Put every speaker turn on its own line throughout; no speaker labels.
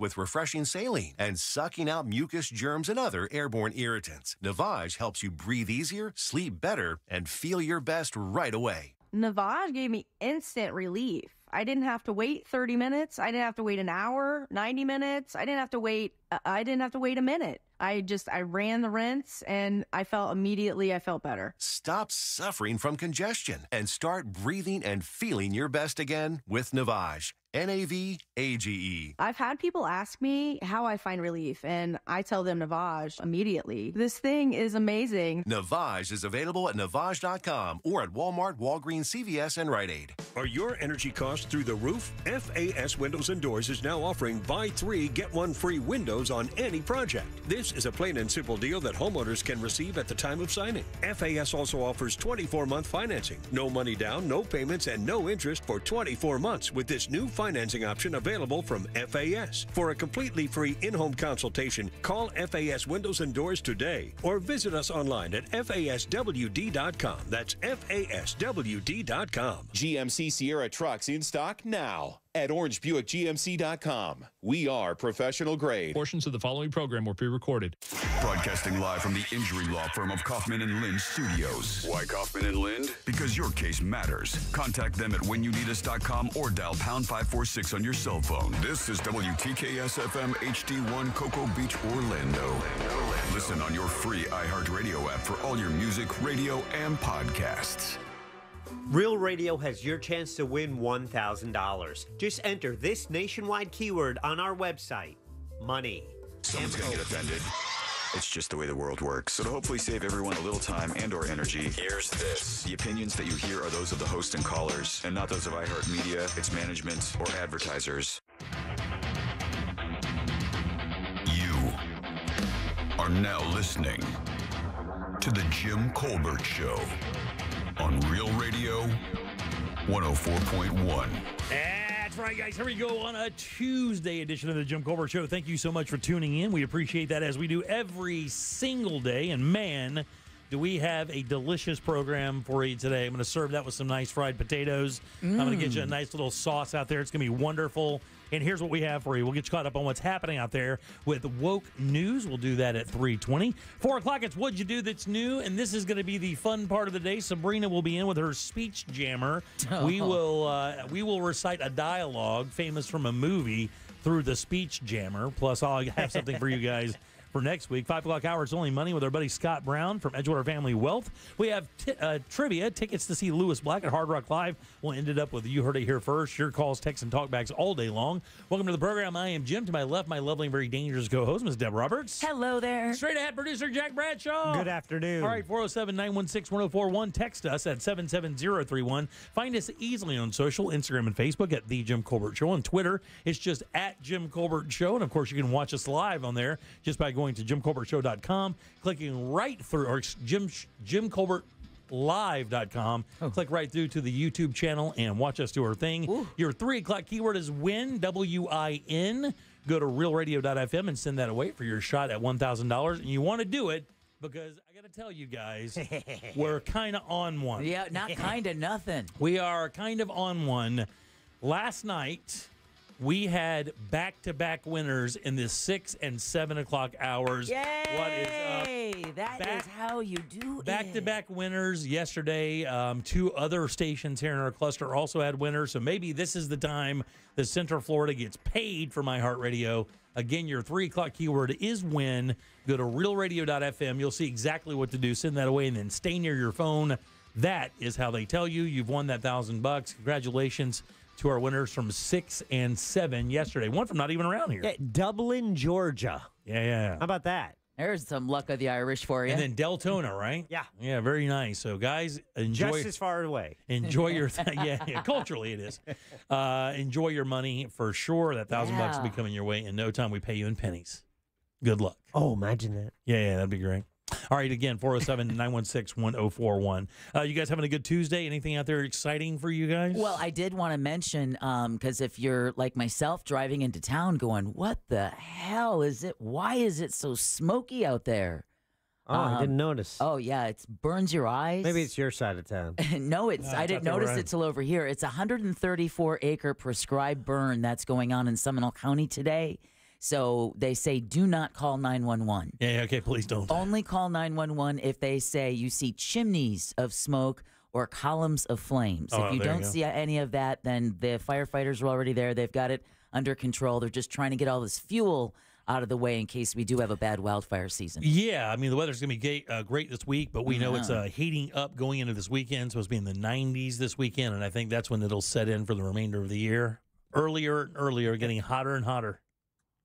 with refreshing saline and sucking out mucus, germs, and other airborne irritants. Navage helps you breathe easier, sleep better, and feel your best right away.
Navage gave me instant relief. I didn't have to wait 30 minutes. I didn't have to wait an hour, 90 minutes. I didn't have to wait I didn't have to wait a minute. I just I ran the rinse and I felt immediately I felt better.
Stop suffering from congestion and start breathing and feeling your best again with Navage. N A V A G E.
I've had people ask me how I find relief, and I tell them Navage immediately. This thing is amazing.
Navage is available at Navage.com or at Walmart, Walgreens, CVS, and Rite Aid.
Are your energy costs through the roof? FAS Windows and Doors is now offering buy three, get one free windows on any project. This is a plain and simple deal that homeowners can receive at the time of signing. FAS also offers 24 month financing. No money down, no payments, and no interest for 24 months with this new financing option available from FAS. For a completely free in home consultation, call FAS Windows and Doors today or visit us online at FASWD.com. That's FASWD.com.
GMC Sierra trucks in stock now at orangebuickgmc.com. We are professional grade.
Portions of the following program were pre-recorded.
Broadcasting live from the injury law firm of Kaufman and Lynd Studios. Why Kaufman and Lynd? Because your case matters. Contact them at whenyouneedus.com or dial pound 546 on your cell phone. This is WTKS FM HD1 Cocoa Beach, Orlando. Listen on your free iHeartRadio app for all your music, radio, and podcasts.
Real Radio has your chance to win $1,000. Just enter this nationwide keyword on our website money.
Someone's going to get offended. It's just the way the world works. So to hopefully save everyone a little time and or energy, here's this. The opinions that you hear are those of the host and callers, and not those of iHeartMedia, its management, or advertisers. You are now listening to the Jim Colbert Show on Real Radio 104.1.
That's right, guys. Here we go on a Tuesday edition of the Jim Colbert Show. Thank you so much for tuning in. We appreciate that as we do every single day. And man, do we have a delicious program for you today. I'm going to serve that with some nice fried potatoes. I'm going to get you a mm. nice little sauce out there. It's going to be wonderful. And here's what we have for you. We'll get you caught up on what's happening out there with woke news. We'll do that at 320. Four o'clock, it's What'd You Do That's New. And this is going to be the fun part of the day. Sabrina will be in with her speech jammer. We will uh, we will recite a dialogue famous from a movie through the speech jammer. Plus, I'll have something for you guys for next week. Five o'clock hour, it's only money with our buddy Scott Brown from Edgewater Family Wealth. We have t- uh, trivia, tickets to see Lewis Black at Hard Rock Live. We'll end it up with You Heard It Here First. Your calls, texts, and talkbacks all day long. Welcome to the program. I am Jim. To my left, my lovely and very dangerous co host, Ms. Deb Roberts.
Hello there.
Straight ahead, producer Jack Bradshaw.
Good afternoon.
All right, 407 916 1041. Text us at 77031. Find us easily on social, Instagram and Facebook at The Jim Colbert Show. On Twitter, it's just at Jim Colbert Show. And of course, you can watch us live on there just by going to jimcolbertshow.com, clicking right through, or Jim, Jim Colbert live.com. Oh. Click right through to the YouTube channel and watch us do our thing. Your three o'clock keyword is win, W I N. Go to realradio.fm and send that away for your shot at $1,000. And you want to do it because I got to tell you guys, we're kind of on one.
Yeah, not kind of nothing.
We are kind of on one. Last night, we had back to back winners in the six and seven o'clock hours. What is up?
Yay! That is
Back-
how you do
Back
it.
to back winners yesterday. Um, two other stations here in our cluster also had winners. So maybe this is the time that Central Florida gets paid for iHeartRadio. Again, your three o'clock keyword is win. Go to realradio.fm. You'll see exactly what to do. Send that away and then stay near your phone. That is how they tell you you've won that thousand bucks. Congratulations to our winners from six and seven yesterday. One from not even around here.
Yeah, Dublin, Georgia.
Yeah, yeah.
How about that?
There's some luck of the Irish for you.
And then Deltona, right?
Yeah.
Yeah, very nice. So, guys, enjoy.
Just as far away.
enjoy your yeah, yeah culturally it is uh enjoy your money for sure that thousand bucks will be coming your way in no time we pay you in pennies good luck
Oh, imagine that.
yeah yeah that'd be great all right again 407-916-1041 uh you guys having a good tuesday anything out there exciting for you guys
well, I did want to mention because if you're like myself driving into town going, what the hell is it? Why is it so smoky out there?
Oh, I didn't notice.
Oh yeah, it burns your eyes.
Maybe it's your side of town.
no, it's.
Ah,
I
I
didn't
thought they were
notice it till over here. It's a 134 acre prescribed burn that's going on in Seminole County today. So they say do not call 911.
Yeah, yeah, okay, please don't.
Only call 911 if they say you see chimneys of smoke or columns of flames.
Oh,
if you don't
go.
see any of that, then the firefighters are already there. They've got it under control. They're just trying to get all this fuel out of the way in case we do have a bad wildfire season.
Yeah, I mean the weather's gonna be ga- uh, great this week, but we know it's uh, heating up going into this weekend. Supposed to be in the 90s this weekend, and I think that's when it'll set in for the remainder of the year. Earlier and earlier, getting hotter and hotter.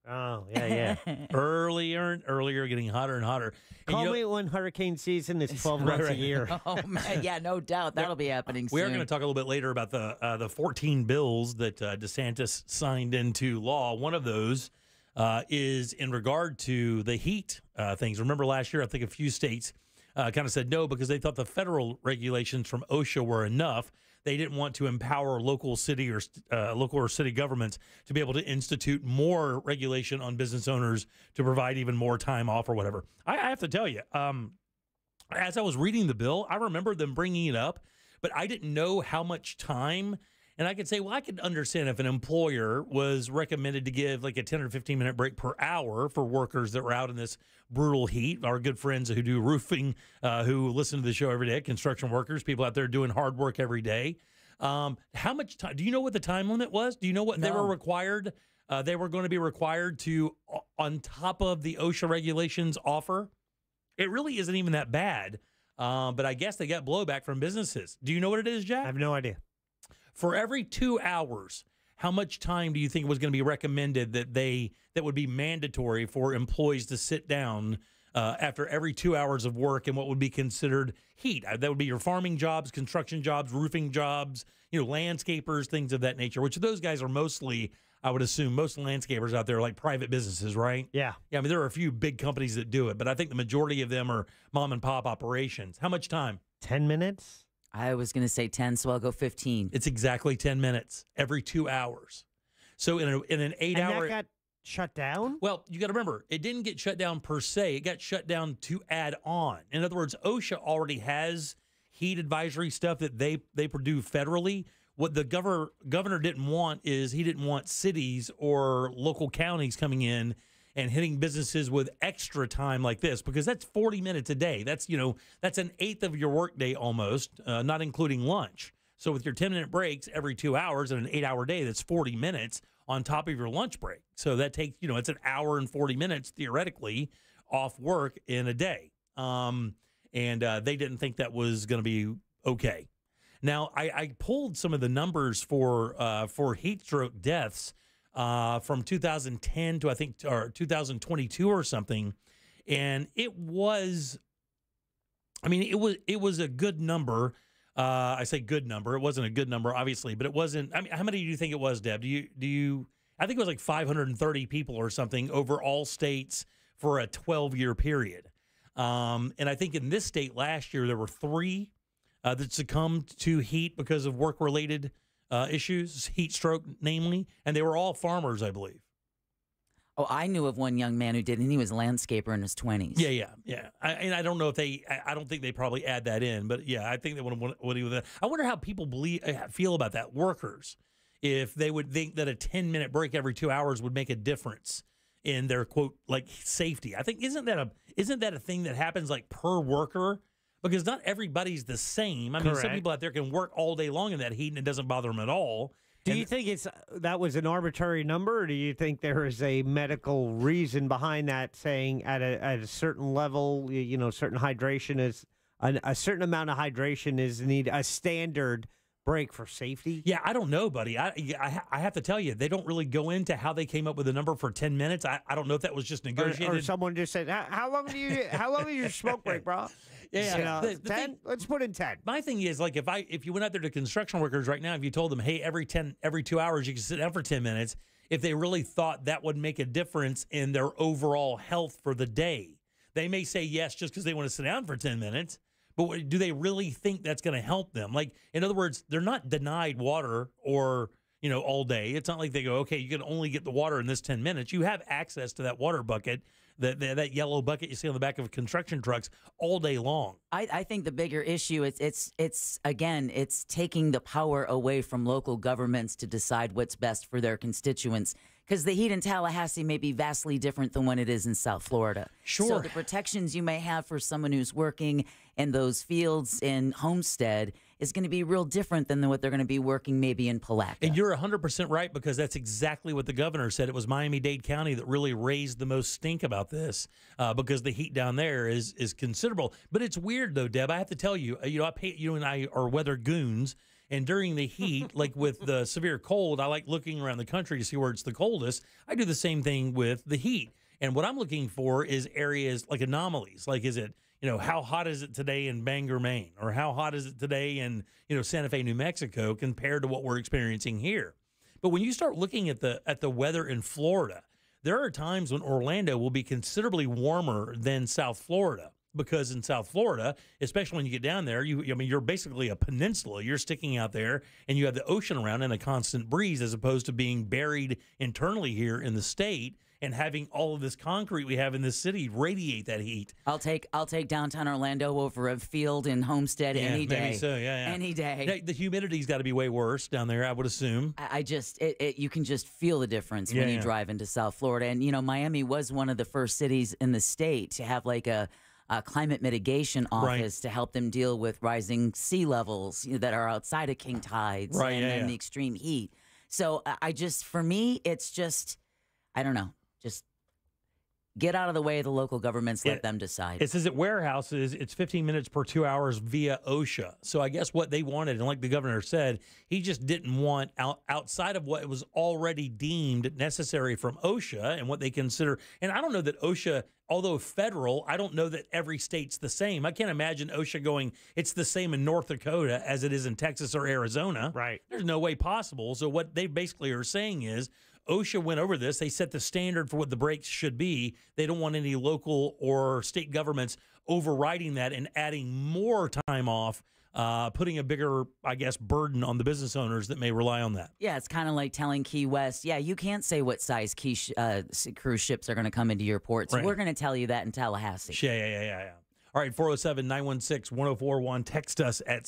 Oh, yeah, yeah.
Earlier and earlier, getting hotter and hotter. And
Call
you know-
me when hurricane season is 12
Right,
months
right.
a year.
oh man, yeah, no doubt that'll be happening soon.
We
soon.
are going to talk a little bit later about the uh, the 14 bills that uh, DeSantis signed into law. One of those uh, is in regard to the heat uh, things. Remember last year, I think a few states uh, kind of said no because they thought the federal regulations from OSHA were enough. They didn't want to empower local city or uh, local or city governments to be able to institute more regulation on business owners to provide even more time off or whatever. I, I have to tell you, um, as I was reading the bill, I remember them bringing it up, but I didn't know how much time. And I could say, well, I could understand if an employer was recommended to give like a 10 or 15 minute break per hour for workers that were out in this brutal heat. Our good friends who do roofing, uh, who listen to the show every day, construction workers, people out there doing hard work every day. Um, how much time? Do you know what the time limit was? Do you know what they were required? Uh, they were going to be required to, on top of the OSHA regulations, offer. It really isn't even that bad. Um, but I guess they got blowback from businesses. Do you know what it is, Jack?
I have no idea.
For every two hours, how much time do you think was going to be recommended that they that would be mandatory for employees to sit down uh, after every two hours of work in what would be considered heat? Uh, That would be your farming jobs, construction jobs, roofing jobs, you know, landscapers, things of that nature. Which those guys are mostly, I would assume, most landscapers out there are like private businesses, right?
Yeah.
Yeah, I mean, there are a few big companies that do it, but I think the majority of them are mom and pop operations. How much time?
10 minutes?
I was going to say 10, so I'll go 15.
It's exactly 10 minutes every two hours. So in, a, in an eight
and
hour.
that got shut down?
well, you got to remember, it didn't get shut down per se. It got shut down to add on. In other words, OSHA already has heat advisory stuff that they they produce federally. What the governor governor didn't want is he didn't want cities or local counties coming in and hitting businesses with extra time like this because that's 40 minutes a day. That's you know that's an eighth of your workday almost, uh, not including lunch. So with your 10 minute breaks every two hours and an eight hour day, that's 40 minutes on top of your lunch break. So that takes you know it's an hour and 40 minutes theoretically off work in a day. Um, and uh, they didn't think that was going to be okay. Now, I, I pulled some of the numbers for uh, for heat stroke deaths uh, from 2010 to I think or 2022 or something, and it was, I mean, it was it was a good number. Uh, I say good number. It wasn't a good number, obviously, but it wasn't. I mean, how many do you think it was, Deb? Do you do you? I think it was like 530 people or something over all states for a 12 year period. Um, and I think in this state last year there were three uh, that succumbed to heat because of work related uh, issues, heat stroke, namely, and they were all farmers, I believe.
Oh, I knew of one young man who did, and he was a landscaper in his 20s.
Yeah, yeah, yeah. I, and I don't know if they, I, I don't think they probably add that in, but yeah, I think they would would do. I wonder how people believe uh, feel about that. Workers, if they would think that a ten minute break every two hours would make a difference in their quote like safety. I think isn't that a isn't that a thing that happens like per worker? Because not everybody's the same. I mean, some people out there can work all day long in that heat and it doesn't bother them at all.
Do
And-
you think it's uh, that was an arbitrary number, or do you think there is a medical reason behind that, saying at a at a certain level, you know, certain hydration is an, a certain amount of hydration is need a standard break for safety?
Yeah, I don't know, buddy. I, I I have to tell you, they don't really go into how they came up with the number for ten minutes. I, I don't know if that was just negotiated.
or someone just said, "How how long do you? How long is your smoke break, bro?"
Yeah,
You know,
the- the
ten.
thing-
Let's put in ten.
My thing is like if I if you went out there to construction workers right now, if you told them, hey, every ten every two hours you can sit down for ten minutes, if they really thought that would make a difference in their overall health for the day, they may say yes just because they want to sit down for ten minutes. But what- do they really think that's going to help them? Like in other words, they're not denied water or you know, all day. It's not like they go, okay, you can only get the water in this 10 minutes. You have access to that water bucket, that, that, that yellow bucket you see on the back of construction trucks all day long.
I, I think the bigger issue is it's it's again it's taking the power away from local governments to decide what's best for their constituents because the heat in Tallahassee may be vastly different than when it is in South Florida. Sure. So
Sure.
the protections you may have for someone who's working in those fields in Homestead is going to be real different than what they're going to be working maybe in Palatka.
And you're 100% right because that's exactly what the governor said. It was Miami Dade County that really raised the most stink about this uh, because the heat down there is is considerable. But it's weird though, Deb. I have to tell you, uh, you know, I pay, you and I are weather goons. And during the heat, like with the severe cold, I like looking around the country to see where it's the coldest. I do the same thing with the heat. And what I'm looking for is areas like anomalies. Like, is it, you know, how hot is it today in Bangor, Maine? Or how hot is it today in, you know, Santa Fe, New Mexico compared to what we're experiencing here? But when you start looking at the at the weather in Florida, there are times when Orlando will be considerably warmer than South Florida because in South Florida, especially when you get down there, you I mean you're basically a peninsula. You're sticking out there and you have the ocean around and a constant breeze as opposed to being buried internally here in the state and having all of this concrete we have in this city radiate that heat.
I'll take I'll take downtown Orlando over a field in Homestead
Yeah,
any day.
maybe so, yeah, yeah.
Any day.
The humidity's got to be way worse down there, I would assume.
I I just it, it you can just feel the difference
Yeah,
when you drive into South Florida. And you know, Miami was one of the first cities in the state to have like a, a climate mitigation
Right.
office to help them deal with rising sea levels you know, that are outside of king tides
Right,
and,
yeah,
and
yeah.
the extreme heat. So I- just for me, it's just I don't know, get out of the way of the local governments, let
It-
them decide.
It says at warehouses, it's 15 minutes per two hours via OSHA. So I guess what they wanted, and like the governor said, he just didn't want out, outside of what was already deemed necessary from OSHA and what they consider. And I don't know that OSHA, although federal, I don't know that every state's the same. I can't imagine OSHA going, it's the same in North Dakota as it is in Texas or Arizona.
Right.
There's no way possible. So what they basically are saying is OSHA went over this. They set the standard for what the breaks should be. They don't want any local or state governments overriding that and adding more time off, uh, putting a bigger, I guess, burden on the business owners that may rely on that.
Yeah, it's kind of like telling Key West, yeah, you can't say what size key sh- uh, cruise ships are going to come into your ports.
Right.
We're going to tell you that in Tallahassee.
Yeah, yeah, yeah, yeah. All right, 407 916 1041. Text us at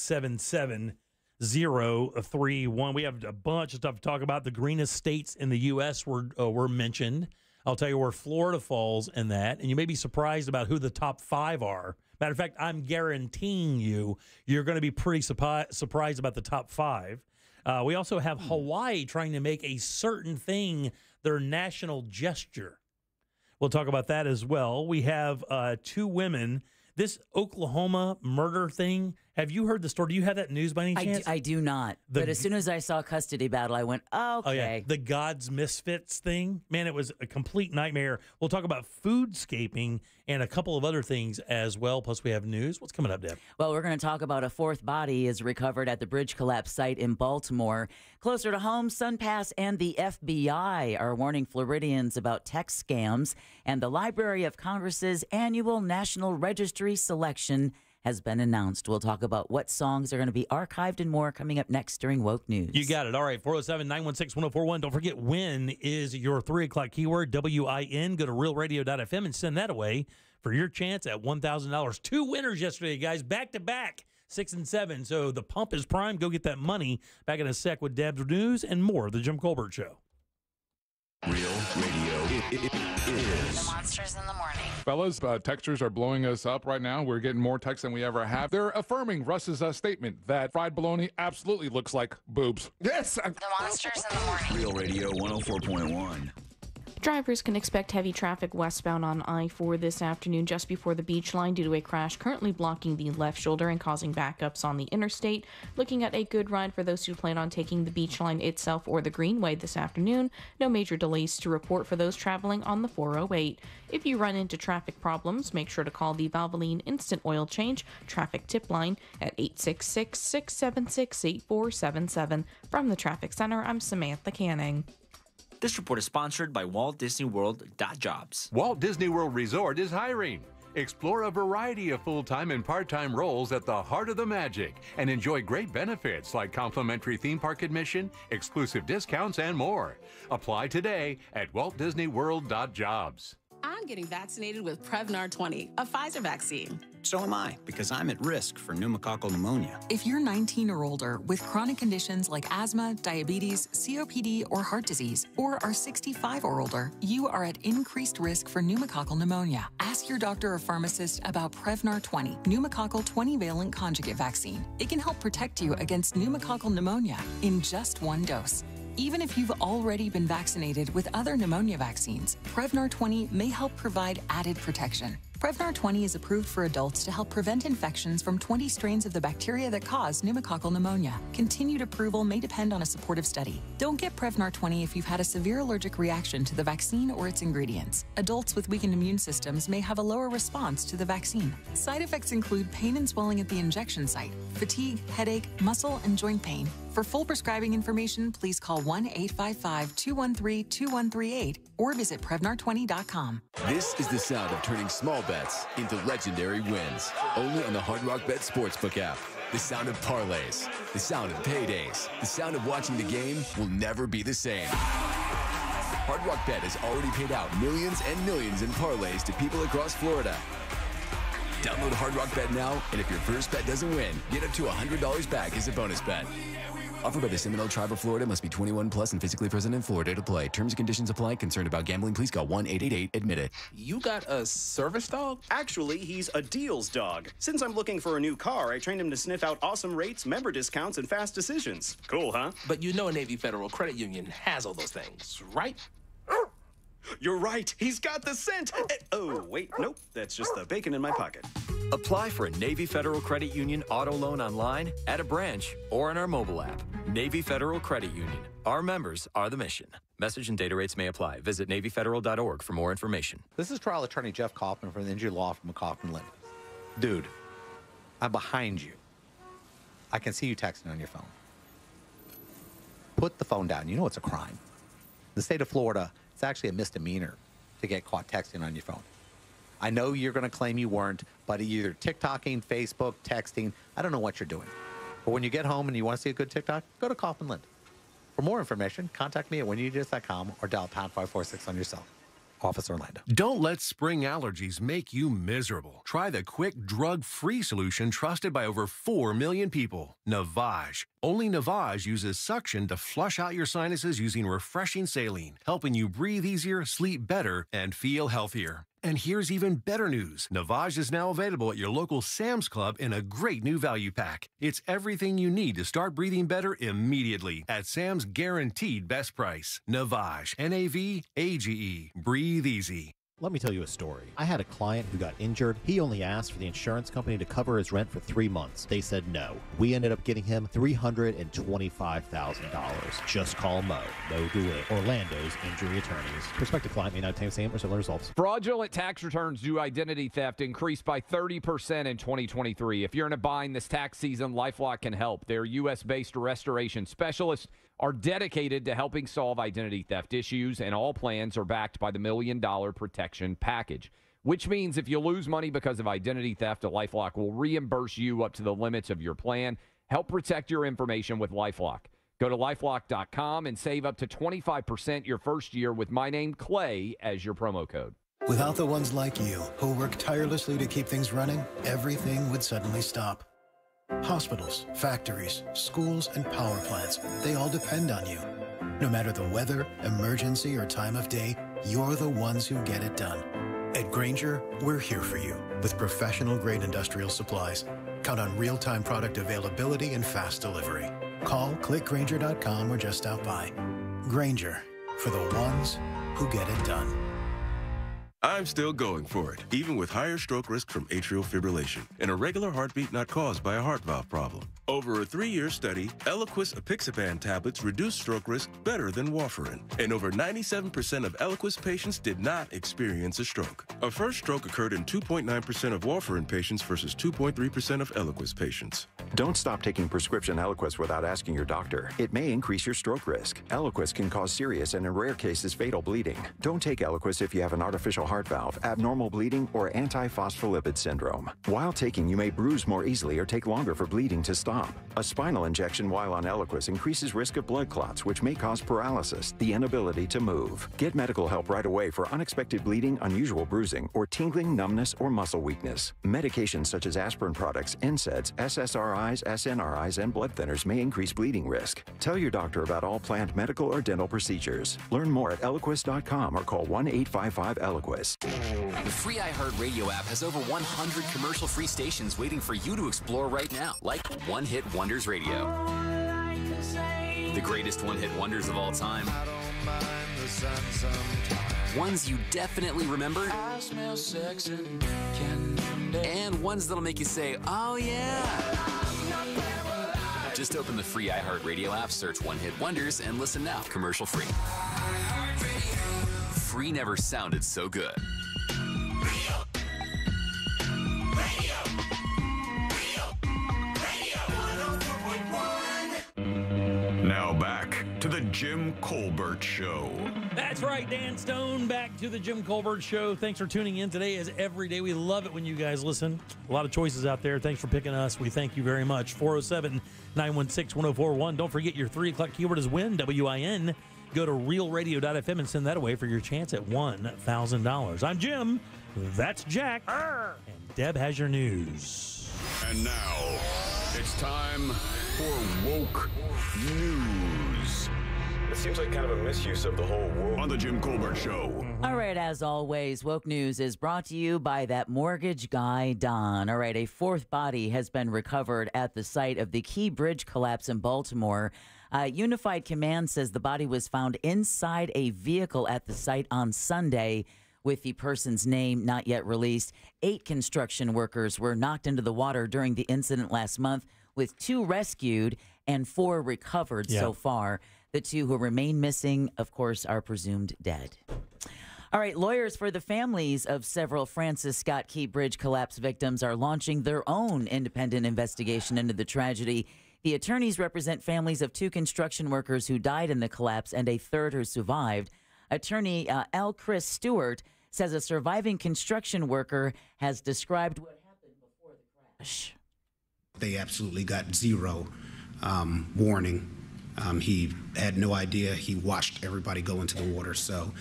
77031. We have a bunch of stuff to talk about. The greenest states in the U.S. were, uh, were mentioned. I'll tell you where Florida falls in that, and you may be surprised about who the top five are. Matter of fact, I'm guaranteeing you, you're going to be pretty surpi- surprised about the top five. Uh, we also have Hawaii trying to make a certain thing their national gesture. We'll talk about that as well. We have uh, two women. This Oklahoma murder thing. Have you heard the story? Do you have that news by any
I do,
chance?
I do not.
The-
but as soon as I saw custody battle, I went, okay.
Oh yeah, the God's Misfits thing. Man, it was a complete nightmare. We'll talk about foodscaping and a couple of other things as well. Plus, we have news. What's coming up, Deb?
Well, we're going to talk about a fourth body is recovered at the bridge collapse site in Baltimore. Closer to home, SunPass and the FBI are warning Floridians about text scams, and the Library of Congress's annual National Registry selection has been announced. We'll talk about what songs are going to be archived and more coming up next during Woke News.
You got it. All right, 407 916 1041. Don't forget, win is your three o'clock keyword, W I N. Go to realradio.fm and send that away for your chance at $1,000. Two winners yesterday, guys, back to back, six and seven. So the pump is prime. Go get that money. Back in a sec with Deb's News and more of The Jim Colbert Show.
Real radio is.
Monsters in the morning.
Fellas, uh, textures are blowing us up right now. We're getting more texts than we ever have. They're affirming Russ's uh, statement that fried bologna absolutely looks like boobs. Yes.
The Monsters in the morning.
Real radio 104.1.
Drivers can expect heavy traffic westbound on I 4 this afternoon just before the beach line due to a crash currently blocking the left shoulder and causing backups on the interstate. Looking at a good ride for those who plan on taking the beach line itself or the Greenway this afternoon. No major delays to report for those traveling on the 408. If you run into traffic problems, make sure to call the Valvoline Instant Oil Change traffic tip line at 866 676 8477. From the Traffic Center, I'm Samantha Canning.
This report is sponsored by Walt Disney World. Jobs.
Walt Disney World Resort is hiring.
Explore a variety of full time and part time roles at the heart of the magic and enjoy great benefits like complimentary theme park admission, exclusive discounts, and more. Apply today at waltdisneyworld.jobs.
I'm getting vaccinated with Prevnar 20, a Pfizer vaccine.
So am I, because I'm at risk for pneumococcal pneumonia.
If you're 19 or older with chronic conditions like asthma, diabetes, COPD, or heart disease, or are 65 or older, you are at increased risk for pneumococcal pneumonia. Ask your doctor or pharmacist about Prevnar 20, pneumococcal 20 valent conjugate vaccine. It can help protect you against pneumococcal pneumonia in just one dose. Even if you've already been vaccinated with other pneumonia vaccines, Prevnar 20 may help provide added protection. Prevnar 20 is approved for adults to help prevent infections from 20 strains of the bacteria that cause pneumococcal pneumonia. Continued approval may depend on a supportive study. Don't get Prevnar 20 if you've had a severe allergic reaction to the vaccine or its ingredients. Adults with weakened immune systems may have a lower response to the vaccine. Side effects include pain and swelling at the injection site, fatigue, headache, muscle, and joint pain. For full prescribing information, please call 1 855 213 2138 or visit Prevnar20.com.
This is the sound of turning small bets into legendary wins. Only on the Hard Rock Bet Sportsbook app. The sound of parlays, the sound of paydays, the sound of watching the game will never be the same. Hard Rock Bet has already paid out millions and millions in parlays to people across Florida. Download Hard Rock Bet now, and if your first bet doesn't win, get up to $100 back as a bonus bet. Offered by the Seminole Tribe of Florida, must be 21 plus and physically present in Florida to play. Terms and conditions apply. Concerned about gambling? Please call 1 888 admit it.
You got a service dog? Actually, he's a deals dog. Since I'm looking for a new car, I trained him to sniff out awesome rates, member discounts, and fast decisions. Cool, huh?
But you know a Navy Federal Credit Union has all those things, right?
You're right. He's got the scent. Eh, Oh, wait, nope. That's just the bacon in my pocket.
Apply for a Navy Federal Credit Union auto loan online, at a branch, or in our mobile app. Navy Federal Credit Union. Our members are the mission. Message and data rates may apply. Visit NavyFederal.org for more information.
This is trial attorney Jeff Kaufman from the injury law firm of Kaufman Lynd. Dude, I'm behind you. I can see you texting on your phone. Put the phone down. You know it's a crime. The state of Florida, it's actually a misdemeanor to get caught texting on your phone. I know you're going to claim you weren't, but either TikToking, Facebook, texting, I don't know what you're doing. But when you get home and you want to see a good TikTok, go to Lind. For more information, contact me at whenyouneedus.com or dial pound 546 on your cell. Office Orlando.
Don't let spring allergies make you miserable. Try the quick drug free solution trusted by over 4 million people Navage. Only Navage uses suction to flush out your sinuses using refreshing saline, helping you breathe easier, sleep better, and feel healthier. And here's even better news Navage is now available at your local Sam's Club in a great new value pack. It's everything you need to start breathing better immediately at Sam's guaranteed best price. Navage, N A V A G E. Breathe easy.
Let me tell you a story. I had a client who got injured. He only asked for the insurance company to cover his rent for three months. They said no. We ended up getting him $325,000. Just call Mo. Mo do it. Orlando's injury attorneys. Prospective client may not obtain the same or similar results.
Fraudulent tax returns due identity theft increased by 30% in 2023. If you're in a bind this tax season, Lifelock can help. Their U.S. based restoration specialists are dedicated to helping solve identity theft issues, and all plans are backed by the Million Dollar Protection Package. Which means if you lose money because of identity theft, a Lifelock will reimburse you up to the limits of your plan. Help protect your information with Lifelock. Go to lifelock.com and save up to 25% your first year with my name, Clay, as your promo code.
Without the ones like you, who work tirelessly to keep things running, everything would suddenly stop. Hospitals, factories, schools, and power plants, they all depend on you. No matter the weather, emergency, or time of day, you're the ones who get it done. At Grainger, we're here for you with professional grade industrial supplies. Count on real time product availability and fast delivery. Call clickgrainger.com or just stop by. Grainger for the ones who get it done.
I'm still going for it, even with higher stroke risk from atrial fibrillation and a regular heartbeat not caused by a heart valve problem. Over a three-year study, Eliquis apixaban tablets reduced stroke risk better than warfarin, and over 97% of Eliquis patients did not experience a stroke. A first stroke occurred in 2.9% of warfarin patients versus 2.3% of Eliquis patients.
Don't stop taking prescription Eliquis without asking your doctor. It may increase your stroke risk. Eliquis can cause serious and, in rare cases, fatal bleeding. Don't take Eliquis if you have an artificial heart valve, abnormal bleeding, or antiphospholipid syndrome. While taking, you may bruise more easily or take longer for bleeding to stop. A spinal injection while on Eliquis increases risk of blood clots, which may cause paralysis, the inability to move. Get medical help right away for unexpected bleeding, unusual bruising, or tingling, numbness, or muscle weakness. Medications such as aspirin products, NSAIDs, SSRIs, SNRIs, and blood thinners may increase bleeding risk. Tell your doctor about all planned medical or dental procedures. Learn more at eliquis.com or call 1 855 Eliquis.
The free iHeartRadio app has over 100 commercial free stations waiting for you to explore right now, like One Hit Wonders Radio. The greatest one hit wonders of all time. Ones you definitely remember. And ones that'll make you say, oh yeah. Just open the free iHeartRadio app, search One Hit Wonders, and listen now, commercial free. Free never sounded so good.
Now back to the Jim Colbert Show.
That's right, Dan Stone, back to the Jim Colbert Show. Thanks for tuning in today, as every day. We love it when you guys listen. A lot of choices out there. Thanks for picking us. We thank you very much. 407 916 1041. Don't forget your 3 o'clock keyword is win, W I N. Go to realradio.fm and send that away for your chance at $1,000. I'm Jim. That's Jack. And Deb has your news.
And now, it's time for woke news. It seems like kind of a misuse of the whole woke on the Jim Colbert Show.
All right, as always, Woke News is brought to you by that mortgage guy, Don. All right, a fourth body has been recovered at the site of the Key Bridge collapse in Baltimore. Uh, Unified Command says the body was found inside a vehicle at the site on Sunday with the person's name not yet released. Eight construction workers were knocked into the water during the incident last month, with two rescued and four recovered
Yeah.
so far. The two who remain missing, of course, are presumed dead. All right, lawyers for the families of several Francis Scott Key Bridge collapse victims are launching their own independent investigation into the tragedy. The attorneys represent families of two construction workers who died in the collapse and a third who survived. Attorney uh, Chris Stewart says a surviving construction worker has described what happened before the crash.
They absolutely got zero um, warning. Um, he had no idea. He watched everybody go into the water. So,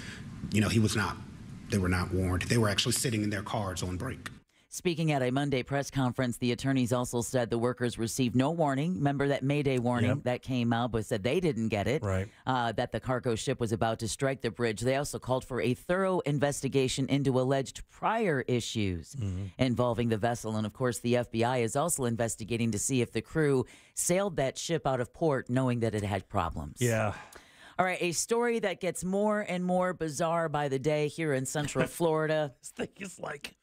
you know, he was not, they were not warned. They were actually sitting in their cars on break.
Speaking at a Monday press conference, the attorneys also said the workers received no warning. Remember that Mayday warning
Yep.
that came out, but said they didn't get it.
Right.
Uh, that the cargo ship was about to strike the bridge. They also called for a thorough investigation into alleged prior issues
Mm-hmm.
involving the vessel. And of course, the FBI is also investigating to see if the crew sailed that ship out of port knowing that it had problems.
Yeah.
All right, a story that gets more and more bizarre by the day here in Central Florida.
this thing is like,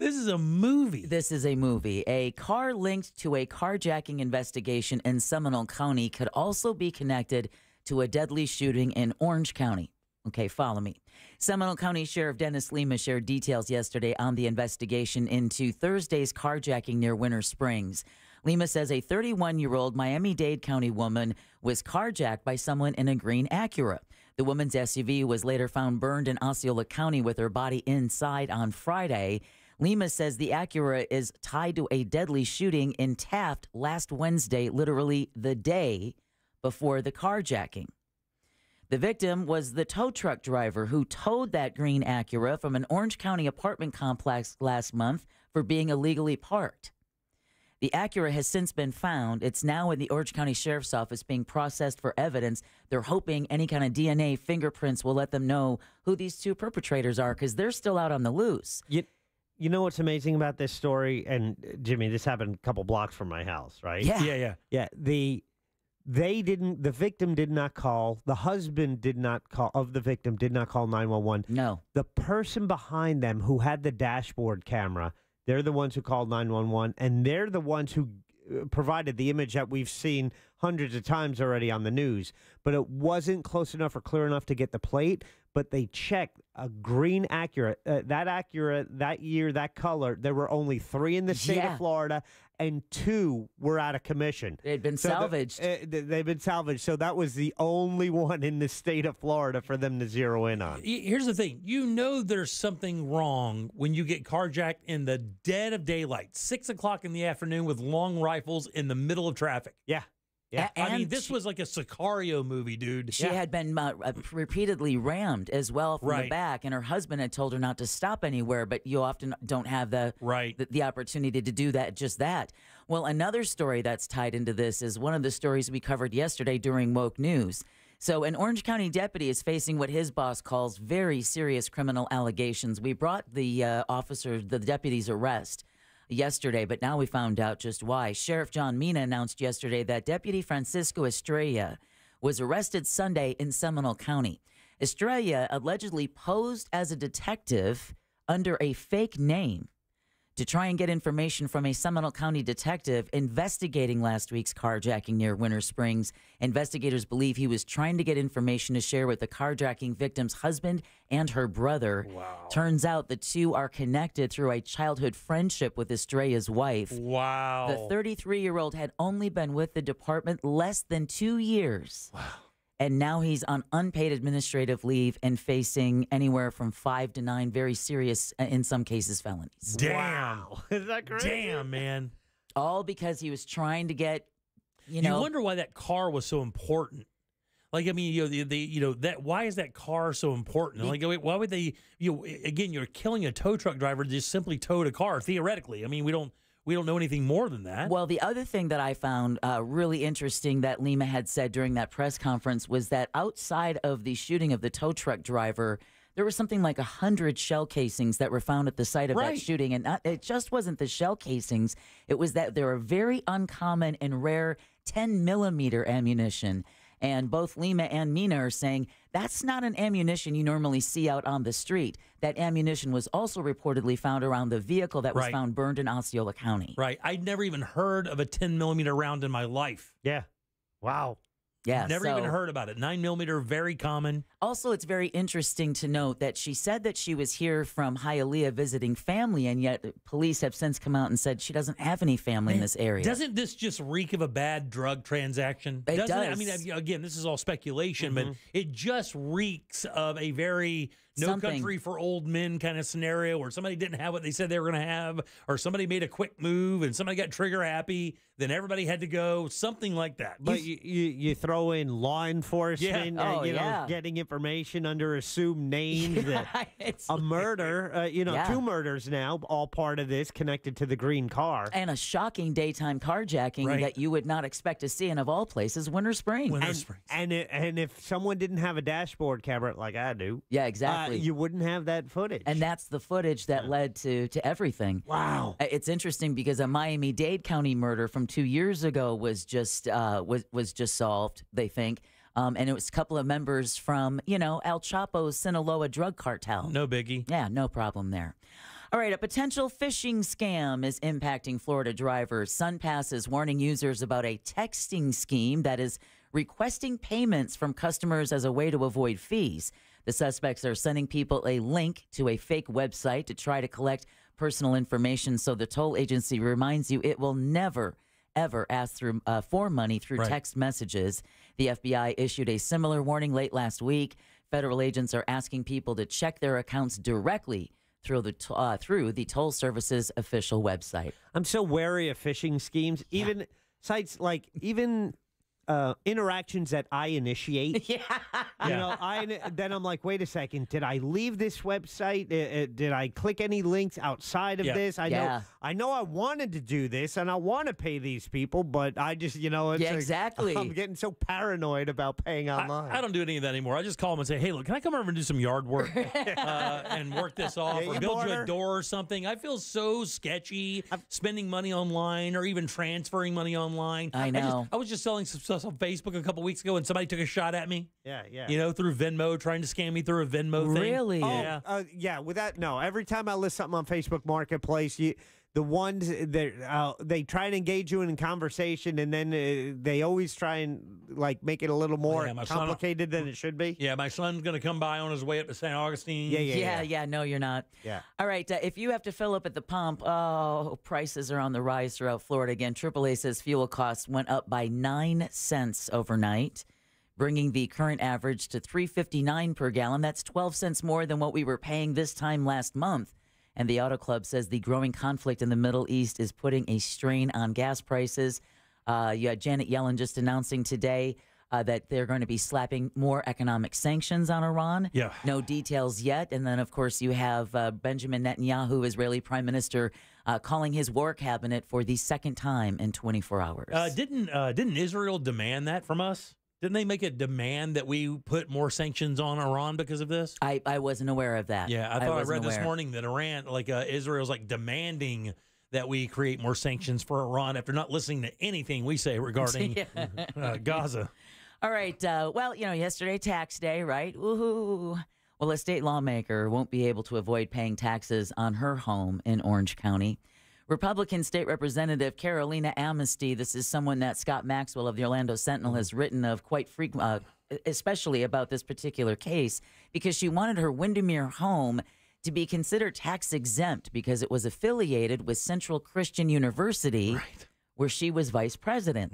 this is a movie.
This is a movie. A car linked to a carjacking investigation in Seminole County could also be connected to a deadly shooting in Orange County. Okay, follow me. Seminole County Sheriff Dennis Lemma shared details yesterday on the investigation into Thursday's carjacking near Winter Springs. Lemma says a 31 year old Miami Dade County woman was carjacked by someone in a green Acura. The woman's SUV was later found burned in Osceola County with her body inside on Friday. Lemma says the Acura is tied to a deadly shooting in Taft last Wednesday, literally the day before the carjacking. The victim was the tow truck driver who towed that green Acura from an Orange County apartment complex last month for being illegally parked. The Acura has since been found. It's now in the Orange County Sheriff's Office being processed for evidence. They're hoping any kind of DNA fingerprints will let them know who these two perpetrators are because they're still out on the loose.
You know what's amazing about this story? And uh, Jimmy, this happened a couple blocks from my house, right?
Yeah.
Yeah, yeah.
Yeah. The they didn't the victim did not call the husband did not call of the victim did not call 911
no
the person behind them who had the dashboard camera they're the ones who called 911 and they're the ones who provided the image that we've seen hundreds of times already on the news, but it wasn't close enough or clear enough to get the plate. But they checked a green Acura, uh, that Acura that year, that color. There were only three in the state
Yeah.
of Florida, and two were out of commission.
They'd been
So the-
salvaged.
uh, th- they've been salvaged. So that was the only one in the state of Florida for them to zero in on.
Here's the thing: you know there's something wrong when you get carjacked in the dead of daylight, six o'clock in the afternoon, with long rifles in the middle of traffic.
Yeah,
yeah.
I mean, this
she-
was like a Sicario movie, dude.
She had been uh, uh, repeatedly rammed as well from the back, and her husband had told her not to stop anywhere. But you often don't have the
right
the, the opportunity to do that. Just that. Well, another story that's tied into this is one of the stories we covered yesterday during Woke News. So, an Orange County deputy is facing what his boss calls very serious criminal allegations. We brought the uh, officer, the deputy's arrest yesterday, but now we found out just why. Sheriff John Mina announced yesterday that Deputy Francisco Estrella was arrested Sunday in Seminole County. Estrella allegedly posed as a detective under a fake name to try and get information from a Seminole County detective investigating last week's carjacking near Winter Springs. Investigators believe he was trying to get information to share with the carjacking victim's husband and her brother. Wow. Turns out the two are connected through a childhood friendship with Estrella's wife.
Wow.
The 33 year old had only been with the department less than two years. Wow. And now he's on unpaid administrative leave and facing anywhere from five to nine very serious, uh, in some cases, felonies.
Damn.
Is that crazy?
Damn, man.
All because he was trying to get, you know.
You wonder why that car was so important. Like I mean, you know, the, the you know that why is that car so important? Like, wait, why would they? You know, again, you're killing a tow truck driver to just simply towed a car. Theoretically, I mean, we don't we don't know anything more than that.
Well, the other thing that I found uh, really interesting that Lemma had said during that press conference was that outside of the shooting of the tow truck driver, there was something like a hundred shell casings that were found at the site of
Right.
that shooting, and not, it just wasn't the shell casings; it was that there are very uncommon and rare 10 millimeter ammunition. And both Lemma and Mina are saying that's not an ammunition you normally see out on the street. That ammunition was also reportedly found around the vehicle that was
Right.
found burned in Osceola County.
right? I'd never even heard of a 10 millimeter round in my life.
Yeah. Wow.
Yeah,
Never even heard about it. Nine millimeter, very common.
Also, it's very interesting to note that she said that she was here from Hialeah visiting family, and yet police have since come out and said she doesn't have any family in this area.
Doesn't this just reek of a bad drug transaction?
It
Doesn't I
does.
mean, I- again, this is all speculation,
Mhm.
but it just reeks of a very no
Something.
country for old men kind of scenario where somebody didn't have what they said they were going to have, or somebody made a quick move and somebody got trigger happy, then everybody had to go, something like that.
But you, you, you throw in law enforcement,
Yeah.
uh,
Oh,
you know, getting information under assumed names, that a murder, uh, you know,
Yeah.
two murders now, all part of this connected to the green car.
and a shocking daytime carjacking
Right.
that you would not expect to see, and of all places, Winter Springs.
and, and, it, and if someone didn't have a dashboard camera like I do,
Yeah,
uh,
exactly.
you wouldn't have that footage.
And that's the footage that led to to everything.
Wow.
Uh, It's interesting because a Miami Dade County murder from two years ago was just uh, was was just solved. They think. Um, and it was a couple of members from, you know, El Chapo's Sinaloa drug cartel.
No biggie.
Yeah, no problem there. All right, a potential phishing scam is impacting Florida drivers. SunPass is warning users about a texting scheme that is requesting payments from customers as a way to avoid fees. The suspects are sending people a link to a fake website to try to collect personal information. So the toll agency reminds you it will never, ever ask through, uh, for money through
Right.
text messages. The FBI issued a similar warning late last week. Federal agents are asking people to check their accounts directly through the uh, through the toll service's official website.
I'm so wary of phishing schemes, even sites like even uh, interactions that I initiate.
yeah.
You know, I then I'm like, wait a second, did I leave this website? Uh, uh, did I click any links outside of
Yeah.
this? I
Yeah.
know, I know, I wanted to do this and I want to pay these people, but I just, you know, it's
Yeah,
like-
exactly.
I'm getting so paranoid about paying online.
I don't do any of that anymore. I just call them and say, "Hey, look, can I come over and do some yard work uh, and work this off,
Yeah,
or
you
build you a door or something?" I feel so sketchy spending money online or even transferring money online.
I
just-
know.
I was just selling some stuff on Facebook a couple weeks ago, and somebody took a shot at me.
yeah, yeah.
You know, through Venmo, trying to scam me through a Venmo thing.
Really?
Oh,
Yeah.
uh, yeah. With that, no. Every time I list something on Facebook Marketplace, you
the ones that uh, they try and engage you in conversation, and then uh, they always try and like make it a little more
Yeah, my son-
complicated than it should be.
Yeah, my son's going to come by on his way up to St. Augustine.
yeah, yeah. Yeah. No, you're not.
Yeah.
All right. Uh, if you have to fill up at the pump, oh, prices are on the rise throughout Florida again. AAA says fuel costs went up by nine cents overnight, bringing the current average to 3.59 per gallon. That's 12 cents more than what we were paying this time last month. And the Auto Club says the growing conflict in the Middle East is putting a strain on gas prices. Uh, you had Janet Yellen just announcing today uh, that they're going to be slapping more economic sanctions on Iran.
Yeah.
No details yet. And then, of course, you have uh, Benjamin Netanyahu, Israeli prime minister, uh, calling his war cabinet for the second time in 24 hours.
Uh, didn't uh, didn't Israel demand that from us? Didn't they make a demand that we put more sanctions on Iran because of this?
I, I wasn't aware of that.
Yeah, I thought I,
wasn't
read this morning that Iran, like uh, Israel's, like demanding that we create more sanctions for Iran after not listening to anything we say regarding
Yeah.
uh, Gaza.
All right. Uh, well, you know, yesterday tax day, right? Woohoo. Well, a state lawmaker won't be able to avoid paying taxes on her home in Orange County. Republican State Representative Carolina Amesty, this is someone that Scott Maxwell of the Orlando Sentinel has written of quite frequent, uh, especially about this particular case, because she wanted her Windermere home to be considered tax exempt because it was affiliated with Central Christian University, where she was vice president.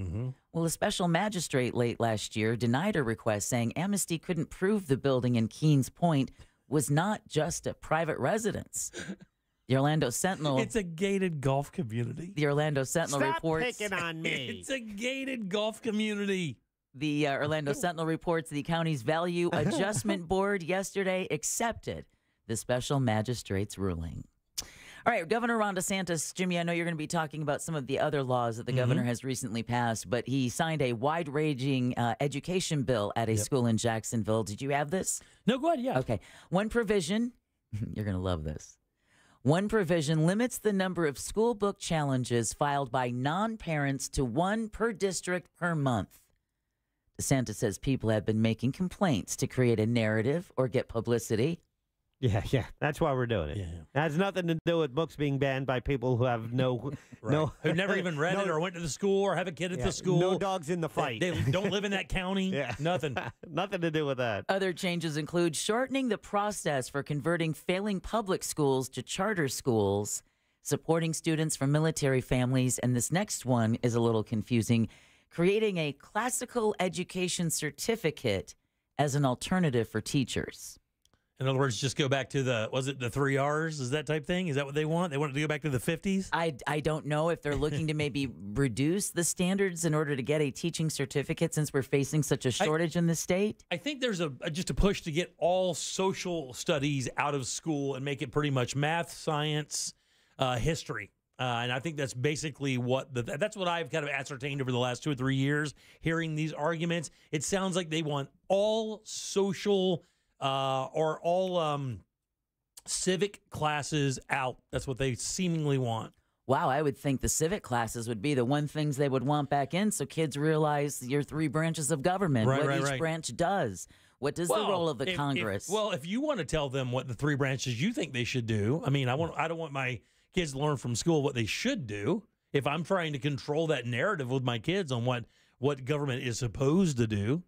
Well, a special magistrate late last year denied her request, saying Amesty couldn't prove the building in Keene's Pointe was not just a private residence. The Orlando Sentinel.
It's a gated golf community.
The Orlando Sentinel
Stop
reports.
picking on me.
It's a gated golf community.
The uh, Orlando Sentinel reports the county's Value Adjustment Board yesterday accepted the special magistrate's ruling. All right, Governor Ron DeSantis, Jimmy, I know you're going to be talking about some of the other laws that the governor has recently passed, but he signed a wide ranging uh, education bill at a school in Jacksonville. Did you have this?
No, go ahead. Yeah.
Okay. One provision, you're going to love this. One provision limits the number of school book challenges filed by non parents to one per district per month. DeSantis says people have been making complaints to create a narrative or get publicity.
Yeah, yeah. That's why we're doing it.
Yeah.
That has nothing to do with books being banned by people who have no, no,
Who never even read it or went to the school or have a kid at
yeah,
the school.
No dogs in the fight.
They, they don't live in that county.
Yeah.
Nothing.
nothing to do with that.
Other changes include shortening the process for converting failing public schools to charter schools, supporting students from military families, and this next one is a little confusing creating a classical education certificate as an alternative for teachers.
In other words, just go back to the was it the three R's? Is that type thing? Is that what they want? They want to go back to the fifties?
I, I don't know if they're looking to maybe reduce the standards in order to get a teaching certificate since we're facing such a shortage in the state.
I think there's a a- just a push to get all social studies out of school and make it pretty much math, science, uh, history. Uh, and I think that's basically what the, that's what I've kind of ascertained over the last two or three years. Hearing these arguments, it sounds like they want all social uh, or all um, civic classes out. That's what they seemingly want.
Wow, I would think the civic classes would be the one things they would want back in so kids realize your three branches of government,
Right,
what
right,
each
right.
branch does. What does the role of the
if- if-
Congress?
well, if you want to tell them what the three branches you think they should do, I mean, I want I don't want my kids to learn from school what they should do. If I'm trying to control that narrative with my kids on what what government is supposed to do,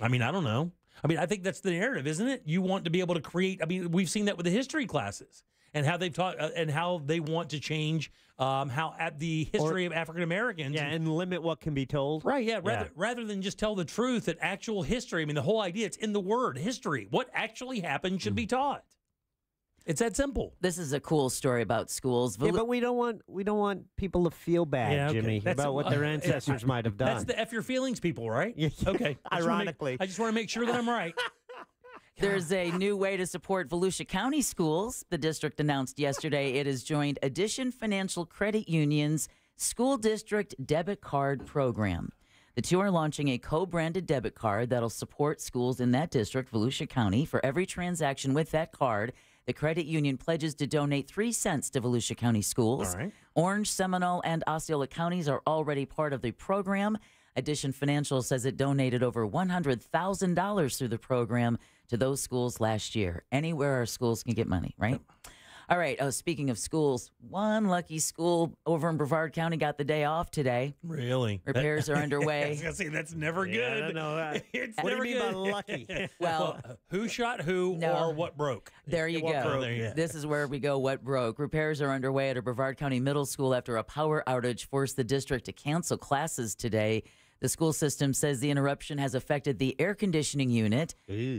I mean, I don't know. I mean, I think that's the narrative, isn't it? You want to be able to create. I mean, we've seen that with the history classes and how they've taught uh, and how they want to change um, how at the history of African Americans.
Yeah, and limit what can be told.
Right, yeah. Rather, rather than just tell the truth that actual history, I mean, the whole idea, it's in the word history. What actually happened should
Mm.
be taught. It's that simple.
this is a cool story about schools.
Yeah, but we don't want we don't want people to feel bad,
Yeah, okay.
Jimmy,
That's-
about what their
uh,
ancestors might have done.
That's the F your feelings people, right? Okay. I just wanna make-
Ironically.
I just want to make sure that I'm right.
There's a new way to support Volusia County schools. The district announced yesterday it has joined Addition Financial Credit Union's school district debit card program. The two are launching a co branded debit card that'll support schools in that district, Volusia County. For every transaction with that card, the credit union pledges to donate three cents to Volusia County schools.
All right.
Orange, Seminole, and Osceola counties are already part of the program. Addition Financial says it donated over $100,000 through the program to those schools last year. Anywhere our schools can get money, right? All right. Oh, speaking of schools, one lucky school over in Brevard County got the day off today.
Really?
Repairs are underway.
I was gonna say that's never
Yeah, I
good.
don't know that.
It's
What do you
never
mean by
good.
lucky?
Well,
who shot who
No.
or what broke?
There you
What
go.
broke, yeah.
This is where we go. What broke? Repairs are underway at a Brevard County middle school after a power outage forced the district to cancel classes today. The school system says the interruption has affected the air conditioning unit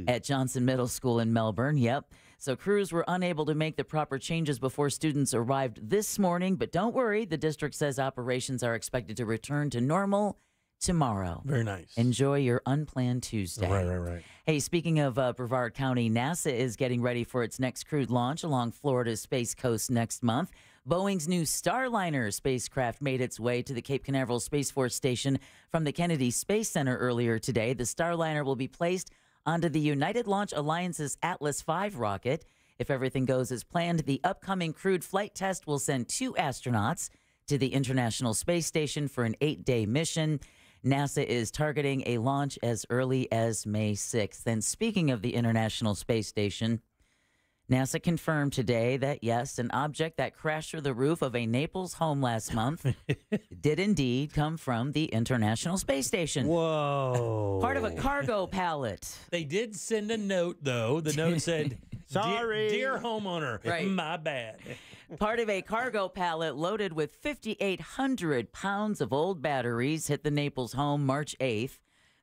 at Johnson Middle School in Melbourne. Yep. So crews were unable to make the proper changes before students arrived this morning. But don't worry, the district says operations are expected to return to normal tomorrow.
Very nice.
Enjoy your unplanned Tuesday.
Right, right, right.
Hey, speaking of uh, Brevard County, NASA is getting ready for its next crewed launch along Florida's Space Coast next month. Boeing's new Starliner spacecraft made its way to the Cape Canaveral Space Force Station from the Kennedy Space Center earlier today. The Starliner will be placed onto the United Launch Alliance's Atlas V rocket. If everything goes as planned, the upcoming crewed flight test will send two astronauts to the International Space Station for an eight day mission. NASA is targeting a launch as early as May 6th. And speaking of the International Space Station, NASA confirmed today that yes, an object that crashed through the roof of a Naples home last month did indeed come from the International Space Station.
Whoa.
Part of a cargo pallet.
They did send a note though. The note said,
Sorry.
dear, dear homeowner,
Right.
my bad."
Part of a cargo pallet loaded with 5,800 pounds of old batteries hit the Naples home March 8th.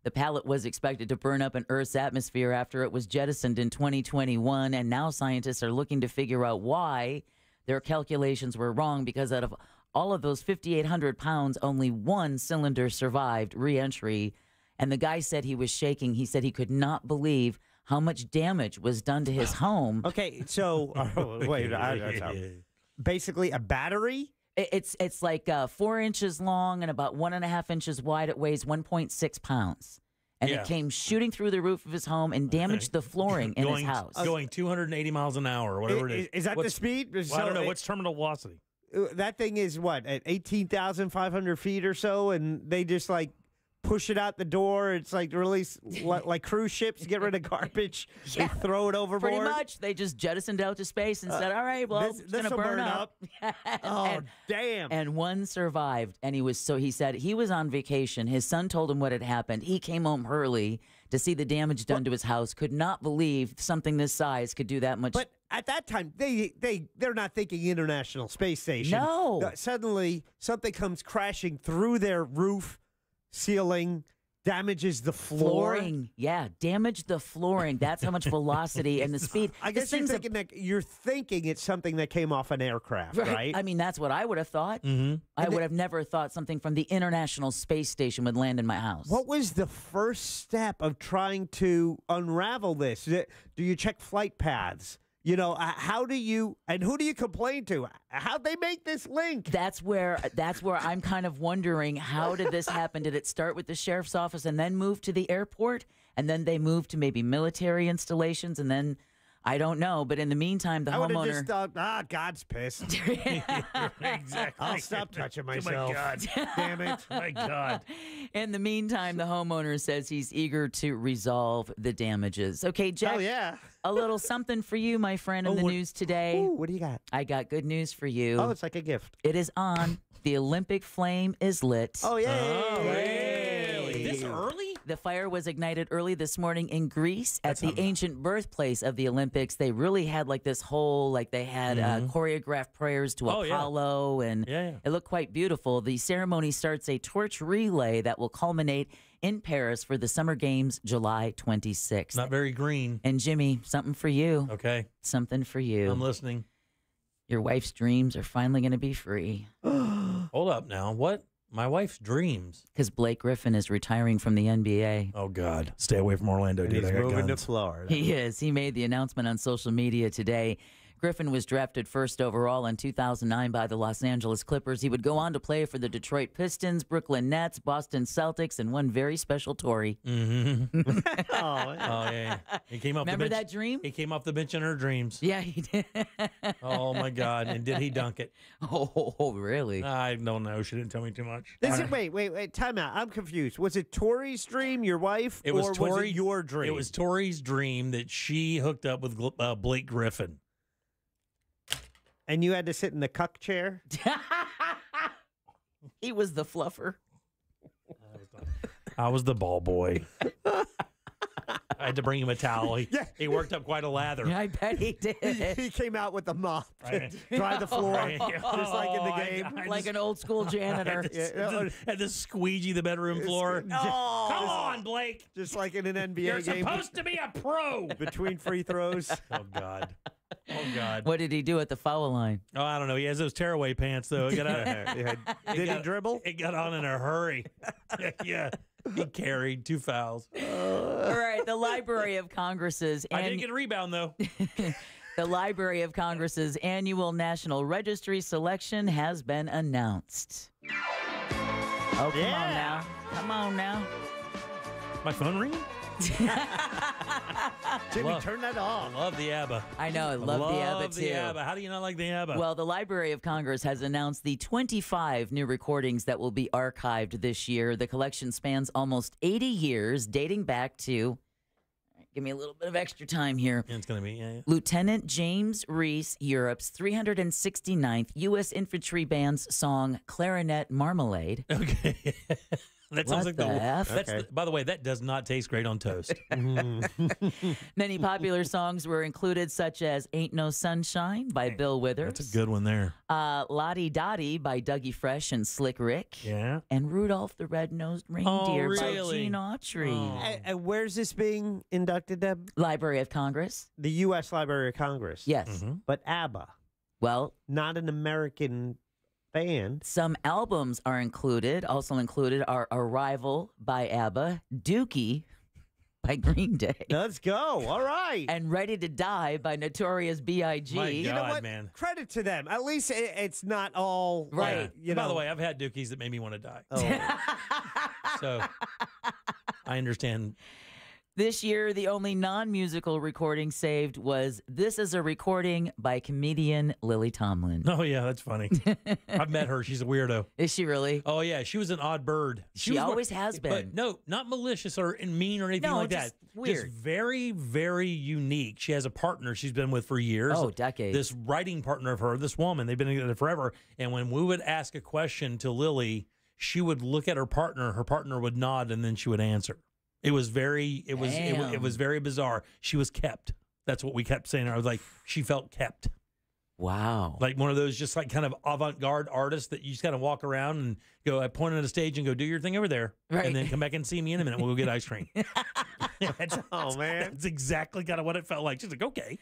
The pallet was expected to burn up in Earth's atmosphere after it was jettisoned in 2021, and now scientists are looking to figure out why their calculations were wrong because out of all of those 5,800 pounds, only one cylinder survived re entry. And the guy said he was shaking. He said he could not believe how much damage was done to his home.
Okay, so oh, wait, I, I, I- basically a battery.
It- It's it's like uh, four inches long and about one and a half inches wide. It weighs 1.6 pounds, and
Yeah.
it came shooting through the roof of his home and damaged the flooring in
going,
his house.
Going 280 miles an hour or whatever it
I-
is.
is that the speed?
Well, I don't know.
it-
What's terminal velocity?
Uh, That thing is what at eighteen thousand five hundred feet or so, and they just like push it out the door. It's like release like, cruise ships get rid of garbage. They throw it overboard.
Pretty much, they just jettisoned out to space and said, "All right, well,
this-
it's gonna burn,
burn
up."
Oh
and,
damn!
and one survived, and he was so he said he was on vacation. His son told him what had happened. He came home early to see the damage done to his house. Could not believe something this size could do that much.
But at that time, they they they're not thinking International Space Station.
No.
Uh, suddenly, something comes crashing through their roof, ceiling, damages the floor.
flooring, yeah, damage the flooring. That's how much velocity and the speed.
I guess you're
thing's a-
thinking that you're thinking it's something that came off an aircraft, right?
I mean, that's what I would have thought.
Mm-hmm.
I would have never thought something from the International Space Station would land in my house.
What was the first step of trying to unravel this? Do you check flight paths? You know, how do you and who do you complain to? How'd they make this link?
That's where that's where I'm kind of wondering how did this happen? Did it start with the sheriff's office and then move to the airport, and then they moved to maybe military installations, and then I don't know. But in the meantime, the
I
homeowner.
just thought, ah, God's pissed.
exactly.
I'll stop touching myself.
Oh my God.
Damn it.
my God.
In the meantime, the homeowner says he's eager to resolve the damages. Okay, Jack.
Oh yeah.
A little something for you, my friend, in
Oh,
the
what-
news today.
Ooh, what do you got?
I got good news for you.
Oh, it's like a gift.
It is on. The Olympic flame is lit.
Oh yeah.
Oh, really? This early?
The fire was ignited early this morning in Greece at the ancient birthplace of the Olympics. They really had like this whole, like they had uh, choreographed prayers to
Mm-hmm. Oh, yeah.
Apollo, and
Yeah, yeah.
it looked quite beautiful. The ceremony starts a torch relay that will culminate in Paris for the Summer Games, July 26th.
Not very green.
and Jimmy, something for you.
Okay.
Something for you.
I'm listening.
Your wife's dreams are finally going to be free
Hold up now. What? My wife's dreams.
because Blake Griffin is retiring from the NBA.
Oh God. Stay away from Orlando,
And
dude.
he's
I got
moving to
guns.
Florida.
He is. He made the announcement on social media today. Griffin was drafted first overall in 2009 by the Los Angeles Clippers. He would go on to play for the Detroit Pistons, Brooklyn Nets, Boston Celtics, and one very special Tori.
Mm-hmm.
oh,
Oh yeah. He came off
Remember
the bench.
that dream?
He came off the bench in her dreams.
Yeah, he did.
Oh my God. And did he dunk it?
oh, really?
I don't know. She didn't tell me too much.
This is, wait, wait, wait. Time out. I'm confused. Was it Tori's dream, your wife,
It was
or
Tori.
was it your dream?
It was Tori's dream that she hooked up with uh, Blake Griffin.
And you had to sit in the cuck chair.
he was the fluffer.
I was the ball boy. I had to bring him a towel. He, he worked up quite a lather.
I bet he did.
he came out with a mop to
Right.
dry the floor,
Right.
just like in the
Oh, I-
game.
I
like an old school janitor.
Yeah, uh,
Had to squeegee the bedroom floor.
Oh.
Come on, Blake.
just like in an NBA
You're
game.
supposed to be a pro.
between free throws.
Oh God. Oh God.
What did he do at the foul line?
Oh, I don't know. He has those tearaway pants though. It got on,
Yeah. Did he dribble?
it got on in a hurry. yeah. He carried two fouls.
All right, the Library of Congress's
I didn't get a rebound though.
the Library of Congress's annual National Registry selection has been announced. Oh, come on now. Come on now.
My phone ringing?
Jimmy,
Love-
turn that
I love the ABBA.
I know, I love, the ABBA
Love
too.
the ABBA. How do you not like the ABBA?
Well, the Library of Congress has announced the 25 new recordings that will be archived this year. The collection spans almost 80 years, dating back to. Give me a little bit of extra time here.
it's gonna be yeah, yeah.
Lieutenant James Reese, Europe's 369th U.S. Infantry Band's song "Clarinet Marmalade."
Okay. That sounds
What
like the,
the F?
That's
Okay.
the- by the way, that does not taste great on toast.
Many popular songs were included, such as "Ain't No Sunshine" by Bill Withers,
That's a good one there.
uh, "La Di Da Di" by Dougie Fresh and Slick Rick,
Yeah.
and "Rudolph the Red-Nosed Reindeer" by
really?
Gene Autry.
Oh.
And, and where's this being inducted, Deb?
Library of Congress.
The U.S. Library of Congress.
Yes.
Mm-hmm.
But ABBA,
Well,
not an American band.
some albums are included. Also included are "Arrival" by ABBA, "Dookie" by Green Day,
Let's go. All right.
and "Ready to Die" by Notorious B.I.G.
My
you know
God,
what?
man.
Credit to them. At least it, it's not all
Right.
like, you
By
know.
the way, I've had dookies that made me want to die.
Oh.
So I understand.
This year, the only non musical recording saved was This is a recording by comedian Lily Tomlin.
Oh yeah, that's funny. I've met her. She's a weirdo.
Is she really?
Oh yeah, she was an odd bird.
She
one-
always has been.
But no, not malicious or mean or anything
No,
like that.
weird.
Just very, very unique. She has a partner she's been with for years.
Oh, decades.
This writing partner of her, this woman, they've been together forever. And when we would ask a question to Lily, she would look at her partner. Her partner would nod, and then she would answer. It was very, it was, it, it was very bizarre. She was kept. That's what we kept saying. I was like, she felt kept.
Wow.
Like one of those just like kind of avant-garde artists that you just kind of walk around and go, I point at a stage and go, do your thing over there.
Right.
And then come back and see me in a minute. We'll go get ice cream. That's-
Oh, man.
That's exactly kind of what it felt like. She's like, okay.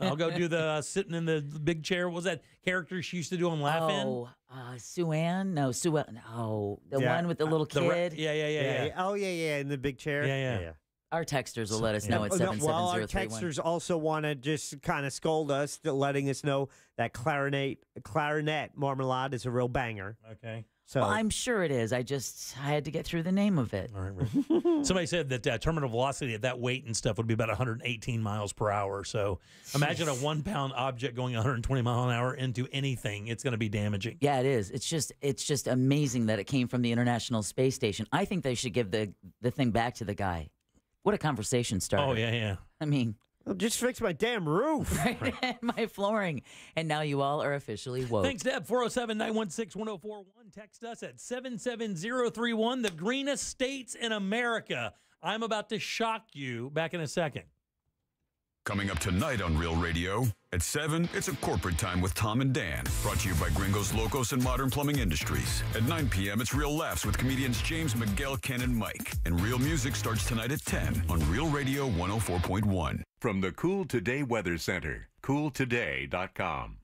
I'll go do the uh, sitting in the big chair. What was that character she used to do on Laugh In?
Oh, uh, Sue Ann? No, Sue Ann. No, the
Yeah.
one with the little
The ra-
kid.
yeah, yeah, yeah,
Yeah,
yeah.
Oh, yeah, yeah. In the big chair.
yeah, Yeah, yeah.
Our texters will let us know at
Oh, well, our texters also want to just kind of scold us, to letting us know that clarinet clarinet marmalade is a real banger.
Okay.
So
Well, I'm sure it is. I just I had to get through the name of it.
All right, right. Somebody said that uh, terminal velocity at that weight and stuff would be about 118 miles per hour. So imagine a one pound object going 120 mile an hour into anything. It's going to be damaging.
Yeah, it is. It's just it's just amazing that it came from the International Space Station. I think they should give the the thing back to the guy. What a conversation starter.
Oh, yeah, yeah.
I mean,
Well, just fix my damn roof.
right at my flooring. And now you all are officially woke.
Thanks, Deb. 407 916 1041. Text us at 77031, the greenest states in America. I'm about to shock you back in a second.
Coming up tonight on Real Radio at 7, it's a corporate time with Tom and Dan. Brought to you by Gringos Locos and Modern Plumbing Industries. At 9 p.m., it's Real Laughs with comedians James, Miguel, Ken, and Mike. And Real Music starts tonight at 10 on Real Radio 104.1.
From the Cool Today Weather Center, cooltoday.com.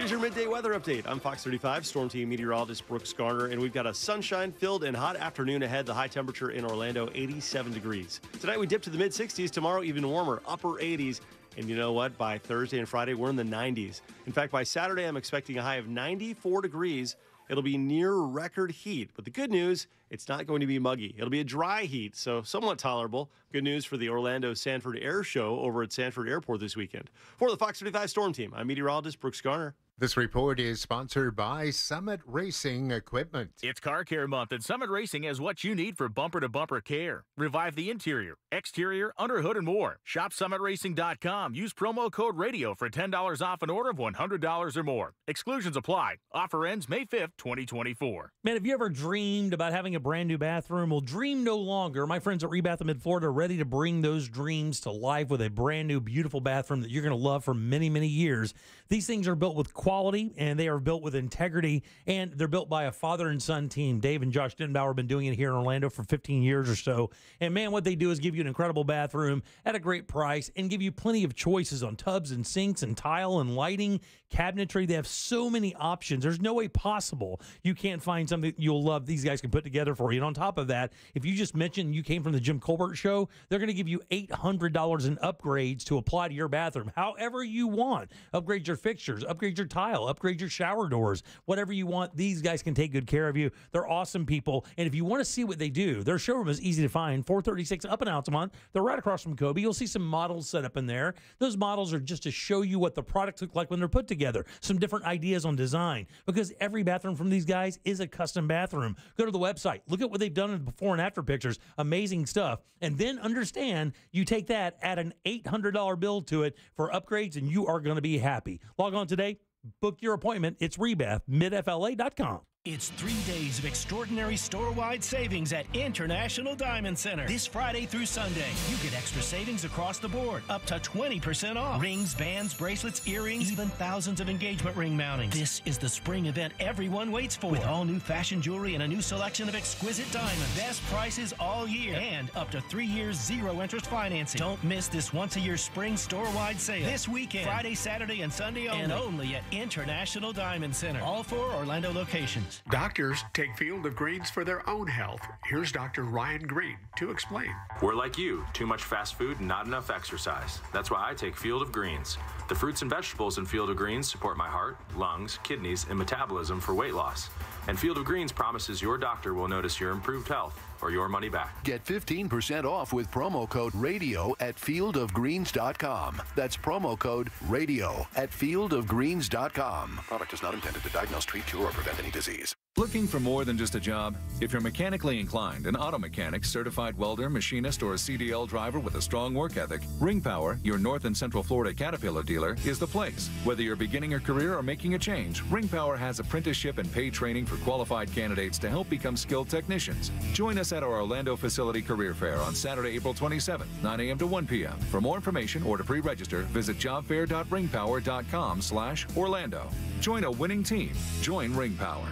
Here's your midday weather update. I'm Fox 35 Storm Team meteorologist Brooks Garner, and we've got a sunshine filled and hot afternoon ahead. The high temperature in Orlando, 87 degrees. Tonight we dip to the mid 60s. Tomorrow, even warmer, upper 80s. And you know what? By Thursday and Friday, we're in the 90s. In fact, by Saturday, I'm expecting a high of 94 degrees. It'll be near record heat. But the good news It's not going to be muggy. It'll be a dry heat, so somewhat tolerable. Good news for the Orlando Sanford Air Show over at Sanford Airport this weekend. For the Fox 35 Storm Team, I'm meteorologist Brooks Garner.
This report is sponsored by Summit Racing Equipment.
It's Car Care Month, and Summit Racing has what you need for bumper to bumper care. Revive the interior, exterior, underhood, and more. Shop summitracing.com. Use promo code RADIO for $10 off an order of $100 or more. Exclusions apply. Offer ends May 5th, 2024.
Man, have you ever dreamed about having a brand new bathroom? Well, dream no longer. My friends at Rebath of Mid Florida are ready to bring those dreams to life with a brand new, beautiful bathroom that you're going to love for many, many years. These things are built with quality and they are built with integrity and they're built by a father and son team. Dave and Josh Denbauer have been doing it here in Orlando for 15 years or so. And man, what they do is give you an incredible bathroom at a great price and give you plenty of choices on tubs and sinks and tile and lighting, cabinetry. They have so many options. There's no way possible you can't find something you'll love these guys can put together for you. And on top of that, if you just mentioned you came from the Jim Colbert show, they're going to give you $800 in upgrades to apply to your bathroom however you want. Upgrade your fixtures, upgrade your tile, upgrade your shower doors, whatever you want. These guys can take good care of you. They're awesome people. And if you want to see what they do, their showroom is easy to find 436 up and Altamonte. They're right across from Kobe. You'll see some models set up in there. Those models are just to show you what the products look like when they're put together, some different ideas on design, because every bathroom from these guys is a custom bathroom. Go to the website, look at what they've done in before and after pictures. Amazing stuff. And then understand you take that, add an $800 bill to it for upgrades, and you are going to be happy. Log on today, book your appointment. It's Rebath, midfla.com.
It's three days of extraordinary store-wide savings at International Diamond Center. This Friday through Sunday, you get extra savings across the board, up to 20% off. Rings, bands, bracelets, earrings, even thousands of engagement ring mountings. This is the spring event everyone waits for. With all new fashion jewelry and a new selection of exquisite diamonds. Best prices all year and up to three years zero interest financing. Don't miss this once-a-year spring store-wide sale. This weekend, Friday, Saturday, and Sunday only. And only at International Diamond Center. All four Orlando locations.
Doctors take Field of Greens for their own health. Here's Dr. Ryan Green to explain.
We're like you too much fast food not enough exercise. That's why I take Field of Greens. The fruits and vegetables in Field of Greens support my heart, lungs, kidneys, and metabolism for weight loss. And Field of Greens promises your doctor will notice your improved health or your money back.
Get 15% off with promo code RADIO at fieldofgreens.com. That's promo code RADIO at fieldofgreens.com.
Product is not intended to diagnose, treat, cure, or prevent any disease.
Looking for more than just a job? If you're mechanically inclined, an auto mechanic, certified welder, machinist, or a CDL driver with a strong work ethic, Ring Power, your North and Central Florida Caterpillar dealer, is the place. Whether you're beginning your career or making a change, Ring Power has apprenticeship and pay training for qualified candidates to help become skilled technicians. Join us at our Orlando Facility Career Fair on Saturday, April 27th, 9 a.m. to 1 p.m. For more information or to pre-register, visit jobfair.ringpower.com slash Orlando. Join a winning team. Join Ring Power.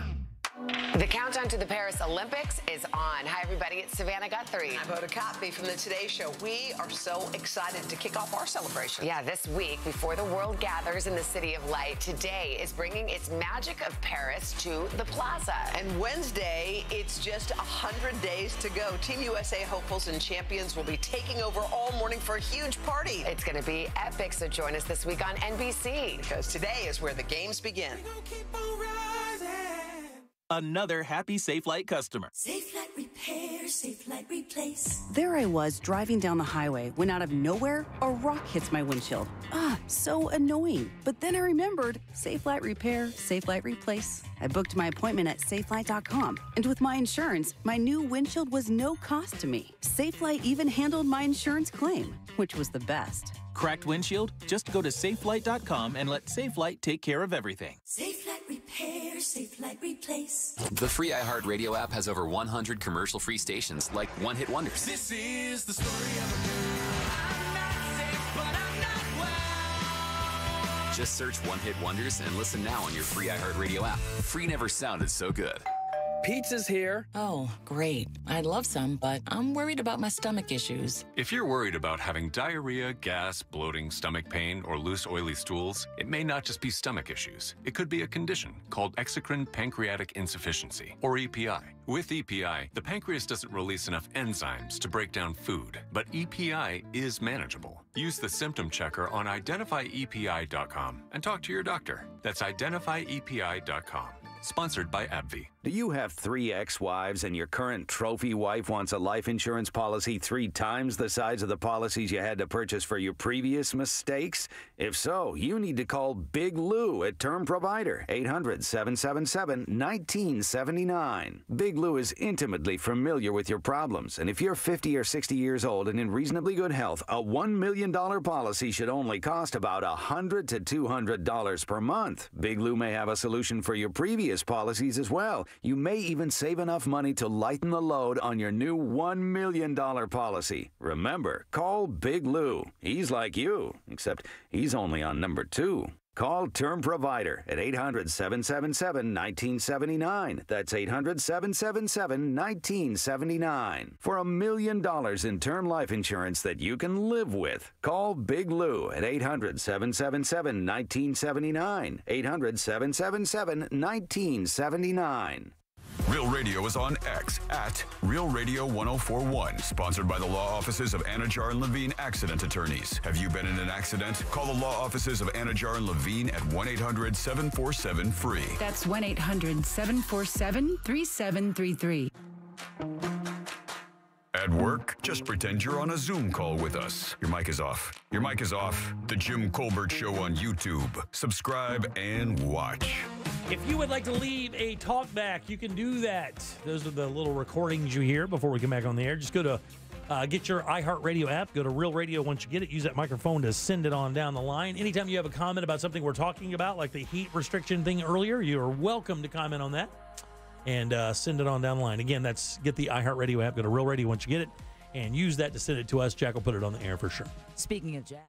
The countdown to the Paris Olympics is on. Hi, everybody. It's Savannah Guthrie.
I'm Hoda Kotb from the Today Show. We are so excited to kick off our celebration.
Yeah, this week, before the world gathers in the City of Light, today is bringing its magic of Paris to the plaza.
And Wednesday, it's just 100 days to go. Team USA hopefuls and champions will be taking over all morning for a huge party.
It's going to be epic, so join us this week on NBC.
Because today is where the games begin.
Another happy Safelite customer.
Safelite Repair, Safelite Replace.
There I was driving down the highway when out of nowhere a rock hits my windshield. Ah, so annoying. But then I remembered Safelite Repair, Safelite Replace. I booked my appointment at safelite.com, and with my insurance, my new windshield was no cost to me. Safelite even handled my insurance claim, which was the best.
Cracked windshield? Just go to safelite.com and let Safelite take care of everything.
Safelite Repair, Safelite Replace.
The free iHeartRadio app has over 100 commercial free stations like One Hit Wonders.
This is the story of a girl. I'm not safe, but I'm not well.
Just search One Hit Wonders and listen now on your free iHeartRadio app. Free never sounded so good.
Pizza's here.
Oh, great. I'd love some, but I'm worried about my stomach issues.
If you're worried about having diarrhea, gas, bloating, stomach pain, or loose, oily stools, it may not just be stomach issues. It could be a condition called exocrine pancreatic insufficiency, or EPI. With EPI, the pancreas doesn't release enough enzymes to break down food, but EPI is manageable. Use the symptom checker on identifyepi.com and talk to your doctor. That's identifyepi.com. Sponsored by AbbVie.
Do you have three ex wives and your current trophy wife wants a life insurance policy three times the size of the policies you had to purchase for your previous mistakes? If so, you need to call Big Lou at Term Provider, 800 777 1979. Big Lou is intimately familiar with your problems, and if you're 50 or 60 years old and in reasonably good health, a $1 million policy should only cost about 100 to $200 per month. Big Lou may have a solution for your previous policies as well. You may even save enough money to lighten the load on your new $1 million policy. Remember, call Big Lou. He's like you, except he's only on number two. Call Term Provider at 800 777 1979. That's 800 777 1979. For a million dollars in term life insurance that you can live with, call Big Lou at 800 777 1979. 800 777 1979.
Real Radio is on X at Real Radio 1041. Sponsored by the law offices of Anidjar and Levine Accident Attorneys. Have you been in an accident? Call the law offices of Anidjar and Levine at 1 800 747 FREE.
That's 1 800 747 3733.
At work, just pretend you're on a Zoom call with us. Your mic is off. Your mic is off. The Jim Colbert Show on YouTube. Subscribe and watch.
If you would like to leave a talk back, you can do that. Those are the little recordings you hear before we come back on the air. Just go to uh, get your iHeartRadio app. Go to Real Radio. Once you get it, use that microphone to send it on down the line. Anytime you have a comment about something we're talking about, like the heat restriction thing earlier, you are welcome to comment on that and uh, send it on down the line. Again, that's get the iHeartRadio app. Go to Real Radio once you get it, and use that to send it to us. Jack will put it on the air for sure.
Speaking of Jack,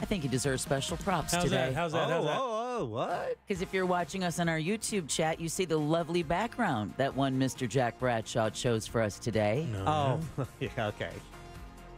I think he deserves special props
How's
today.
that? How's that? How's that?
Oh, what?
Because if you're watching us on our YouTube chat, you see the lovely background that one Mr. Jack Bradshaw chose for us today.
Oh, yeah, okay.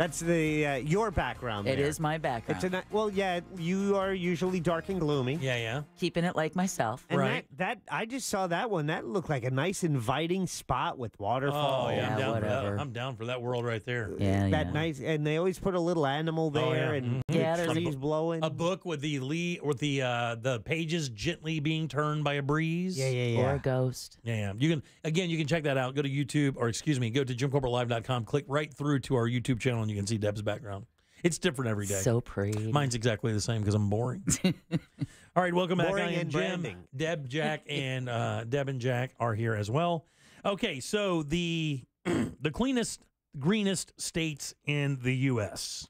That's the uh, your background.
It
there.
is my background.
It's a ni- well, yeah. You are usually dark and gloomy.
Yeah, yeah.
Keeping it like myself.
And that, that I just saw that one. That looked like a nice, inviting spot with waterfall.
Oh, yeah, I'm down for that. I'm down for that world right there.
Yeah, that nice, and they always put a little animal there,
Oh, yeah.
and
Mhm.
the
Yeah, there's a
trees blowing.
A book with the lee with the uh, the pages gently being turned by a breeze.
Yeah, yeah, yeah. Or a
ghost.
Yeah, yeah. You can again, you can check that out. Go to YouTube or excuse me, go to jimcolbertlive.com, click right through to our YouTube channel, and you can see Deb's background. It's different every day.
So pretty.
Mine's exactly the same because I'm boring. All right, welcome back.
Boring
I am
and
Jim.
branding.
Deb, Jack, and uh, Deb and Jack are here as well. Okay, so the the cleanest, greenest states in the U.S.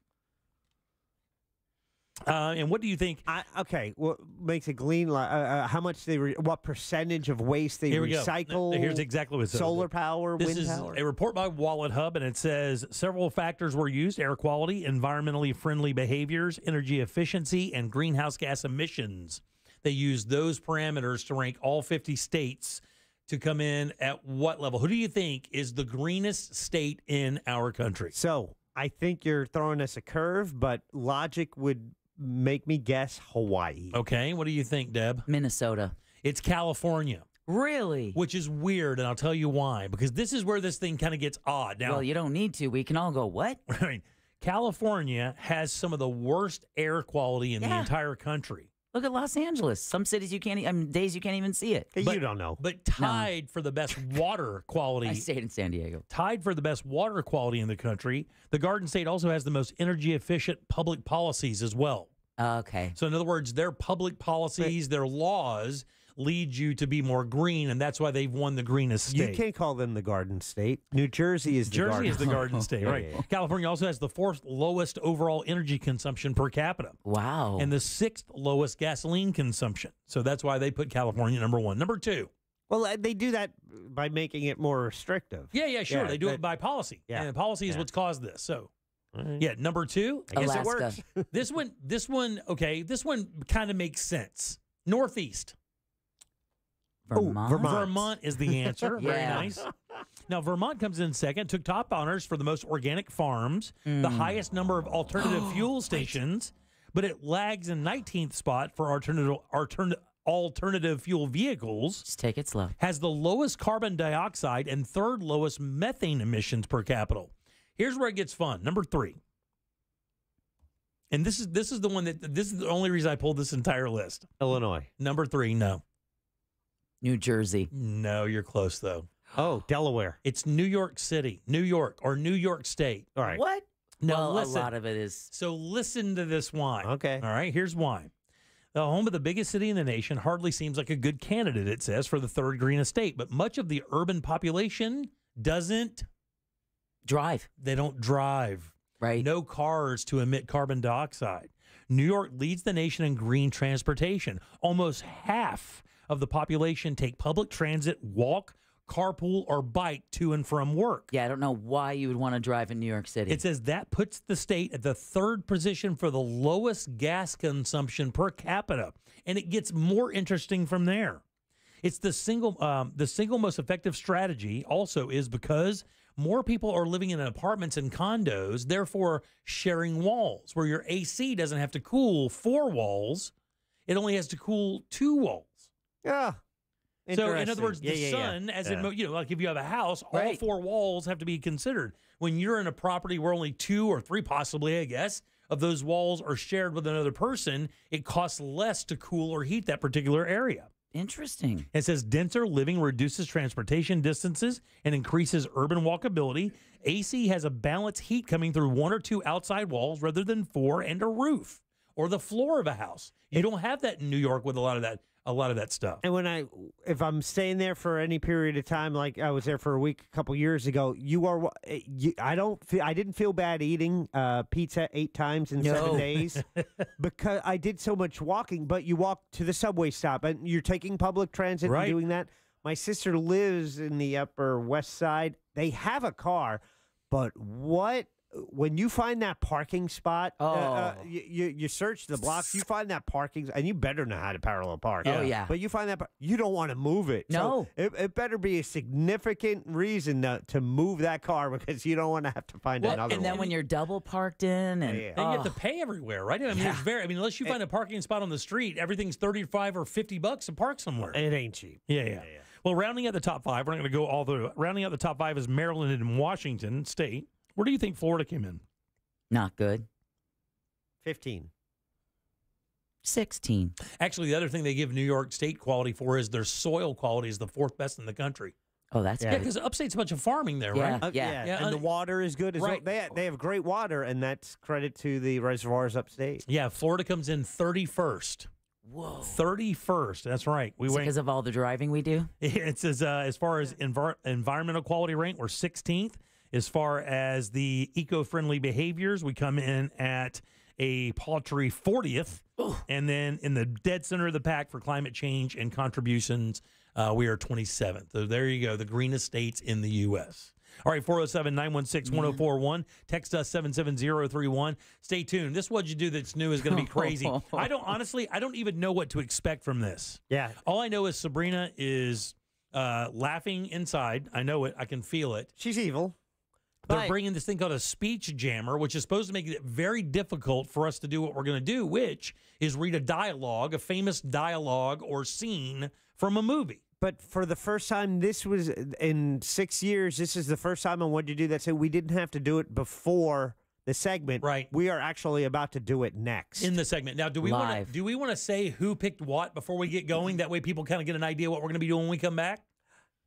Uh, and what do you think?
I, okay, what makes it? Like, uh, uh, how much they, re- what percentage of waste they
Here we go.
recycle?
Here's exactly what it says.
solar power,
This
wind
is
power.
a report by Wallet Hub, and it says several factors were used: air quality, environmentally friendly behaviors, energy efficiency, and greenhouse gas emissions. They used those parameters to rank all 50 states to come in at what level? Who do you think is the greenest state in our country?
So I think you're throwing us a curve, but logic would make me guess Hawaii.
Okay, what do you think, Deb?
Minnesota.
It's California.
Really?
Which is weird, and I'll tell you why. Because this is where this thing kind of gets odd. Now,
well, you don't need to. We can all go, what?
Right. California has some of the worst air quality in the entire country.
Look at Los Angeles. Some cities you can't, I mean, um, days you can't even see it.
But- you don't know. But tied for the best water quality.
I stayed in San Diego.
Tied for the best water quality in the country. The Garden State also has the most energy efficient public policies as well.
Okay.
So, in other words, their public policies, their laws lead you to be more green, and that's why they've won the greenest state.
You can't call them the Garden State. New Jersey is the
Jersey
Garden
is the Garden State, right?
yeah, yeah.
California also has the fourth lowest overall energy consumption per capita.
Wow.
And the sixth lowest gasoline consumption. So that's why they put California number one. Number two.
Well, uh, they do that by making it more restrictive.
Yeah, yeah, sure.
Yeah,
they do
that-
it by policy.
Yeah,
And policy is
yeah.
what's caused this. So
right.
yeah, number two.
I guess it Alaska. works.
this one, this one, okay, this one kind of makes sense. Northeast.
Vermont.
Vermont. Vermont is the answer. Very nice. Now, Vermont comes in second, took top honors for the most organic farms, the
Mm.
highest number of alternative fuel stations, but it lags in 19th spot for alternative, altern, alternative fuel vehicles.
Just take it slow.
Has the lowest carbon dioxide and third lowest methane emissions per capita. Here's where it gets fun. Number three. And this is this is the one that this is the only reason I pulled this entire list.
Illinois.
Number three, no.
New Jersey.
No, you're close though.
Oh, Delaware.
It's New York City, New York, or New York State.
All right.
What?
No,
well,
listen.
a lot of it is.
So listen to this why.
Okay.
All right, here's why. The home of the biggest city in the nation hardly seems like a good candidate, it says, for the third green estate. But much of the urban population doesn't
drive.
They don't drive.
Right.
No cars to emit carbon dioxide. New York leads the nation in green transportation. Almost half of the population take public transit, walk, carpool, or bike to and from work.
Yeah, I don't know why you would want to drive in New York City.
It says that puts the state at the third position for the lowest gas consumption per capita, and it gets more interesting from there. It's the single um, the single most effective strategy. Also, is because more people are living in apartments and condos, therefore sharing walls, where your AC doesn't have to cool four walls; it only has to cool two walls.
Yeah.
So, in other words, the
Yeah, yeah, yeah.
sun, as in, you know, like if you have a house, all
Right.
four walls have to be considered. When you're in a property where only two or three, possibly, I guess, of those walls are shared with another person, it costs less to cool or heat that particular area.
Interesting.
It says denser living reduces transportation distances and increases urban walkability. AC has a balanced heat coming through one or two outside walls rather than four and a roof or the floor of a house. You don't have that in New York with a lot of that a lot of that stuff.
And when I, if I'm staying there for any period of time, like I was there for a week a couple years ago, you are. eh, You, I don't. Feel, I didn't feel bad eating uh, pizza eight times in
No.
seven days because I did so much walking. But you walk to the subway stop, and you're taking public transit
Right.
and doing that. My sister lives in the Upper West Side. They have a car, but what? When you find that parking spot, uh, uh,
Oh.
you, you you search the blocks, you find that parking, and you better know how to parallel park.
Oh, yeah.
But you find that you don't want to move it. So
No.
it, it better be a significant reason to, to move that car because you don't want to have to find
Well,
another
and then
one.
when you're double parked in, and
Yeah.
And you have to
oh,
pay everywhere, right? I mean, it's very. I mean, unless you find a parking spot on the street, everything's thirty-five or fifty bucks to park somewhere.
it ain't cheap.
Yeah, yeah. yeah. Well, rounding out the top five, we're not going to go all through. Rounding out the top five is Maryland and Washington State. Where do you think Florida came in?
not good.
Fifteen.
16.
Actually, the other thing they give New York State quality for is their soil quality is the fourth best in the country.
Oh, that's
Yeah,
good.
because upstate's a bunch of farming there,
Yeah.
right?
Uh,
Yeah.
Yeah,
and the water is good as well.
Right.
They they have great water, and that's credit to the reservoirs upstate.
Yeah, Florida comes in thirty-first.
Whoa.
Thirty-first. That's right. We went.
because of all the driving we do?
It says uh, as far as envir- environmental quality rank, we're 16th. As far as the eco-friendly behaviors, we come in at a paltry 40th. And then in the dead center of the pack for climate change and contributions, uh, we are 27th. So there you go, the greenest states in the U.S. All right, 407 916 1041. Text us 77031. Stay tuned. This What You Do That's New is going to be crazy. I don't, honestly, I don't even know what to expect from this.
Yeah.
All I know is Sabrina is uh, laughing inside. I know it. I can feel it.
She's evil.
They're
But-
bringing this thing called a speech jammer, which is supposed to make it very difficult for us to do what we're going to do, which is read a dialogue, a famous dialogue or scene from a movie.
But for the first time, this was in six years. This is the first time on what you do that. So we didn't have to do it before the segment.
Right.
We are actually about to do it next.
In the segment. Now, do we want to do we want to say who picked what before we get going? That way, people kind of get an idea what we're going to be doing when we come back.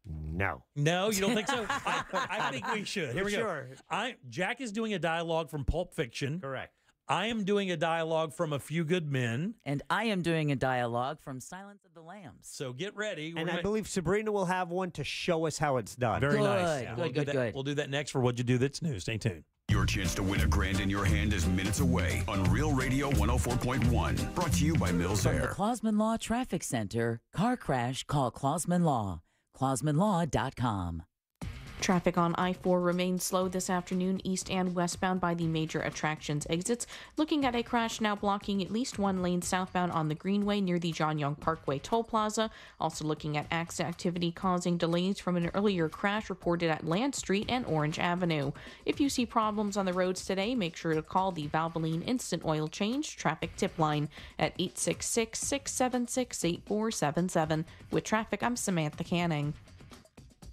No.
No, you don't think so? I, I think we should. Here we go.
Sure.
I Jack is doing a dialogue from Pulp Fiction.
Correct.
I am doing a dialogue from A Few Good Men.
And I am doing a dialogue from Silence of the Lambs.
So get ready. We're
And I
gonna-
believe Sabrina will have one to show us how it's done.
very nice.
Good,
Yeah,
good,
we'll do
good,
that-
good.
We'll do that next for what you do that's new. Stay tuned.
Your chance to win a grand in your hand is minutes away on Real Radio 104.1. Brought to you by Mills
From the
Air.
Clausman Law Traffic Center, car crash, call Clausman Law. ClausmanLaw.com.
Traffic on I 4 remains slow this afternoon, east and westbound by the major attractions exits. Looking at a crash now blocking at least one lane southbound on the Greenway near the John Young Parkway toll plaza. Also looking at accident activity causing delays from an earlier crash reported at Land Street and Orange Avenue. If you see problems on the roads today, make sure to call the Valvoline Instant Oil Change traffic tip line at 866 676 8477. With traffic, I'm Samantha Canning.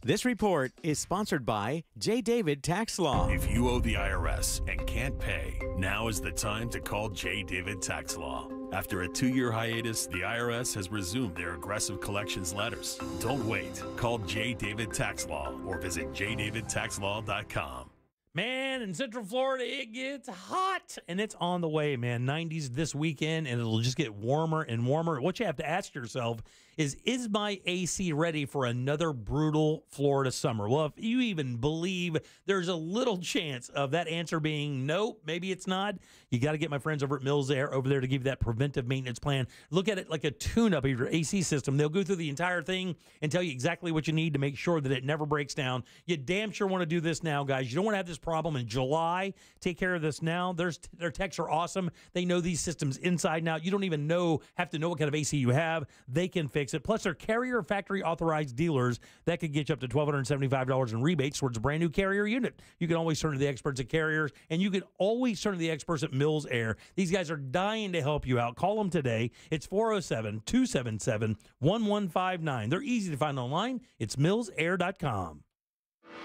This report is sponsored by J. David Tax Law.
If you owe the IRS and can't pay, now is the time to call J. David Tax Law. After a two year hiatus, the IRS has resumed their aggressive collections letters. Don't wait. Call J. David Tax Law or visit jdavidtaxlaw.com.
Man, in Central Florida, it gets hot and it's on the way, man. 90s this weekend, and it'll just get warmer and warmer. What you have to ask yourself is Is my AC ready for another brutal Florida summer? Well, if you even believe there's a little chance of that answer being nope, maybe it's not, you got to get my friends over at Mills Air over there to give you that preventive maintenance plan. Look at it like a tune up of your AC system. They'll go through the entire thing and tell you exactly what you need to make sure that it never breaks down. You damn sure want to do this now, guys. You don't want to have this problem in July. Take care of this now. There's, their techs are awesome. They know these systems inside and out. You don't even know have to know what kind of AC you have. They can fix it. Plus, they're carrier factory authorized dealers that could get you up to $1,275 in rebates towards a brand new carrier unit. You can always turn to the experts at carriers, and you can always turn to the experts at Mills Air. These guys are dying to help you out. Call them today. It's 407 277 1159. They're easy to find online. It's millsair.com.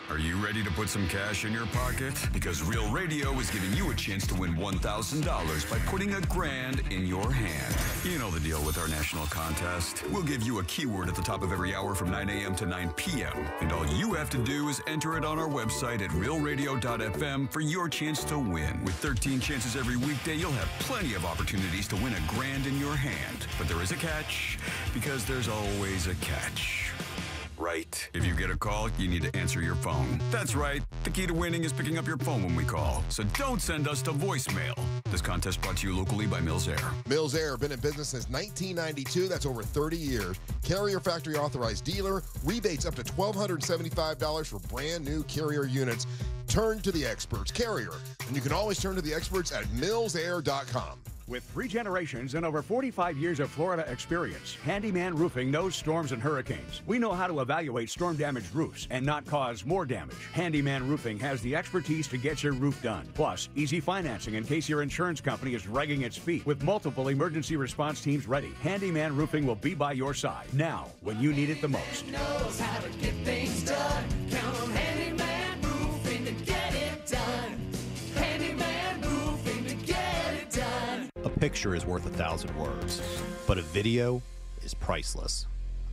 Are you ready to put some cash in your pocket? Because Real Radio is giving you a chance to win $1,000 by putting a grand in your hand. You know the deal with our national contest. We'll give you a keyword at the top of every hour from 9 a.m. to 9 p.m. And all you have to do is enter it on our website at realradio.fm for your chance to win. With 13 chances every weekday, you'll have plenty of opportunities to win a grand in your hand. But there is a catch, because there's always a catch right. If you get a call, you need to answer your phone. That's right. The key to winning is picking up your phone when we call. So don't send us to voicemail. This contest brought to you locally by Mills Air.
Mills Air, been in business since 1992. That's over 30 years. Carrier factory authorized dealer. Rebates up to $1,275 for brand new carrier units. Turn to the experts. Carrier. And you can always turn to the experts at millsair.com.
With three generations and over 45 years of Florida experience, Handyman Roofing knows storms and hurricanes. We know how to evaluate storm damaged roofs and not cause more damage. Handyman Roofing has the expertise to get your roof done. Plus, easy financing in case your insurance company is dragging its feet. With multiple emergency response teams ready, Handyman Roofing will be by your side now when you need it the most.
knows how to get things done. Count on Handyman Roofing to get it done.
A picture is worth a thousand words, but a video is priceless.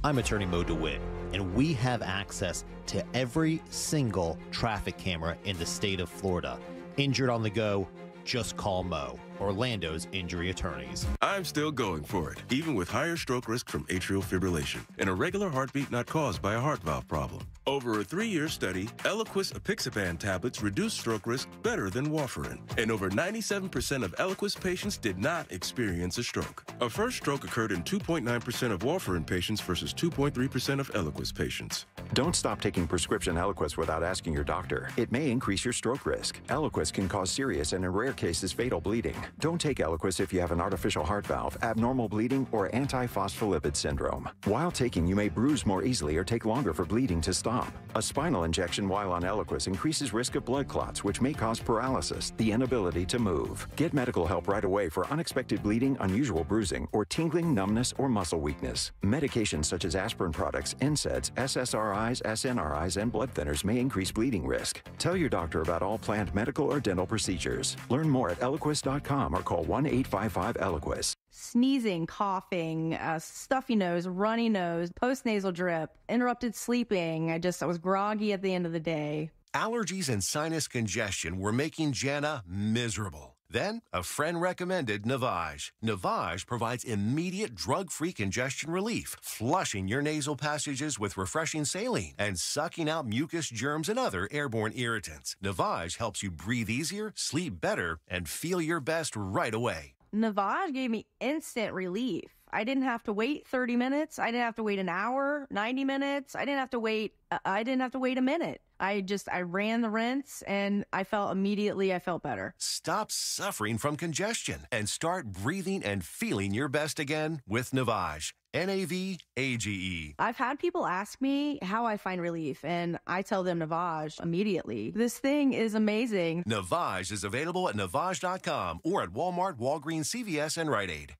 I'm attorney Mo DeWitt, and we have access to every single traffic camera in the state of Florida. Injured on the go, just call Mo, Orlando's injury attorneys.
I'm still going for it, even with higher stroke risk from atrial fibrillation and a regular heartbeat not caused by a heart valve problem. Over a three-year study, Eliquis apixaban tablets reduced stroke risk better than warfarin, and over 97% of Eliquis patients did not experience a stroke. A first stroke occurred in 2.9% of warfarin patients versus 2.3% of Eliquis patients.
Don't stop taking prescription Eliquis without asking your doctor. It may increase your stroke risk. Eliquis can cause serious and in rare cases fatal bleeding. Don't take Eliquis if you have an artificial heart valve, abnormal bleeding, or antiphospholipid syndrome. While taking, you may bruise more easily or take longer for bleeding to stop. A spinal injection while on Eliquis increases risk of blood clots, which may cause paralysis, the inability to move. Get medical help right away for unexpected bleeding, unusual bruising, or tingling, numbness, or muscle weakness. Medications such as aspirin products, NSAIDs, SSRIs, SNRIs, and blood thinners may increase bleeding risk. Tell your doctor about all planned medical or dental procedures. Learn more at eliquis.com or call 1 855 Eliquis.
sneezing, coughing, uh, stuffy nose, runny nose, postnasal drip, interrupted sleeping. I just I was groggy at the end of the day.
Allergies and sinus congestion were making Jana miserable. Then, a friend recommended Navage. Navage provides immediate drug free congestion relief, flushing your nasal passages with refreshing saline and sucking out mucus, germs, and other airborne irritants. Navage helps you breathe easier, sleep better, and feel your best right away.
Navage gave me instant relief. I didn't have to wait 30 minutes. I didn't have to wait an hour, 90 minutes. I didn't have to wait uh, I didn't have to wait a minute. I just I ran the rinse and I felt immediately I felt better.
Stop suffering from congestion and start breathing and feeling your best again with Navage. N A V A G E.
I've had people ask me how I find relief and I tell them Navage immediately. This thing is amazing.
Navage is available at Navage.com or at Walmart, Walgreens, CVS, and Rite Aid.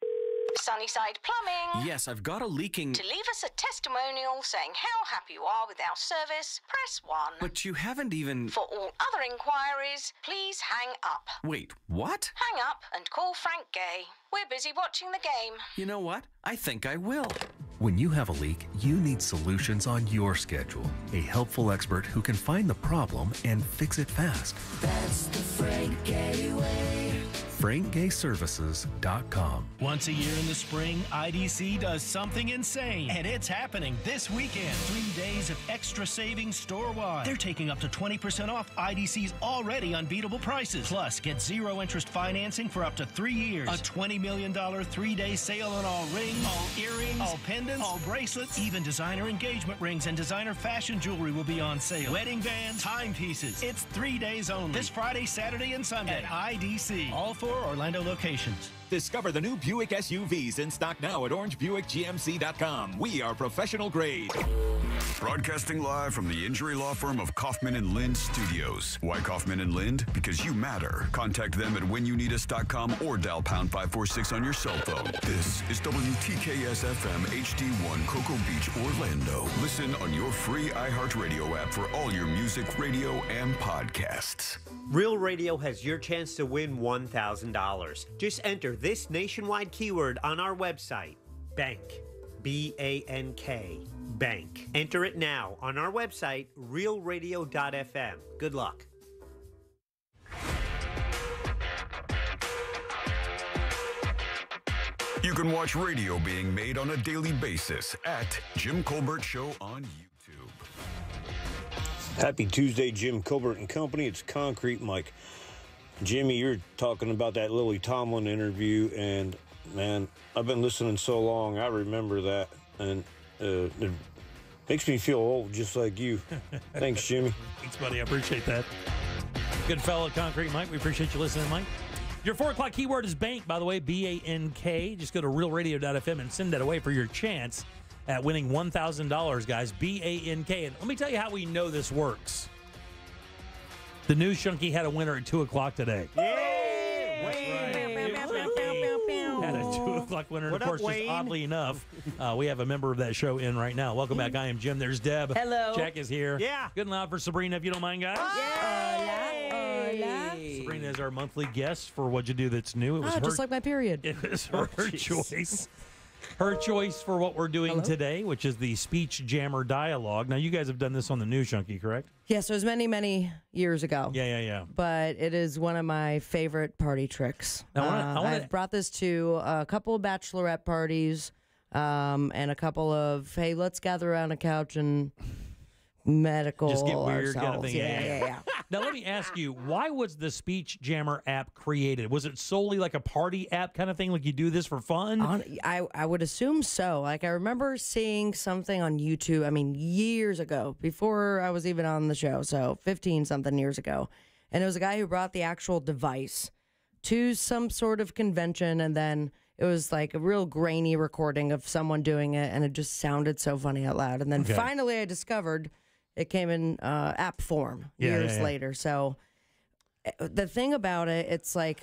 Sunnyside Plumbing.
Yes, I've got a leaking.
To leave us a testimonial saying how happy you are with our service, press 1.
But you haven't even.
For all other inquiries, please hang up.
Wait, what?
Hang up and call Frank Gay. We're busy watching the game.
You know what? I think I will.
When you have a leak, you need solutions on your schedule. A helpful expert who can find the problem and fix it fast.
That's the Frank Gay way.
FrankGayServices.com.
Once a year in the spring, IDC does something insane, and it's happening this weekend. Three days of extra savings store-wide. They're taking up to 20% off IDC's already unbeatable prices. Plus, get zero interest financing for up to three years. A $20 million three-day sale on all rings, all earrings, all pendants, all bracelets, even designer engagement rings and designer fashion jewelry will be on sale. Wedding bands, timepieces. It's three days only. This Friday, Saturday, and Sunday at IDC. All four Orlando locations.
Discover the new Buick SUVs in stock now at orangebuickgmc.com. We are professional grade.
Broadcasting live from the injury law firm of Kaufman and Lynd Studios. Why Kaufman and Lynd? Because you matter. Contact them at whenyouneedus.com or dial pound 546 on your cell phone. This is WTKS FM HD1 Cocoa Beach, Orlando. Listen on your free iHeartRadio app for all your music, radio, and podcasts.
Real Radio has your chance to win $1,000. Just enter this nationwide keyword on our website bank. B A N K. Bank. Enter it now on our website, realradio.fm. Good luck.
You can watch radio being made on a daily basis at Jim Colbert Show on YouTube.
Happy Tuesday, Jim Colbert and Company. It's Concrete Mike. Jimmy, you're talking about that Lily Tomlin interview, and man, I've been listening so long. I remember that, and uh, it makes me feel old, just like you. Thanks, Jimmy.
Thanks, buddy. I appreciate that. Good fellow, Concrete Mike. We appreciate you listening, Mike. Your four o'clock keyword is bank, by the way, B A N K. Just go to realradio.fm and send that away for your chance at winning $1,000, guys. B A N K. And let me tell you how we know this works. The news junkie had a winner at 2 o'clock today. Had a 2 o'clock winner. And
What
of
up,
course, just oddly enough, uh, we have a member of that show in right now. Welcome back. I am Jim. There's Deb.
Hello.
Jack is here.
Yeah.
Good and loud for Sabrina, if you don't mind, guys. Sabrina is our monthly guest for What'd You Do That's New. It was
Ah,
her,
just like my period.
it was her choice. Her choice for what we're doing today, which is the speech jammer dialogue. Now, you guys have done this on the News Junkie, correct?
Yes, it was many, many years ago.
Yeah, yeah, yeah.
But it is one of my favorite party tricks.
I wanna- I
Uh,
wanna-
I've brought this to a couple of bachelorette parties um, and a couple of, hey, let's gather around a couch and medical
Just get weird kind of thing.
Yeah, yeah, yeah.
now, let me ask you, why was the Speech Jammer app created? Was it solely like a party app kind of thing? Like you do this for fun?
On, I, I would assume so. Like I remember seeing something on YouTube. I mean, years ago, before I was even on the show, so fifteen something years ago, and it was a guy who brought the actual device to some sort of convention, and then it was like a real grainy recording of someone doing it, and it just sounded so funny out loud. And then
Okay.
finally, I discovered it came in uh, app form
Yeah, yeah,
years
yeah.
later. So uh, the thing about it, it's like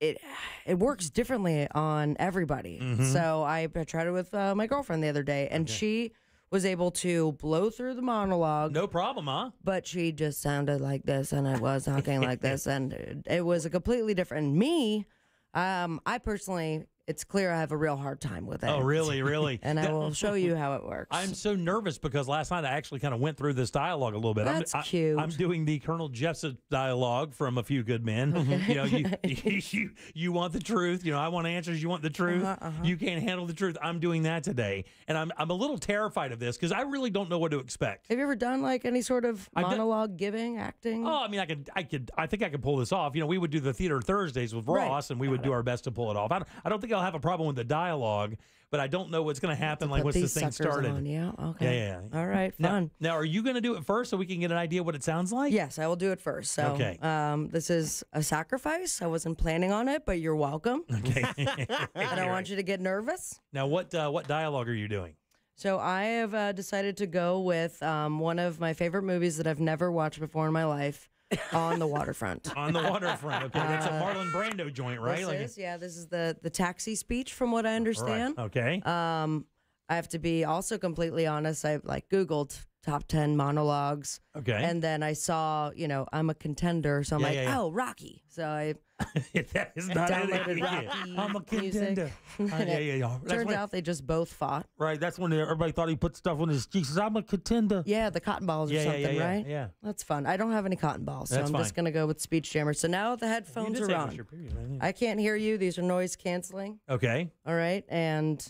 it it works differently on everybody.
Mhm.
So I, I tried it with uh, my girlfriend the other day, and she was able to blow through the monologue.
No problem, huh?
But she just sounded like this, and I was talking like this, and it- it was a completely different me. Um, I personally, it's clear I have a real hard time with it.
Oh, really? Really?
and I will show you how it works.
I'm so nervous because last night I actually kind of went through this dialogue a little bit.
That's
I'm,
cute.
I'm doing the Colonel Jessup dialogue from A Few Good Men. You know, you, you you want the truth. You know, I want answers. You want the truth.
Uh-huh, uh-huh.
You can't handle the truth. I'm doing that today, and I'm I'm a little terrified of this because I really don't know what to expect.
Have you ever done like any sort of
I've done-
monologue giving, acting?
Oh, I mean, I could, I could, I think I could pull this off. You know, we would do the theater Thursdays with
Right.
Ross, and we would do our best to pull it off. I don't, I don't think I'll have a problem with the dialogue, but I don't know what's going to happen. Like once this thing started.
on, Yeah. Okay.
Yeah, yeah.
All right.
Now-
Fun.
Now, are you going to do it first so we can get an idea what it sounds like?
Yes, I will do it first. So,
Okay.
um, this is a sacrifice. I wasn't planning on it, but you're welcome.
Okay.
I don't want you to get nervous.
Now, what uh, what dialogue are you doing?
So I have uh, decided to go with um, one of my favorite movies that I've never watched before in my life. On the waterfront.
On the waterfront. Okay, that's a
Uh,
Marlon Brando joint, right?
This
Like
is, yeah, this is the the taxi speech, from what I understand.
Okay.
Um, I have to be also completely honest. I like Googled top ten monologues.
Okay.
And then I saw, you know, I'm a contender, so I'm
Yeah,
like,
yeah, yeah.
oh, Rocky. So I
that is not it.
Rocky
I'm a contender. Uh, yeah, yeah, yeah. That's
Turns
when-
out they just both fought.
Right, that's when everybody thought he put stuff on his cheeks. I'm a contender.
Yeah, the cotton balls or
Yeah, yeah, yeah,
something,
yeah,
right?
yeah.
That's fun. I don't have any cotton balls, so
That's
I'm just going to go with Speech Jammer. So now the headphones are
say it was
on.
period, right? Yeah.
I can't hear you. These are noise canceling.
Okay.
All right. And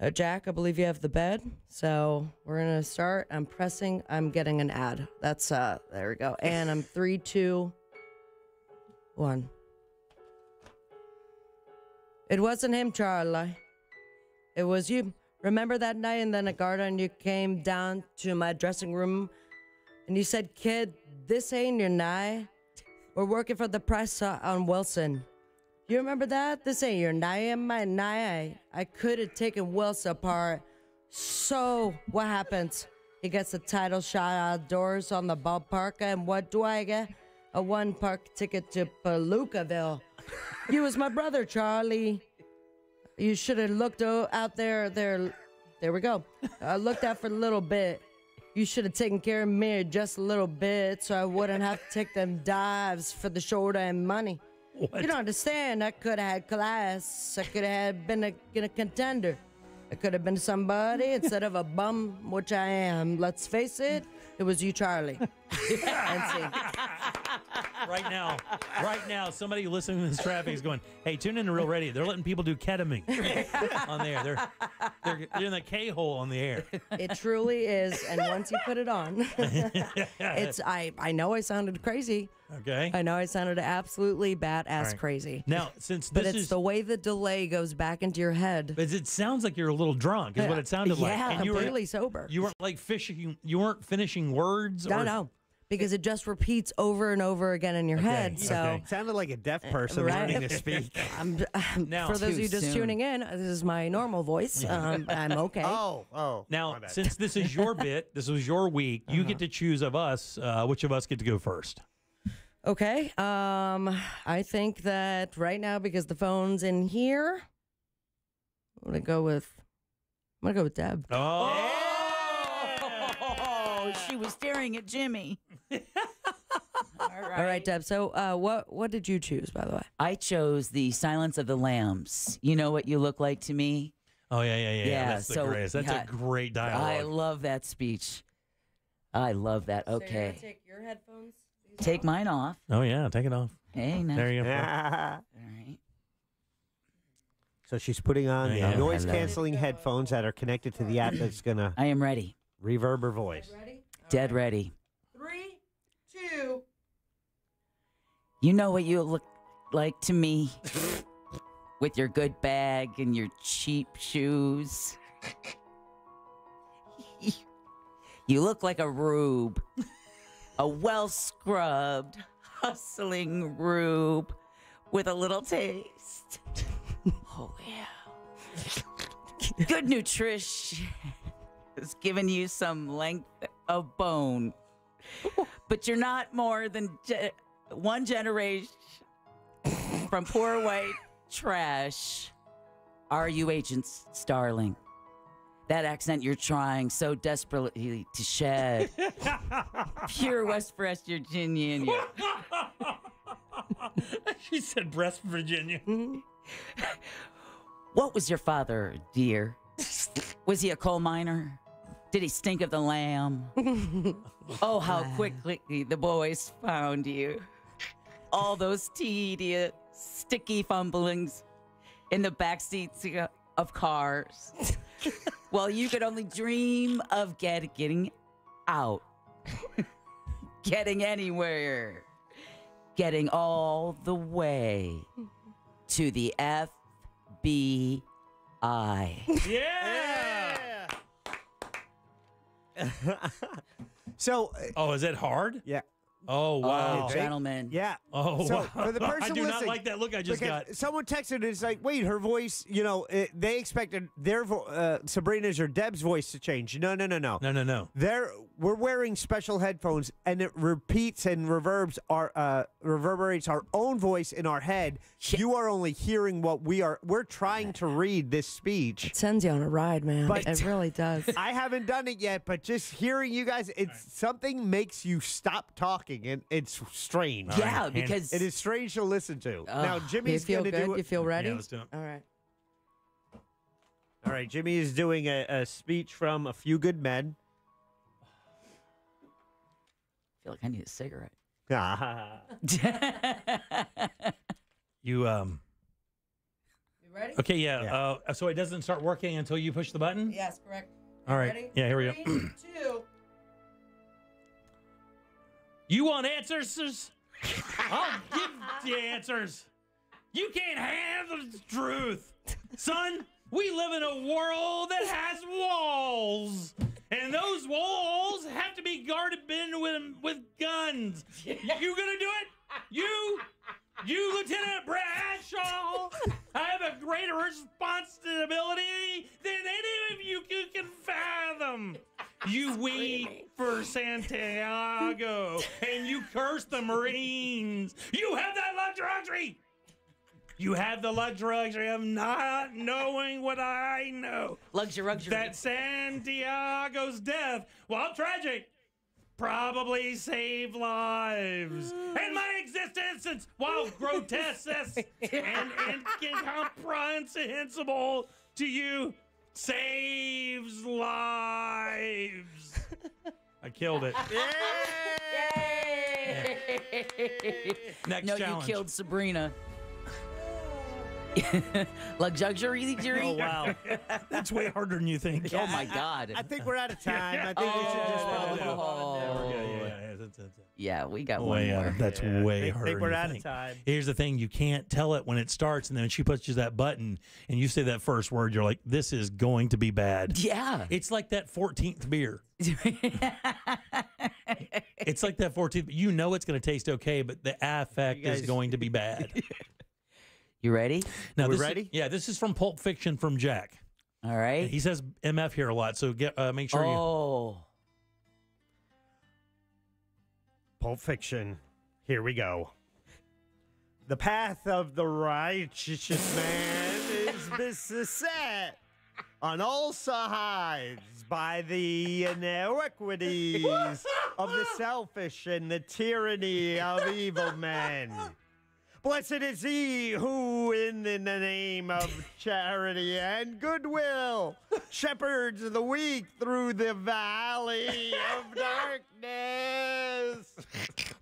uh, Jack, I believe you have the bed. So we're going to start. I'm pressing. I'm getting an ad. That's, uh, there we go. And I'm three, two, one. It wasn't him, Charlie. It was you. Remember that night in the garden you came down to my dressing room and you said, Kid, this ain't your night. We're working for the press on Wilson. You remember that? This ain't your night, my night. I could have taken Wilson apart. So, what happens? He gets a title shot outdoors on the ballpark, and what do I get? A one park ticket to Palookaville. You was my brother, Charlie. You should have looked o- out there. There, there we go. I looked out for a little bit. You should have taken care of me just a little bit, so I wouldn't have to take them dives for the shoulder and money. You don't understand. I could have had class. I could have been a, been a contender. I could have been somebody instead of a bum, which I am. Let's face it, it was you, Charlie. And see.
right now, right now, somebody listening to this traffic is going, "Hey, tune in to Real Radio. They're letting people do ketamine on the air. They're they're, they're in the K hole on the air."
It truly is, and once you put it on, it's I I know I sounded crazy.
Okay.
I know I sounded absolutely badass
All right.
crazy.
Now, since
but it's
is-
the way the delay goes back into your head.
But it sounds like you're a little drunk. Is what it sounded like.
Yeah,
And you were-
completely sober.
You weren't like fishing. You weren't finishing words.
No,
or,
no, because it just repeats over and over again in your head. So
okay.
Sounded like a deaf person
Right.
learning to speak.
I'm, I'm-
Now-
for those of
Too
you just
soon.
tuning in, this is my normal voice. Um, I'm okay.
Oh, oh.
Now, since this is your bit, this was your week, you
Uh-huh.
get to choose of us uh, which of us get to go first.
Okay. Um, I think that right now because the phone's in here, I'm gonna go with. I'm gonna go with Deb.
Oh,
Oh, she was staring at Jimmy. All right.
All right, Deb. So, uh, what what did you choose, by the way?
I chose the Silence of the Lambs. You know what you look like to me?
Oh yeah, yeah, yeah.
Yeah,
That's the
so,
greatest. That's
yeah,
a great dialogue.
I love that speech. I love that. Okay.
take your headphones.
Take mine off.
oh yeah, take it off.
Hey, now.
There you go.
All right.
So she's putting on
Yeah.
noise canceling headphones that are connected to the app that's gonna
I am ready.
reverb her voice.
Dead ready.
Three, two.
You know what you look like to me with your good bag and your cheap shoes. you look like a rube, a well scrubbed, hustling rube with a little taste. Oh, yeah. Good nutrition has given you some length of bone, but you're not more than ge- one generation from poor white trash. Are you Agent Starling? That accent you're trying so desperately to shed. Pure West West Virginian. you-
she said breast Virginia.
What was your father, dear? Was he a coal miner? Did he stink of the lamb? oh, how quickly the boys found you. All those tedious, sticky fumblings in the back seats of cars. well, you could only dream of get, getting out, getting anywhere, getting all the way mm-hmm. to the FBI.
Yeah.
So, uh,
oh, is it hard?
Yeah.
Oh wow,
Oh, gentlemen.
Yeah.
Oh,
so
wow.
for the person
I do not like that look I just got.
Someone texted it's like, wait, her voice. You know, it, they expected their vo- uh, Sabrina's or Deb's voice to change. No, no, no, no.
No, no, no.
They're we're wearing special headphones, and it repeats and reverbs our uh, reverberates our own voice in our head. You are only hearing what we are. We're trying to read this speech.
It sends you on a ride, man.
But-
it really does.
I haven't done it yet, but just hearing you guys, it's something makes you stop talking, and it's strange.
All right, Yeah, hand- because-
it is strange to listen to.
Oh,
now,
you
Jimmy's
feel
gonna
good?
do it.
You feel ready?
Yeah, let's do it.
All right.
All right, Jimmy is doing a, a speech from A Few Good Men.
I feel like I need a cigarette.
You um.
You ready?
Okay, yeah. Uh, so it doesn't start working until you push the button.
Yes, correct.
All right.
Ready?
Yeah, here we go.
Three, two.
You want answers? I'll give you answers. You can't have the truth. Son, we live in a world that has walls. And those walls have to be guarded with, with guns. You gonna do it? You? You, Lieutenant Bradshaw, I have a greater responsibility than any of you can fathom. You weep for Santiago and you curse the Marines. You have that luxury. You have the luxury of not knowing what I know.
Luxury, luxury.
That Santiago's death, while tragic, probably saved lives. And my existence, while grotesque and incomprehensible to you, saves lives. I killed it. Next
no,
challenge.
you killed Sabrina. Luxury.
Oh wow, that's way harder than you think.
Oh my God.
I think we're out of time. I think we should just oh. probably move on.
Oh.
Yeah, yeah, yeah, that's- that's-
Yeah, we got
Way
one
out-
more.
that's
Yeah,
way
think-
harder.
think
than
we're
you
out of time.
Here's the thing: you can't tell it when it starts, and then when she pushes that button, and you say that first word, you're like, "This is going to be bad."
Yeah.
It's like that 14th beer. it's like that 14th. You know it's going to taste okay, but the affect
You
is going to be bad.
You ready?
Now,
We
this is-
ready?
yeah, this is from Pulp Fiction from Jack.
All right.
He says MF here a lot, so get uh, make sure you.
Oh.
Pulp Fiction. Here we go. The path of the righteous man is beset on all sides by the iniquities of the selfish and the tyranny of evil men. Blessed is he who, in the name of charity and goodwill, shepherds the weak through the valley of darkness.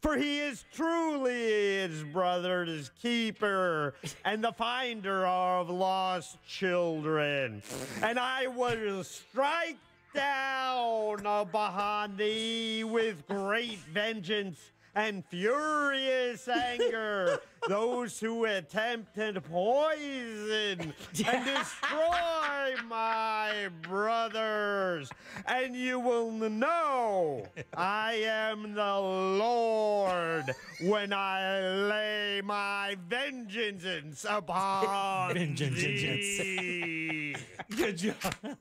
For he is truly his brother's keeper and the finder of lost children. And I will strike down upon thee with great vengeance and furious anger those who attempt to poison and destroy my brothers. And you will know I am the Lord when I lay my vengeance upon
Vengeance.
thee.
Good job.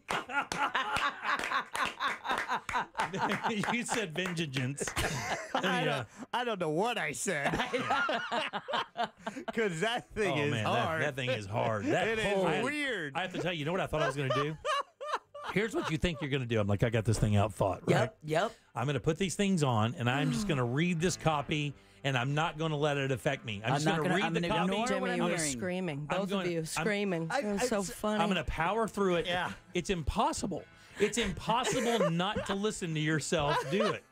you said vengeance.
I,
Yeah.
don't, I don't know what I said. Because that thing
oh
is
man,
hard.
That, thing is hard. That
It is
I-
weird.
I have to tell you, you know what I thought I was going to do? Here's what you think you're going to do. I'm like, I got this thing out thought, right?
Yep. Yep.
I'm going to put these things on, and I'm just mm. going to read this copy, and I'm not going to let it affect me. I'm,
I'm
just going to
gonna-
read
I'm
the
gonna
copy.
ignore
Jimmy,
what
you
I'm
were
hearing.
screaming.
I'm
Both
going-
of you
I'm-
screaming.
I-
it was
I-
so funny.
I'm going to power through it.
Yeah.
It's impossible. It's impossible not to listen to yourself do it.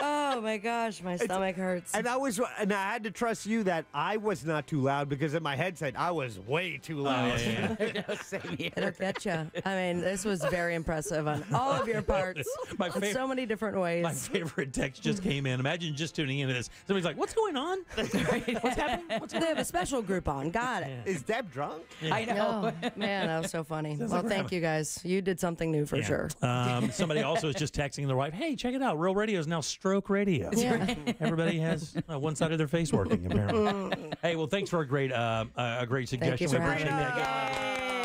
oh my gosh, my stomach hurts.
And I was, and I had to trust you that I was not too loud because in my headset I was way too oh, loud.
Same here.
It'll get you. I mean, this was very impressive on all of your parts
My
in
favorite-
so many different ways.
My favorite text just came in. Imagine just tuning into this. Somebody's like, "What's going on? What's happening? What's
they have a special group on. Got it.
Is Deb drunk?
I know.
Oh, man, that was so funny.
Sounds
well,
like
thank you guys. You did something new for
Yeah.
sure.
Um, somebody also is just texting their wife, "Hey, check it out! Real Radio is now stroke radio.
Yeah.
Everybody has uh, one side of their face working apparently. hey, well, thanks for a great uh, a great suggestion. We appreciate that.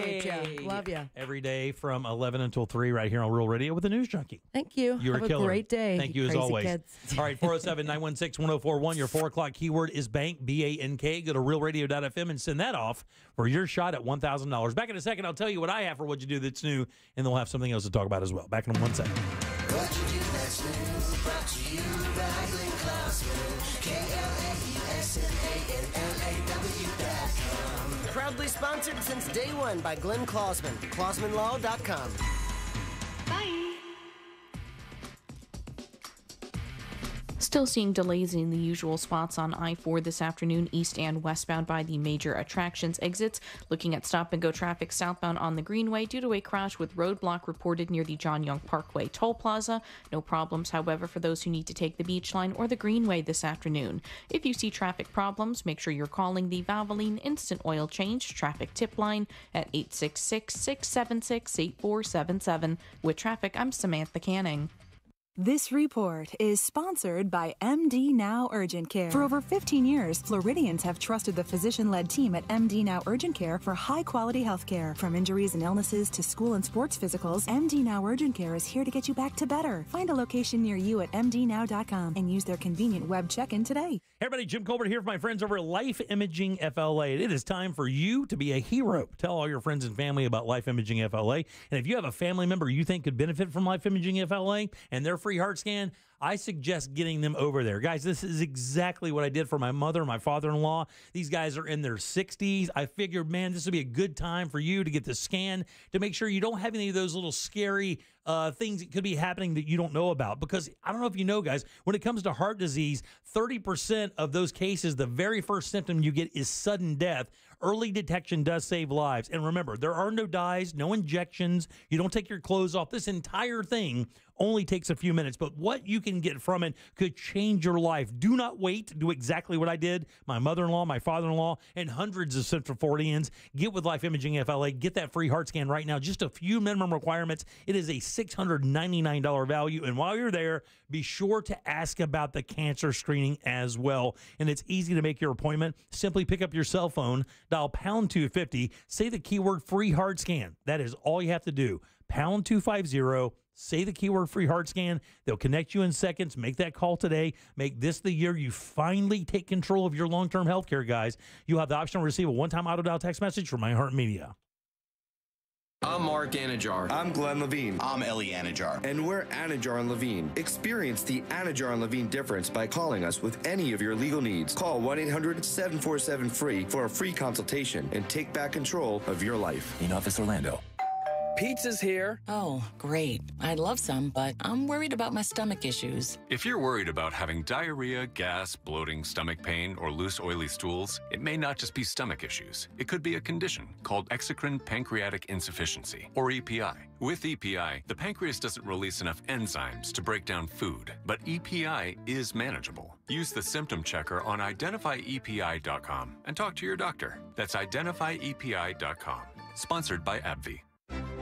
Appreciate you. Love you.
Every day from 11 until 3 right here on Real Radio with the News Junkie.
Thank you.
You're
Have
a killer.
great day.
Thank you as always.
Kids.
All right, 407 916 1041. Your 4 o'clock keyword is bank, B A N K. Go to realradio.fm and send that off for your shot at $1,000. Back in a second, I'll tell you what I have for what you do that's new, and then we'll have something else to talk about as well. Back in one second.
Proudly sponsored since day one by Glenn Klausman. KlausmanLaw.com.
Still seeing delays in the usual spots on I 4 this afternoon, east and westbound by the major attractions exits. Looking at stop and go traffic southbound on the Greenway due to a crash with roadblock reported near the John Young Parkway toll plaza. No problems, however, for those who need to take the beach line or the Greenway this afternoon. If you see traffic problems, make sure you're calling the Valvoline Instant Oil Change traffic tip line at 866 676 8477. With traffic, I'm Samantha Canning.
This report is sponsored by MD Now Urgent Care. For over 15 years, Floridians have trusted the physician led team at MD Now Urgent Care for high quality health care. From injuries and illnesses to school and sports physicals, MD Now Urgent Care is here to get you back to better. Find a location near you at MDNow.com and use their convenient web check in today.
Hey everybody, Jim Colbert here for my friends over at Life Imaging FLA. It is time for you to be a hero. Tell all your friends and family about Life Imaging FLA. And if you have a family member you think could benefit from Life Imaging FLA and their free heart scan, I suggest getting them over there. Guys, this is exactly what I did for my mother my father in law. These guys are in their 60s. I figured, man, this would be a good time for you to get the scan to make sure you don't have any of those little scary uh, things that could be happening that you don't know about. Because I don't know if you know, guys, when it comes to heart disease, 30% of those cases, the very first symptom you get is sudden death. Early detection does save lives. And remember, there are no dyes, no injections. You don't take your clothes off. This entire thing only takes a few minutes, but what you can get from it could change your life. Do not wait. Do exactly what I did. My mother in law, my father in law, and hundreds of Central Floridians. Get with Life Imaging FLA. Get that free heart scan right now. Just a few minimum requirements. It is a $699 value. And while you're there, be sure to ask about the cancer screening as well. And it's easy to make your appointment. Simply pick up your cell phone, dial pound 250, say the keyword free heart scan. That is all you have to do. Pound 250 say the keyword free heart scan. They'll connect you in seconds. Make that call today. Make this the year you finally take control of your long term health care, guys. You'll have the option to receive a one time auto dial text message from iHeartMedia.
I'm Mark Anidjar. I'm Glenn Levine. I'm Ellie Anidjar. And we're Anidjar and Levine. Experience the Anidjar and Levine difference by calling us with any of your legal needs. Call 1 800 747 free for a free consultation and take back control of your life. In Office Orlando.
Pizza's here.
Oh, great. I'd love some, but I'm worried about my stomach issues.
If you're worried about having diarrhea, gas, bloating, stomach pain, or loose, oily stools, it may not just be stomach issues. It could be a condition called exocrine pancreatic insufficiency, or EPI. With EPI, the pancreas doesn't release enough enzymes to break down food, but EPI is manageable. Use the symptom checker on identifyepi.com and talk to your doctor. That's identifyepi.com. Sponsored by AbbVie.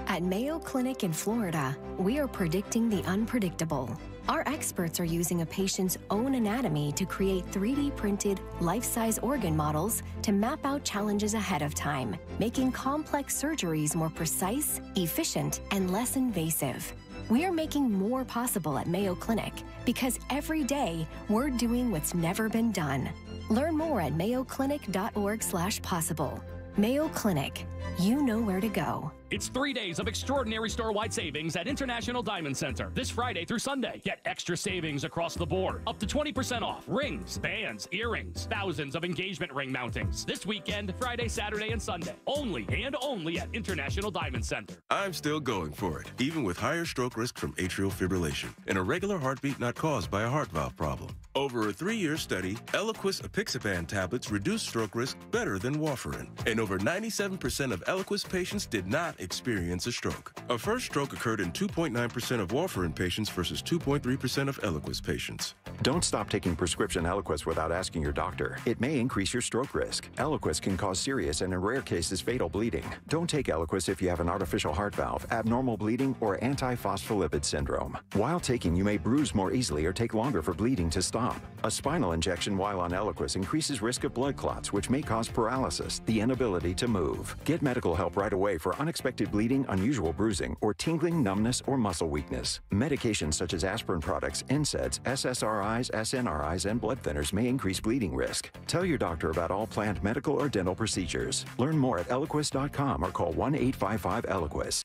At Mayo Clinic in Florida, we are predicting the unpredictable. Our experts are using a patient's own anatomy to create 3D printed, life size organ models to map out challenges ahead of time, making complex surgeries more precise, efficient, and less invasive. We are making more possible at Mayo Clinic because every day we're doing what's never been done. Learn more at mayoclinic.org/possible. Mayo Clinic, you know where to go.
It's three days of extraordinary store-wide savings at International Diamond Center. This Friday through Sunday. Get extra savings across the board. Up to 20% off. Rings, bands, earrings. Thousands of engagement ring mountings. This weekend, Friday, Saturday, and Sunday. Only and only at International Diamond Center.
I'm still going for it, even with higher stroke risk from atrial fibrillation, and a regular heartbeat not caused by a heart valve problem. Over a three-year study, Eliquis apixaban tablets reduced stroke risk better than warfarin, and over 97% of Eliquis patients did not experience a stroke. A first stroke occurred in 2.9% of warfarin patients versus 2.3% of Eliquis patients.
Don't stop taking prescription Eliquis without asking your doctor. It may increase your stroke risk. Eliquis can cause serious and in rare cases fatal bleeding. Don't take Eliquis if you have an artificial heart valve, abnormal bleeding, or antiphospholipid syndrome. While taking, you may bruise more easily or take longer for bleeding to stop. A spinal injection while on Eliquis increases risk of blood clots, which may cause paralysis, the inability to move. Get medical help right away for unexpected bleeding, unusual bruising, or tingling, numbness, or muscle weakness. Medications such as aspirin products, NSAIDs, SSRIs, SNRIs, and blood thinners may increase bleeding risk. Tell your doctor about all planned medical or dental procedures. Learn more at eliquis.com or call 1 855 Eliquis.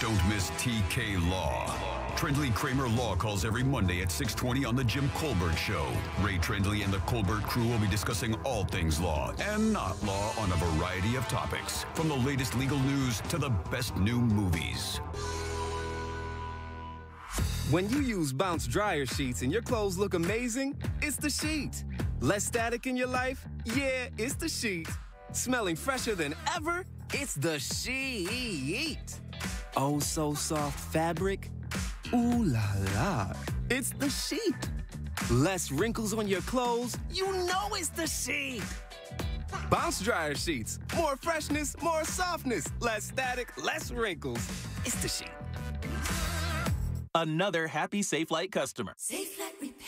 Don't miss TK Law. Trendley Kramer Law calls every Monday at 620 on The Jim Colbert Show. Ray Trendley and the Colbert crew will be discussing all things law and not law on a variety of topics, from the latest legal news to the best new movies.
When you use Bounce dryer sheets and your clothes look amazing, it's the sheet. Less static in your life? Yeah, it's the sheet. Smelling fresher than ever? It's the sheet. Oh, so soft fabric? Ooh la la. It's the sheet. Less wrinkles on your clothes? You know it's the sheet. Bounce dryer sheets. More freshness, more softness. Less static, less wrinkles. It's the sheet.
Another happy Safelite customer.
Safe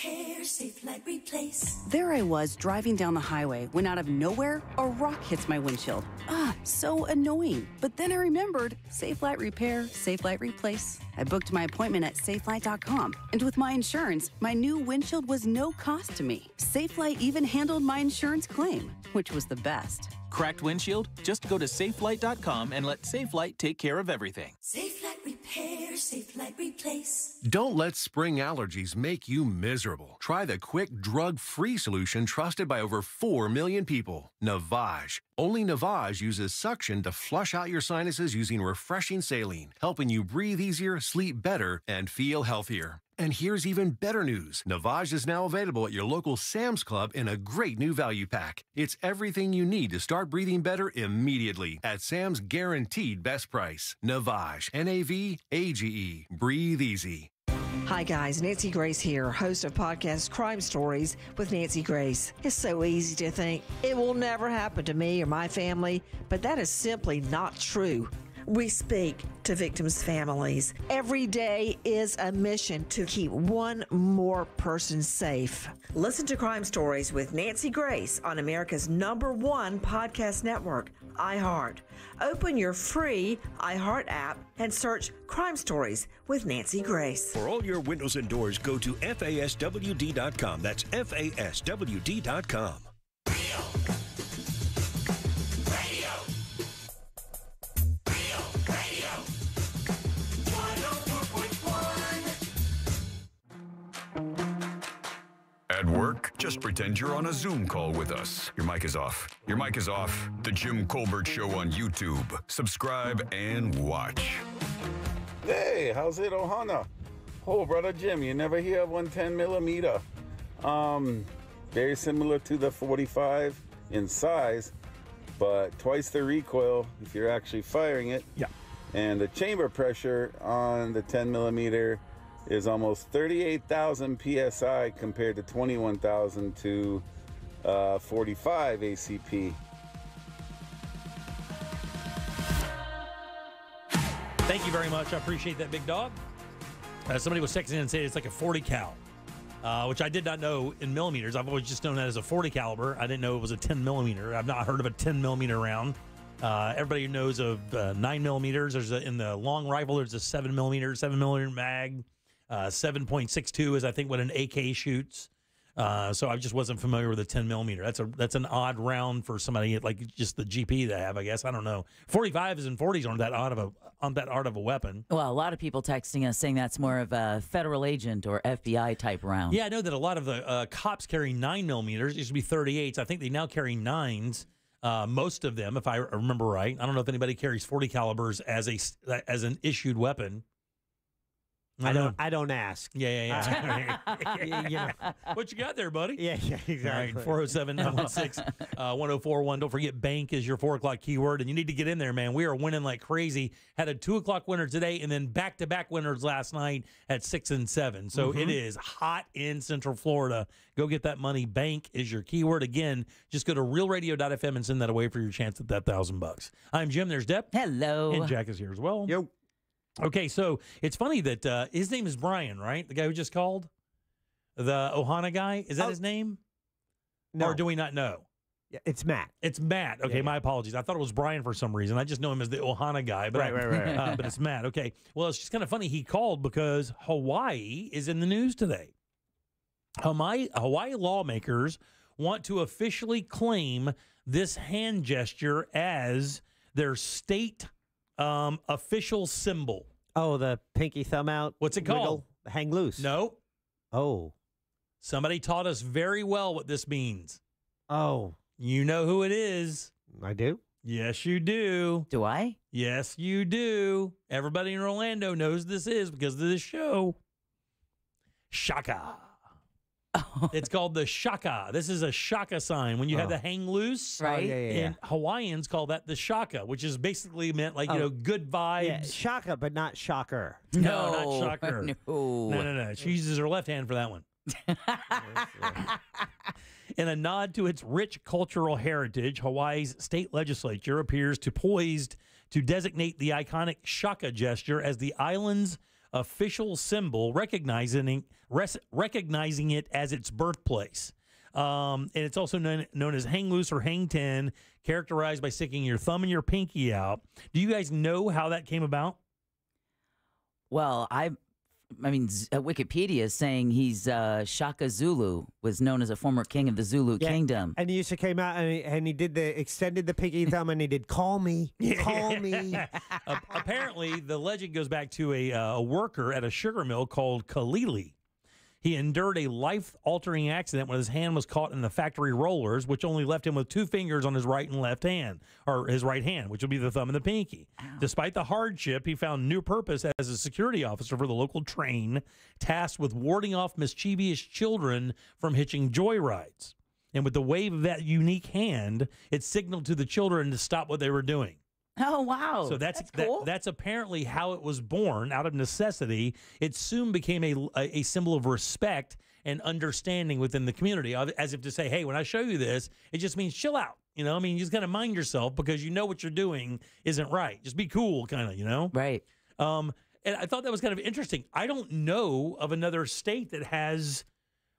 Repair, Safelite.
There I was driving down the highway when out of nowhere, a rock hits my windshield. Ah, so annoying. But then I remembered Safelite Repair, Safelite Replace. I booked my appointment at safelite.com. And with my insurance, my new windshield was no cost to me. Safelite even handled my insurance claim, which was the best.
Cracked windshield? Just go to safelite.com and let Safelite take care of everything.
Safelite Repair, Safelite Replace.
Don't let spring allergies make you miserable. Try the quick, drug free solution trusted by over 4 million people Navage. Only Navage uses suction to flush out your sinuses using refreshing saline, helping you breathe easier, sleep better, and feel healthier. And here's even better news. Navage is now available at your local Sam's Club in a great new value pack. It's everything you need to start breathing better immediately at Sam's guaranteed best price. Navage, N A V A G E. Breathe easy.
Hi, guys. Nancy Grace here, host of podcast Crime Stories with Nancy Grace. It's so easy to think it will never happen to me or my family, but that is simply not true. We speak to victims' families. Every day is a mission to keep one more person safe. Listen to Crime Stories with Nancy Grace on America's number one podcast network, iHeart. Open your free iHeart app and search Crime Stories with Nancy Grace.
For all your windows and doors, go to FASWD.com. That's FASWD.com.
At work, just pretend you're on a Zoom call with us. Your mic is off. Your mic is off. The Jim Colbert Show on YouTube. Subscribe and watch.
Hey, how's it, Ohana? Oh, brother Jim, you never hear of 110 millimeter. Um, very similar to the 45 in size, but twice the recoil if you're actually firing it.
Yeah.
And the chamber pressure on the 10 millimeter is almost 38,000 psi compared to 21,000 to uh, 45 ACP.
Thank you very much. I appreciate that, big dog. Uh, somebody was texting in and saying it's like a 40 cal, uh, which I did not know in millimeters. I've always just known that as a 40 caliber. I didn't know it was a 10 millimeter. I've not heard of a 10 millimeter round. Uh, everybody knows of uh, nine millimeters. There's a, in the long rifle. There's a seven millimeter, seven millimeter mag. Uh, 7.62 is I think what an AK shoots. Uh, so I just wasn't familiar with a 10 millimeter. That's a that's an odd round for somebody like just the GP they have. I guess I don't know. 45s and 40s aren't that odd of a on that odd of a weapon.
Well, a lot of people texting us saying that's more of a federal agent or FBI type round.
Yeah, I know that a lot of the uh, cops carry nine millimeters. It used to be 38s. I think they now carry nines. Uh, most of them, if I remember right. I don't know if anybody carries 40 calibers as a as an issued weapon.
I don't. I don't ask.
Yeah, yeah,
yeah. you know.
what you got there, buddy?
Yeah, yeah, exactly.
All right, 407 916 1041. Don't forget bank is your four o'clock keyword, and you need to get in there, man. We are winning like crazy. Had a two o'clock winner today, and then back to back winners last night at six and seven. So
Mhm.
it is hot in Central Florida. Go get that money. Bank is your keyword. Again, just go to realradio.fm and send that away for your chance at that thousand bucks. I'm Jim. There's Deb.
Hello.
And Jack is here as well.
Yo.
Okay, so it's funny that uh, his name is Brian, right? The guy who just called, the Ohana guy. Is that
Oh.
his name?
No.
Or do we not know?
Yeah, it's Matt.
It's Matt. Okay,
Yeah,
my apologies. I thought it was Brian for some reason. I just know him as the Ohana guy, but
Right,
I-
right, right, right.
Uh, but it's Matt. Okay. Well, it's just kind of funny. He called because Hawaii is in the news today. Hawaii Hawaii lawmakers want to officially claim this hand gesture as their state um, official symbol.
Oh, the pinky thumb out.
What's it
wiggle,
called?
Hang loose.
No.
Oh.
Somebody taught us very well what this means.
Oh.
You know who it is.
I do.
Yes, you do.
Do I?
Yes, you do. Everybody in Orlando knows this is because of this show. Shaka. Oh. It's called the shaka. This is a shaka sign. When you have
Oh.
the hang loose,
Right. Oh, yeah, yeah,
and Hawaiians call that the shaka, which is basically meant like, you
Oh.
know, good vibes.
Yeah, shaka, but not shocker.
No, not shocker.
No.
No, no, no. She uses her left hand for that one. In a nod to its rich cultural heritage, Hawaii's state legislature appears to poised to designate the iconic shaka gesture as the island's official symbol, recognizing res- recognizing it as its birthplace. Um, and it's also known, known as hang loose or hang ten, characterized by sticking your thumb and your pinky out. Do you guys know how that came about?
Well, I, I mean, Z- uh, Wikipedia is saying he's uh, Shaka Zulu, was known as a former king of the Zulu
Yeah,
kingdom.
And he used to came out and he, and he did the extended the pinky thumb and he did call me, call me.
A- apparently, the legend goes back to a, uh, a worker at a sugar mill called Kalili. He endured a life altering accident when his hand was caught in the factory rollers, which only left him with two fingers on his right and left hand, or his right hand, which would be the thumb and the pinky. Despite the hardship, he found new purpose as a security officer for the local train, tasked with warding off mischievous children from hitching joyrides. And with the wave of that unique hand, it signaled to the children to stop what they were doing.
Oh wow!
So that's
that's
that- that's apparently how it was born out of necessity. It soon became a, a, a symbol of respect and understanding within the community, as if to say, "Hey, when I show you this, it just means chill out." You know, I mean, you just got to mind yourself because you know what you're doing isn't right. Just be cool, kind of. You know,
right?
Um, and I thought that was kind of interesting. I don't know of another state that has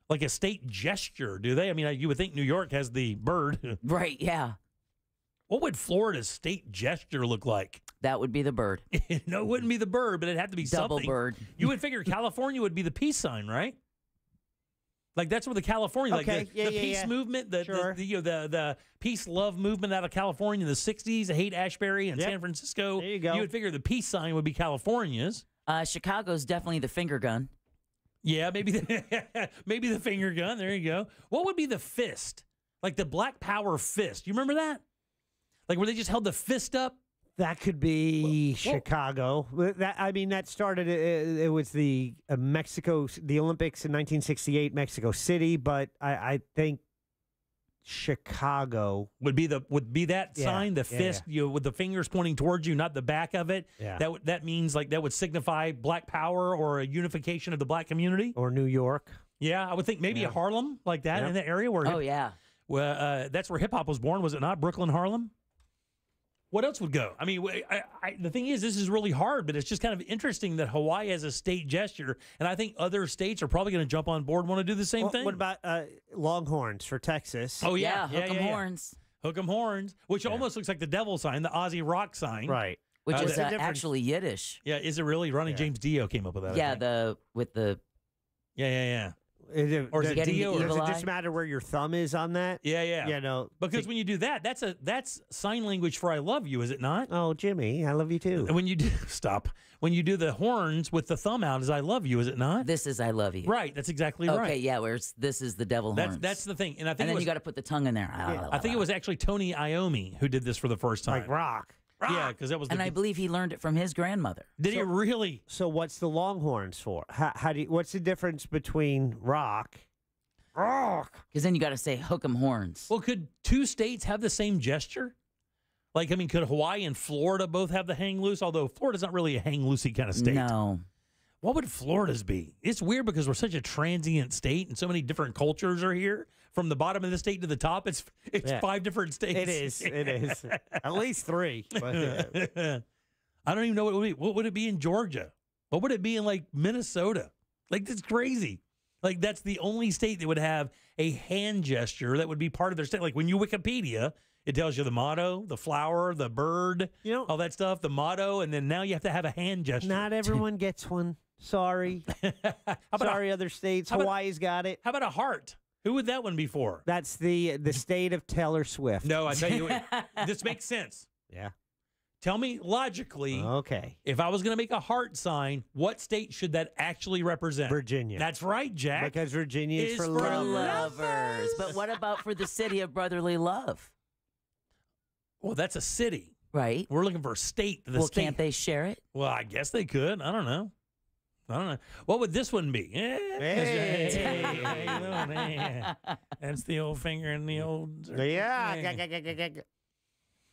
like a state gesture. Do they? I mean, you would think New York has the bird,
right? Yeah.
What would Florida's state gesture look like?
That would be the bird.
no, it wouldn't be the bird, but it'd have to be
Double
something.
bird.
You would figure California would be the peace sign, right? Like that's where the California,
Okay,
like the,
yeah,
the
yeah,
peace
yeah.
movement, the,
Sure.
the, the, you know, the the peace love movement out of California in the '60s, Haight-Ashbury and
Yep.
San Francisco.
There you go.
You would figure the peace sign would be California's.
Uh, Chicago's definitely the finger gun.
Yeah, maybe the maybe the finger gun. There you go. What would be the fist? Like the Black Power fist. You remember that? Like where they just held the fist up.
That could be Chicago. Well, That I mean, that started. It, it was the uh, Mexico, the Olympics in 1968, Mexico City. But I, I think Chicago
would be the would be that
Yeah,
sign the
yeah,
fist you know, with the fingers pointing towards you not the back of it
Yeah.
that would that means like that would signify black power or a unification of the black community
or New York.
yeah i would think maybe
Yeah.
harlem like that
Yep.
in that area where
Oh yeah.
well uh, that's where hip-hop was born was it not brooklyn harlem what else would go? I mean, I, I, the thing is, this is really hard, but it's just kind of interesting that Hawaii has a state gesture, and I think other states are probably going to jump on board, and want to do the same
Well,
thing.
What about uh, Longhorns for Texas?
Oh yeah,
Yeah, hook 'em
yeah, yeah.
horns.
Hook 'em horns, which almost looks like the devil sign, the Aussie rock sign.
Right.
Which
Uh,
is uh, actually Yiddish.
Yeah, is it really? Ronnie
Yeah.
James Dio came up with that.
Yeah, the with the
yeah, yeah, yeah.
Is it,
Or is
does,
it
Getting the
Dio? Or
does it just matter where your thumb is on that?
yeah, yeah.
You know,
Because when you do that, that's a that's sign language for "I love you," is it not?
oh, Jimmy, I love you too.
And when you do stop, when you do the horns with the thumb out, is "I love you," is it not?
this is I love you.
Right. That's exactly
Okay,
right. Okay.
Yeah. Where's this is the devil
That's
horns.
that's the thing, and I think
and then
was,
you got to put the tongue in there.
I think it was actually Tony Iommi who did this for the first time.
like rock.
Yeah, because that was. The,
And I believe he learned it from his grandmother.
did he really?
So what's the Longhorns for? How, how do you, what's the difference between rock? Rock.
Because then you got to say hook 'em horns.
Well, could two states have the same gesture? Like, I mean, could Hawaii and Florida both have the hang loose? Although Florida's not really a hang loosey kind of state.
No.
What would Florida's be? It's weird because we're such a transient state and so many different cultures are here. From the bottom of the state to the top, it's it's
Yeah.
five different states.
It is. It is. At least three. But, uh,
I don't even know what it would be. What would it be in Georgia? What would it be in like Minnesota? Like that's crazy. Like that's the only state that would have a hand gesture that would be part of their state. Like when you Wikipedia, it tells you the motto, the flower, the bird,
you know,
all that stuff, the motto, and then now you have to have a hand gesture.
not everyone gets one. Sorry.
about
Sorry, other states.
how about-
Hawaii's got it.
How about a heart? Who would that one be for?
That's the the state of Taylor Swift.
No, I tell you, what, this makes sense.
Yeah.
Tell me logically.
Okay.
If I was going to make a heart sign, what state should that actually represent?
Virginia.
That's right, Jack.
Because Virginia is
Is
for,
for
love.
Lovers. But what about for the city of brotherly love?
Well, that's a city.
Right.
We're looking for a state. The
well,
state.
can't they share it?
Well, I guess they could. I don't know. I don't know. What would this one be? Eh,
Hey.
hey, how? Hey. That's the old finger and the old.
Yeah.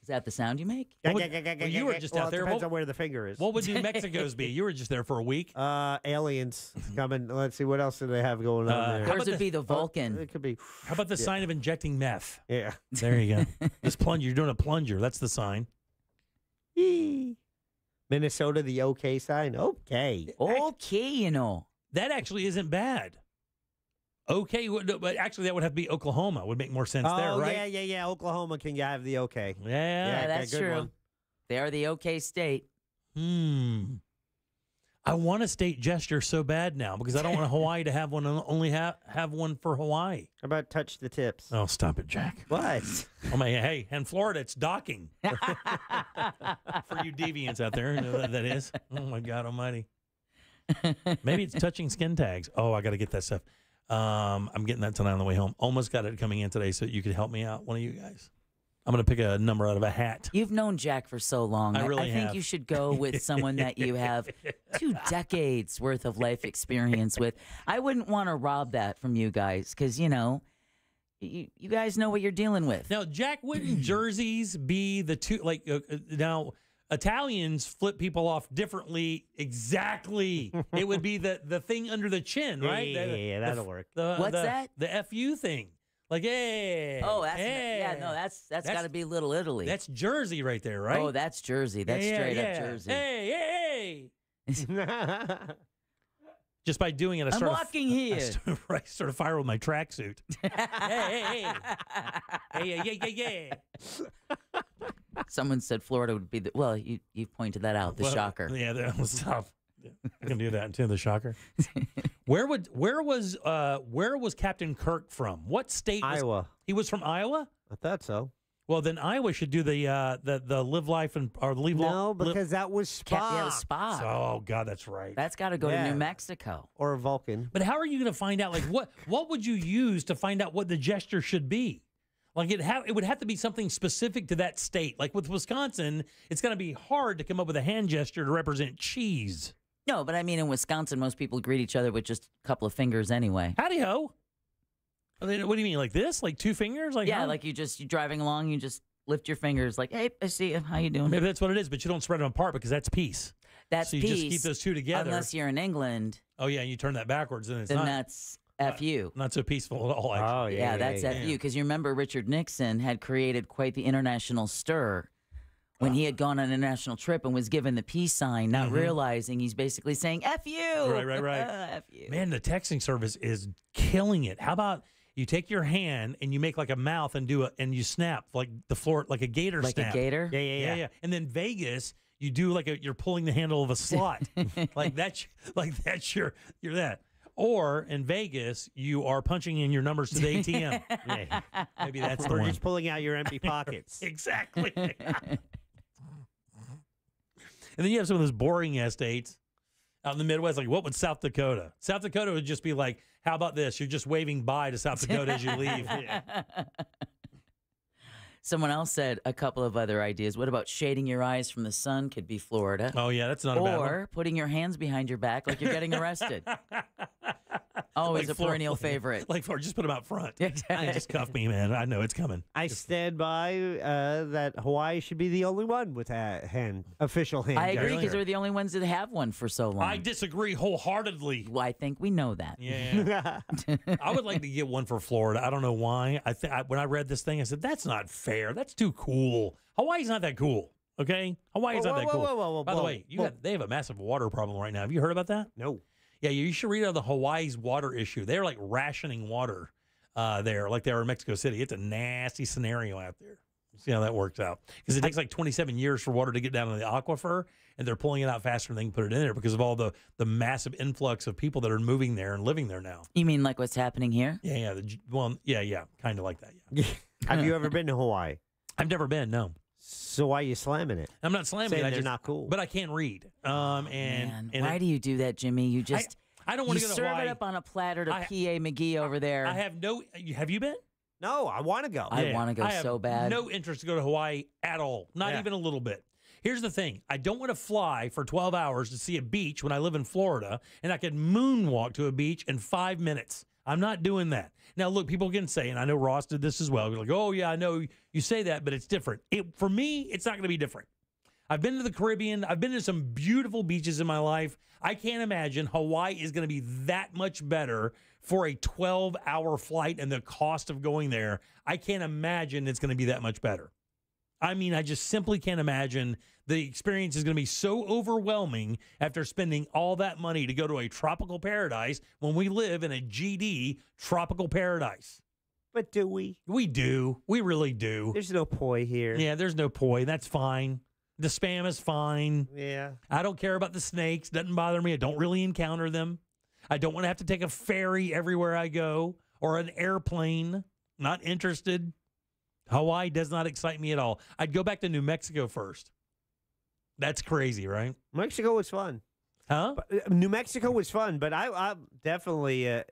Is that the sound you make?
What would- well, you were just
Well,
out
it
there.
Depends
What,
on where the finger is.
what would New Mexico's be? You were just there for a week.
Uh, aliens coming. Let's see what else do they have going on
Uh,
there.
how
Yours
about
would be the Vulcan.
It could be.
How about the
Yeah.
sign of injecting meth?
Yeah.
There you go. this plunger. You're doing a plunger. That's the sign.
Minnesota, the OK sign. Okay.
Okay, you know.
That actually isn't bad. Okay, but actually that would have to be Oklahoma. Would make more sense
oh
there, right?
yeah, yeah, yeah. Oklahoma can have the OK.
Yeah.
Yeah,
okay,
that's
good
true.
one.
They are the okay state.
Hmm. I want a state gesture so bad now because I don't want Hawaii to have one. and Only have have one for Hawaii.
How about touch the tips?
Oh, stop it, Jack.
What?
Oh my, hey, and Florida, it's docking for you deviants out there. You know that is. Oh my God Almighty. Maybe it's touching skin tags. Oh, I got to get that stuff. Um, I'm getting that tonight on the way home. Almost got it coming in today, so you could help me out. One of you guys. I'm gonna pick a number out of a hat.
You've known Jack for so long.
I really
think
have.
you should go with someone that you have two decades worth of life experience with. I wouldn't want to rob that from you guys because, you know, you, you guys know what you're dealing with.
Now, Jack, wouldn't jerseys be the two? Like uh, uh, now, Italians flip people off differently. Exactly, it would be the the thing under the chin, right?
yeah,
The-
yeah, yeah,
the-
that'll work.
the-
What's
the-
that?
The fu thing, like hey.
Oh, that's
hey.
yeah, no, that's that's,
That's-
got to be Little Italy.
That's Jersey right there, right?
Oh, that's Jersey. That's
Yeah,
straight
yeah.
up Jersey.
Hey, hey, hey! Just by doing it, I
I'm walking
I
here.
started, I started fire with my tracksuit. hey, hey, hey! Hey, yeah, yeah, yeah, yeah!
Someone said Florida would be the well. You you pointed that out. The
Well,
shocker.
Yeah, that was tough. I can do that too. The shocker. where would where was uh where was Captain Kirk from? What state? Was,
Iowa.
He was from Iowa.
I thought so.
Well, then Iowa should do the uh the the live life and or leave
No,
live,
because that was
Cap-
Spock
yeah, Spock.
Oh God, that's right.
That's got to go
Yeah.
to New Mexico.
or Vulcan.
But how are you going to find out? Like, what what would you use to find out what the gesture should be? Like, it have it would have to be something specific to that state. Like with Wisconsin, it's going to be hard to come up with a hand gesture to represent cheese.
No, but I mean, in Wisconsin, most people greet each other with just a couple of fingers anyway.
Howdy ho. I mean, What do you mean, like this? Like two fingers? Like
yeah,
how?
like you just you're driving along, you just lift your fingers, like, "Hey, I see you. How you doing?"
maybe that's what it is, but you don't spread them apart because that's peace.
That's
so you
peace.
just keep those two together.
Unless you're in England,
oh yeah, and you turn that backwards, and it's
then
not
that's fu.
not so peaceful at all. Oh, actually.
Oh
yeah,
yeah,
that's
yeah,
fu. Because you remember Richard Nixon had created quite the international stir when he had gone on a national trip and was given the peace sign, not mm-hmm. realizing he's basically saying "f you."
Right, right, right.
F you.
Man, the texting service is killing it. How about you take your hand and you make like a mouth and do a and you snap like the floor like a gator
Like a gator?
Yeah, yeah, yeah, yeah. And then Vegas, you do like a you're pulling the handle of a slot. like that's like that's your you're that. Or in Vegas, you are punching in your numbers to the ATM.
Yeah.
Maybe that's the
Or
one.
just pulling out your empty pockets.
exactly. And then you have some of those boring estates out in the Midwest. Like, what would South Dakota? South Dakota would just be like, how about this? You're just waving bye to South Dakota as you leave.
Someone else said a couple of other ideas. What about shading your eyes from the sun? Could be Florida.
Oh yeah, that's not a bad one.
Or putting your hands behind your back like you're getting arrested. Always
Like
a
Flor-
perennial favorite.
Like for just put them out front. Exactly. just cuff me, man. I know it's coming.
I stand by uh, that Hawaii should be the only one with a hand official hand.
I agree because
gesture.
we're the only ones that have one for so long.
I disagree wholeheartedly.
Well, I think we know that.
Yeah. I would like to get one for Florida. I don't know why. I think when I read this thing, I said that's not fair. That's too cool. Hawaii's not that cool. Okay, Hawaii's
Whoa,
not that
whoa,
cool.
whoa, whoa, whoa,
By the way, you
whoa.
have, they have a massive water problem right now. Have you heard about that?
No.
Yeah, you should read about the Hawaii's water issue. They're like rationing water uh, there, like they are in Mexico City. It's a nasty scenario out there. See how that works out because it takes like 27 years for water to get down in the aquifer, and they're pulling it out faster than they can put it in there because of all the the massive influx of people that are moving there and living there now.
You mean like what's happening here?
Yeah, yeah. The, j- well, yeah, yeah, kind of like that. Yeah.
Have you ever been to Hawaii?
I've never been. No.
So why are you slamming it?
I'm not slamming
Saying
it. I just,
not cool.
But I can't read. Um, and,
Man,
and
why
it-
do you do that, Jimmy? You just
I don't wanna go to
serve
Hawaii.
it up on a platter to
I-
PA McGee over there.
I have no. Have you been?
No, I want to go.
I wanna go
I have
so bad.
No interest to go to Hawaii at all. Not
Yeah.
even a little bit. Here's the thing: I don't want to fly for 12 hours to see a beach when I live in Florida, and I could moonwalk to a beach in five minutes. I'm not doing that. Now, look, people can say, and I know Ross did this as well. You're like, oh yeah, I know you say that, but it's different. It, for me, it's not going to be different. I've been to the Caribbean. I've been to some beautiful beaches in my life. I can't imagine Hawaii is going to be that much better for a 12 hour flight and the cost of going there. I can't imagine it's going to be that much better. I mean, I just simply can't imagine the experience is going to be so overwhelming after spending all that money to go to a tropical paradise when we live in a GD tropical paradise.
But do we?
We do. We really do.
There's no poi here.
Yeah, there's no poi. That's fine. The spam is fine.
Yeah.
I don't care about the snakes. Doesn't bother me. I don't really encounter them. I don't want to have to take a ferry everywhere I go or an airplane. Not interested. Hawaii does not excite me at all. I'd go back to New Mexico first. That's crazy, right?
Mexico was fun.
Huh?
But, uh, New Mexico was fun, but I, I definitely, uh,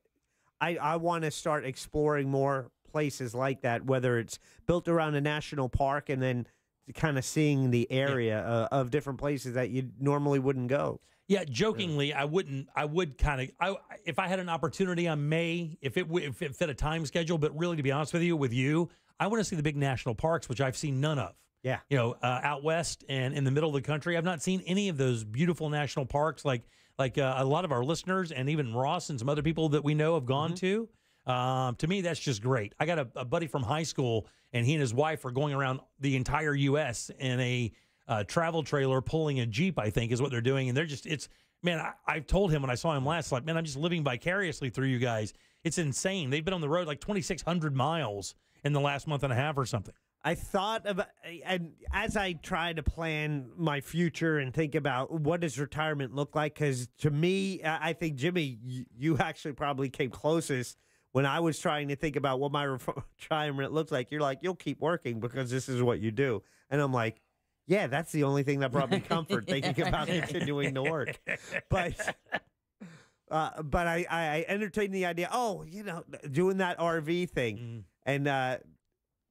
I, I want to start exploring more places like that. Whether it's built around a national park and then kind of seeing the area uh, of different places that you normally wouldn't go.
Yeah, jokingly, I wouldn't. I would kind of. I if I had an opportunity, I may if it if it fit a time schedule. But really, to be honest with you, with you, I want to see the big national parks, which I've seen none of.
Yeah.
You know, uh, out west and in the middle of the country, I've not seen any of those beautiful national parks like like uh, a lot of our listeners and even Ross and some other people that we know have gone to. Um, to me, that's just great. I got a, a buddy from high school, and he and his wife are going around the entire U.S. in a uh, travel trailer pulling a Jeep, I think is what they're doing. And they're just, it's, man, I, I told him when I saw him last, like, man, I'm just living vicariously through you guys. It's insane. They've been on the road like 2,600 miles in the last month and a half or something.
I thought about, and as I try to plan my future and think about what does retirement look like, because to me, I think Jimmy, you, actually probably came closest when I was trying to think about what my retirement looks like. You're like, you'll keep working because this is what you do, and I'm like, yeah, that's the only thing that brought me comfort thinking about continuing to work, but. Uh, but I, I, I entertained the idea. Oh, you know, doing that RV thing,
Mm.
and uh,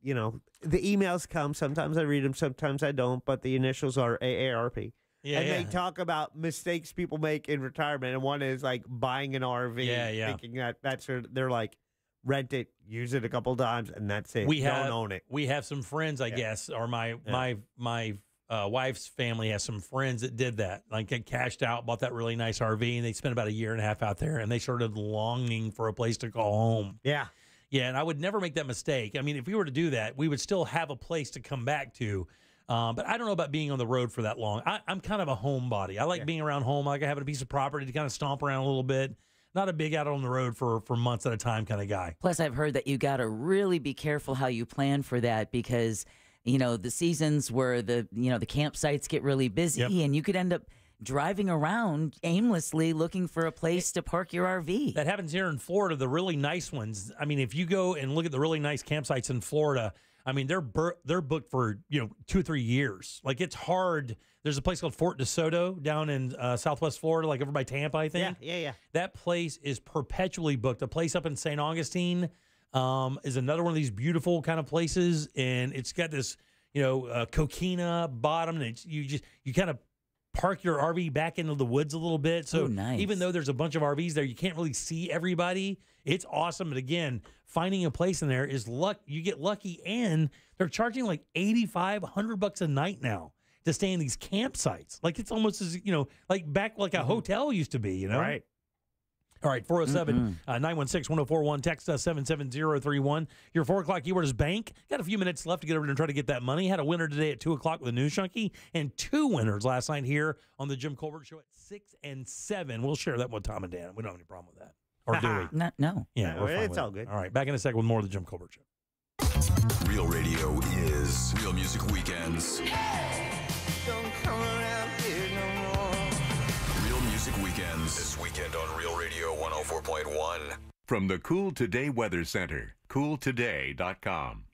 you know, the emails come. Sometimes I read them, sometimes I don't. But the initials are AARP.
Yeah,
and they talk about mistakes people make in retirement, and one is like buying an RV,
Yeah, yeah.
thinking that that's their- they're like rent it, use it a couple times, and that's it.
we
don't
have
own it.
We have some friends, I
Yeah.
guess, or my
Yeah.
my my uh, wife's family has some friends that did that. Like they cashed out, bought that really nice RV, and they spent about a year and a half out there, and they started longing for a place to call home.
Yeah.
Yeah, and I would never make that mistake. I mean, if we were to do that, we would still have a place to come back to. Um, but I don't know about being on the road for that long. I, I'm kind of a homebody. I like being around home. I like having a piece of property to kind of stomp around a little bit. Not a big out on the road for for months at a time kind of guy.
Plus, I've heard that you got to really be careful how you plan for that because, you know, the seasons where the, you know, the campsites get really busy
Yep.
and you could end up driving around aimlessly looking for a place to park your RV.
That happens here in Florida. The really nice ones. I mean, if you go and look at the really nice campsites in Florida, I mean, they're bur- they're booked for you know two or three years. Like it's hard. There's a place called Fort DeSoto down in uh, Southwest Florida, like over by Tampa, I think.
Yeah, yeah, yeah.
That place is perpetually booked. A place up in St. Augustine, um, is another one of these beautiful kind of places, and it's got this you know uh, coquina bottom, and it's, you just you kind of park your RV back into the woods a little bit. So
nice.
even though there's a bunch of RVs there, you can't really see everybody. It's awesome. And again, finding a place in there is luck. You get lucky, and they're charging like 85, 100 bucks a night now to stay in these campsites. Like it's almost as you know, like back like a mm-hmm. hotel used to be. You know,
Right.
All right, 407 uh, 916 1041. Text us 77031. Your four o'clock keyword is bank. Got a few minutes left to get over and try to get that money. Had a winner today at 2 o'clock with a news junkie, and two winners last night here on the Jim Colbert Show at 6 and 7. We'll share that with Tom and Dan. We don't have any problem with that. Or do we?
No, no.
Yeah,
No,
we're fine
it's
with
all
it.
good.
All right, back in a second with more of the Jim Colbert Show.
Real radio is Real Music Weekends. Real This weekend on Real Radio 104.1.
From the Cool Today Weather Center, cooltoday.com.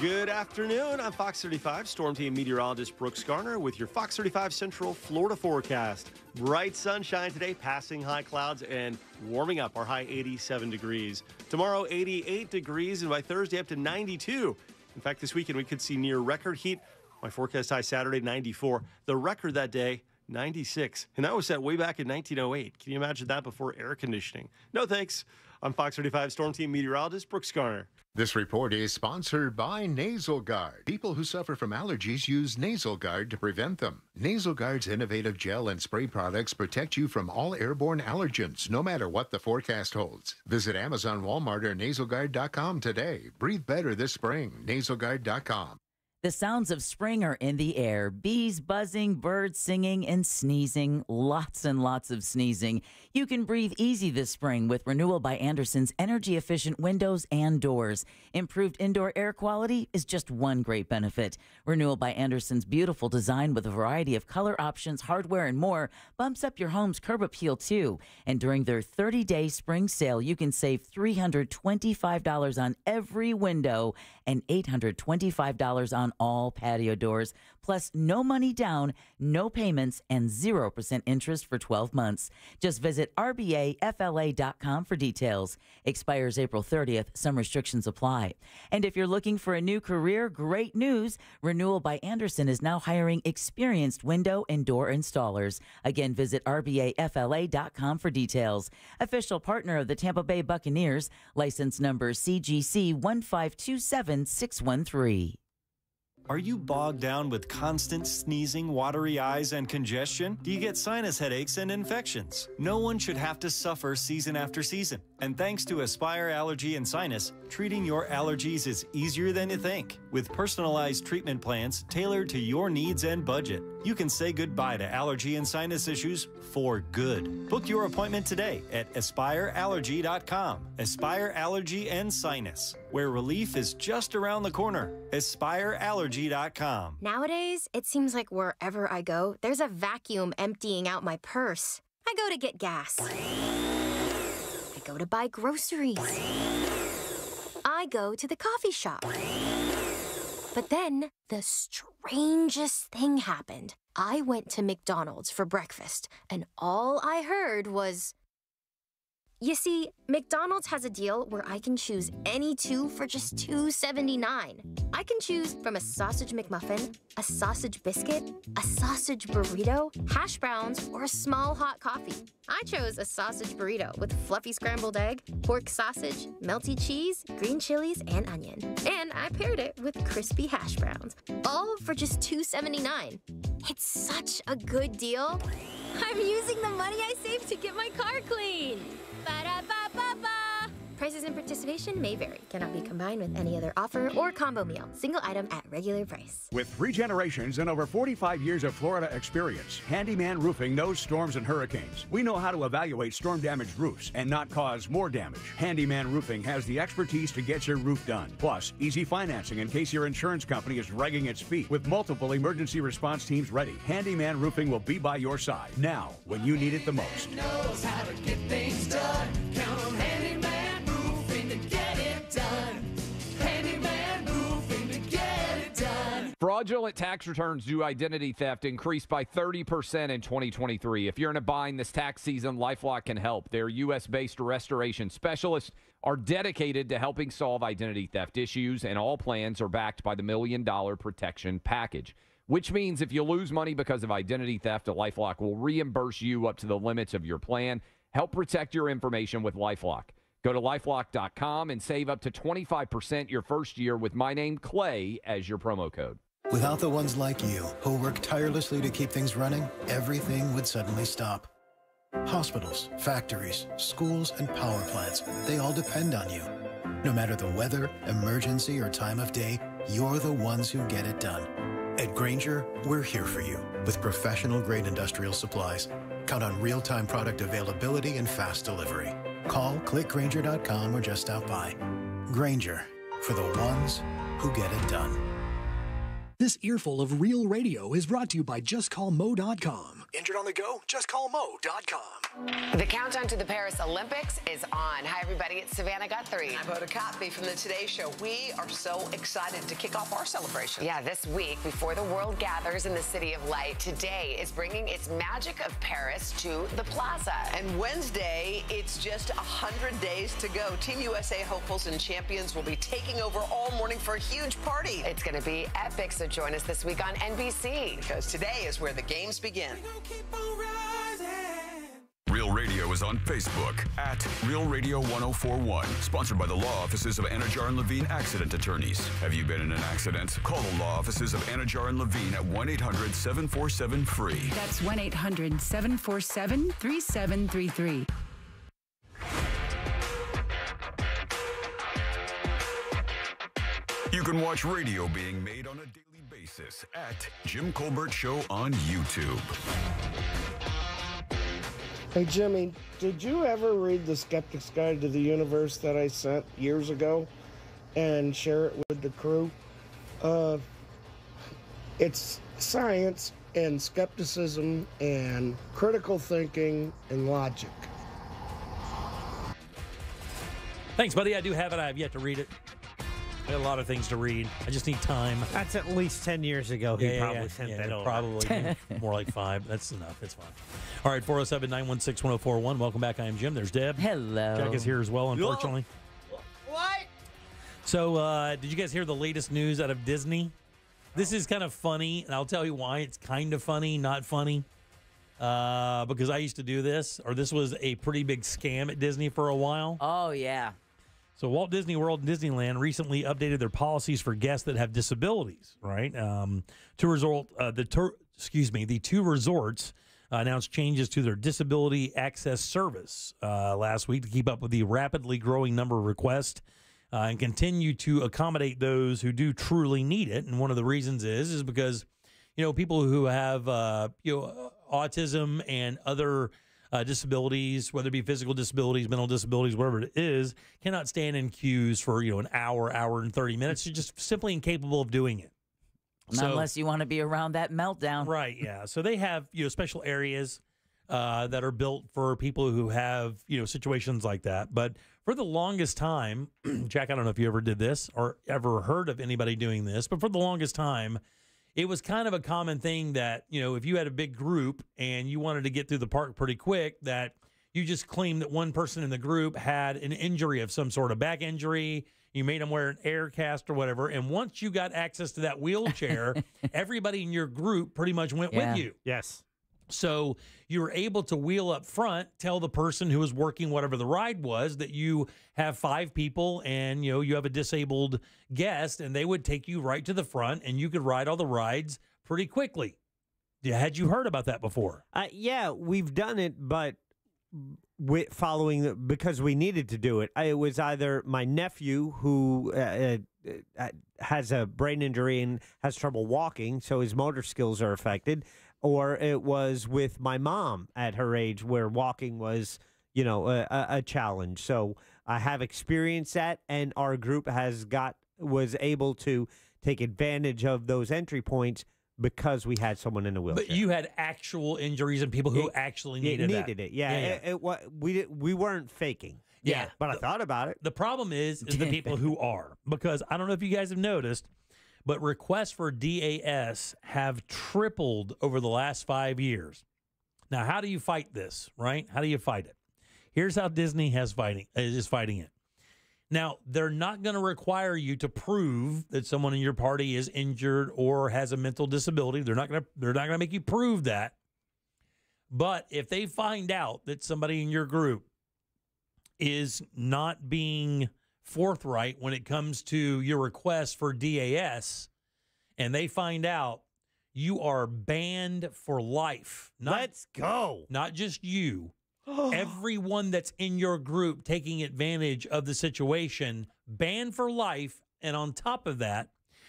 Good afternoon. I'm Fox 35 Storm Team meteorologist Brooks Garner with your Fox 35 Central Florida forecast. Bright sunshine today, passing high clouds and warming up. Our high 87 degrees. Tomorrow, 88 degrees, and by Thursday, up to 92. In fact, this weekend we could see near record heat. My forecast high Saturday, 94. The record that day, 96. And that was set way back in 1908. Can you imagine that before air conditioning? No thanks. I'm Fox 35 Storm Team meteorologist Brooks Garner.
This report is sponsored by Nasal Guard. People who suffer from allergies use Nasal Guard to prevent them. Nasal Guard's innovative gel and spray products protect you from all airborne allergens, no matter what the forecast holds. Visit Amazon, Walmart, or NasalGuard.com today. Breathe better this spring. NasalGuard.com.
The sounds of spring are in the air bees buzzing, birds singing, and sneezing. Lots and lots of sneezing. You can breathe easy this spring with Renewal by Andersen's energy efficient windows and doors. Improved indoor air quality is just one great benefit. Renewal by Andersen's beautiful design with a variety of color options, hardware, and more bumps up your home's curb appeal too. And during their 30 day spring sale, you can save $325 on every window and $825 on all patio doors, plus no money down, no payments, and 0% interest for 12 months. Just visit rbafla.com for details. Expires April 30th. Some restrictions apply. And if you're looking for a new career, great news. Renewal by Andersen is now hiring experienced window and door installers. Again, visit rbafla.com for details. Official partner of the Tampa Bay Buccaneers, license number CGC 1527613.
Are you bogged down with constant sneezing, watery eyes, and congestion? Do you get sinus headaches and infections? No one should have to suffer season after season. And thanks to Aspire Allergy and Sinus, treating your allergies is easier than you think. With personalized treatment plans tailored to your needs and budget, you can say goodbye to allergy and sinus issues for good. Book your appointment today at aspireallergy.com. Aspire Allergy and Sinus, where relief is just around the corner. Aspireallergy.com.
Nowadays, it seems like wherever I go, there's a vacuum emptying out my purse. I go to get gas. I go to buy groceries. I go to the coffee shop. But then the strangest thing happened. I went to McDonald's for breakfast, and all I heard was. You see, McDonald's has a deal where I can choose any two for just $2.79. I can choose from a sausage McMuffin, a sausage biscuit, a sausage burrito, hash browns, or a small hot coffee. I chose a sausage burrito with fluffy scrambled egg, pork sausage, melty cheese, green chilies, and onion. And I paired it with crispy hash browns, all for just $2.79. It's such a good deal. I'm using the money I saved to get my car clean. Ba-da-ba-ba-ba. Prices and participation may vary. Cannot be combined with any other offer or combo meal. Single item at regular price.
With three generations and over 45 years of Florida experience, Handyman Roofing knows storms and hurricanes. We know how to evaluate storm damaged roofs and not cause more damage. Handyman Roofing has the expertise to get your roof done. Plus, easy financing in case your insurance company is dragging its feet. With multiple emergency response teams ready, Handyman Roofing will be by your side now when you need it the most.
Fraudulent tax returns due identity theft increased by 30% in 2023. If you're in a bind this tax season, Lifelock can help. Their U.S. based restoration specialists are dedicated to helping solve identity theft issues, and all plans are backed by the Million Dollar Protection Package, which means if you lose money because of identity theft, a Lifelock will reimburse you up to the limits of your plan. Help protect your information with Lifelock. Go to lifelock.com and save up to 25% your first year with my name, Clay, as your promo code.
Without the ones like you, who work tirelessly to keep things running, everything would suddenly stop. Hospitals, factories, schools, and power plants, they all depend on you. No matter the weather, emergency, or time of day, you're the ones who get it done. At Grainger, we're here for you with professional grade industrial supplies. Count on real time product availability and fast delivery. Call clickgrainger.com or just stop by. Grainger for the ones who get it done.
This earful of real radio is brought to you by JustCallMo.com.
Injured on the go? Just call Mo.com.
The countdown to the Paris Olympics is on. Hi, everybody. It's Savannah Guthrie.
I'm Hoda Kotb from the Today Show. We are so excited to kick off our celebration.
Yeah, this week, before the world gathers in the City of Light, today is bringing its magic of Paris to the plaza.
And Wednesday, it's just 100 days to go. Team USA hopefuls and champions will be taking over all morning for a huge party.
It's going to be epic, so join us this week on NBC.
Because today is where the games begin.
Real Radio is on Facebook at Real Radio 1041. Sponsored by the law offices of Anidjar and Levine Accident Attorneys. Have you been in an accident? Call the law offices of Anidjar and Levine at 1 800 747 free.
That's 1 800 747 3733.
You can watch radio being made on a daily basis at Jim Colbert Show on YouTube.
Hey, Jimmy, did you ever read The Skeptic's Guide to the Universe that I sent years ago and share it with the crew? Uh, it's science and skepticism and critical thinking and logic.
Thanks, buddy. I do have it. I have yet to read it. I got a lot of things to read. I just need time.
That's at least 10 years ago. He
Yeah, yeah,
probably
yeah.
sent
Yeah,
that over.
Probably more like five. That's enough. It's fine. All right, 407 916 1041. Welcome back. I am Jim. There's Deb.
Hello.
Jack is here as well, unfortunately.
What?
So, uh, did you guys hear the latest news out of Disney? This is kind of funny, and I'll tell you why it's kind of funny, not funny. Uh, because I used to do this, or this was a pretty big scam at Disney for a while.
Oh, yeah.
So Walt Disney World and Disneyland recently updated their policies for guests that have disabilities. Right, um, to result uh, the excuse me the two resorts uh, announced changes to their disability access service uh, last week to keep up with the rapidly growing number of requests uh, and continue to accommodate those who do truly need it. And one of the reasons is is because you know people who have uh, you know autism and other uh, disabilities, whether it be physical disabilities, mental disabilities, whatever it is, cannot stand in queues for you know an hour, hour and thirty minutes. You're just simply incapable of doing it.
Not unless you want to be around that meltdown.
Right. Yeah. So they have you know special areas uh, that are built for people who have you know situations like that. But for the longest time, Jack, I don't know if you ever did this or ever heard of anybody doing this, but for the longest time, it was kind of a common thing that you know if you had a big group and you wanted to get through the park pretty quick, that you just claimed that one person in the group had an injury of some sort of back injury. You made them wear an air cast or whatever. And once you got access to that wheelchair, everybody in your group pretty much went
Yeah.
with you.
Yes.
So you were able to wheel up front, tell the person who was working whatever the ride was that you have five people and you know you have a disabled guest, and they would take you right to the front, and you could ride all the rides pretty quickly. Had you heard about that before?
Uh, yeah, we've done it, but wi- following the, because we needed to do it. I- It was either my nephew who uh, uh, uh, has a brain injury and has trouble walking, so his motor skills are affected, or it was with my mom at her age where walking was, you know, a, a, challenge. So I have experienced that, and our group has got was able to take advantage of those entry points because we had someone in a wheelchair.
But you had actual injuries and people who
It-
actually
it
needed that.
needed it. Yeah,
yeah.
It, it, we we weren't faking.
Yeah,
but I thought about it.
The problem is, is the people who are because I don't know if you guys have noticed, but requests for DAS have tripled over the last five years. Now, how do you fight this, right? How do you fight it? Here's how Disney has fighting uh, is fighting it. Now, they're not going to require you to prove that someone in your party is injured or has a mental disability. They're not going to they're not going to make you prove that. But if they find out that somebody in your group is not being forthright when it comes to your request for DAS and they find out you are banned for life. Not,
Let's go.
Not just you. Everyone that's in your group taking advantage of the situation, banned for life. And on top of that,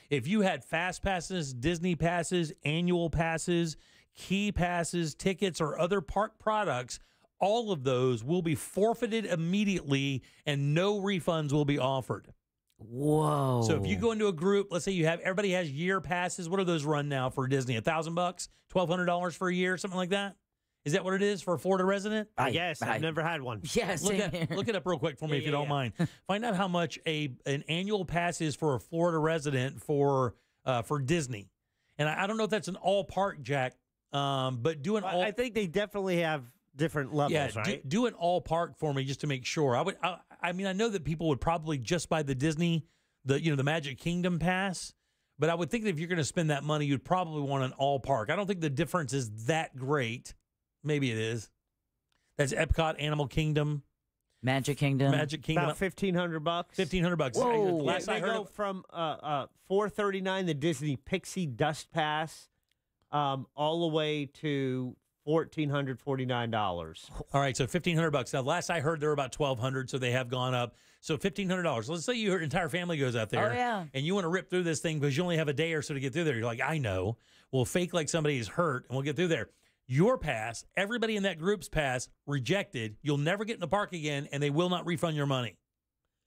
if you had fast passes, Disney passes, annual passes, key passes, tickets, or other park products, all of those will be forfeited immediately and no refunds will be offered.
Whoa.
So if you go into a group, let's say you have everybody has year passes. What are those run now for Disney? A thousand bucks, twelve hundred dollars for a year, something like that. Is that what it is for a Florida resident?
I guess I've never had one.
Yes.
Look, at, look it up real quick for me
Yeah,
if you
yeah,
don't
yeah.
mind. Find out how much a an annual pass is for a Florida resident for uh, for Disney. And I, I don't know if that's an all park jack, um, but doing all.
I think they definitely have different levels,
yeah, do,
right?
do an all park for me just to make sure. I would. I, I mean, I know that people would probably just buy the Disney, the you know the Magic Kingdom pass, but I would think that if you're going to spend that money, you'd probably want an all park. I don't think the difference is that great. Maybe it is. That's Epcot, Animal Kingdom,
Magic Kingdom.
Magic Kingdom.
About fifteen hundred bucks.
Fifteen hundred bucks.
Whoa!
Last
they
I heard,
go from uh, uh, four thirty nine, the Disney Pixie Dust Pass, um, all the way to fourteen hundred forty nine dollars.
All right, so fifteen hundred bucks. Now, last I heard, they were about twelve hundred, so they have gone up. So fifteen hundred dollars. Let's say your entire family goes out there,
Oh, yeah.
and you want to rip through this thing because you only have a day or so to get through there. You're like, I know. We'll fake like somebody is hurt, and we'll get through there. Your pass, everybody in that group's pass, rejected. You'll never get in the park again, and they will not refund your money.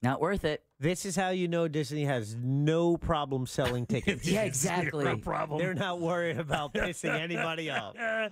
Not worth it.
This is how you know Disney has no problem selling tickets.
Yeah, exactly.
Zero problem.
They're not worried about pissing anybody off.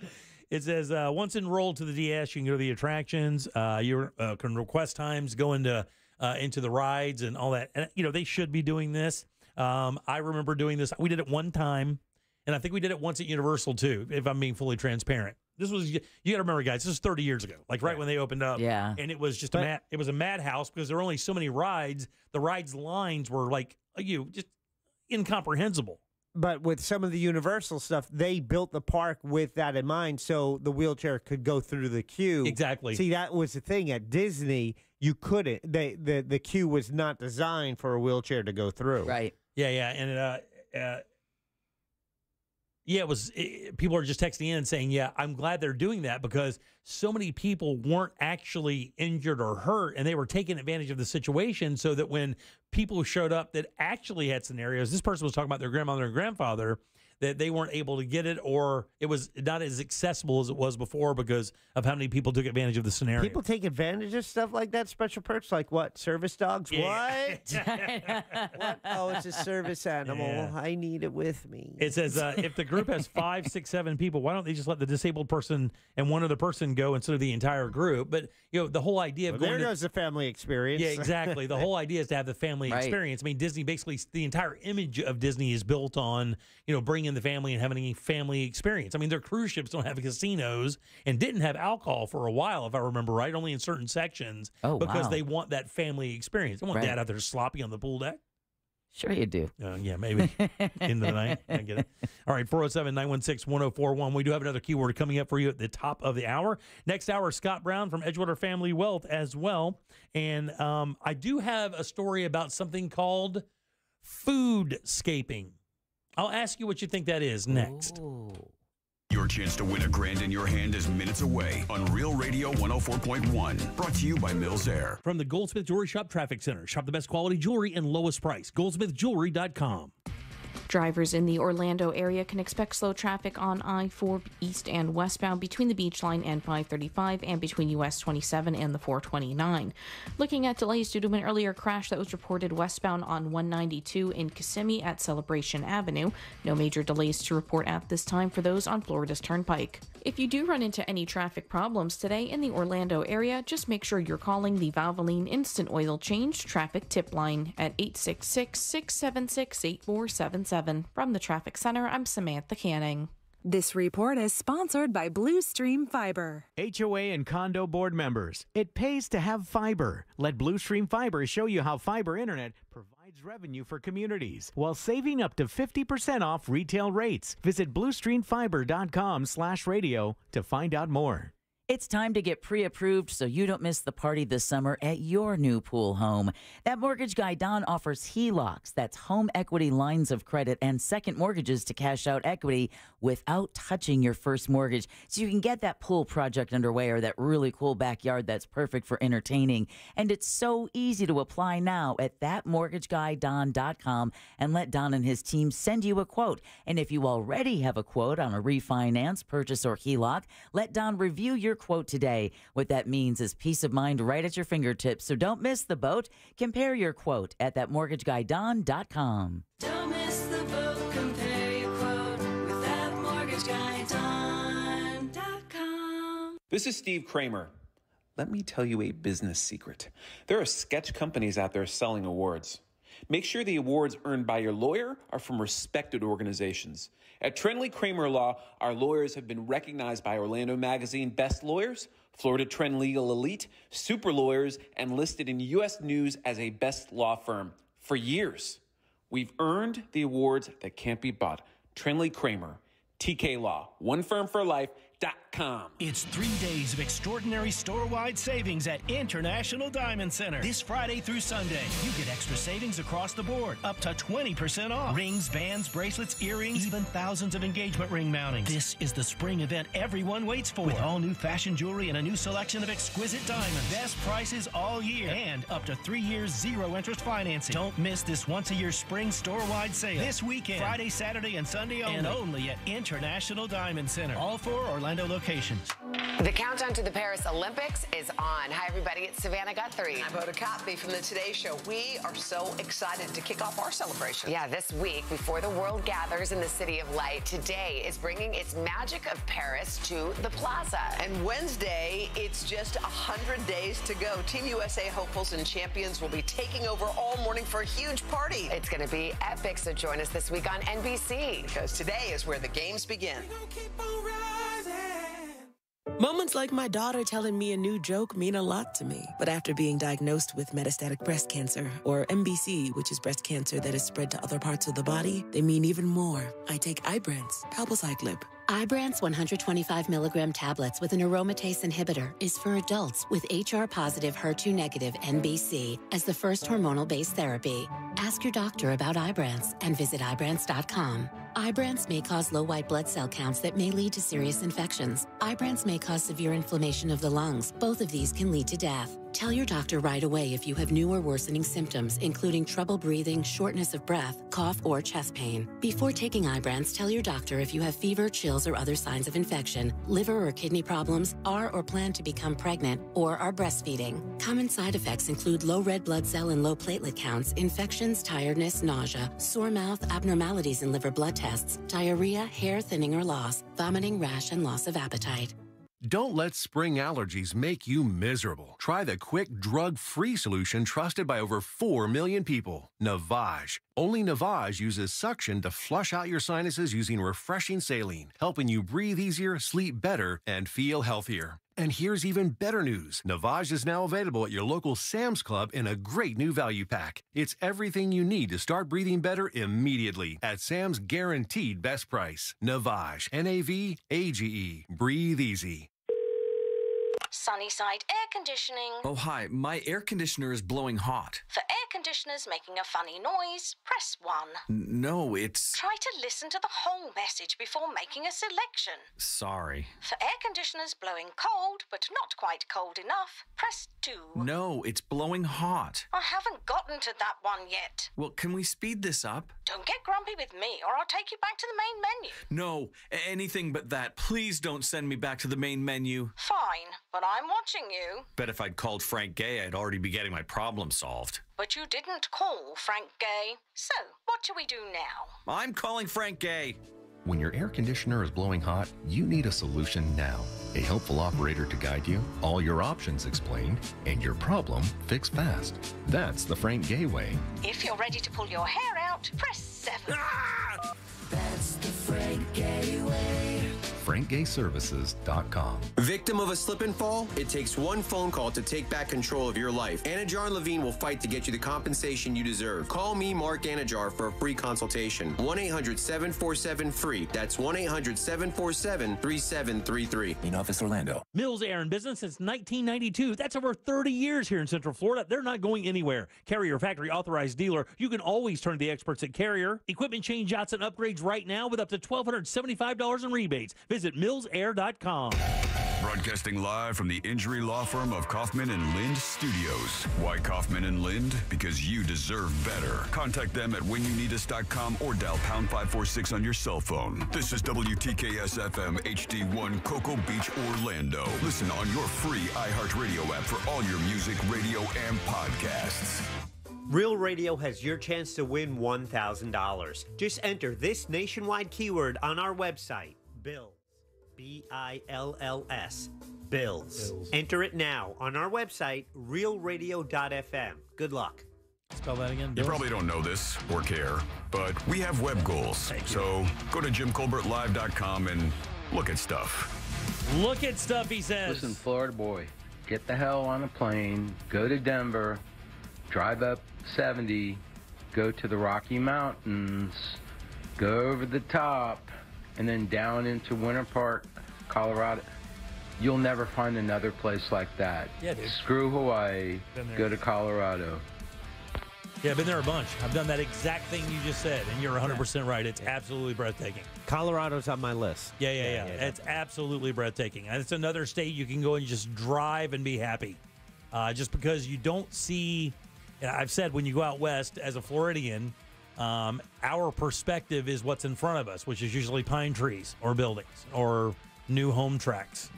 It says uh, once enrolled to the DS, you can go to the attractions. Uh, you uh, can request times, go into uh, into the rides and all that. And you know they should be doing this. Um, I remember doing this. We did it one time, and I think we did it once at Universal too. If I'm being fully transparent, this was you got to remember, guys. This was 30 years ago, like right when they opened up.
Yeah.
and it was just a mad. It was a madhouse because there were only so many rides. The rides lines were like you just incomprehensible.
But with some of the Universal stuff, they built the park with that in mind, so the wheelchair could go through the queue.
Exactly.
See, that was the thing at Disney. You couldn't. They the the queue was not designed for a wheelchair to go through.
Right.
Yeah, yeah, and uh, uh, yeah, it was. It, people are just texting in and saying, "Yeah, I'm glad they're doing that because so many people weren't actually injured or hurt, and they were taking advantage of the situation, so that when people showed up that actually had scenarios, this person was talking about their grandmother and grandfather." That they weren't able to get it, or it was not as accessible as it was before because of how many people took advantage of the scenario.
People take advantage of stuff like that. Special perks, like what? Service dogs?
Yeah.
What? what? Oh, it's a service animal.
Yeah.
I need it with me.
It says uh, if the group has five, six, seven people, why don't they just let the disabled person and one other person go instead of the entire group? But you know, the whole idea of
Well, there
going to
goes the family experience.
yeah, exactly. The whole idea is to have the family
Right.
experience. I mean, Disney basically the entire image of Disney is built on you know bringing the family and having a family experience. I mean, their cruise ships don't have casinos and didn't have alcohol for a while, if I remember right, only in certain sections
Oh,
because
wow.
they want that family experience. They want
Right.
dad out there sloppy on the pool deck.
Sure you do.
Uh, yeah, maybe into the night. I get it. All right, 407 916 1041. We do have another keyword coming up for you at the top of the hour. Next hour, Scott Brown from Edgewater Family Wealth as well. And um, I do have a story about something called foodscaping. I'll ask you what you think that is next.
Your chance to win a grand in your hand is minutes away on Real Radio 104.1. Brought to you by Mills Air.
From the Goldsmith Jewelry Shop Traffic Center. Shop the best quality jewelry and lowest price. Goldsmithjewelry.com.
Drivers in the Orlando area can expect slow traffic on I 4 east and westbound between the Beach Line and 535 and between US 27 and the 429. Looking at delays due to an earlier crash that was reported westbound on 192 in Kissimmee at Celebration Avenue. No major delays to report at this time for those on Florida's Turnpike. If you do run into any traffic problems today in the Orlando area, just make sure you're calling the Valvoline Instant Oil Change Traffic Tip Line at 866 676 8477. 7. From the Traffic Center, I'm Samantha Canning.
This report is sponsored by Blue Stream Fiber.
HOA and condo board members, it pays to have fiber. Let Blue Stream Fiber show you how fiber internet provides revenue for communities while saving up to 50% off retail rates. Visit bluestreamfiber.com/radio to find out more.
It's time to get pre approved so you don't miss the party this summer at your new pool home. That mortgage guy, Don, offers HELOCs that's home equity lines of credit and second mortgages to cash out equity without touching your first mortgage. So you can get that pool project underway or that really cool backyard that's perfect for entertaining. And it's so easy to apply now at thatmortgageguyDon.com and let Don and his team send you a quote. And if you already have a quote on a refinance, purchase, or HELOC, let Don review your quote today. What that means is peace of mind right at your fingertips. So don't miss the boat. Compare your quote at thatmortgageguyDon.com.
Don't miss the boat. Compare your quote with that mortgage guy, Don.com.
This is Steve Kramer. Let me tell you a business secret. There are sketch companies out there selling awards. Make sure the awards earned by your lawyer are from respected organizations. At Trendley Kramer Law, our lawyers have been recognized by Orlando Magazine Best Lawyers, Florida Trend Legal Elite, Super Lawyers, and listed in U.S. News as a best law firm for years. We've earned the awards that can't be bought. Trendley Kramer, TK Law, one firm for life. Com.
It's three days of extraordinary store-wide savings at International Diamond Center. This Friday through Sunday, you get extra savings across the board, up to 20% off. Rings, bands, bracelets, earrings, even thousands of engagement ring mountings. This is the spring event everyone waits for. With all new fashion jewelry and a new selection of exquisite diamonds. Best prices all year and up to three years zero interest financing. Don't miss this once-a-year spring store-wide sale. This weekend, Friday, Saturday, and Sunday only. And only at International Diamond Center. All four Orlando locations.
The countdown to the Paris Olympics is on. Hi, everybody. It's Savannah Guthrie.
I'm Hoda Kotb from the Today Show. We are so excited to kick off our celebration.
Yeah, this week, before the world gathers in the City of Light, today is bringing its magic of Paris to the plaza.
And Wednesday, it's just 100 days to go. Team USA hopefuls and champions will be taking over all morning for a huge party.
It's going to be epic, so join us this week on NBC.
Because today is where the games begin.
Moments like my daughter telling me a new joke mean a lot to me. But after being diagnosed with metastatic breast cancer, or MBC, which is breast cancer that is spread to other parts of the body, they mean even more. I take Ibrance, palbociclib.
Ibrance 125 milligram tablets with an aromatase inhibitor is for adults with HR positive, HER2 negative MBC as the first hormonal based therapy. Ask your doctor about Ibrance and visit Ibrance.com. Ibrance may cause low white blood cell counts that may lead to serious infections. Ibrance may cause severe inflammation of the lungs. Both of these can lead to death. Tell your doctor right away if you have new or worsening symptoms, including trouble breathing, shortness of breath, cough, or chest pain. Before taking Ibrance, tell your doctor if you have fever, chills, or other signs of infection, liver or kidney problems, are or plan to become pregnant, or are breastfeeding. Common side effects include low red blood cell and low platelet counts, infections, tiredness, nausea, sore mouth, abnormalities in liver blood tests, diarrhea, hair thinning or loss, vomiting, rash, and loss of appetite.
Don't let spring allergies make you miserable. Try the quick, drug free solution trusted by over 4 million people Navage. Only Navage uses suction to flush out your sinuses using refreshing saline, helping you breathe easier, sleep better, and feel healthier. And here's even better news Navage is now available at your local Sam's Club in a great new value pack. It's everything you need to start breathing better immediately at Sam's guaranteed best price. Navage, N A V A G E. Breathe easy.
Sunnyside Air Conditioning.
Oh, hi. My air conditioner is blowing hot.
For air conditioners making a funny noise, press 1.
N- no, it's.
Try to listen to the whole message before making a selection.
Sorry.
For air conditioners blowing cold, but not quite cold enough, press 2.
No, it's blowing hot.
I haven't gotten to that one yet.
Well, can we speed this up?
Don't get grumpy with me, or I'll take you back to the main menu.
No, anything but that. Please don't send me back to the main menu.
Fine, but I'm watching you.
Bet if I'd called Frank Gay, I'd already be getting my problem solved.
But you didn't call Frank Gay. So, what do we do now?
I'm calling Frank Gay.
When your air conditioner is blowing hot, you need a solution now. A helpful operator to guide you, all your options explained, and your problem fixed fast. That's the Frank Gay way.
If you're ready to pull your hair out, press 7.
Ah!
That's the Frank Gay way frankgayservices.com.
Victim of a slip and fall? It takes one phone call to take back control of your life. Anidjar and Levine will fight to get you the compensation you deserve. Call me, Mark Anidjar, for a free consultation. 1 800 747 free. That's 1 800 747 3733.
In Office Orlando.
Mills Air in business since 1992. That's over 30 years here in Central Florida. They're not going anywhere. Carrier factory authorized dealer. You can always turn to the experts at Carrier. Equipment change outs and upgrades right now with up to $1,275 in rebates. Visit millsair.com.
Broadcasting live from the injury law firm of Kaufman and Lynd Studios. Why Kaufman and Lynd? Because you deserve better. Contact them at whenyouneedus.com or dial pound 546 on your cell phone. This is WTKS FM HD1 Cocoa Beach, Orlando. Listen on your free iHeartRadio app for all your music, radio, and podcasts.
Real Radio has your chance to win $1,000. Just enter this nationwide keyword on our website, Bills. B I L L S. Bills. Enter it now on our website, realradio.fm. Good luck.
Spell that again.
You probably don't know this or care, but we have web goals. So go to jimcolbertlive.com and look at stuff.
Look at stuff, he says.
Listen, Florida boy, get the hell on a plane, go to Denver, drive up 70, go to the Rocky Mountains, go over the top, and then down into Winter Park, Colorado. You'll never find another place like that.
Yeah, dude.
Screw Hawaii,
Been there.
go to Colorado.
Yeah, I've been there a bunch. I've done that exact thing you just said, and you're 100% right. It's absolutely breathtaking.
Colorado's on my list.
Yeah, yeah, yeah. It's absolutely breathtaking. And it's another state you can go and just drive and be happy. Uh, just because you don't see, I've said when you go out west as a Floridian, um, our perspective is what's in front of us, which is usually pine trees or buildings or new home tracks,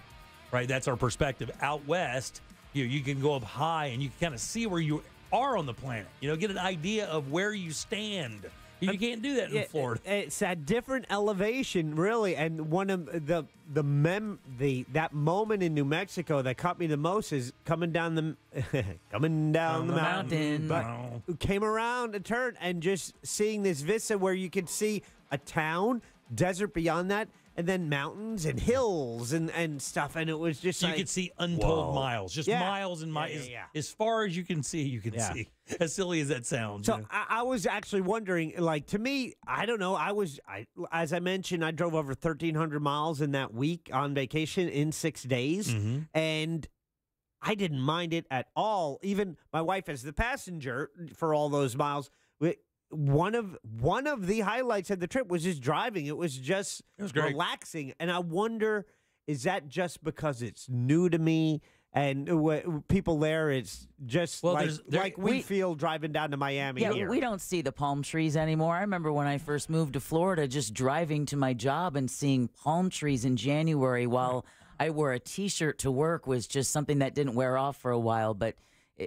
right? That's our perspective. Out west, you you can go up high and you can kind of see where you are on the planet. You know, get an idea of where you stand. You can't do that in
Yeah,
Florida.
It's at different elevation, really. And one of the the mem the that moment in New Mexico that caught me the most is coming down the coming down
Down
the,
the
mountain,
mountain.
but came around a turn and just seeing this vista where you could see a town, desert beyond that, and then mountains and hills and and stuff. And it was just
So you
like,
could see untold
whoa.
miles, just
Yeah.
miles and miles.
Yeah,
as,
yeah,
as far as you can see, you can
Yeah.
see. As silly as that sounds.
So
you know.
I, I was actually wondering, like to me, I don't know. I was, I as I mentioned, I drove over thirteen hundred miles in that week on vacation in six days,
Mm-hmm.
and I didn't mind it at all. Even my wife, as the passenger for all those miles, wi- one of one of the highlights of the trip was just driving. It was just
was
relaxing, and I wonder, is that just because it's new to me? And people there, it's just
Well,
like,
there's- there-
like we,
we-
feel driving down to Miami
Yeah,
here.
we don't see the palm trees anymore. I remember when I first moved to Florida, just driving to my job and seeing palm trees in January while I wore a T-shirt to work was just something that didn't wear off for a while. But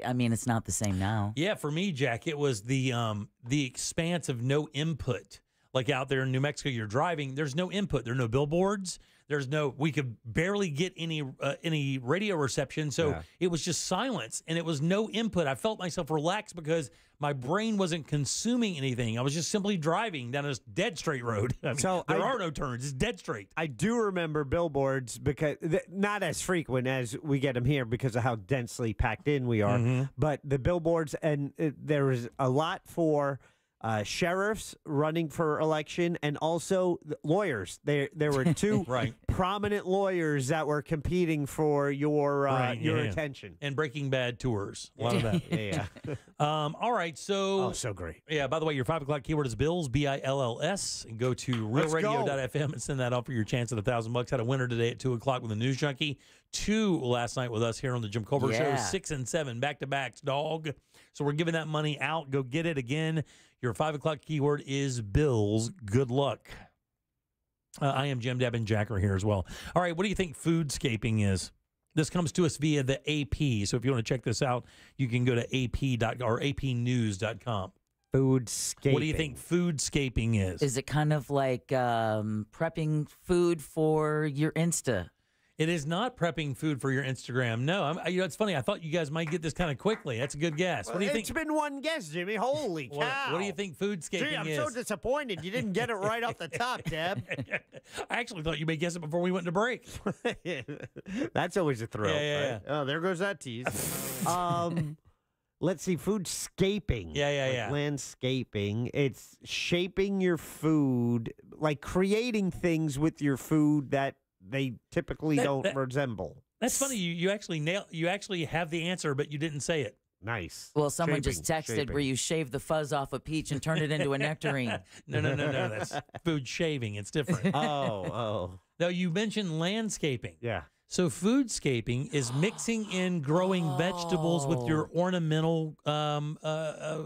I- mean, it's not the same now.
Yeah, for me, Jack, it was the um the expanse of no input. Like out there in New Mexico, you're driving. There's no input. There are no billboards. There's no. We could barely get any uh, any radio reception. So
Yeah.
it was just silence, and it was no input. I felt myself relaxed because my brain wasn't consuming anything. I was just simply driving down this dead straight road. I mean,
So
there
I-
are no turns. It's dead straight.
I do remember billboards because th- not as frequent as we get them here because of how densely packed in we are.
Mhm.
But the billboards, and uh, there was a lot for uh, sheriffs running for election, and also lawyers. There, there were two
Right.
prominent lawyers that were competing for your uh,
Right,
your
yeah,
attention.
And Breaking Bad tours. A lot of that.
yeah, yeah.
Um, all right, so
Oh, so great.
Yeah, by the way, your five o'clock keyword is bills, B I L L S. And go to realradio.fm and send that off for your chance at a thousand bucks. Had a winner today at two o'clock with a news junkie. Two last night with us here on the Jim Colbert
Yeah.
Show. Six and seven back to backs, dog. So we're giving that money out. Go get it again. Your five o'clock keyword is bills. Good luck. Uh, I am Jim Deb and Jack are here as well. All right, what do you think foodscaping is? This comes to us via the AP. So if you want to check this out, you can go to ap. or apnews.com.
Foodscaping.
What do you think foodscaping is?
Is it kind of like um, prepping food for your Insta?
It is not prepping food for your Instagram. No, I'm, you know it's funny. I thought you guys might get this kind of quickly. That's a good guess. What do you think?
It's been one guess, Jimmy. Holy
What,
cow!
what do you think foodscaping
Gee, I'm
is?
so disappointed you didn't get it right off the top, Deb.
I actually thought you may guess it before we went to break.
That's always a thrill.
Yeah, yeah,
right? Oh, there goes that tease. um, let's see, foodscaping.
Yeah, yeah,
like
yeah.
Landscaping. It's shaping your food, like creating things with your food that they typically
That-
don't
that-
resemble.
That's funny. You you actually nail. You actually have the answer, but you didn't say it.
Nice.
Well, someone just texted
shaping.
where you shave the fuzz off a peach and turn it into a nectarine.
No, no, no, no. That's food shaving. It's different.
Oh, oh.
Now you mentioned landscaping.
Yeah.
So foodscaping is mixing in growing vegetables with your ornamental um, uh, uh,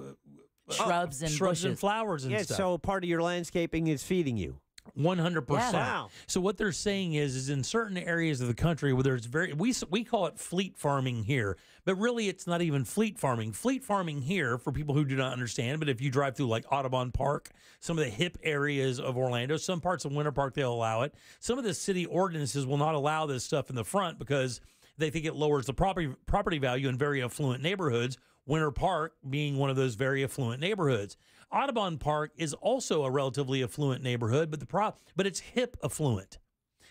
Shrubs and
shrubs and
bushes.
flowers and
yeah,
stuff.
so part of your landscaping is feeding you.
One hundred percent.
Wow.
So what they're saying is, is in certain areas of the country where there's very we we call it fleet farming here, but really it's not even fleet farming. Fleet farming here for people who do not understand, but if you drive through like Audubon Park, some of the hip areas of Orlando, some parts of Winter Park they'll allow it. Some of the city ordinances will not allow this stuff in the front because they think it lowers the property property value in very affluent neighborhoods. Winter Park being one of those very affluent neighborhoods. Audubon Park is also a relatively affluent neighborhood, but the pro- but it's hip affluent.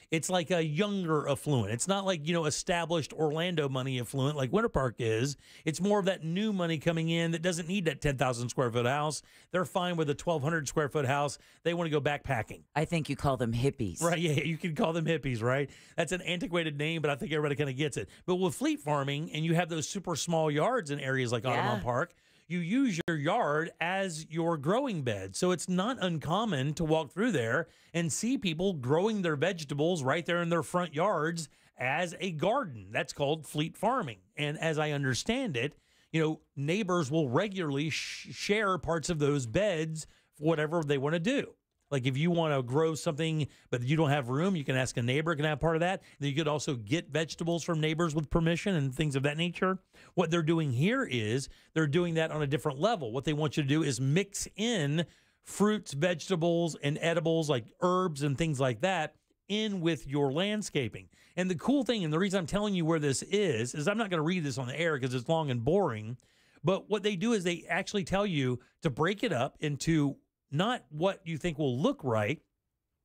It's like a younger affluent. It's not like, you know, established Orlando money affluent like Winter Park is. It's more of that new money coming in that doesn't need that 10,000 square foot house. They're fine with a 1,200 square foot house. They want to go backpacking.
I think you call them hippies.
Right. Yeah. You can call them hippies, right? That's an antiquated name, but I think everybody kind of gets it. But with fleet farming and you have those super small yards in areas like Audubon Park, you use your yard as your growing bed. So it's not uncommon to walk through there and see people growing their vegetables right there in their front yards as a garden. That's called fleet farming. And as I understand it, you know, neighbors will regularly sh- share parts of those beds for whatever they want to do. Like if you want to grow something, but you don't have room, you can ask a neighbor can have part of that. You could also get vegetables from neighbors with permission and things of that nature. What they're doing here is they're doing that on a different level. What they want you to do is mix in fruits, vegetables, and edibles like herbs and things like that in with your landscaping. And the cool thing, and the reason I'm telling you where this is, is I'm not going to read this on the air because it's long and boring. But what they do is they actually tell you to break it up into not what you think will look right,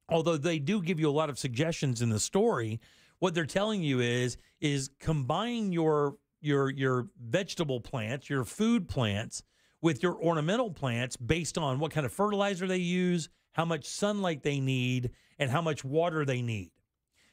although they do give you a lot of suggestions in the story. What they're telling you is is combining your your your vegetable plants, your food plants with your ornamental plants based on what kind of fertilizer they use, how much sunlight they need, and how much water they need.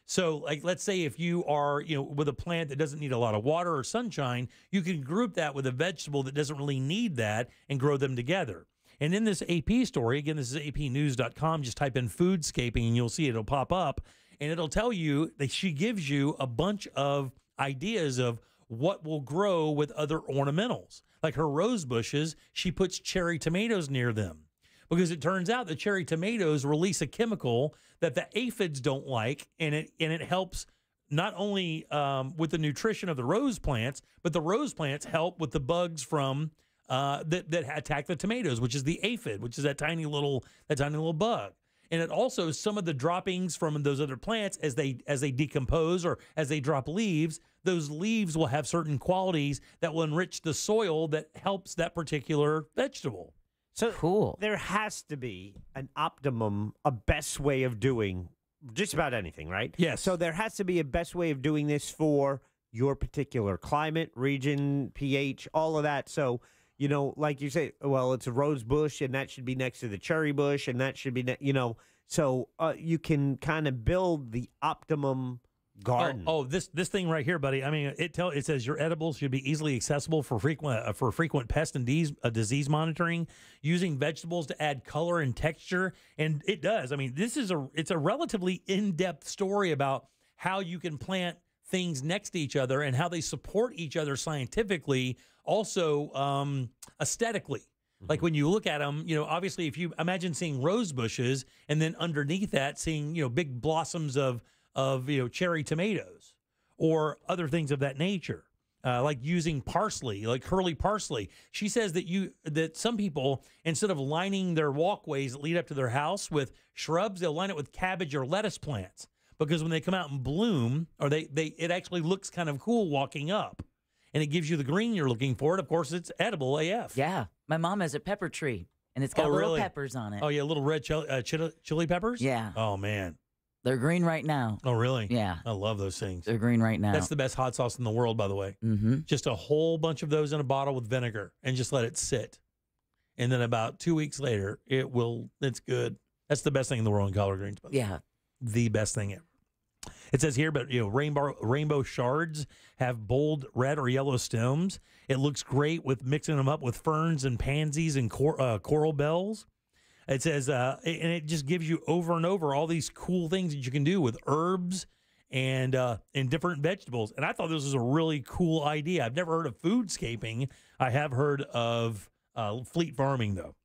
So, like, let's say if you are, you know, with a plant that doesn't need a lot of water or sunshine, you can group that with a vegetable that doesn't really need that and grow them together. And in this AP story, again, this is apnews.com, just type in foodscaping and you'll see it'll pop up and it'll tell you that she gives you a bunch of ideas of what will grow with other ornamentals. Like her rose bushes, she puts cherry tomatoes near them because it turns out that cherry tomatoes release a chemical that the aphids don't like, and it and it helps not only um, with the nutrition of the rose plants, but the rose plants help with the bugs from uh, that that attack the tomatoes, which is the aphid, which is that tiny little that tiny little bug. And it also some of the droppings from those other plants as they as they decompose or as they drop leaves, those leaves will have certain qualities that will enrich the soil that helps that particular vegetable.
So
cool.
There has to be an optimum, a best way of doing just about anything, right?
Yes.
So there has to be a best way of doing this for your particular climate, region, pH, all of that. So, you know, like you say, well, it's a rose bush and that should be next to the cherry bush and that should be, ne- you know, so uh, you can kind of build the optimum garden.
Oh, oh, this this thing right here, buddy. I mean, it tell it says your edibles should be easily accessible for frequent uh, for frequent pest and disease, uh, disease monitoring, using vegetables to add color and texture, and it does. I mean, this is a it's a relatively in depth story about how you can plant things next to each other and how they support each other scientifically, also um, aesthetically. Like when you look at them, you know, obviously, if you imagine seeing rose bushes and then underneath that seeing, you know, big blossoms of of you know cherry tomatoes or other things of that nature, uh, like using parsley, like curly parsley. She says that you that some people instead of lining their walkways that lead up to their house with shrubs, they'll line it with cabbage or lettuce plants because when they come out and bloom, or they they it actually looks kind of cool walking up, and it gives you the green you're looking for. And of course, it's edible AF.
Yeah, my mom has a pepper tree, and it's got
Oh,
little
really?
peppers on it.
Oh yeah, little red chili, uh, chili, chili peppers.
Yeah.
Oh man.
They're green right now.
Oh really?
Yeah.
I love those things.
They're green right now.
That's the best hot sauce in the world, by the way.
Mm-hmm.
Just a whole bunch of those in a bottle with vinegar, and just let it sit. And then about two weeks later, it will. It's good. That's the best thing in the world in collard greens. By the way.
Yeah.
the best thing ever. It says here, but you know, rainbow rainbow chards have bold red or yellow stems. It looks great with mixing them up with ferns and pansies and cor- uh, coral bells. It says, uh, and it just gives you over and over all these cool things that you can do with herbs and uh, and different vegetables. And I thought this was a really cool idea. I've never heard of foodscaping. I have heard of uh, fleet farming though.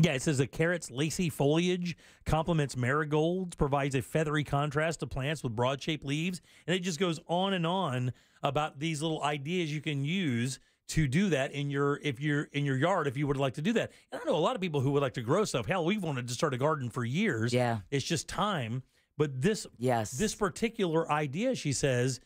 Yeah, it says the carrot's lacy foliage complements marigolds, provides a feathery contrast to plants with broad shaped leaves. And it just goes on and on about these little ideas you can use to do that in your if you're in your yard if you would like to do that. And I know a lot of people who would like to grow stuff. Hell, we've wanted to start a garden for years.
Yeah.
It's just time. But this
yes.
this particular idea, she says,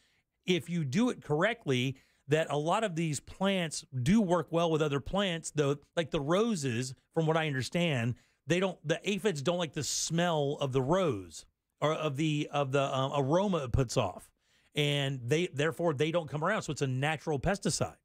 if you do it correctly, that a lot of these plants do work well with other plants, though, like the roses, from what I understand, they don't the aphids don't like the smell of the rose or of the of the um, aroma it puts off. And they therefore they don't come around. So it's a natural pesticide.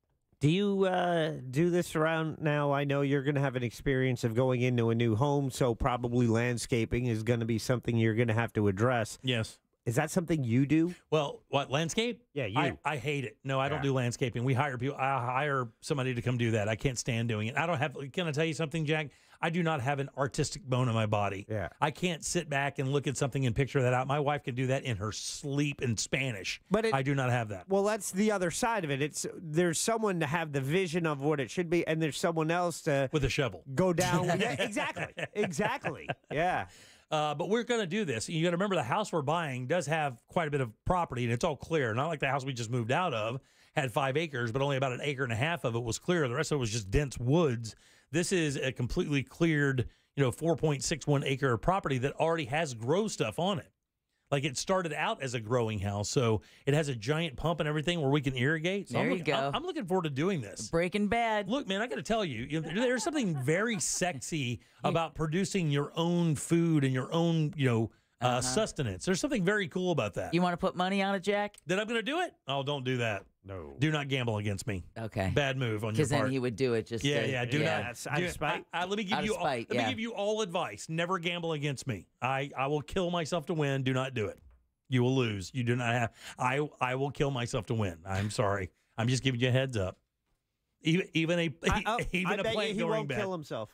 Do you uh, do this around now? I know you're going to have an experience of going into a new home, so probably landscaping is going to be something you're going to have to address.
Yes.
Is that something you do?
Well, what landscape?
Yeah, you.
I, I hate it. No, I don't do landscaping. We hire people. I hire somebody to come do that. I can't stand doing it. I don't have. Can I tell you something, Jack? I do not have an artistic bone in my body.
Yeah.
I can't sit back and look at something and picture that out. My wife can do that in her sleep in Spanish.
But it-
I do not have that.
Well, that's the other side of it. It's there's someone to have the vision of what it should be, and there's someone else to
with a shovel
go down. yeah, exactly, exactly. Yeah.
Uh, but we're going to do this. You got to remember the house we're buying does have quite a bit of property, and it's all clear. Not like the house we just moved out of had five acres, but only about an acre and a half of it was clear. The rest of it was just dense woods. This is a completely cleared, you know, 4.61 acre property that already has grow stuff on it. Like it started out as a growing house, so it has a giant pump and everything where we can irrigate. So
There
I'm
you
looking, I'm-
go.
I'm looking forward to doing this.
Breaking Bad.
Look, man, I got to tell you, you know, there's something very sexy about producing your own food and your own, you know,
Uh-huh.
sustenance. There's something very cool about that.
You want to put money on it, Jack?
that I'm going to do it? Oh, don't do that.
No.
Do not gamble against me.
Okay.
Bad move on your part.
Because then he would do it just
yeah,
to-
yeah. Do
yeah.
not.
That's out of spite?
I- I- let me give
Out of
you. all, let
yeah.
me give you all advice. Never gamble against me. I I will kill myself to win. Do not do it. You will lose. You do not have. I I will kill myself to win. I'm sorry. I'm just giving you a heads up. Even even a
I, oh,
even
I
a
bet you
plant
he
growing
won't
bet.
kill himself.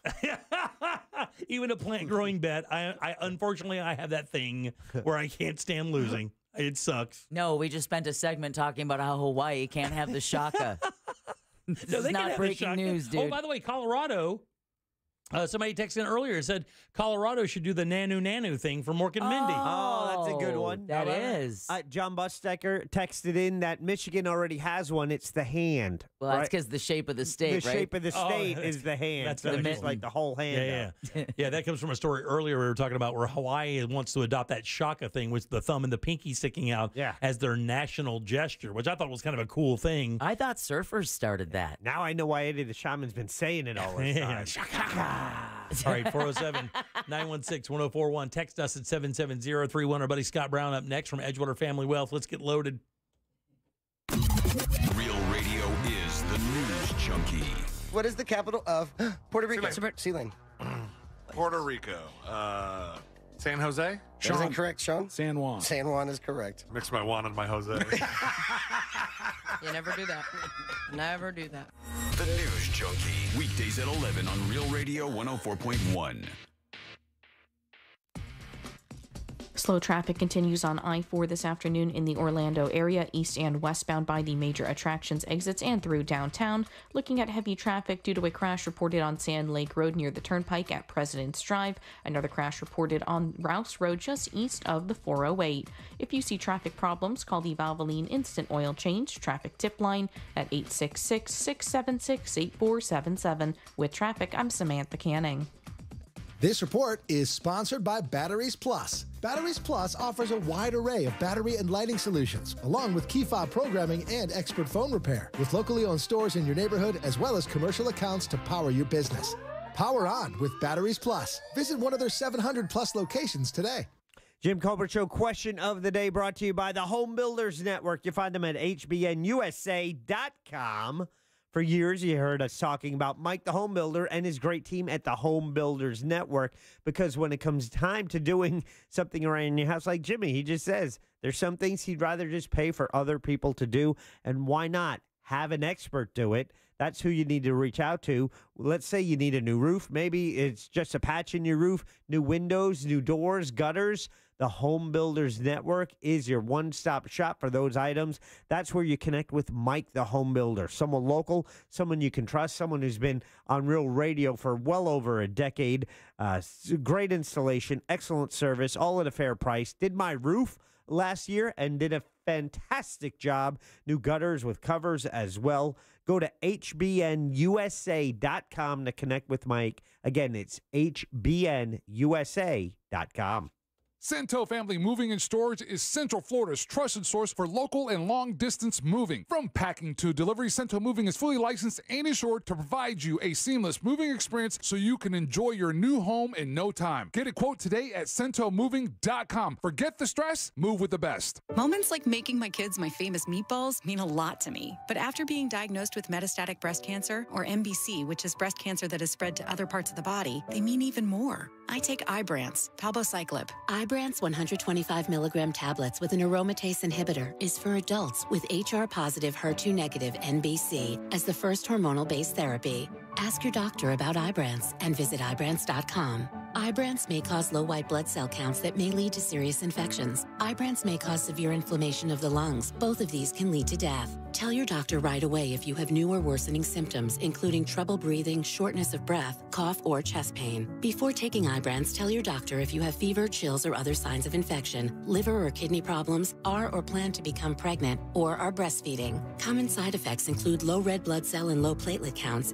even a plant growing bet. I, I unfortunately I have that thing where I can't stand losing. It sucks.
No, we just spent a segment talking about how Hawaii can't have the shaka. this
No,
is
they can
not breaking
shotgun.
news,
Oh, by the way, Colorado. Uh, somebody texted in earlier and said Colorado should do the Nanu Nanu thing for Mork and Mindy.
Oh, that's a good one.
that
How
is.
Uh, John Bustecker texted in that Michigan already has one. It's the hand.
well, that's because the shape of the state,
the
right?
shape of the
Oh,
state
that's-
is the hand.
that's
so
the
it's just
mitten.
like the whole hand.
Yeah,
up.
yeah, yeah. That comes from a story earlier we were talking about where Hawaii wants to adopt that shaka thing, with the thumb and the pinky sticking out
Yeah.
as their national gesture, which I thought was kind of a cool thing.
I thought surfers started that.
Now I know why Eddie the Shaman's been saying it all this
Yeah.
time.
All right, 407 916 1041. Text us at 77031. Our buddy Scott Brown up next from Edgewater Family Wealth. Let's get loaded.
Real radio is the news junkie.
What is the capital of Puerto Rico?
Sealand.
Sealand.
Puerto Rico. Uh, San Jose?
That is incorrect, Sean.
San Juan.
San Juan is correct.
Mix my Juan and my Jose.
You never do that. Never do that.
The news junkie. Weekdays at 11 on Real Radio 104.1.
Slow traffic continues on I 4 this afternoon in the Orlando area, east and westbound by the major attractions exits and through downtown. Looking at heavy traffic due to a crash reported on Sand Lake Road near the turnpike at President's Drive. Another crash reported on Rouse Road just east of the 408. If you see traffic problems, call the Valvoline Instant Oil Change traffic tip line at 866 676 8477. With traffic, I'm Samantha Canning.
This report is sponsored by Batteries Plus. Batteries Plus offers a wide array of battery and lighting solutions, along with key fob programming and expert phone repair, with locally owned stores in your neighborhood as well as commercial accounts to power your business. Power on with Batteries Plus. Visit one of their 700 plus locations today.
Jim Colbert Show question of the day brought to you by the Home Builders Network. You find them at hbnusa.com. For years, you heard us talking about Mike the Home Builder and his great team at the Home Builders Network because when it comes time to doing something around your house, like Jimmy, he just says there's some things he'd rather just pay for other people to do. And why not have an expert do it? That's who you need to reach out to. Let's say you need a new roof. Maybe it's just a patch in your roof, new windows, new doors, gutters. The Home Builders Network is your one stop shop for those items. That's where you connect with Mike, the home builder, someone local, someone you can trust, someone who's been on real radio for well over a decade. Uh, great installation, excellent service, all at a fair price. Did my roof last year and did a fantastic job. New gutters with covers as well. Go to hbnusa.com to connect with Mike. Again, it's hbnusa.com.
Cento Family Moving and Storage is Central Florida's trusted source for local and long distance moving. From packing to delivery, Cento Moving is fully licensed and insured to provide you a seamless moving experience so you can enjoy your new home in no time. Get a quote today at centomoving.com. Forget the stress, move with the best.
Moments like making my kids my famous meatballs mean a lot to me. But after being diagnosed with metastatic breast cancer, or MBC, which is breast cancer that has spread to other parts of the body, they mean even more. I take Ibrance, palbociclib.
Ibrance 125 milligram tablets with an aromatase inhibitor is for adults with HR positive HER2 negative MBC as the first hormonal based therapy. Ask your doctor about Ibrance and visit Ibrance.com. Ibrance may cause low white blood cell counts that may lead to serious infections. Ibrance may cause severe inflammation of the lungs. Both of these can lead to death. Tell your doctor right away if you have new or worsening symptoms, including trouble breathing, shortness of breath, cough, or chest pain. Before taking Ibrance, tell your doctor if you have fever, chills, or other signs of infection, liver or kidney problems, are or plan to become pregnant, or are breastfeeding. Common side effects include low red blood cell and low platelet counts,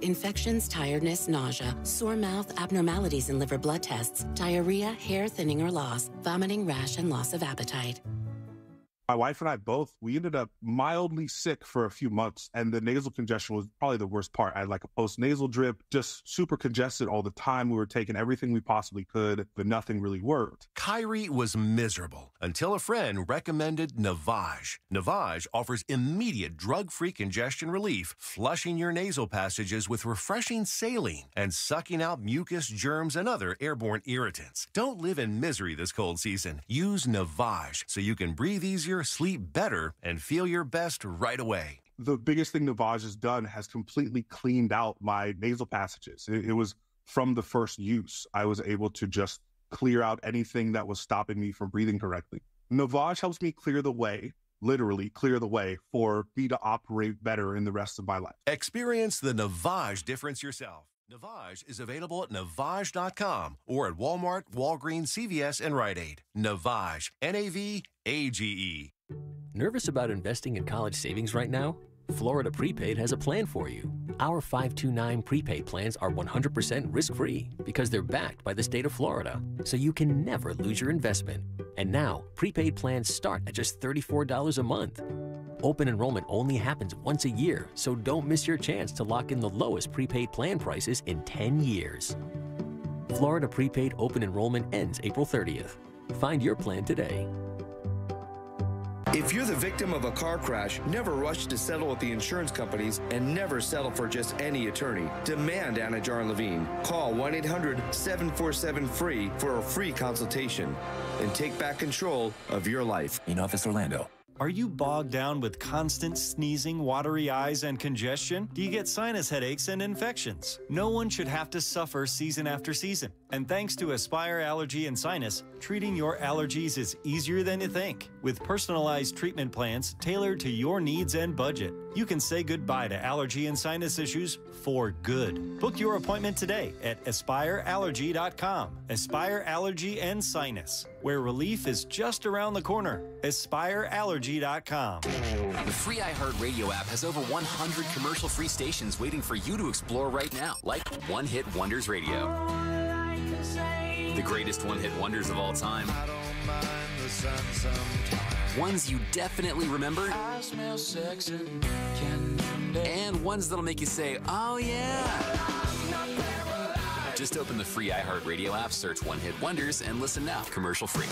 tiredness, nausea, sore mouth, abnormalities in liver blood tests, diarrhea, hair thinning or loss, vomiting, rash, and loss of appetite.
My wife and I both, we ended up mildly sick for a few months, and the nasal congestion was probably the worst part. I had like a post nasal drip, just super congested all the time. We were taking everything we possibly could, but nothing really worked.
Kyrie was miserable until a friend recommended Navage. Navage offers immediate drug free congestion relief, flushing your nasal passages with refreshing saline and sucking out mucus, germs, and other airborne irritants. Don't live in misery this cold season. Use Navage so you can breathe easier, sleep better, and feel your best right away.
The biggest thing Navage has done has completely cleaned out my nasal passages. It, it was from the first use. I was able to just clear out anything that was stopping me from breathing correctly. Navage helps me clear the way, literally clear the way for me to operate better in the rest of my life.
Experience the Navage difference yourself. Navage is available at Navage.com or at Walmart, Walgreens, CVS, and Rite Aid. Navage, N A V A G E.
Nervous about investing in college savings right now? Florida Prepaid has a plan for you. Our 529 prepaid plans are 100% risk free because they're backed by the state of Florida, so you can never lose your investment. And now, prepaid plans start at just $34 a month. Open enrollment only happens once a year, so don't miss your chance to lock in the lowest prepaid plan prices in 10 years. Florida Prepaid Open Enrollment ends April 30th. Find your plan today.
If you're the victim of a car crash, never rush to settle with the insurance companies and never settle for just any attorney. Demand Anidjar and Levine. Call 1 800 747 FREE for a free consultation and take back control of your life.
In Office Orlando. Are you bogged down with constant sneezing, watery eyes, and congestion? Do you get sinus headaches and infections? No one should have to suffer season after season. And thanks to Aspire Allergy and Sinus, treating your allergies is easier than you think. With personalized treatment plans tailored to your needs and budget, you can say goodbye to allergy and sinus issues for good. Book your appointment today at aspireallergy.com. Aspire Allergy and Sinus, where relief is just around the corner. Aspireallergy.com.
The free iHeartRadio app has over 100 commercial free stations waiting for you to explore right now, like One Hit Wonders Radio. The greatest one hit wonders of all time. Ones you definitely remember. And ones that'll make you say, oh yeah. Just open the free iHeartRadio app, search One Hit Wonders, and listen now, commercial free.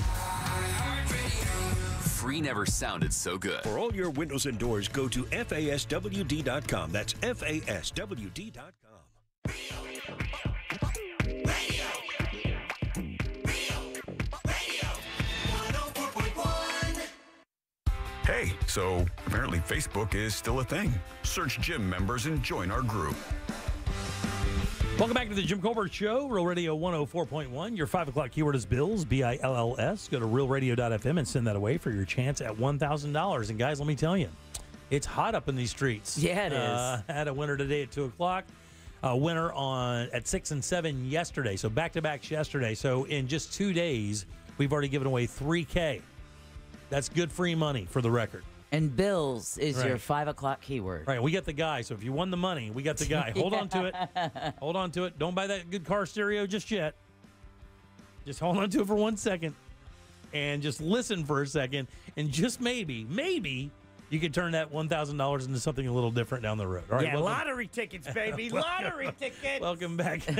Free never sounded so good.
For all your windows and doors, go to FASWD.com. That's FASWD.com.
Hey, so apparently Facebook is still a thing. Search gym members and join our group.
Welcome back to the Jim Colbert Show, Real Radio 104.1. Your 5 o'clock keyword is Bills, B I L L S. Go to realradio.fm and send that away for your chance at $1,000. And guys, let me tell you, it's hot up in these streets.
Yeah, it is.
Uh, had a winner today at 2 o'clock. A winner on at 6 and 7 yesterday. So back to backs yesterday. So in just two days, we've already given away 3K. That's good free money for the record.
And Bills is your five o'clock keyword.
Right, we got the guy. So if you won the money, we got the guy. Hold on to it. Hold on to it. Don't buy that good car stereo just yet. Just hold on to it for one second and just listen for a second. And just maybe, maybe you could turn that $1,000 into something a little different down the road. All right,
yeah,
welcome-
lottery tickets, baby.
Welcome.
lottery tickets.
Welcome back. you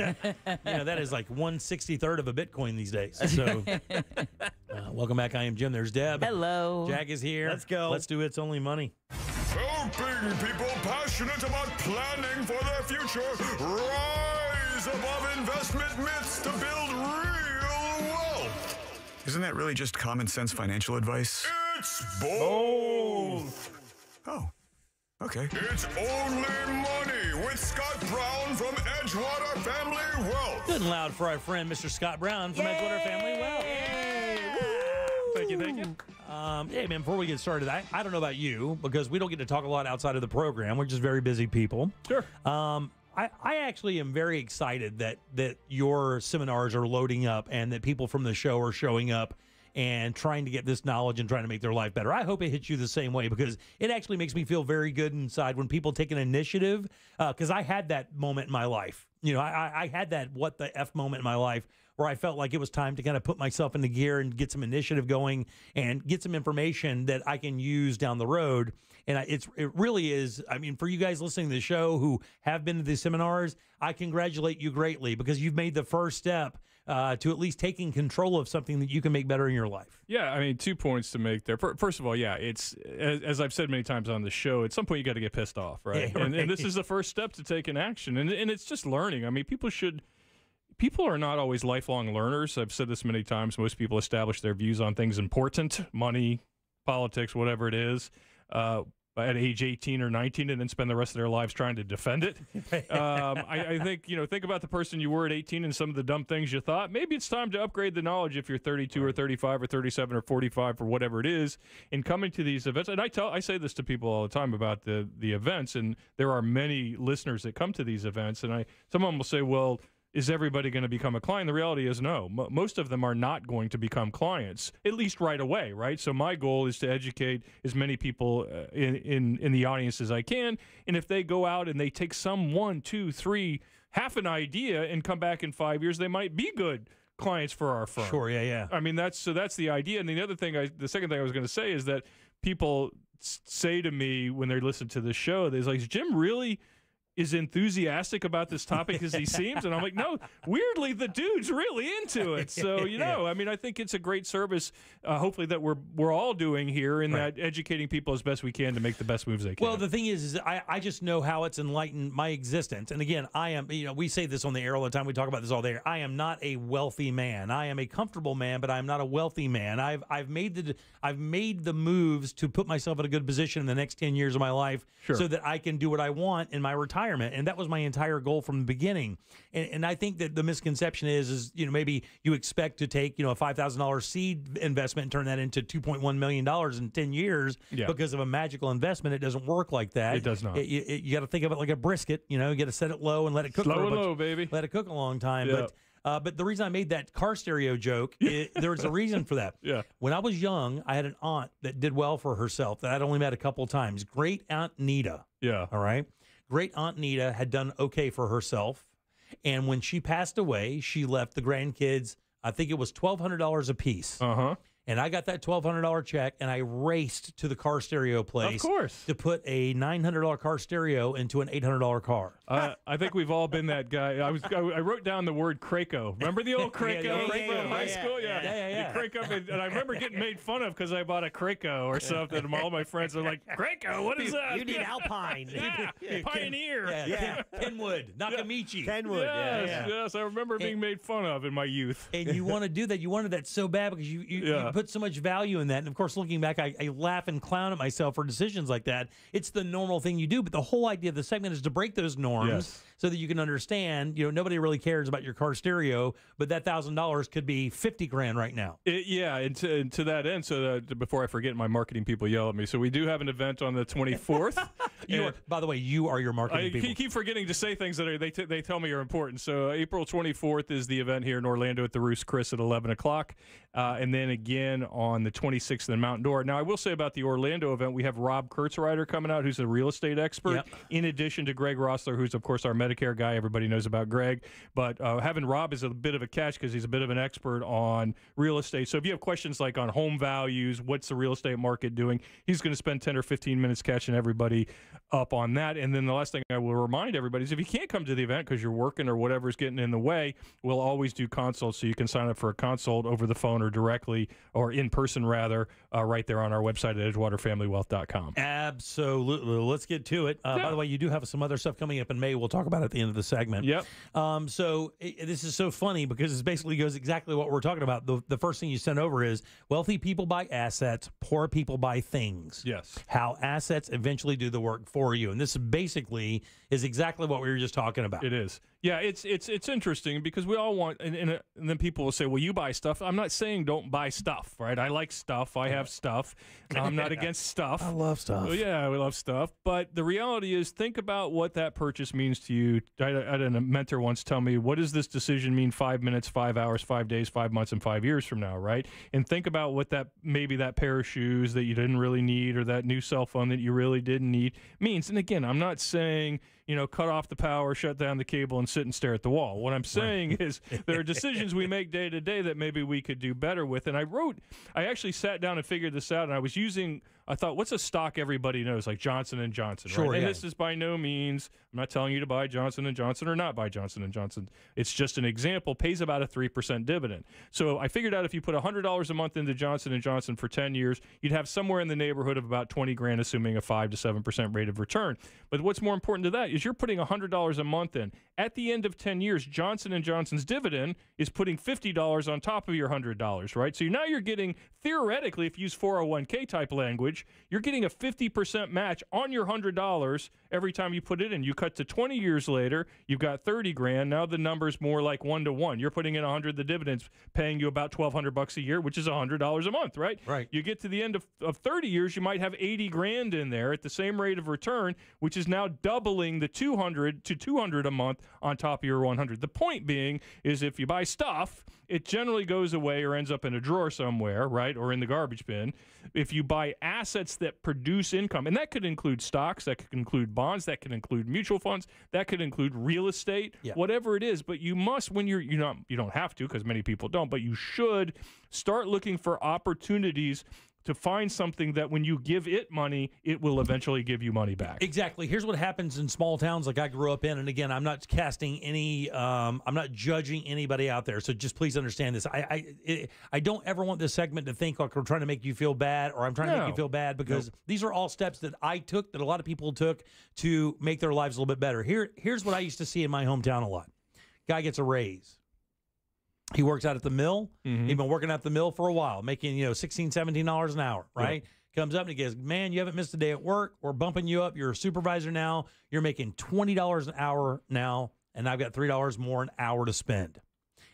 know, that is like 163rd of a Bitcoin these days. So, uh, welcome back. I am Jim. There's Deb.
Hello.
Jack is here.
Let's go.
Let's do It's Only Money.
Helping people passionate about planning for their future rise above investment myths to build real wealth. Isn't that really just common sense financial advice? It's both. Oh, okay. It's only money with Scott Brown from Edgewater Family Wealth.
Good and loud for our friend, Mr. Scott Brown from Edgewater Family Wealth. Thank you, thank you. Um, hey, man, before we get started, I, I don't know about you because we don't get to talk a lot outside of the program. We're just very busy people. Sure. Um, I, I actually am very excited that that your seminars are loading up and that people from the show are showing up and trying to get this knowledge and trying to make their life better. I hope it hits you the same way because it actually makes me feel very good inside when people take an initiative. Uh, because I had that moment in my life. You know, I, I- had that what the f moment in my life where I felt like it was time to kind of put myself into gear and get some initiative going and get some information that I can use down the road. And I, it's it really is. I mean, for you guys listening to the show who have been to these seminars, I congratulate you greatly because you've made the first step uh, to at least taking control of something that you can make better in your life.
Yeah, I mean, two points to make there. First of all, yeah, it's as, as I've said many times on the show. At some point, you got to get pissed off, right?
Yeah,
And, and this is the first step to taking action, and and it's just learning. I mean, people should. People are not always lifelong learners. I've said this many times. Most people establish their views on things important, money, politics, whatever it is, uh, at age 18 or 19, and then spend the rest of their lives trying to defend it. um, I, I think you know. Think about the person you were at 18 and some of the dumb things you thought. Maybe it's time to upgrade the knowledge if you're 32 or 35 or 37 or 45 or whatever it is. In coming to these events, and I tell I say this to people all the time about the the events, and there are many listeners that come to these events, and I some of them will say, well is everybody going to become a client? The reality is no. Mo most of them are not going to become clients, at least right away, right? So my goal is to educate as many people uh, in, in in the audience as I can, and if they go out and they take some one, two, three, half an idea and come back in five years, they might be good clients for our firm.
Sure, yeah, yeah.
I mean, that's so that's the idea. And the other thing, I the second thing I was going to say is that people say to me when they listen to the show, they're like, "Is Jim really." Is enthusiastic about this topic as he seems, and I'm like, no. Weirdly, the dude's really into it. So you know, I mean, I think it's a great service. Uh, hopefully, that we're we're all doing here in that educating people as best we can to make the best moves they can.
Well, the thing is, is I, I just know how it's enlightened my existence. And again, I am, you know, we say this on the air all the time. We talk about this all day. I am not a wealthy man. I am a comfortable man, but I'm not a wealthy man. I've I've made the I've made the moves to put myself in a good position in the next ten years of my life,
Sure.
so that I can do what I want in my retirement. And that was my entire goal from the beginning. And, and I think that the misconception is, is you know, maybe you expect to take you know a five thousand dollars seed investment and turn that into two point one million dollars in ten years
Yeah.
because of a magical investment. It doesn't work like that.
It does not.
It- you, you got to think of it like a brisket. You know, you got to set it low and let it cook.
Slow and low, baby.
Let it cook a long time.
Yeah.
But uh, but the reason I made that car stereo joke, i there was a reason for that.
Yeah.
When I was young, I had an aunt that did well for herself that I'd only met a couple of times. Great Aunt Nita.
Yeah.
All right. Great Aunt Nita had done okay for herself. And when she passed away, she left the grandkids I think it was twelve hundred dollars a piece.
Uh huh.
And I got that twelve hundred dollar check, and I raced to the car stereo place, of
course.
to put a nine hundred dollar car stereo into an eight hundred dollar car.
Uh, I think we've all been that guy. I was I I wrote down the word Kraco. Remember the old Kraco
Yeah, yeah,
from
yeah,
high school? Yeah,
yeah, yeah, yeah.
The Kraco, and, and I remember getting made fun of because I bought a Kraco or something. And all my friends are like, "Kraco, what is that?"
you need Alpine.
yeah,
Yeah,
Pioneer.
Yeah, yeah. Kenwood, Nakamichi.
Kenwood.
Yes,
yeah, yeah.
yes, I remember being made fun of in my youth.
and you want to do that. You wanted that so bad because you you,
Yeah.
you put so much value in that. And of course, looking back, I, I laugh and clown at myself for decisions like that. It's the normal thing you do, but the whole idea of the segment is to break those norms
Yes.
So that you can understand. You know, nobody really cares about your car stereo, but that thousand dollars could be fifty grand right now.
It, yeah, and to, and to that end, so that before I forget, my marketing people yell at me. So we do have an event on the 24th.
You are, by the way, you are your marketing
I
people.
keep- forgetting to say things that are, they, t- they tell me are important. So April 24th is the event here in Orlando at the Roost Chris at 11 o'clock. Uh, and then again on the 26th in Mount Dora. Now, I will say about the Orlando event, we have Rob Kurtzrider coming out, who's a real estate expert,
Yep.
in addition to Greg Rossler, who's, of course, our Medicare guy. Everybody knows about Greg. But uh, having Rob is a bit of a catch because he's a bit of an expert on real estate. So if you have questions like on home values, what's the real estate market doing, he's going to spend 10 or 15 minutes catching everybody up on that. And then the last thing I will remind everybody is if you can't come to the event because you're working or whatever's getting in the way, we'll always do consults. So you can sign up for a consult over the phone or directly or in person, rather, uh, right there on our website at edgewaterfamilywealth.com.
Absolutely. Let's get to it. Uh, By the way, you do have some other stuff coming up in May. We'll talk about it at the end of the segment.
Yep.
Um, so i this is so funny because it basically goes exactly what we're talking about. The, the first thing you sent over is wealthy people buy assets, poor people buy things.
Yes.
How assets eventually do the work for you. And this basically is exactly what we were just talking about.
It is. Yeah, it's it's it's interesting because we all want, and, and, uh, and then people will say, "Well, you buy stuff." I'm not saying don't buy stuff, right? I like stuff. I have stuff. I'm not against stuff.
I love stuff.
Well, yeah, we love stuff. But the reality is, think about what that purchase means to you. I, I had a mentor once tell me, "What does this decision mean? Five minutes, five hours, five days, five months, and five years from now, right?" And think about what that maybe that pair of shoes that you didn't really need, or that new cell phone that you really didn't need means. And again, I'm not saying you know, cut off the power, shut down the cable, and sit and stare at the wall. What I'm saying is there are decisions we make day to day that maybe we could do better with. And I wrote, I actually sat down and figured this out, and I was using. I thought, what's a stock everybody knows, like Johnson and Johnson,
Sure,
right? And
yeah.
this is by no means. I'm not telling you to buy Johnson and Johnson or not buy Johnson and Johnson. It's just an example. Pays about a three percent dividend. So I figured out if you put hundred dollars a month into Johnson and Johnson for ten years, you'd have somewhere in the neighborhood of about twenty grand, assuming a five to seven percent rate of return. But what's more important to that is you're putting hundred dollars a month in. At the end of ten years, Johnson and Johnson's dividend is putting fifty dollars on top of your hundred dollars, right? So now you're getting theoretically, if you use 401k type language, you're getting a 50% match on your $100 every time you put it in. You cut to 20 years later, you've got 30 grand. Now the number's more like 1 to 1. You're putting in 100 the dividends paying you about 1200 bucks a year, which is $100 a month, right?
Right.
You get to the end of, of 30 years, you might have 80 grand in there at the same rate of return, which is now doubling the 200 to 200 a month on top of your 100. The point being is if you buy stuff, it generally goes away or ends up in a drawer somewhere, right? Or in the garbage bin. If you buy assets that produce income, and that could include stocks, that could include bonds, that could include mutual funds, that could include real estate,
Yeah.
whatever it is. But you must, when you're, you know, you don't have to because many people don't, but you should start looking for opportunities to find something that when you give it money, it will eventually give you money back.
Exactly. Here's what happens in small towns like I grew up in. And again, I'm not casting any, um, I'm not judging anybody out there. So just please understand this. I, I, it, I don't ever want this segment to think like we're trying to make you feel bad or I'm trying to make you feel bad because these are all steps that I took that a lot of people took to make their lives a little bit better. Here, here's what I used to see in my hometown a lot. Guy gets a raise. He works out at the mill. Mm-hmm. He's been working at the mill for a while, making, you know, 16 $17 an hour, right? Comes up and he goes, Man, you haven't missed a day at work. We're bumping you up. You're a supervisor now. You're making $20 an hour now, and I've got $3 more an hour to spend.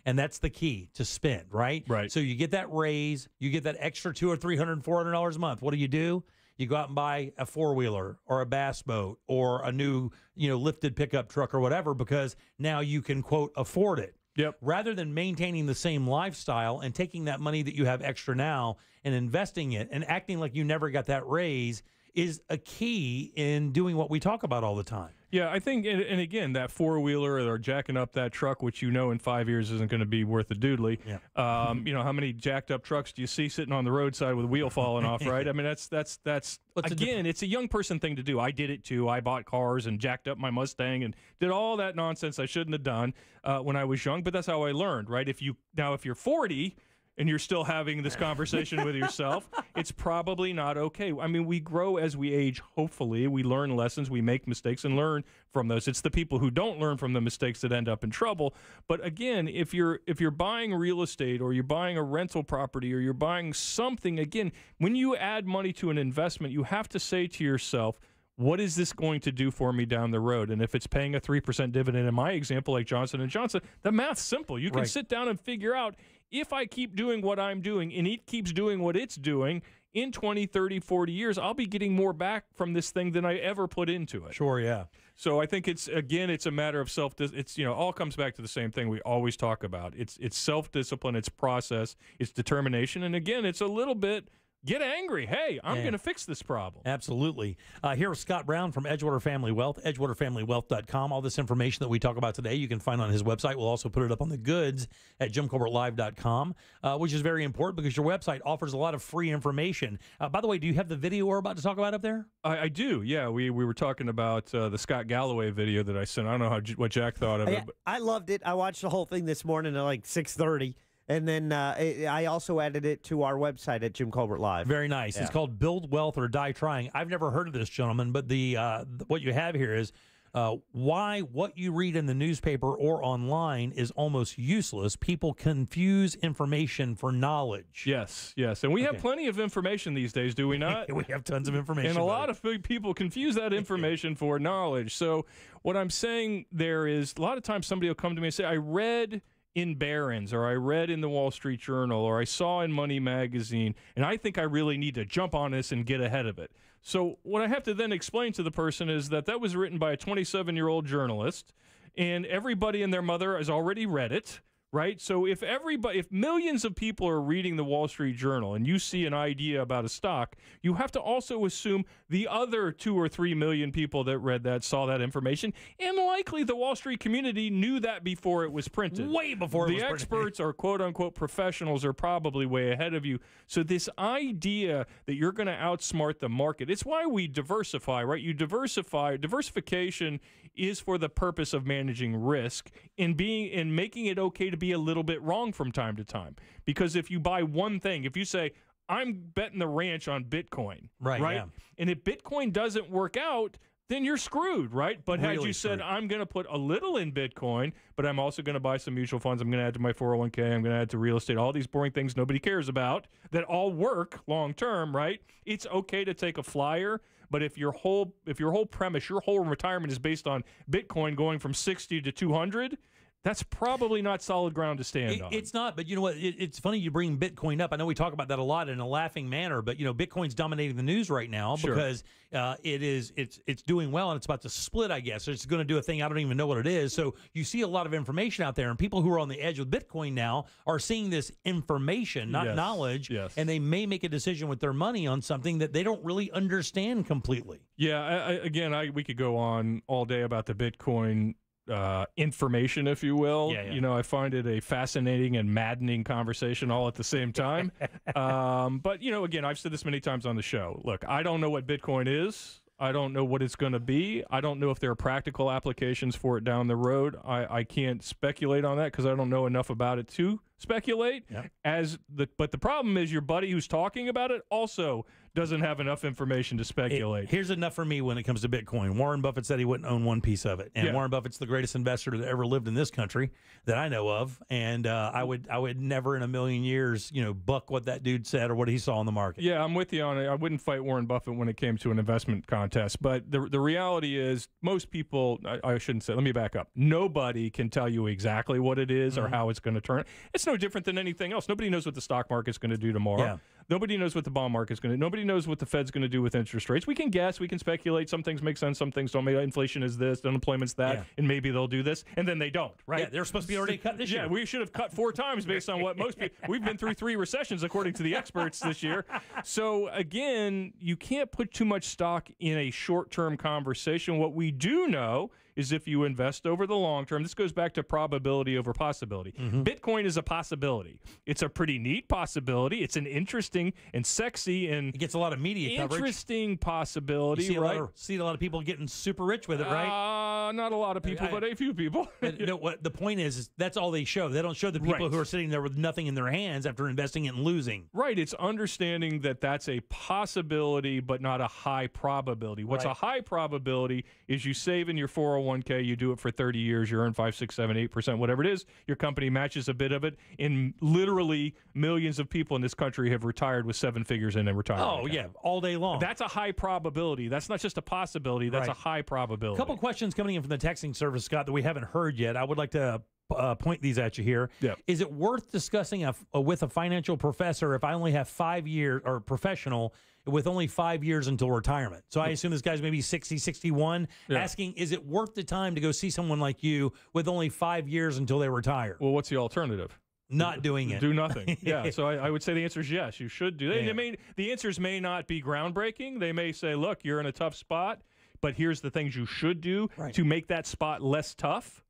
And that's the key to spend, right?
Right.
So you get that raise, you get that extra two or three hundred and four hundred dollars a month. What do you do? You go out and buy a four wheeler or a bass boat or a new, you know, lifted pickup truck or whatever because now you can quote afford it.
Yep.
Rather than maintaining the same lifestyle and taking that money that you have extra now and investing it and acting like you never got that raise, is a key in doing what we talk about all the time.
Yeah, I think, and, and again, that four wheeler or jacking up that truck, which you know in five years isn't going to be worth a doodly.
Yeah.
Um, you know, how many jacked up trucks do you see sitting on the roadside with a wheel falling off? Right. I mean, that's that's that's
What's
again, it's a young person thing to do. I did it too. I bought cars and jacked up my Mustang and did all that nonsense I shouldn't have done uh, when I was young. But that's how I learned. Right. If you now, if you're 40 and you're still having this conversation with yourself, it's probably not okay. I mean, we grow as we age, hopefully. We learn lessons, we make mistakes and learn from those. It's the people who don't learn from the mistakes that end up in trouble. But again, if you're if you're buying real estate or you're buying a rental property or you're buying something, again, when you add money to an investment, you have to say to yourself, what is this going to do for me down the road and if it's paying a 3% dividend in my example like johnson & johnson the math's simple you can
Right.
sit down and figure out if i keep doing what i'm doing and it keeps doing what it's doing in 20 30 40 years i'll be getting more back from this thing than i ever put into it
Sure, yeah.
so i think it's again it's a matter of self it's you know all comes back to the same thing we always talk about it's it's self-discipline it's process it's determination and again it's a little bit get angry hey i'm
Yeah.
going to fix this problem
Absolutely. Uh, here is Scott Brown from Edgewater Family Wealth, edgewaterfamilywealth.com. All this information that we talk about today, you can find on his website. We'll also put it up on the goods at jimcolbertlive.com, uh, which is very important because your website offers a lot of free information. Uh, by the way, do you have the video we're about to talk about up there?
I, I do, yeah. We we were talking about uh, the Scott Galloway video that I sent. I don't know how what Jack thought of
I,
it. But
I loved it. I watched the whole thing this morning at like six thirty, and then uh, I I also added it to our website at Jim Colbert Live.
Very nice.
Yeah.
It's called Build Wealth or Die Trying. I've never heard of this gentleman, but the uh, th- what you have here is uh, why what you read in the newspaper or online is almost useless. People confuse information for knowledge.
yes, yes, and we have plenty of information these days, do we not?
we have tons of information.
and a
buddy.
lot of people confuse that information for knowledge. So what I'm saying there is a lot of times somebody will come to me and say, "I read." In Barron's, or I read in the Wall Street Journal, or I saw in Money Magazine, and I think I really need to jump on this and get ahead of it. So, what I have to then explain to the person is that that was written by a 27 year old journalist, and everybody and their mother has already read it, right? So, if everybody, if millions of people are reading the Wall Street Journal and you see an idea about a stock, you have to also assume the other two or three million people that read that saw that information, and likely the Wall Street community knew that before it was printed.
Way before it
the
was printed.
experts or quote unquote professionals are probably way ahead of you. So this idea that you're going to outsmart the market, it's why we diversify, right? You diversify. Diversification is for the purpose of managing risk and being and making it okay to be a little bit wrong from time to time. Because if you buy one thing, if you say I'm betting the ranch on Bitcoin,
Right,
right?
yeah.
And if Bitcoin doesn't work out, then you're screwed, right? But had
Really
you said,
screwed.
I'm going to put a little in Bitcoin, but I'm also going to buy some mutual funds. I'm going to add to my 401k. I'm going to add to real estate. All these boring things nobody cares about that all work long term, right? It's okay to take a flyer, but if your whole if your whole premise, your whole retirement is based on Bitcoin going from 60 to 200, that's probably not solid ground to stand
It-
on.
it's not, but you know what? It, it's funny you bring Bitcoin up. I know we talk about that a lot in a laughing manner, but you know, Bitcoin's dominating the news right now
Sure.
because uh, it is it's it's doing well and it's about to split. I guess it's going to do a thing I don't even know what it is. So you see a lot of information out there, and people who are on the edge with Bitcoin now are seeing this information, not
Yes.
knowledge,
Yes.
and they may make a decision with their money on something that they don't really understand completely.
Yeah, I, I, again, I we could go on all day about the Bitcoin uh, information, if you will.
Yeah, yeah.
You know, I find it a fascinating and maddening conversation all at the same time. um, but you know, again, I've said this many times on the show. Look, I don't know what Bitcoin is. I don't know what it's going to be. I don't know if there are practical applications for it down the road. I, I can't speculate on that because I don't know enough about it to speculate. As the but the problem is your buddy who's talking about it also doesn't have enough information to
It-
speculate.
here's enough for me when it comes to Bitcoin. Warren Buffett said he wouldn't own one piece of it, and
Yeah.
Warren Buffett's the greatest investor that ever lived in this country that I know of. And uh, I would, I would never in a million years, you know, buck what that dude said or what he saw in the market.
Yeah, I'm with you on it. I wouldn't fight Warren Buffett when it came to an investment contest, but the the reality is most people. I, I shouldn't say. Let me back up. Nobody can tell you exactly what it is
Mm-hmm.
or how it's going to turn. It's no different than anything else. Nobody knows what the stock market's going to do tomorrow. Nobody knows what the bond market's going to. Do. Nobody knows what the Fed's going to do with interest rates. We can guess, we can speculate. Some things make sense, some things don't. Maybe inflation is this, unemployment's that,
Yeah.
and maybe they'll do this, and then they don't. Right?
Yeah, they're supposed to be already cut this
yeah,
year.
we should have cut four times based on what most people. We've been through three recessions according to the experts this year. So again, you can't put too much stock in a short-term conversation. What we do know is if you invest over the long term, this goes back to probability over possibility.
Mm-hmm.
Bitcoin is a possibility. It's a pretty neat possibility. It's an interesting and sexy and
it gets a lot of media coverage.
Interesting possibility,
You see a
right?
lot of see a lot of people getting super rich with it, right?
Uh, not a lot of people,
I-
but a few people.
But no, what the point is, is that's all they show. They don't show the people
Right.
who are sitting there with nothing in their hands after investing and losing.
Right. It's understanding that that's a possibility, but not a high probability. What's a high probability is you save in your 401k, you do it for 30 years, you earn 5, 6, 7, 8%, whatever it is. Your company matches a bit of it. And literally millions of people in this country have retired with seven figures in their retirement.
Oh
account.
yeah, all day long.
That's a high probability. That's not just a possibility, that's
Right.
a high probability.
A couple questions coming in from the texting service, Scott, that we haven't heard yet. I would like to uh, point these at you here.
Yeah.
Is it worth discussing a, a- with a financial professor if I only have five years or professional with only five years until retirement? So I assume this guy's maybe 60, 61,
Yeah.
asking, is it worth the time to go see someone like you with only five years until they retire?
Well, what's the alternative?
Not doing it.
Do nothing. Yeah. So I, I would say the answer is yes. You should do. They,
Yeah.
they may, the answers may not be groundbreaking. They may say, look, you're in a tough spot, but here's the things you should do
Right.
to make that spot less tough.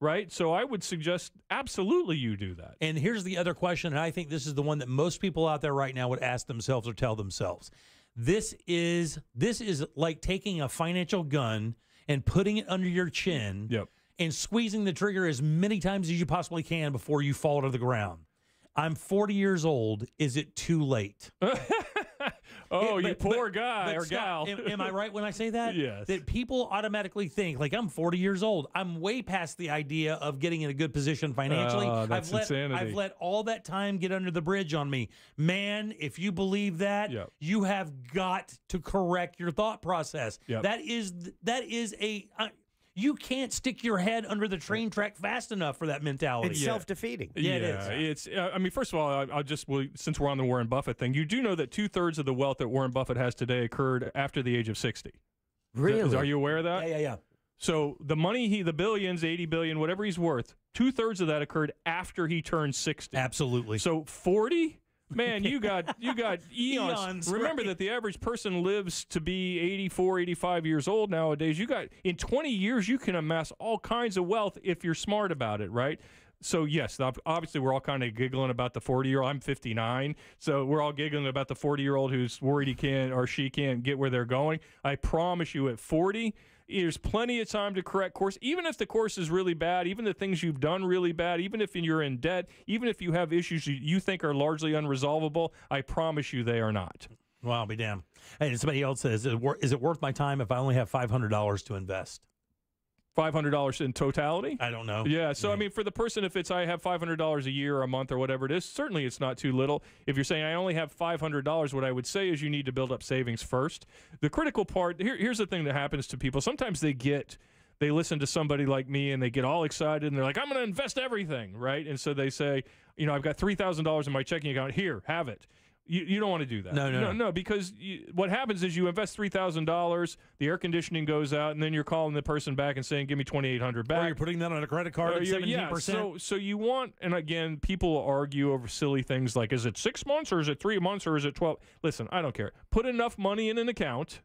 Right. So I would suggest absolutely you do that.
And here's the other question, and I think this is the one that most people out there right now would ask themselves or tell themselves. This is this is like taking a financial gun and putting it under your chin
Yep.
and squeezing the trigger as many times as you possibly can before you fall to the ground. I'm 40 years old. Is it too late?
Oh,
Yeah,
you poor
but-
guy
but
or
Scott,
gal.
Am, am I right when I say that?
Yes.
That people automatically think, like, I'm 40 years old. I'm way past the idea of getting in a good position financially.
Oh, that's
I've let,
insanity.
I've let all that time get under the bridge on me. Man, if you believe that,
Yep.
you have got to correct your thought process.
Yep.
That is that is a. Uh, you can't stick your head under the train track fast enough for that mentality.
It's self defeating.
Yeah, it is.
It's. Uh, I mean, first of all, I, I'll just well, since we're on the Warren Buffett thing, you do know that two thirds of the wealth that Warren Buffett has today occurred after the age of sixty.
Really?
Are you aware of that?
Yeah, yeah, yeah.
So the money he, the billions, eighty billion, whatever he's worth, two thirds of that occurred after he turned sixty.
Absolutely.
So forty. Man, you got you got eons.
Eons,
Remember
right.
that the average person lives to be 84, 85 years old nowadays. You got in 20 years you can amass all kinds of wealth if you're smart about it, right? So yes, obviously we're all kind of giggling about the 40 year old. I'm 59, so we're all giggling about the 40 year old who's worried he can't or she can't get where they're going. I promise you, at 40, there's plenty of time to correct course. Even if the course is really bad, even the things you've done really bad, even if you're in debt, even if you have issues you, think are largely unresolvable, I promise you they are not.
Well, I'll be damned. Hey, somebody else says, is it worth my time if I only have $500 to invest?
Five hundred dollars in totality.
I don't know.
Yeah, so I mean, for the person, if it's I have five hundred dollars a year, or a month, or whatever it is, certainly it's not too little. If you're saying I only have five hundred dollars, what I would say is you need to build up savings first. The critical part here, here's the thing that happens to people. Sometimes they get they listen to somebody like me and they get all excited and they're like, I'm going to invest everything, right? And so they say, you know, I've got three thousand dollars in my checking account. Here, have it. You, you don't want to do that.
No, no, no.
no, because you, what happens is you invest three thousand dollars, the air conditioning goes out, and then you're calling the person back and saying, "Give me twenty eight hundred back."
Or you're putting that on a credit card at
yeah,
17%.
yeah, so so you want, and again, people argue over silly things like, is it six months or is it three months or is it twelve? Listen, I don't care. Put enough money in an account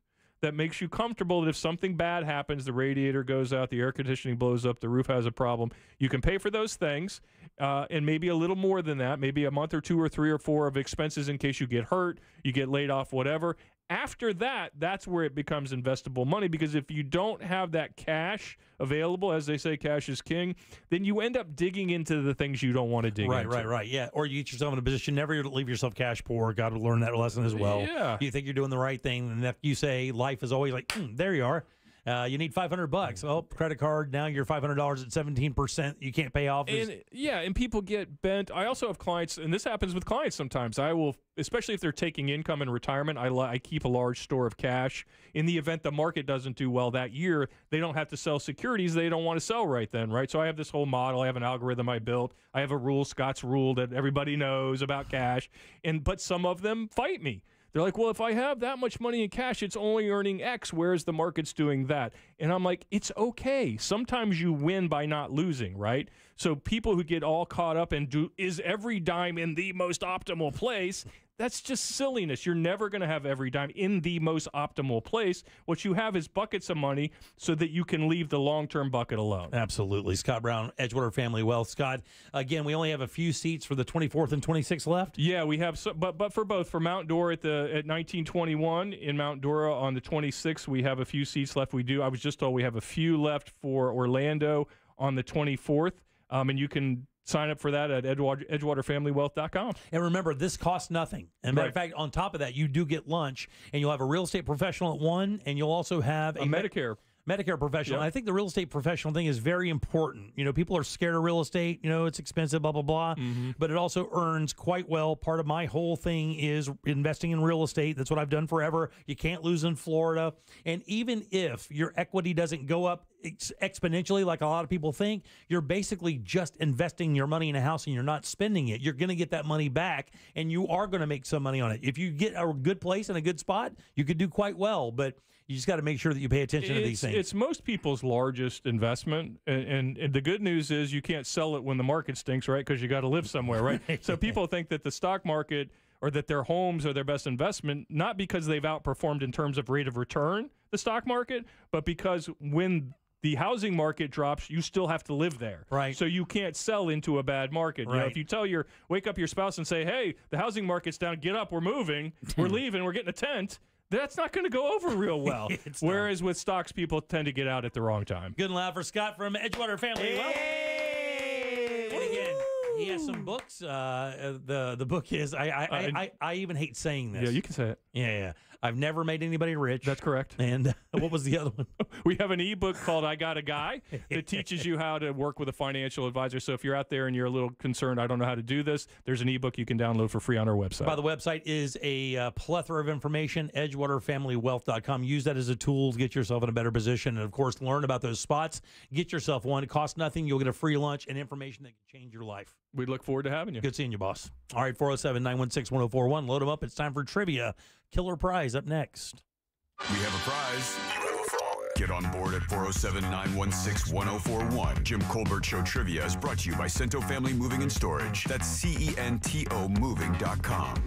that makes you comfortable that if something bad happens, the radiator goes out, the air conditioning blows up, the roof has a problem, you can pay for those things, uh, and maybe a little more than that, maybe a month or two or three or four of expenses in case you get hurt, you get laid off, whatever. After that, that's where it becomes investable money because if you don't have that cash available, as they say, cash is king, then you end up digging into the things you don't want to dig
Right,
into.
right, right. right. Yeah. Or you get yourself in a position never leave yourself cash poor. Got to learn that lesson as well.
Yeah.
You think you're doing the right thing, and if you say life is always like, "Hmm, there you are. Uh, you need 500 bucks. Oh, credit card. Now you're $500 at 17%. You can't pay off.
And yeah, and people get bent. I also have clients, and this happens with clients sometimes. I will, especially if they're taking income in retirement, I, I keep a large store of cash. In the event the market doesn't do well that year, they don't have to sell securities they don't want to sell right then, right? So I have this whole model. I have an algorithm I built. I have a rule, Scott's rule, that everybody knows about cash. And but some of them fight me. They're like, well, if I have that much money in cash, it's only earning X, whereas the market's doing that. And I'm like, it's okay. Sometimes you win by not losing, right? So people who get all caught up and do is every dime in the most optimal place, that's just silliness. You're never going to have every dime in the most optimal place. What you have is buckets of money so that you can leave the long term bucket alone.
Absolutely. Scott Brown, Edgewater Family Wealth. Scott, again, we only have a few seats for the 24th and 26th left.
Yeah, we have, so, but but for both for Mount Dora at the at 1921 in Mount Dora on the 26th, we have a few seats left. We do. I was just told we have a few left for Orlando on the 24th, um, and you can sign up for that at Edgewater, edgewaterfamilywealth.com.
And remember, this costs nothing. And matter of fact, on top of that, you do get lunch, and you'll have a real estate professional at one, and you'll also have a,
A Medicare.
Medicare professional.
Yep.
I think the real estate professional thing is very important. You know, people are scared of real estate. You know, it's expensive, blah blah blah.
Mm-hmm.
But it also earns quite well. Part of my whole thing is investing in real estate. That's what I've done forever. You can't lose in Florida. And even if your equity doesn't go up ex- exponentially like a lot of people think, you're basically just investing your money in a house and you're not spending it. You're going to get that money back, and you are going to make some money on it. If you get a good place and a good spot, you could do quite well. But you just got to make sure that you pay attention to these things.
it's most people's largest investment, and, and, and the good news is you can't sell it when the market stinks, right? Because you got to live somewhere, right? so people think that the stock market or that their homes are their best investment, not because they've outperformed in terms of rate of return the stock market, but because when the housing market drops, you still have to live there.
Right.
So you can't sell into a bad market. You know,
Right.
if you tell your wake up your spouse and say, "Hey, the housing market's down. Get up. We're moving. We're leaving. We're getting a tent." That's not going to go over real well.
It's not.
Whereas with stocks, people tend to get out at the wrong time.
Good and loud for Scott from Edgewater Family. Well, and again, he has some books. Uh, uh, the the book is I I,
Uh,
I, I I even hate saying this.
Yeah, you can say it.
Yeah, yeah. I've never made anybody rich.
That's correct.
And uh, what was the other one?
We have an ebook called I Got a Guy that teaches you how to work with a financial advisor. So if you're out there and you're a little concerned, I don't know how to do this, there's an ebook you can download for free on our website.
By the website is a uh, plethora of information, edgewaterfamilywealth.com. Use that as a tool to get yourself in a better position. And of course, learn about those spots. Get yourself one. It costs nothing. You'll get a free lunch and information that can change your life.
We look forward to having you.
Good seeing you, boss. All right, 407 916 1041. Load them up. It's time for trivia. Killer prize up next.
We have a prize. Get on board at 407 916 1041. Jim Colbert Show Trivia is brought to you by Cento Family Moving and Storage. That's C E N T O moving.com.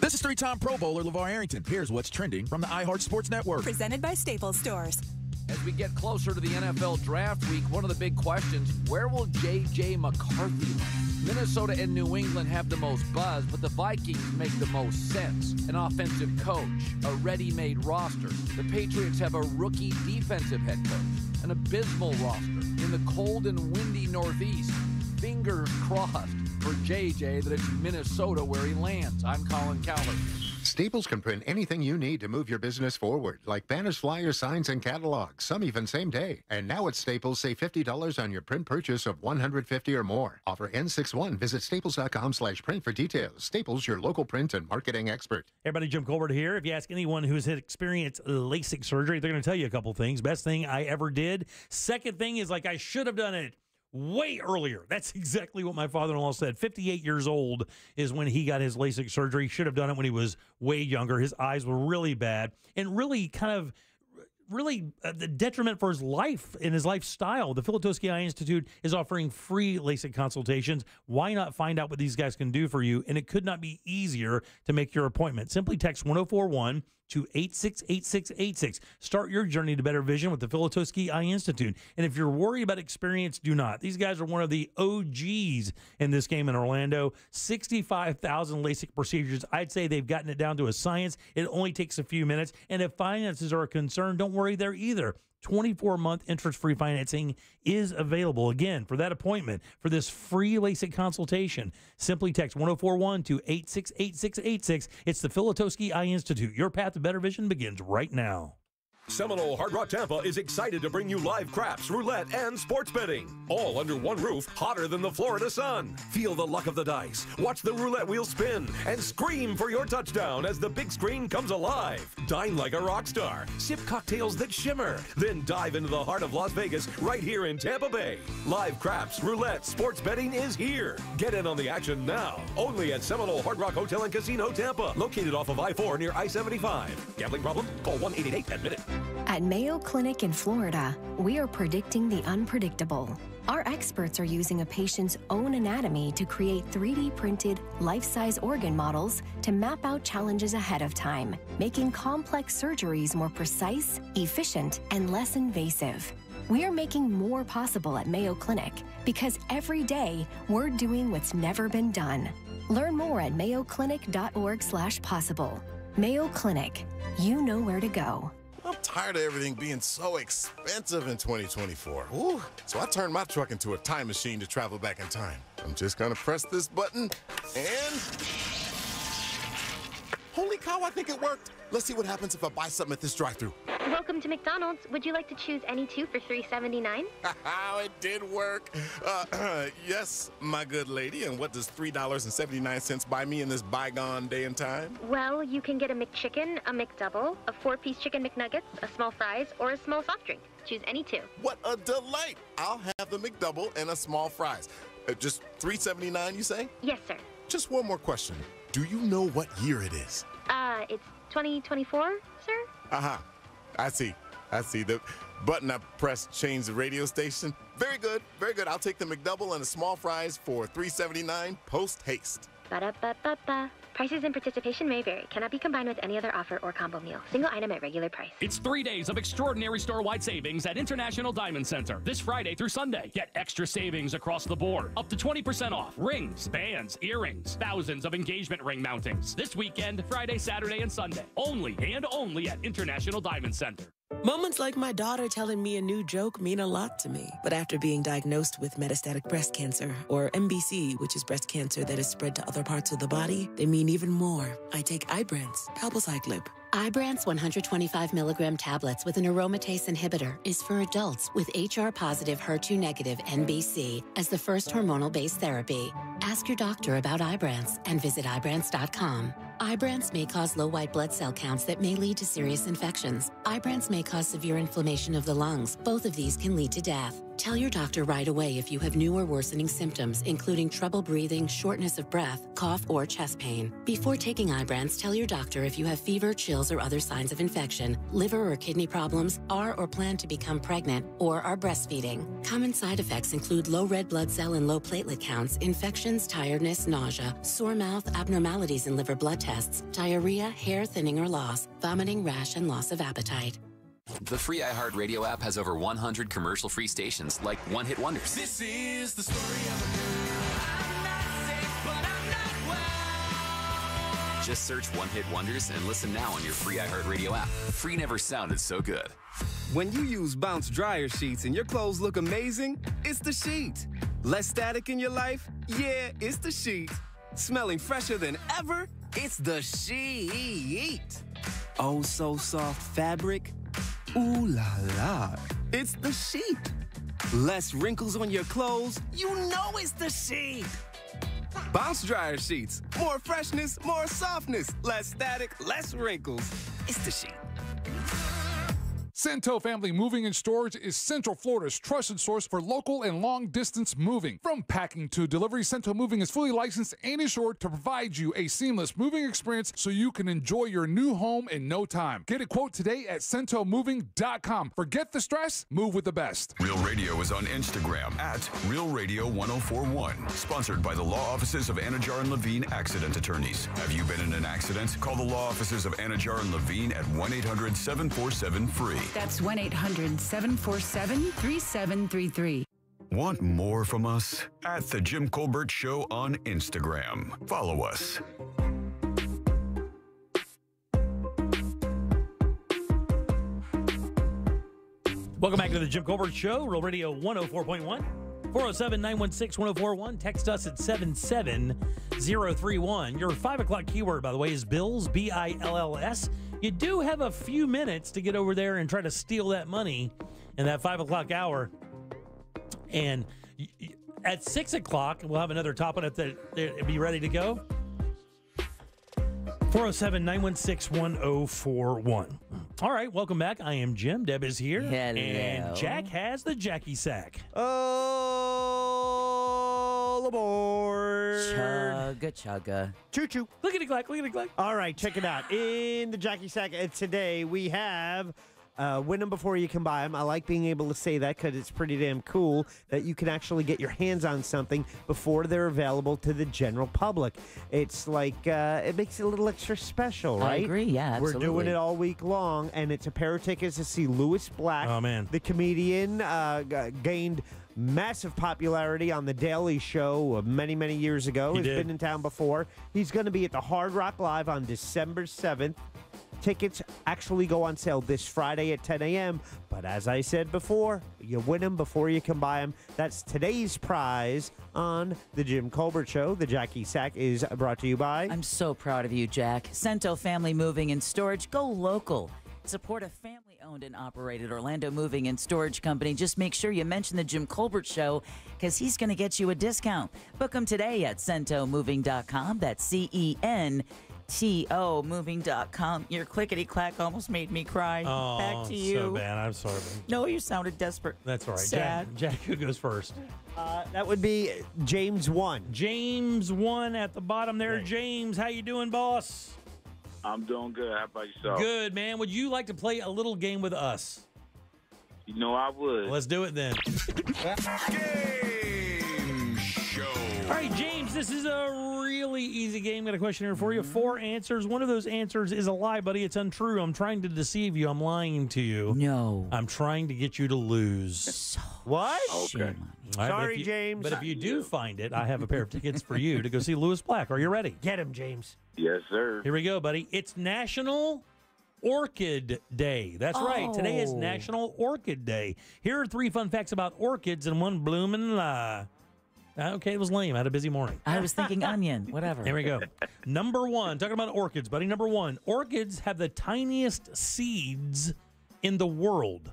This is three-time Pro Bowler LeVar Arrington. Here's what's trending from the iHeart Sports Network.
Presented by Staples Stores.
As we get closer to the NFL draft week, one of the big questions where will J.J. McCarthy land? Minnesota and New England have the most buzz, but the Vikings make the most sense. An offensive coach, a ready made roster. The Patriots have a rookie defensive head coach, an abysmal roster in the cold and windy Northeast. Fingers crossed for JJ that it's Minnesota where he lands. I'm Colin Cowherd.
Staples can print anything you need to move your business forward, like banners, flyers, signs, and catalogs, some even same day. And now at Staples, save $50 on your print purchase of 150 or more. Offer N61. Visit staples.com slash print for details. Staples, your local print and marketing expert.
Everybody, Jim Colbert here. If you ask anyone who's had experienced LASIK surgery, they're going to tell you a couple things. Best thing I ever did. Second thing is like I should have done it way earlier. That's exactly what my father-in-law said. 58 years old is when he got his LASIK surgery. Should have done it when he was way younger. His eyes were really bad and really kind of really uh, the detriment for his life and his lifestyle. The Filatowski Eye Institute is offering free LASIK consultations. Why not find out what these guys can do for you? And it could not be easier to make your appointment. Simply text 1041 to 868686. Start your journey to better vision with the Filatowski Eye Institute. And if you're worried about experience, do not. These guys are one of the OGs in this game in Orlando. 65,000 LASIK procedures. I'd say they've gotten it down to a science. It only takes a few minutes. And if finances are a concern, don't worry there either. 24 month interest free financing is available. Again, for that appointment, for this free LASIK consultation, simply text 1041 to 868686. It's the Filatowski Eye Institute. Your path to better vision begins right now.
Seminole Hard Rock Tampa is excited to bring you live craps, roulette, and sports betting. All under one roof, hotter than the Florida sun. Feel the luck of the dice, watch the roulette wheel spin, and scream for your touchdown as the big screen comes alive. Dine like a rock star, sip cocktails that shimmer, then dive into the heart of Las Vegas right here in Tampa Bay. Live craps, roulette, sports betting is here. Get in on the action now. Only at Seminole Hard Rock Hotel and Casino Tampa, located off of I 4 near I 75. Gambling problem? Call 1 888 admit it.
At Mayo Clinic in Florida, we are predicting the unpredictable. Our experts are using a patient's own anatomy to create 3D printed, life size organ models to map out challenges ahead of time, making complex surgeries more precise, efficient, and less invasive. We are making more possible at Mayo Clinic because every day we're doing what's never been done. Learn more at mayoclinic.org/possible. Mayo Clinic, you know where to go.
I'm tired of everything being so expensive in 2024. Ooh. So I turned my truck into a time machine to travel back in time. I'm just gonna press this button and. Holy cow, I think it worked. Let's see what happens if I buy something at this drive thru.
Welcome to McDonald's. Would you like to choose any two for three seventy nine?
How it did work. Uh, yes, my good lady. And what does $3.79 buy me in this bygone day and time?
Well, you can get a McChicken, a McDouble, a four piece chicken McNuggets, a small fries, or a small soft drink. Choose any two.
What a delight! I'll have the McDouble and a small fries. Uh, just $3.79, you say?
Yes, sir.
Just one more question. Do you know what year it is?
Uh, it's 2024, sir?
Uh huh. I see. I see. The button I pressed changed the radio station. Very good. Very good. I'll take the McDouble and the small fries for $3.79 post haste.
Ba-da-ba-ba-ba. Prices and participation may vary. Cannot be combined with any other offer or combo meal. Single item at regular price.
It's three days of extraordinary store-wide savings at International Diamond Center. This Friday through Sunday. Get extra savings across the board. Up to 20% off. Rings, bands, earrings. Thousands of engagement ring mountings. This weekend, Friday, Saturday, and Sunday. Only and only at International Diamond Center.
Moments like my daughter telling me a new joke mean a lot to me. But after being diagnosed with metastatic breast cancer, or MBC, which is breast cancer that is spread to other parts of the body, they mean even more. I take Ibrance, palbociclib.
Ibrance 125 milligram tablets with an aromatase inhibitor is for adults with HR positive HER2 negative MBC as the first hormonal based therapy. Ask your doctor about Ibrance and visit Ibrance.com. Ibrance may cause low white blood cell counts that may lead to serious infections. Ibrance may cause severe inflammation of the lungs. Both of these can lead to death. Tell your doctor right away if you have new or worsening symptoms, including trouble breathing, shortness of breath, cough, or chest pain. Before taking Ibrance, tell your doctor if you have fever, chills, or other signs of infection, liver or kidney problems, are or plan to become pregnant, or are breastfeeding. Common side effects include low red blood cell and low platelet counts, infections, tiredness, nausea, sore mouth, abnormalities in liver blood tests, diarrhea, hair thinning or loss, vomiting, rash, and loss of appetite.
The free iHeartRadio app has over 100 commercial free stations like One Hit Wonders.
This is the story of a girl. I'm not sick, but I'm not well.
Just search One Hit Wonders and listen now on your free iHeartRadio app. Free never sounded so good.
When you use Bounce dryer sheets and your clothes look amazing, it's the sheet. Less static in your life? Yeah, it's the sheet. Smelling fresher than ever? It's the sheet. Oh, so soft fabric? Ooh la la. It's the sheet. Less wrinkles on your clothes? You know it's the sheet. Bounce dryer sheets. More freshness, more softness. Less static, less wrinkles. It's the sheet.
Cento Family Moving and Storage is Central Florida's trusted source for local and long distance moving. From packing to delivery, Cento Moving is fully licensed and insured to provide you a seamless moving experience so you can enjoy your new home in no time. Get a quote today at centomoving.com. Forget the stress, move with the best.
Real Radio is on Instagram at Real Radio 1041. Sponsored by the law offices of Anidjar and Levine Accident Attorneys. Have you been in an accident? Call the law offices of Anidjar and Levine at 1 800 747 free.
That's 1 800 747 3733.
Want more from us? At The Jim Colbert Show on Instagram. Follow us.
Welcome back to the Jim Colbert Show, Real Radio 104.1. 407 916 1041. Text us at 77031. Your 5 o'clock keyword, by the way, is Bills, B I L L S. you do have a few minutes to get over there and try to steal that money in that five o'clock hour. And y- y- at six o'clock, we'll have another top one at the. Be ready to go. 407 916 1041. All right, welcome back. I am Jim. Deb is here.
Hello.
And Jack has the Jackie sack.
Oh, All aboard.
Chugga chugga.
Choo choo.
Clickety clack, clickety clack.
All right, check it out. In the Jackie Sack uh, today, we have uh, win them before you can buy them. I like being able to say that because it's pretty damn cool that you can actually get your hands on something before they're available to the general public. It's like uh, it makes it a little extra special, right?
I agree, yeah,
We're doing it all week long, and it's a pair of tickets to see Lewis Black.
Oh, man.
the comedian uh, g- gained massive popularity on the Daily Show many, many years ago.
He
He's
did.
been in town before. He's going to be at the Hard Rock Live on December 7th. Tickets actually go on sale this Friday at 10 a.m. But as I said before, you win them before you can buy them. That's today's prize on the Jim Colbert Show. The Jackie Sack is brought to you by.
I'm so proud of you, Jack. Cento Family Moving and Storage. Go local. Support a family owned and operated Orlando Moving and Storage Company. Just make sure you mention the Jim Colbert Show because he's going to get you a discount. Book them today at centomoving.com. That's C E N T O moving.com. Your clickety clack almost made me cry.
Oh,
Back to you.
so bad. I'm sorry.
No, you sounded desperate.
That's all right.
Sad.
Jack, Jack, who goes first?
Uh, that would be James one.
James one at the bottom there. James, how you doing, boss?
I'm doing good. How about yourself?
Good, man. Would you like to play a little game with us?
You know I would.
Let's do it then.
Game show.
All right, James, this is a really easy game. Got a question here for you. Mm-hmm. Four answers. One of those answers is a lie, buddy. It's untrue. I'm trying to deceive you. I'm lying to you.
No.
I'm trying to get you to lose.
What?
Okay.
All right, but
Sorry,
if you-
James.
But if you do find it, I have a pair of tickets for you to go see Lewis Black. Are you ready?
Get him, James.
Yes, sir.
Here we go, buddy. It's National Orchid Day. That's right. Today is
Oh.
National Orchid Day. Here are three fun facts about orchids and one blooming lie. Okay, it was lame. I had a busy morning.
I was thinking onion. Whatever.
Here we go. Number one, talking about orchids, buddy. Number one, orchids have the tiniest seeds in the world.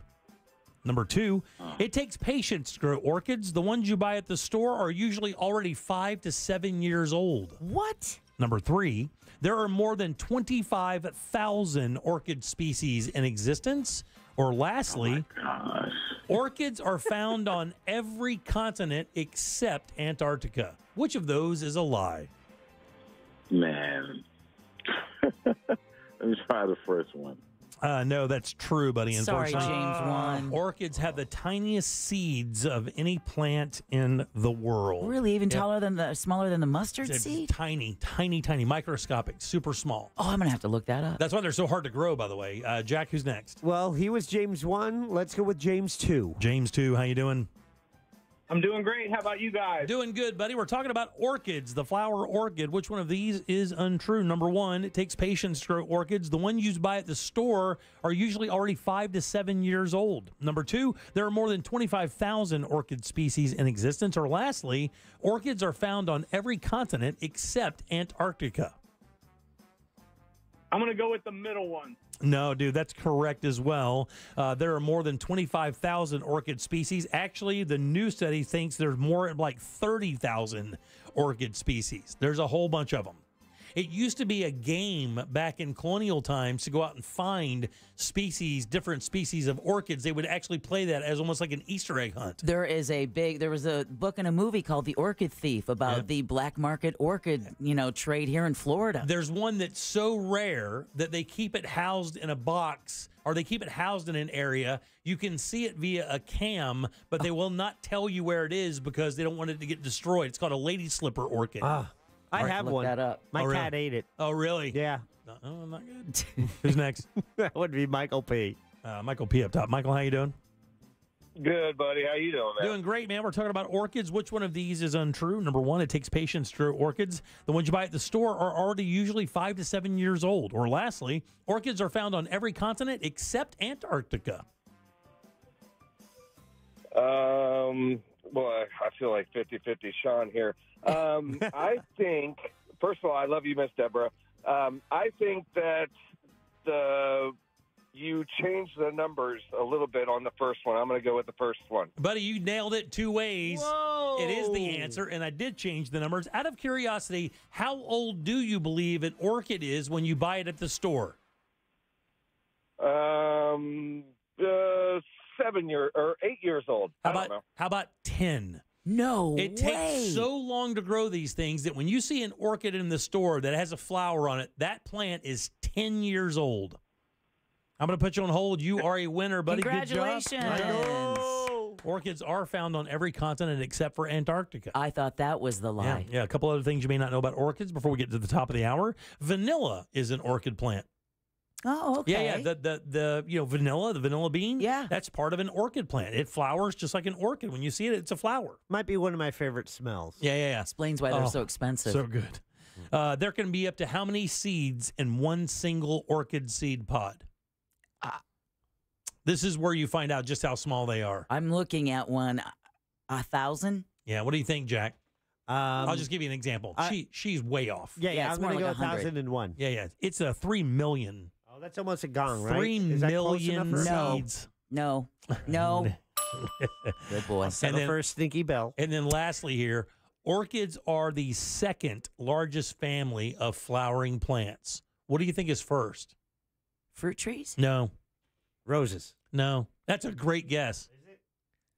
Number two, it takes patience to grow orchids. The ones you buy at the store are usually already five to seven years old.
What?
Number three, there are more than 25,000 orchid species in existence. Or lastly, oh orchids are found on every continent except Antarctica. Which of those is a lie?
Man. Let me try the first one.
Uh, no, that's true, buddy.
Sorry,
Unfortunately,
James one.
Orchids have the tiniest seeds of any plant in the world.
Really, even
Yep.
taller than the smaller than the mustard
It's
seed?
Tiny, tiny, tiny, microscopic, super small.
Oh, I'm gonna have to look that up.
That's why they're so hard to grow. By the way, uh, Jack, who's next?
Well, he was James one. Let's go with James two.
James two. How you doing?
I'm doing great. How about you guys?
Doing good, buddy. We're talking about orchids, the flower orchid. Which one of these is untrue? Number one, it takes patience to grow orchids. The ones you buy at the store are usually already five to seven years old. Number two, there are more than 25,000 orchid species in existence. Or lastly, orchids are found on every continent except Antarctica.
I'm going to go with the middle one.
No, dude, that's correct as well. Uh, there are more than 25,000 orchid species. Actually, the new study thinks there's more like 30,000 orchid species. There's a whole bunch of them. It used to be a game back in colonial times to go out and find species, different species of orchids. They would actually play that as almost like an Easter egg hunt.
There is a big. There was a book and a movie called The Orchid Thief about the black market orchid, you know, trade here in Florida.
There's one that's so rare that they keep it housed in a box or they keep it housed in an area. You can see it via a cam, but they will not tell you where it is because they don't want it to get destroyed. It's called a lady slipper orchid.
Ah, I have
look
one.
that up.
My
Oh, really?
cat ate it.
Oh, really?
Yeah.
Oh, not good. Who's next?
that would be Michael P.
Uh, Michael P. up top. Michael, how you doing?
Good, buddy. How you doing, man?
Doing great, man. We're talking about orchids. Which one of these is untrue? Number one, it takes patience to grow orchids. The ones you buy at the store are already usually five to seven years old. Or lastly, orchids are found on every continent except Antarctica.
Um, boy, I feel like 50-50 Sean here. Um, I think, first of all, I love you, Miss Deborah. Um, I think that uh, you changed the numbers a little bit on the first one. I'm going to go with the first one.
Buddy, you nailed it two ways. It is the answer, and I did change the numbers. Out of curiosity, how old do you believe an orchid is when you buy it at the store?
Um, uh, seven year or eight years old.
How
I don't
about
know.
how about ten?
No
It
way.
takes so long to grow these things that when you see an orchid in the store that has a flower on it, that plant is 10 years old. I'm going to put you on hold. You are a winner, buddy. Good job.
Congratulations. Oh.
Orchids are found on every continent except for Antarctica.
I thought that was the
Yeah,
lie.
yeah, a couple other things you may not know about orchids before we get to the top of the hour. Vanilla is an orchid plant.
Oh, okay.
Yeah, yeah. The, the the you know vanilla, the vanilla bean. Yeah, that's part of an orchid plant. It flowers just like an orchid. When you see it, it's a flower.
Might be one of my favorite smells.
Yeah, yeah, yeah.
Explains why they're so expensive.
So good. Uh, there can be up to how many seeds in one single orchid seed pod? this is where you find out just how small they are.
I'm looking at one, a thousand.
Yeah. What do you think, Jack?
Um,
I'll just give you an example. she she's way off.
Yeah, yeah. I'm going to go a thousand and one.
Yeah, yeah. It's a three million.
Oh, that's almost a gong, right?
Three
Is that close enough
million
for-
seeds.
No, no. Good boy.
settle for a stinky bell.
And then lastly here, orchids are the second largest family of flowering plants. What do you think is first?
Fruit trees?
No.
Roses.
No. That's a great guess.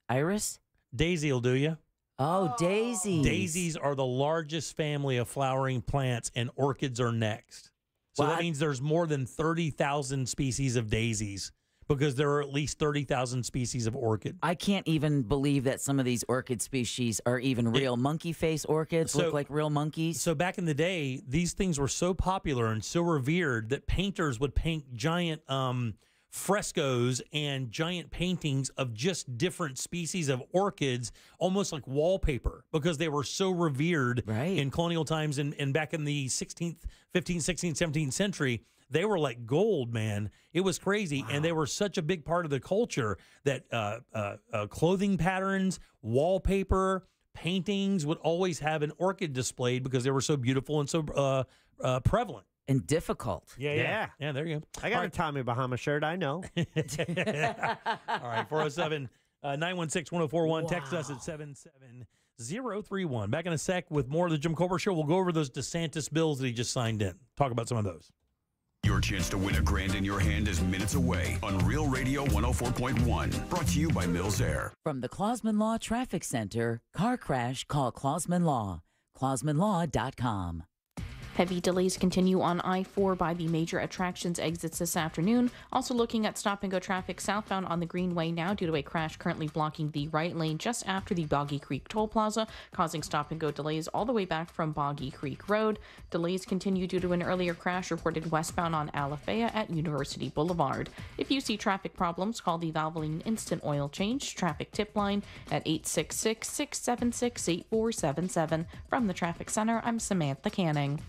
Iris?
Daisy will do you.
Oh, daisies.
Daisies are the largest family of flowering plants, and orchids are next. So
Well,
that
I-
means there's more than 30,000 species of daisies because there are at least 30,000 species of orchid.
I can't even believe that some of these orchid species are even real. Monkey face orchids
So-
look like real monkeys.
So back in the day, these things were so popular and so revered that painters would paint giant um, frescoes and giant paintings of just different species of orchids, almost like wallpaper, because they were so revered in colonial times and, and back in the 16th, 15th, 16th, 17th century. They were like gold, man. It was crazy. And they were such a big part of the culture that uh, uh, uh, clothing patterns, wallpaper, paintings would always have an orchid displayed because they were so beautiful and so uh, uh, prevalent.
And difficult.
Yeah, yeah. Yeah, there you go.
I got a Tommy Bahama shirt. I know.
All right, 407 uh, 916 1041. Text us at 77031. Back in a sec with more of the Jim Colbert Show. We'll go over those DeSantis bills that he just signed in. Talk about some of those.
Your chance to win a grand in your hand is minutes away on Real Radio 104.1. Brought to you by Mills Air.
From the Clausman Law Traffic Center, car crash, call Clausman Law. ClausmanLaw.com.
Heavy delays continue on I 4 by the major attractions exits this afternoon. Also looking at stop and go traffic southbound on the Greenway now due to a crash currently blocking the right lane just after the Boggy Creek Toll Plaza, causing stop and go delays all the way back from Boggy Creek Road. Delays continue due to an earlier crash reported westbound on Alafaya at University Boulevard. If you see traffic problems, call the Valvoline Instant Oil Change traffic tip line at 866 676 8477. From the Traffic Center, I'm Samantha Canning.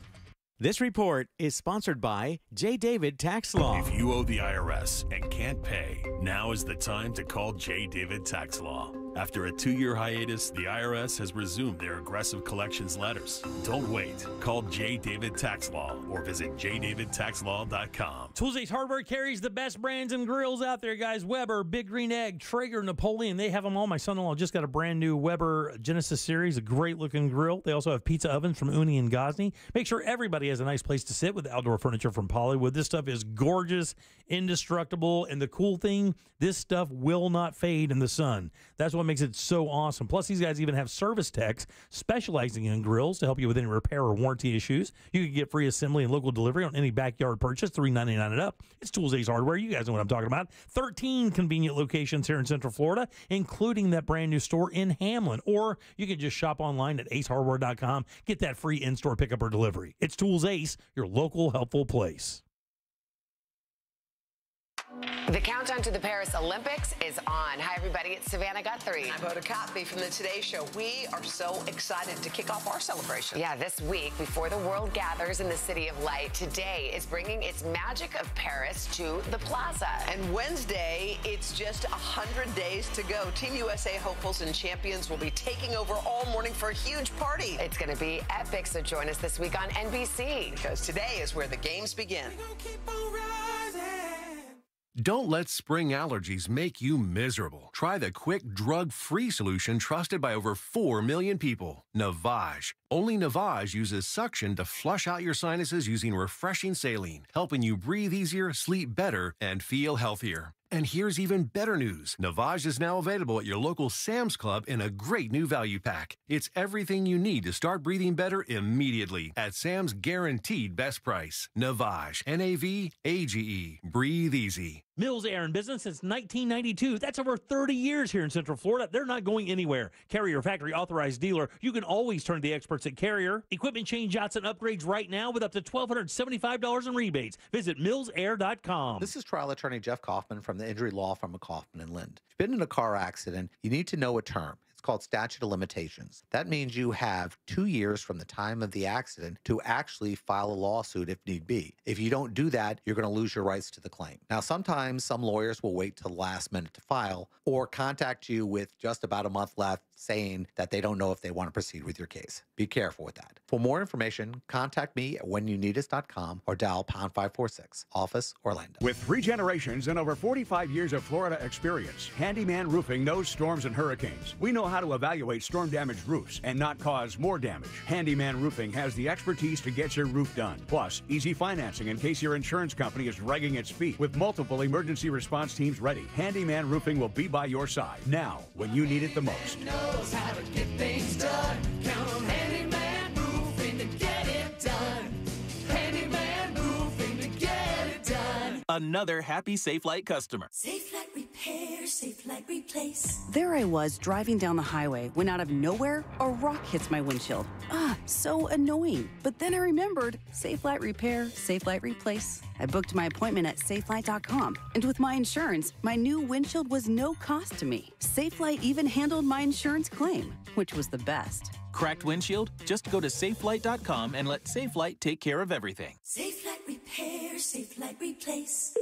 This report is sponsored by J. David Tax Law.
If you owe the IRS and can't pay, now is the time to call J. David Tax Law. After a two year hiatus, the IRS has resumed their aggressive collections letters. Don't wait. Call J. David Tax Law or visit jdavidtaxlaw.com.
Ace Hardware carries the best brands and grills out there, guys. Weber, Big Green Egg, Traeger, Napoleon. They have them all. My son in law just got a brand new Weber Genesis series, a great looking grill. They also have pizza ovens from Ooni and Gozney. Make sure everybody has a nice place to sit with outdoor furniture from POLYWOOD. This stuff is gorgeous, indestructible, and the cool thing, this stuff will not fade in the sun. That's what makes it so awesome. Plus, these guys even have service techs specializing in grills to help you with any repair or warranty issues. You can get free assembly and local delivery on any backyard purchase, three ninety nine and up. It's Tools Ace Hardware. You guys know what I'm talking about. 13 convenient locations here in Central Florida, including that brand new store in Hamlin. Or you can just shop online at acehardware.com. Get that free in store pickup or delivery. It's Tools Ace, your local helpful place.
The countdown to the Paris Olympics is on. Hi, everybody. It's Savannah Guthrie.
I'm Hoda Kotb from the Today Show. We are so excited to kick off our celebration.
Yeah, this week, before the world gathers in the City of Light, today is bringing its magic of Paris to the plaza.
And Wednesday, it's just 100 days to go. Team USA hopefuls and champions will be taking over all morning for a huge party.
It's going to be epic, so join us this week on NBC.
Because today is where the games begin.
Don't let spring allergies make you miserable. Try the quick, drug free solution trusted by over 4 million people Navage. Only Navage uses suction to flush out your sinuses using refreshing saline, helping you breathe easier, sleep better, and feel healthier. And here's even better news Navage is now available at your local Sam's Club in a great new value pack. It's everything you need to start breathing better immediately at Sam's guaranteed best price. Navage, N A V A G E. Breathe easy.
Mills Air in business since 1992. That's over 30 years here in Central Florida. They're not going anywhere. Carrier factory authorized dealer. You can always turn to the experts at Carrier. Equipment change outs and upgrades right now with up to $1,275 in rebates. Visit millsair.com.
This is trial attorney Jeff Kaufman from the injury law firm of Kaufman and Lynd. If you've been in a car accident, you need to know a term. Called statute of limitations. That means you have two years from the time of the accident to actually file a lawsuit if need be. If you don't do that, you're going to lose your rights to the claim. Now, sometimes some lawyers will wait till the last minute to file or contact you with just about a month left saying that they don't know if they want to proceed with your case. Be careful with that. For more information, contact me at whenyouneedus.com or dial pound 546, office Orlando.
With three generations and over 45 years of Florida experience, Handyman Roofing knows storms and hurricanes. We know how to evaluate storm damaged roofs and not cause more damage. Handyman Roofing has the expertise to get your roof done. Plus, easy financing in case your insurance company is dragging its feet. With multiple emergency response teams ready, Handyman Roofing will be by your side now when you need it the most.
Another happy Safelite customer.
Safelite Repair, Safelite Replace.
There I was driving down the highway when out of nowhere, a rock hits my windshield. Ah, so annoying. But then I remembered Safelite Repair, Safelite Replace. I booked my appointment at safelite.com. And with my insurance, my new windshield was no cost to me. Safelite even handled my insurance claim, which was the best.
Cracked windshield? Just go to safelite.com and let Safelite take care of everything.
Safelite Repair, Safelite Replace.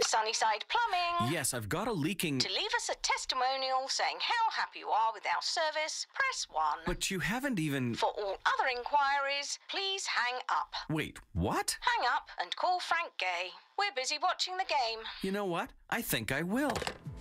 Sunnyside Plumbing.
Yes, I've got a leaking.
To leave us a testimonial saying how happy you are with our service, press 1.
But you haven't even.
For all other inquiries, please hang up.
Wait, what?
Hang up and call Frank Gay. We're busy watching the game.
You know what? I think I will.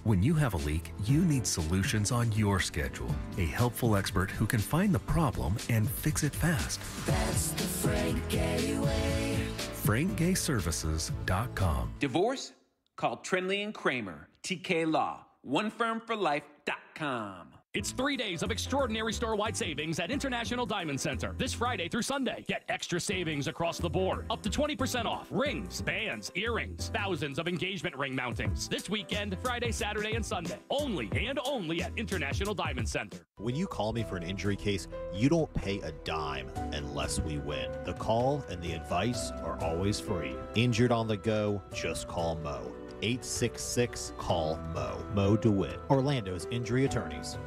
When you have a leak, you need solutions on your schedule. A helpful expert who can find the problem and fix it fast.
That's the Frank Gay way.
FrankGayServices.com.
Divorce? Call Trenley and Kramer, TK Law, onefirmforlife.com.
It's three days of extraordinary store-wide savings at International Diamond Center this Friday through Sunday. Get extra savings across the board, up to 20% off rings, bands, earrings, thousands of engagement ring mountings. This weekend, Friday, Saturday, and Sunday, only and only at International Diamond Center.
When you call me for an injury case, you don't pay a dime unless we win. The call and the advice are always free. Injured on the go, just call Mo. 866 call Mo. Mo DeWitt. Orlando's injury attorneys.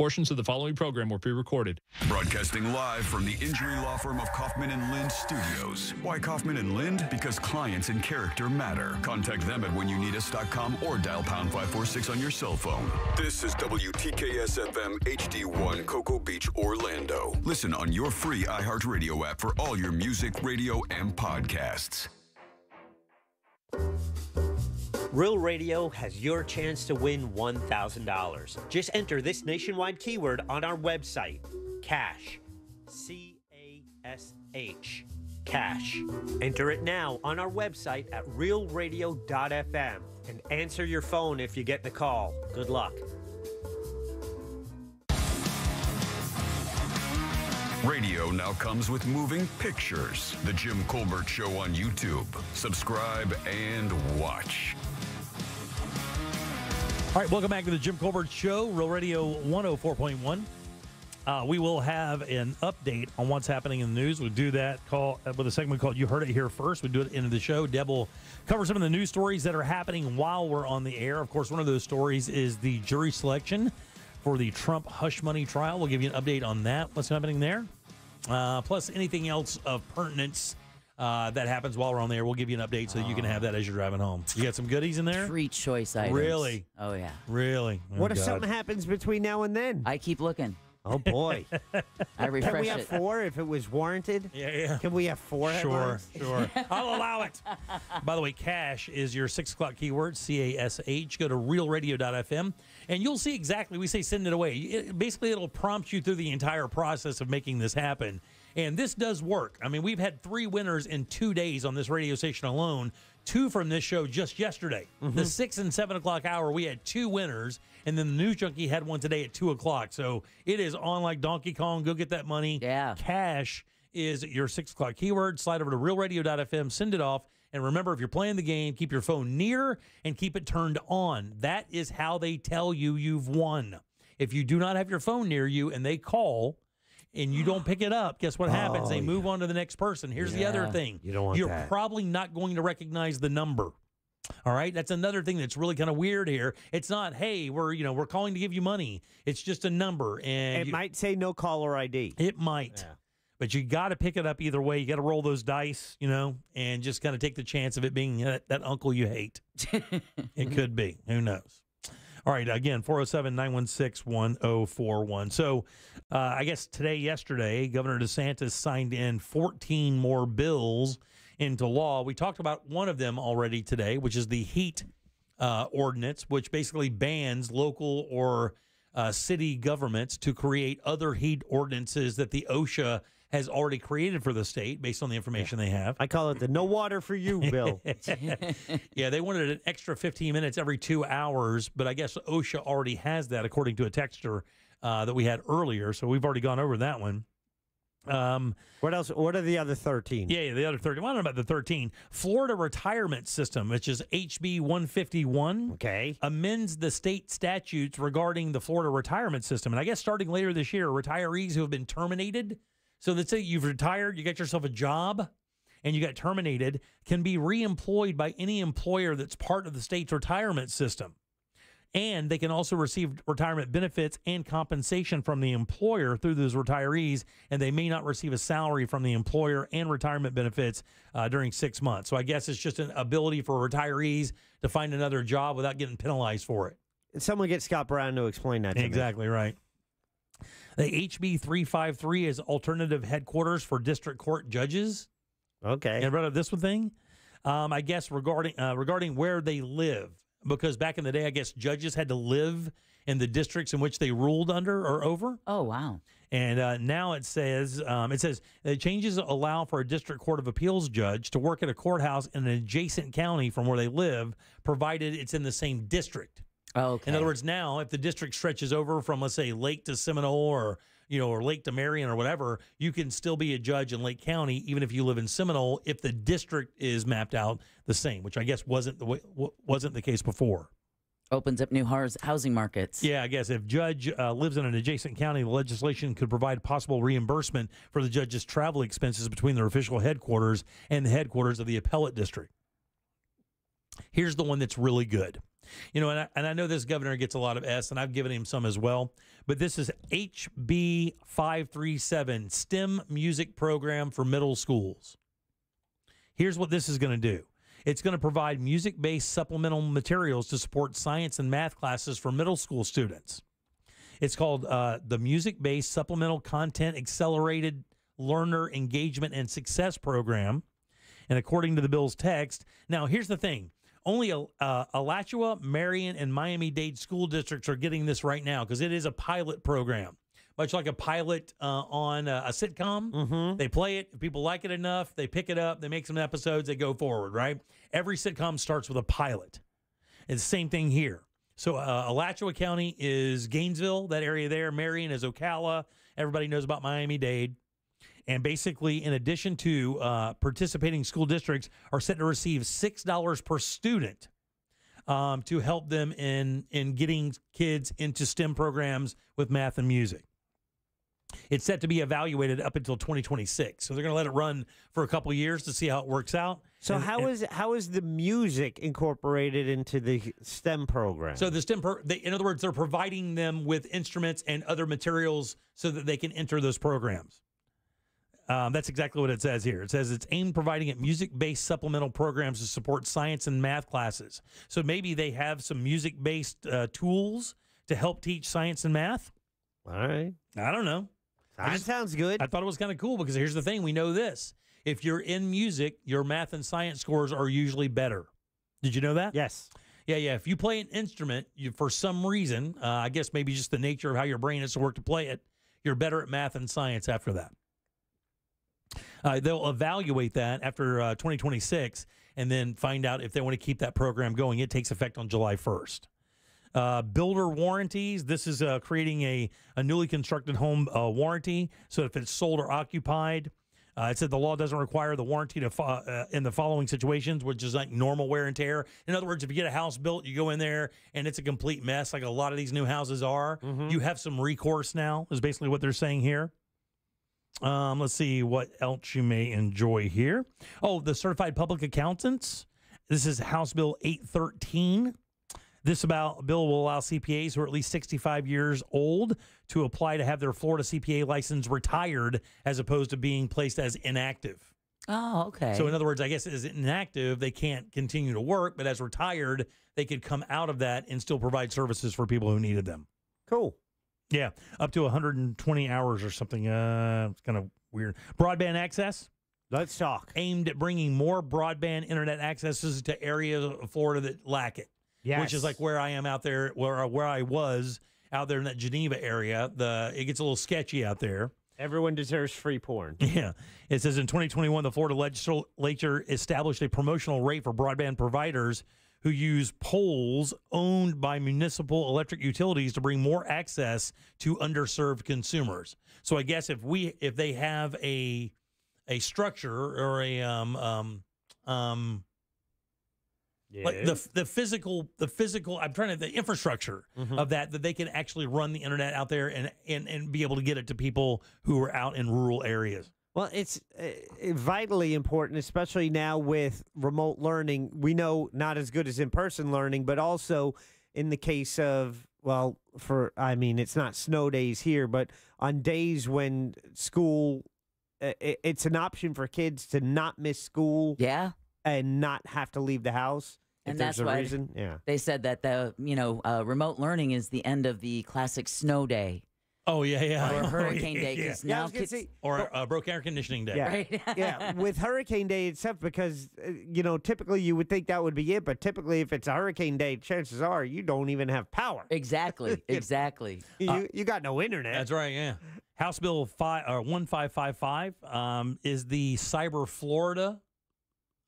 Portions of the following program were pre-recorded.
Broadcasting live from the injury law firm of Kaufman and Lynd Studios. Why Kaufman and Lynd? Because clients and character matter. Contact them at whenyouneedus.com or dial pound 546 on your cell phone. This is WTKS FM HD1 Cocoa Beach, Orlando. Listen on your free iHeartRadio app for all your music, radio, and podcasts.
Real Radio has your chance to win $1,000. Just enter this nationwide keyword on our website cash. C A S H. Cash. Enter it now on our website at realradio.fm and answer your phone if you get the call. Good luck.
Radio now comes with moving pictures. The Jim Colbert Show on YouTube. Subscribe and watch.
All right, welcome back to the Jim Colbert Show, Real Radio 104.1. Uh, we will have an update on what's happening in the news. We'll do that call uh, with a segment called "You Heard It Here First. We do it at the end of the show. Deb will cover some of the news stories that are happening while we're on the air. Of course, one of those stories is the jury selection for the Trump hush money trial. We'll give you an update on that. What's happening there? Uh, plus anything else of pertinence uh, that happens while we're on there. We'll give you an update so that you can have that as you're driving home. You got some goodies in there?
Treat choice items.
Really?
Oh yeah.
Really? Oh,
what if
God.
something happens between now and then?
I keep looking.
Oh boy.
I refresh
Can we
refresh
have
it.
four if it was warranted?
Yeah, yeah.
Can we have four?
Sure, sure. I'll allow it. By the way, cash is your six o'clock keyword, C A S H. Go to realradio.fm and you'll see exactly, we say send it away. It, basically, it'll prompt you through the entire process of making this happen. And this does work. I mean, we've had three winners in two days on this radio station alone, two from this show just yesterday. The mm-hmm. six and seven o'clock hour, we had two winners. And then the News Junkie had one today at two o'clock. So it is on like Donkey Kong. Go get that money.
Yeah.
Cash is your six o'clock keyword. Slide over to realradio.fm, send it off. And remember, if you're playing the game, keep your phone near and keep it turned on. That is how they tell you you've won. If you do not have your phone near you and they call and you don't pick it up, guess what oh, happens?
Oh,
They move on to the next person. Here's the other thing
You don't want
you're
that.
probably not going to recognize the number. All right, that's another thing that's really kind of weird here. It's not, hey, we're you know we're calling to give you money. It's just a number, and
It
you-
might say no caller ID.
it might. But you got to pick it up either way. You got to roll those dice, you know, and just kind of take the chance of it being that, that uncle you hate. it could be. Who knows? All right. Again, 407 916 1041. So uh, I guess today, yesterday, Governor DeSantis signed in 14 more bills into law. We talked about one of them already today, which is the heat uh, ordinance, which basically bans local or uh, city governments to create other heat ordinances that the OSHA has already created for the state based on the information they have.
I call it the no water for you bill.
yeah, they wanted an extra 15 minutes every two hours, but I guess OSHA already has that according to a texture uh, that we had earlier. So we've already gone over that one. Um,
what else? What are the other 13?
Yeah, yeah, the other 13. Well, I don't know about the 13. Florida Retirement System, which is HB 151,
okay,
amends the state statutes regarding the Florida retirement system. And I guess starting later this year, retirees who have been terminated, so let's say you've retired, you got yourself a job, and you got terminated, can be reemployed by any employer that's part of the state's retirement system. And they can also receive retirement benefits and compensation from the employer through those retirees, and they may not receive a salary from the employer and retirement benefits uh, during six months. So I guess it's just an ability for retirees to find another job without getting penalized for it.
Someone get Scott Brown to explain that to me.
Exactly right. The HB 353 is alternative headquarters for district court judges.
Okay.
And read of this one thing? Um, I guess regarding uh, regarding where they live, because back in the day, I guess judges had to live in the districts in which they ruled under or over.
Oh wow!
And uh, now it says um, it says the changes allow for a district court of appeals judge to work at a courthouse in an adjacent county from where they live, provided it's in the same district.
Okay.
In other words, now if the district stretches over from let's say Lake to Seminole or you know or Lake to Marion or whatever, you can still be a judge in Lake County even if you live in Seminole if the district is mapped out the same, which I guess wasn't the way, wasn't the case before.
Opens up new housing markets.
Yeah, I guess if judge uh, lives in an adjacent county, the legislation could provide possible reimbursement for the judge's travel expenses between their official headquarters and the headquarters of the appellate district. Here's the one that's really good. You know, and I, and I know this governor gets a lot of S, and I've given him some as well. But this is HB 537 STEM music program for middle schools. Here's what this is going to do it's going to provide music based supplemental materials to support science and math classes for middle school students. It's called uh, the Music Based Supplemental Content Accelerated Learner Engagement and Success Program. And according to the bill's text, now here's the thing only uh, Alachua, Marion, and Miami Dade school districts are getting this right now because it is a pilot program. Much like a pilot uh, on a, a sitcom, they play it. If people like it enough, they pick it up, they make some episodes, they go forward, right? Every sitcom starts with a pilot. It's the same thing here. So uh, Alachua County is Gainesville, that area there. Marion is Ocala. Everybody knows about Miami Dade. And basically, in addition to uh, participating school districts, are set to receive six dollars per student um, to help them in in getting kids into STEM programs with math and music. It's set to be evaluated up until 2026. So they're going to let it run for a couple years to see how it works out.
So
And-
how is how is the music incorporated into the STEM program?
So the STEM, pro- they, in other words, they're providing them with instruments and other materials so that they can enter those programs. Um, that's exactly what it says here. It says it's aimed providing it music-based supplemental programs to support science and math classes. So maybe they have some music-based uh, tools to help teach science and math.
All right.
I don't know.
That sounds good.
I thought it was kind of cool because here's the thing: we know this. If you're in music, your math and science scores are usually better. Did you know that?
Yes.
Yeah, yeah. If you play an instrument, you for some reason, uh, I guess maybe just the nature of how your brain has to work to play it, you're better at math and science after that. Uh, they'll evaluate that after uh, 2026 and then find out if they want to keep that program going. It takes effect on July 1st. Uh, builder warranties. This is uh, creating a, a newly constructed home uh, warranty. So if it's sold or occupied, uh, it said the law doesn't require the warranty to uh, in the following situations, which is like normal wear and tear. In other words, if you get a house built, you go in there and it's a complete mess, like a lot of these new houses are. You have some recourse now. Is basically what they're saying here. Um, let's see what else you may enjoy here. Oh, the certified public accountants. This is House Bill 813. This about bill will allow CPAs who are at least 65 years old to apply to have their Florida CPA license retired as opposed to being placed as inactive.
Oh, okay.
So in other words, I guess as inactive, they can't continue to work, but as retired, they could come out of that and still provide services for people who needed them.
Cool.
Yeah, up to 120 hours or something. Uh, it's kind of weird. Broadband access.
Let's talk.
Aimed at bringing more broadband internet accesses to areas of Florida that lack it. Which is like where I am out there, where where I was out there in that Geneva area. The it gets a little sketchy out there.
Everyone deserves free porn.
Yeah. It says in 2021, the Florida legislature established a promotional rate for broadband providers who use poles owned by municipal electric utilities to bring more access to underserved consumers. So I guess if we if they have a a structure or a um um um like the the physical the physical I'm trying to the infrastructure
Mhm.
of that that they can actually run the internet out there and and and be able to get it to people who are out in rural areas.
Well, it's uh, vitally important, especially now with remote learning. We know not as good as in person learning, but also in the case of, well, for, I mean, it's not snow days here, but on days when school, uh, it's an option for kids to not miss school.
Yeah.
And not have to leave the house. if
and
there's
that's
a
why
reason. Yeah.
they said that the you know uh, remote learning is the end of the classic snow day.
Oh yeah, yeah.
Or
Oh,
hurricane day
yeah.
because
Yeah, I
now
was gonna
kids
say-
or uh, broke air conditioning day.
Yeah, yeah. With Hurricane Day, itself, because uh, you know typically you would think that would be it, but typically if it's a Hurricane Day, chances are you don't even have power.
Exactly, exactly.
You you got no internet.
That's right. Yeah. House Bill five or one five five five um, is the Cyber Florida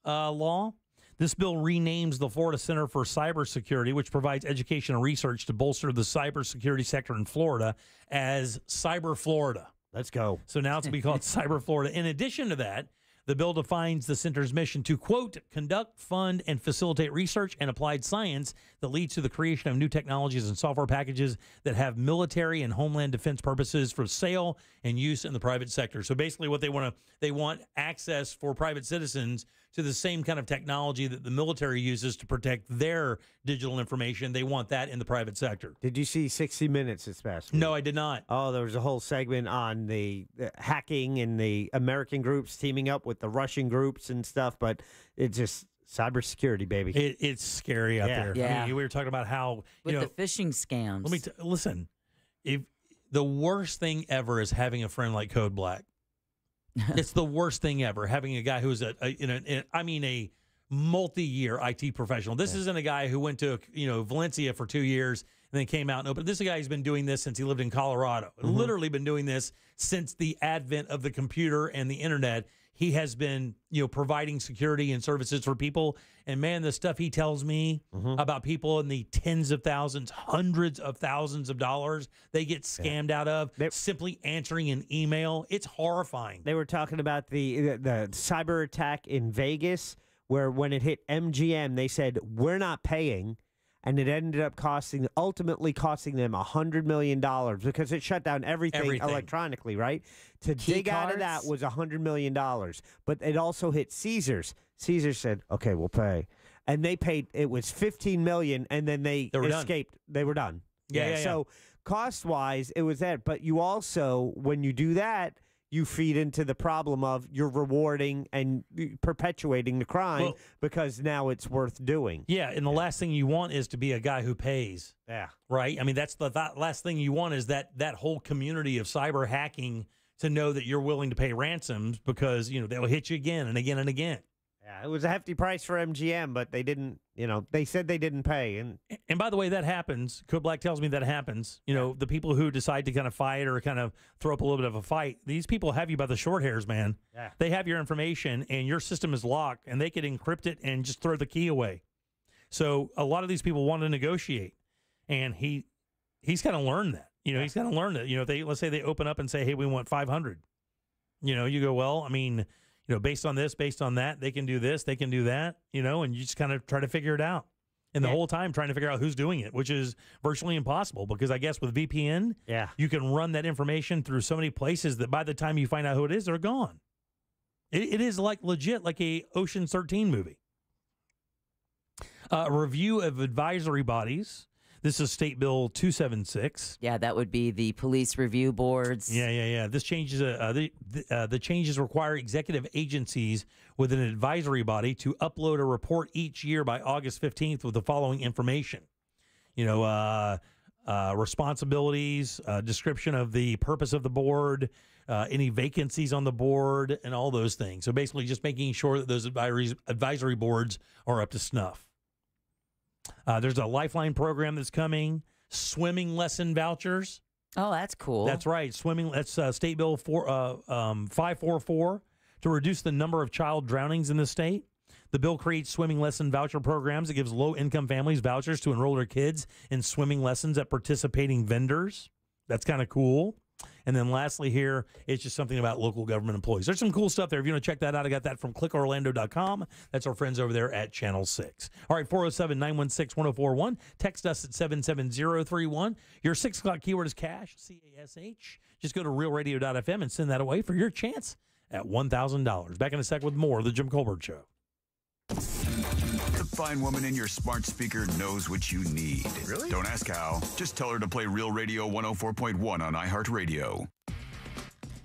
uh, law. This bill renames the Florida Center for Cybersecurity, which provides education and research to bolster the cybersecurity sector in Florida, as Cyber Florida.
Let's go.
So now it's to be called Cyber Florida. In addition to that, the bill defines the center's mission to, quote, conduct, fund, and facilitate research and applied science that leads to the creation of new technologies and software packages that have military and homeland defense purposes for sale and use in the private sector. So basically what they want to they want access for private citizens to the same kind of technology that the military uses to protect their digital information. They want that in the private sector.
Did you see 60 Minutes this past week?
No, I did not.
Oh, there was a whole segment on the, the hacking and the American groups teaming up with the Russian groups and stuff, but it's just cybersecurity, baby.
It, it's scary out
Yeah.
there.
Yeah.
I mean, we were talking about how
With
you know,
the phishing scams.
Let me t- listen. If the worst thing ever is having a friend like Code Black, it's the worst thing ever. Having a guy who's a, a a, in, I mean a multi-year IT professional. This isn't a guy who went to you know Valencia for two years and then came out and opened. This is a guy who's been doing this since he lived in Colorado.
Mm-hmm.
Literally been doing this since the advent of the computer and the internet. He has been, you know, providing security and services for people. And man, the stuff he tells me
Mm-hmm.
about people in the tens of thousands, hundreds of thousands of dollars they get scammed out of simply answering an email. It's horrifying.
They were talking about the, the the cyber attack in Vegas, where when it hit MGM, they said we're not paying, and it ended up costing ultimately costing them a hundred million dollars because it shut down everything,
Everything.
electronically. Right to
Key
dig out of that was a hundred million dollars, but it also hit Caesars. Caesars said, "Okay, we'll pay," and they paid. It was fifteen million, and then they,
They were done.
escaped. They were done.
Yeah, yeah, yeah.
So cost wise, it was that. But you also, when you do that, you feed into the problem of you're rewarding and perpetuating the crime
Well-
because now it's worth doing.
Yeah, and the last thing you want is to be a guy who pays.
Yeah.
Right? I mean, that's the th- last thing you want is that that whole community of cyber hacking to know that you're willing to pay ransoms because, you know, they'll hit you again and again and again.
Yeah, it was a hefty price for MGM, but they didn't. You know, they said they didn't pay, and
And by the way, that happens. Code Black tells me that happens. You know, the people who decide to kind of fight or kind of throw up a little bit of a fight, these people have you by the short hairs, man.
Yeah.
They have your information and your system is locked and they could encrypt it and just throw the key away. So a lot of these people want to negotiate. And he he's kind of learned that. You know, he's kind of learned that. You know, if they let's say they open up and say, Hey, we want five hundred. You know, you go, Well, I mean, you know, based on this, based on that, they can do this, they can do that, you know, and you just kind of try to figure it out. And the whole time trying to figure out who's doing it, which is virtually impossible because I guess with VPN,
yeah,
you can run that information through so many places that by the time you find out who it is, they're gone. It, it is like legit, like a Ocean 13 movie. Uh, a review of advisory bodies. This is State Bill 276.
Yeah, that would be the police review boards.
Yeah, yeah, yeah. This changes. Uh, uh, the the, uh, the changes require executive agencies with an advisory body to upload a report each year by August fifteenth with the following information. You know, uh, uh, responsibilities, uh, description of the purpose of the board, uh, any vacancies on the board, and all those things. So basically, just making sure that those advisory advisory boards are up to snuff. Uh, there's a lifeline program that's coming. Swimming lesson vouchers.
Oh, that's cool.
That's right. Swimming. That's uh, State Bill four uh, um, five four four to reduce the number of child drownings in the state. The bill creates swimming lesson voucher programs It gives low income families vouchers to enroll their kids in swimming lessons at participating vendors. That's kind of cool. And then lastly, here, it's just something about local government employees. There's some cool stuff there. If you want to check that out, I got that from clickorlando.com. That's our friends over there at Channel 6. All right, 407 916 1041. Text us at 77031. Your 6 o'clock keyword is cash, C A S H. Just go to realradio.fm and send that away for your chance at $1,000. Back in a sec with more of The Jim Colbert Show.
Fine woman in your smart speaker knows what you need. Really? Don't ask how. Just tell her to play Real Radio 104.1 on iHeartRadio.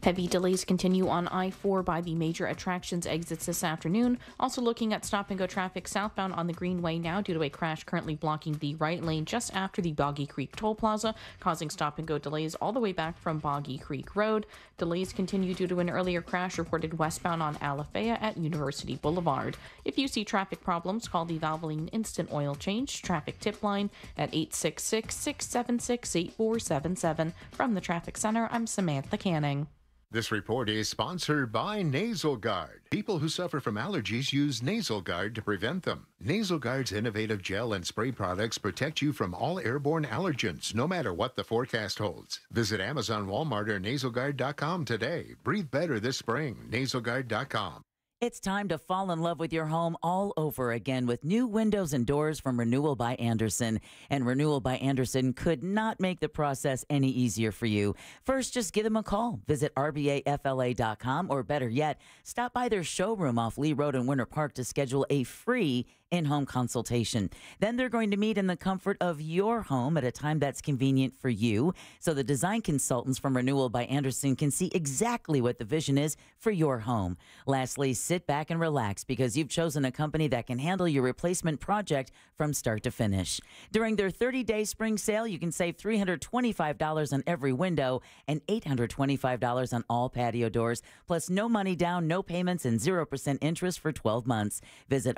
Heavy delays continue on I 4 by the major attractions exits this afternoon. Also looking at stop and go traffic southbound on the Greenway now due to a crash currently blocking the right lane just after the Boggy Creek Toll Plaza, causing stop and go delays all the way back from Boggy Creek Road. Delays continue due to an earlier crash reported westbound on Alafaya at University Boulevard. If you see traffic problems, call the Valvoline Instant Oil Change traffic tip line at 866 676 8477. From the Traffic Center, I'm Samantha Canning.
This report is sponsored by Nasal Guard. People who suffer from allergies use Nasal Guard to prevent them. Nasal Guard's innovative gel and spray products protect you from all airborne allergens, no matter what the forecast holds. Visit Amazon, Walmart, or NasalGuard.com today. Breathe better this spring. NasalGuard.com.
It's time to fall in love with your home all over again with new windows and doors from Renewal by Andersen. And Renewal by Andersen could not make the process any easier for you. First, just give them a call. Visit rbafla.com or better yet, stop by their showroom off Lee Road in Winter Park to schedule a free in home consultation. Then they're going to meet in the comfort of your home at a time that's convenient for you. So the design consultants from Renewal by Andersen can see exactly what the vision is for your home. Lastly, sit back and relax because you've chosen a company that can handle your replacement project from start to finish. During their 30 day spring sale, you can save $325 on every window and $825 on all patio doors, plus no money down, no payments, and 0% interest for 12 months. Visit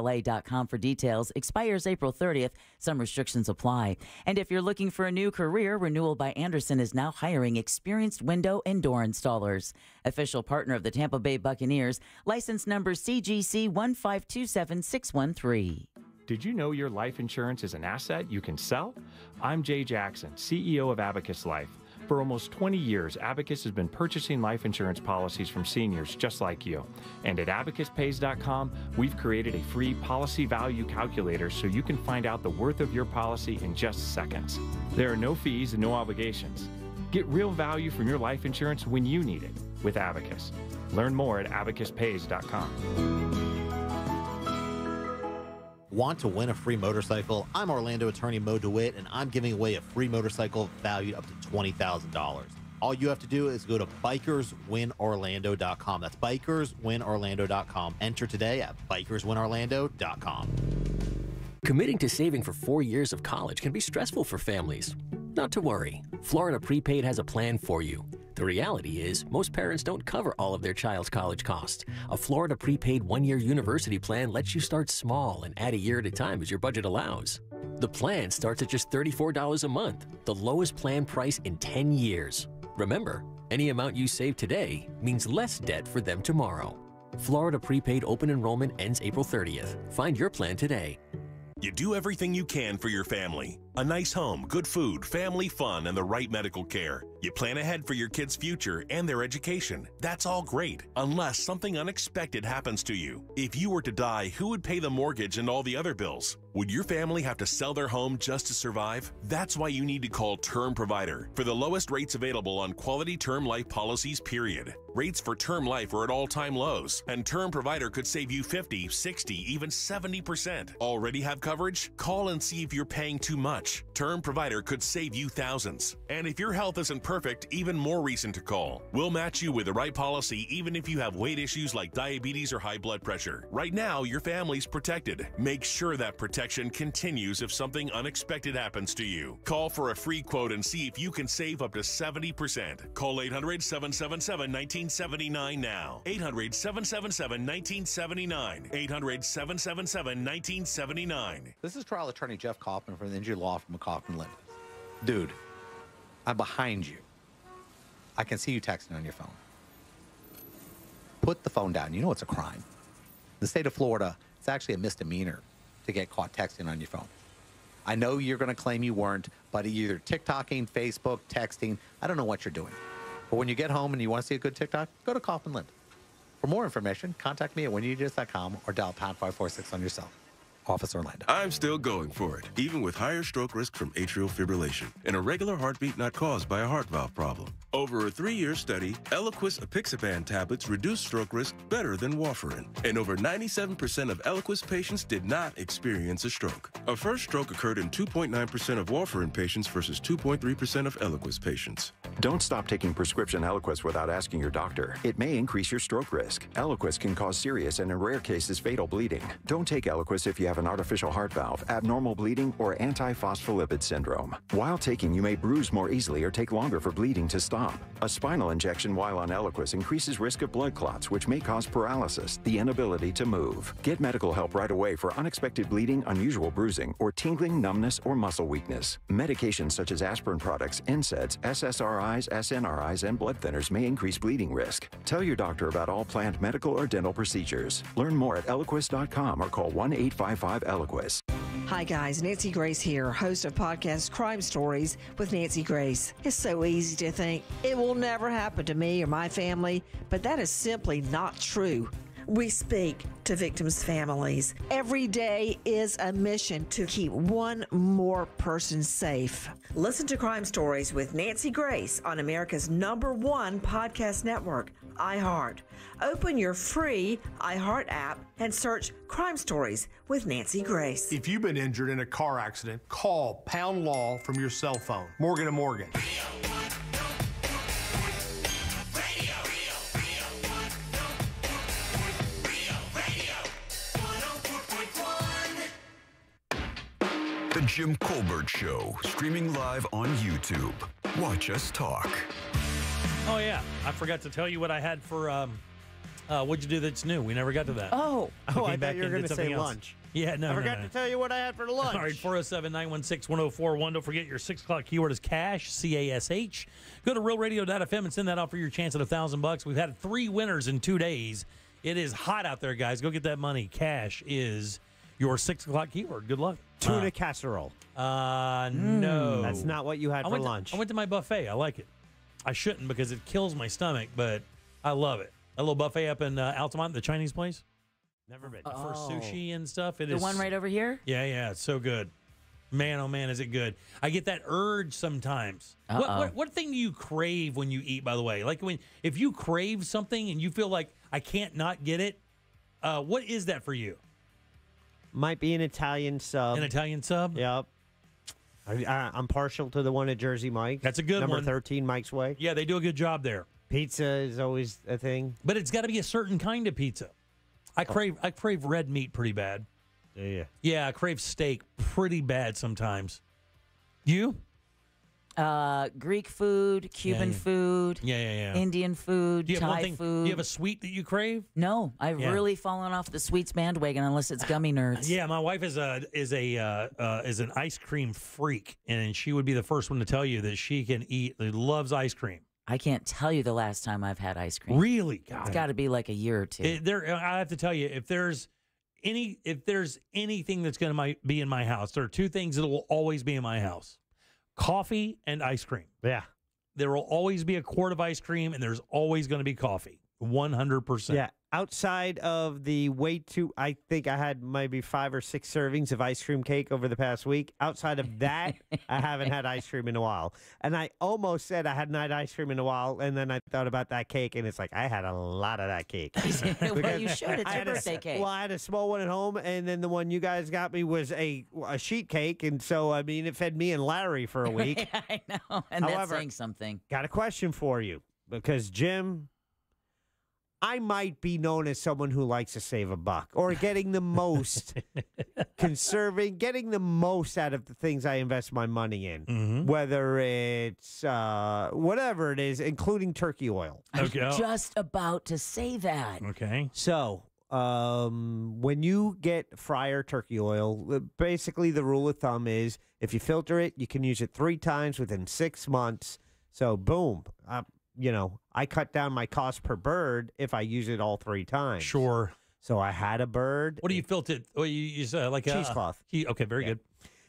RBAFLA.com for details. Expires April 30th. Some restrictions apply. And if you're looking for a new career, Renewal by Andersen is now hiring experienced window and door installers. Official partner of the Tampa Bay Buccaneers, license number CGC 1527613.
Did you know your life insurance is an asset you can sell? I'm Jay Jackson, CEO of Abacus Life. For almost 20 years, Abacus has been purchasing life insurance policies from seniors just like you. And at abacuspays.com, we've created a free policy value calculator so you can find out the worth of your policy in just seconds. There are no fees and no obligations. Get real value from your life insurance when you need it with Abacus. Learn more at abacuspays.com.
Want to win a free motorcycle? I'm Orlando attorney Mo DeWitt, and I'm giving away a free motorcycle valued up to $20,000. All you have to do is go to bikerswinorlando.com. That's bikerswinorlando.com. Enter today at bikerswinorlando.com.
Committing to saving for four years of college can be stressful for families. Not to worry, Florida Prepaid has a plan for you. The reality is, most parents don't cover all of their child's college costs. A Florida Prepaid one year university plan lets you start small and add a year at a time as your budget allows. The plan starts at just $34 a month, the lowest plan price in 10 years. Remember, any amount you save today means less debt for them tomorrow. Florida Prepaid open enrollment ends April 30th. Find your plan today.
You do everything you can for your family. A nice home, good food, family fun, and the right medical care. You plan ahead for your kids' future and their education. That's all great, unless something unexpected happens to you. If you were to die, who would pay the mortgage and all the other bills? Would your family have to sell their home just to survive? That's why you need to call Term Provider for the lowest rates available on quality term life policies, period. Rates for term life are at all time lows, and Term Provider could save you 50, 60, even 70%. Already have coverage? Call and see if you're paying too much. Term Provider could save you thousands. And if your health isn't perfect, even more reason to call. We'll match you with the right policy even if you have weight issues like diabetes or high blood pressure. Right now, your family's protected. Make sure that protection continues if something unexpected happens to you. Call for a free quote and see if you can save up to 70%. Call 800 777 1979 now. 800 777 1979. 800 777 1979.
This is trial attorney Jeff Kaufman from the Injury Law McCaufman Lynd. Dude, I'm behind you. I can see you texting on your phone. Put the phone down. You know it's a crime. The state of Florida, it's actually a misdemeanor to get caught texting on your phone. I know you're going to claim you weren't, but either TikToking, Facebook, texting, I don't know what you're doing. But when you get home and you want to see a good TikTok, go to Kaufman Lynd. For more information, contact me at whenyouneedus.com or dial pound 546 on your cell. Office Orlando.
I'm still going for it, even with higher stroke risk from atrial fibrillation and a regular heartbeat not caused by a heart valve problem. Over a three-year study, Eliquis apixaban tablets reduced stroke risk better than warfarin, and over 97% of Eliquis patients did not experience a stroke. A first stroke occurred in 2.9% of warfarin patients versus 2.3% of Eliquis patients.
Don't stop taking prescription Eliquis without asking your doctor. It may increase your stroke risk. Eliquis can cause serious and in rare cases fatal bleeding. Don't take Eliquis if you have an artificial heart valve, abnormal bleeding, or antiphospholipid syndrome. While taking, you may bruise more easily or take longer for bleeding to stop. A spinal injection while on Eliquis increases risk of blood clots, which may cause paralysis, the inability to move. Get medical help right away for unexpected bleeding, unusual bruising, or tingling, numbness, or muscle weakness. Medications such as aspirin products, NSAIDs, SSRIs, SNRIs, and blood thinners may increase bleeding risk. Tell your doctor about all planned medical or dental procedures. Learn more at eliquis.com or call 1 855 Eliquis.
Hi, guys. Nancy Grace here, host of podcast Crime Stories with Nancy Grace. It's so easy to think it will never happen to me or my family, but that is simply not true. We speak to victims' families. Every day is a mission to keep one more person safe. Listen to Crime Stories with Nancy Grace on America's number one podcast network, iHeart. Open your free iHeart app and search Crime Stories with Nancy Grace.
If you've been injured in a car accident, call Pound Law from your cell phone. Morgan and Morgan.
The Jim Colbert Show, streaming live on YouTube. Watch us talk.
Oh yeah, I forgot to tell you what I had for. Um, uh, what'd you do that's new? We never got to that.
Oh, oh, I thought
back
you were going to say
else.
lunch.
Yeah, no,
I
no,
forgot
no.
to tell you what I had for lunch.
All right, 407 916 1041. Don't forget your 6 o'clock keyword is cash, C A S H. Go to realradio.fm and send that out for your chance at a 1000 bucks. We've had three winners in two days. It is hot out there, guys. Go get that money. Cash is your 6 o'clock keyword. Good luck.
Tuna
Uh,
casserole.
Uh, no.
That's not what you had
I
for
went to-
lunch.
I went to my buffet. I like it. I shouldn't because it kills my stomach, but I love it. A little buffet up in uh, Altamonte, the Chinese place.
Never been.
For
Oh.
sushi and stuff. It
the
is
one right over here?
Yeah, yeah, it's so good. Man, oh man, is it good? I get that urge sometimes. What,
Uh-oh.
what what thing do you crave when you eat? By the way, like when if you crave something and you feel like I can't not get it, uh, what is that for you?
Might be an Italian sub.
An Italian sub?
Yep. I, I, I'm partial to the one at Jersey Mike.
That's a good
Number
one.
13, Mike's Way.
Yeah, they do a good job there.
Pizza is always a thing.
But it's got to be a certain kind of pizza. I crave I crave red meat pretty bad.
Yeah.
Yeah, I crave steak pretty bad sometimes. You?
Uh, Greek food, Cuban
yeah.
food,
Yeah, yeah, yeah.
Indian food,
Do you have
Thai
thing?
food.
Do you have a sweet that you crave?
no, I've
Yeah.
really fallen off the sweets bandwagon unless it's gummy nerds.
Yeah, my wife is a is a uh, uh, is an ice cream freak, and she would be the first one to tell you that she can eat. Loves ice cream.
I can't tell you the last time I've had ice cream.
Really? God.
It's got to be like a year or two.
It, there, eh, I have to tell you, if there's any, if there's anything that's going to be in my house, there are two things that will always be in my house: coffee and ice cream.
Yeah.
There will always be a quart of ice cream, and there's always going to be coffee. One hundred percent.
Yeah. Outside of the way too, I think I had maybe five or six servings of ice cream cake over the past week. Outside of that, I haven't had ice cream in a while. And I almost said I hadn't had ice cream in a while. And then I thought about that cake, and it's like, I had a lot of that cake.
well, you should. It's your
had a-
cake.
Well, I had a small one at home, and then the one you guys got me was a, a sheet cake. And so, I mean, it fed me and Larry for a week.
I know, and that's
However-
saying something.
Got a question for you because Jim, I might be known as someone who likes to save a buck or getting the most, conserving, getting the most out of the things I invest my money in,
Mm-hmm.
whether it's uh, whatever it is, including turkey oil.
I was just about to say that.
Okay.
So, um, when you get fryer turkey oil, uh, basically the rule of thumb is if you filter it, you can use it three times within six months. So, boom, uh, you know, I cut down my cost per bird if I use it all three times.
Sure.
So I had a bird.
What do you filter? it? Well, you use uh, like a
Cheesecloth.
he- okay, very good.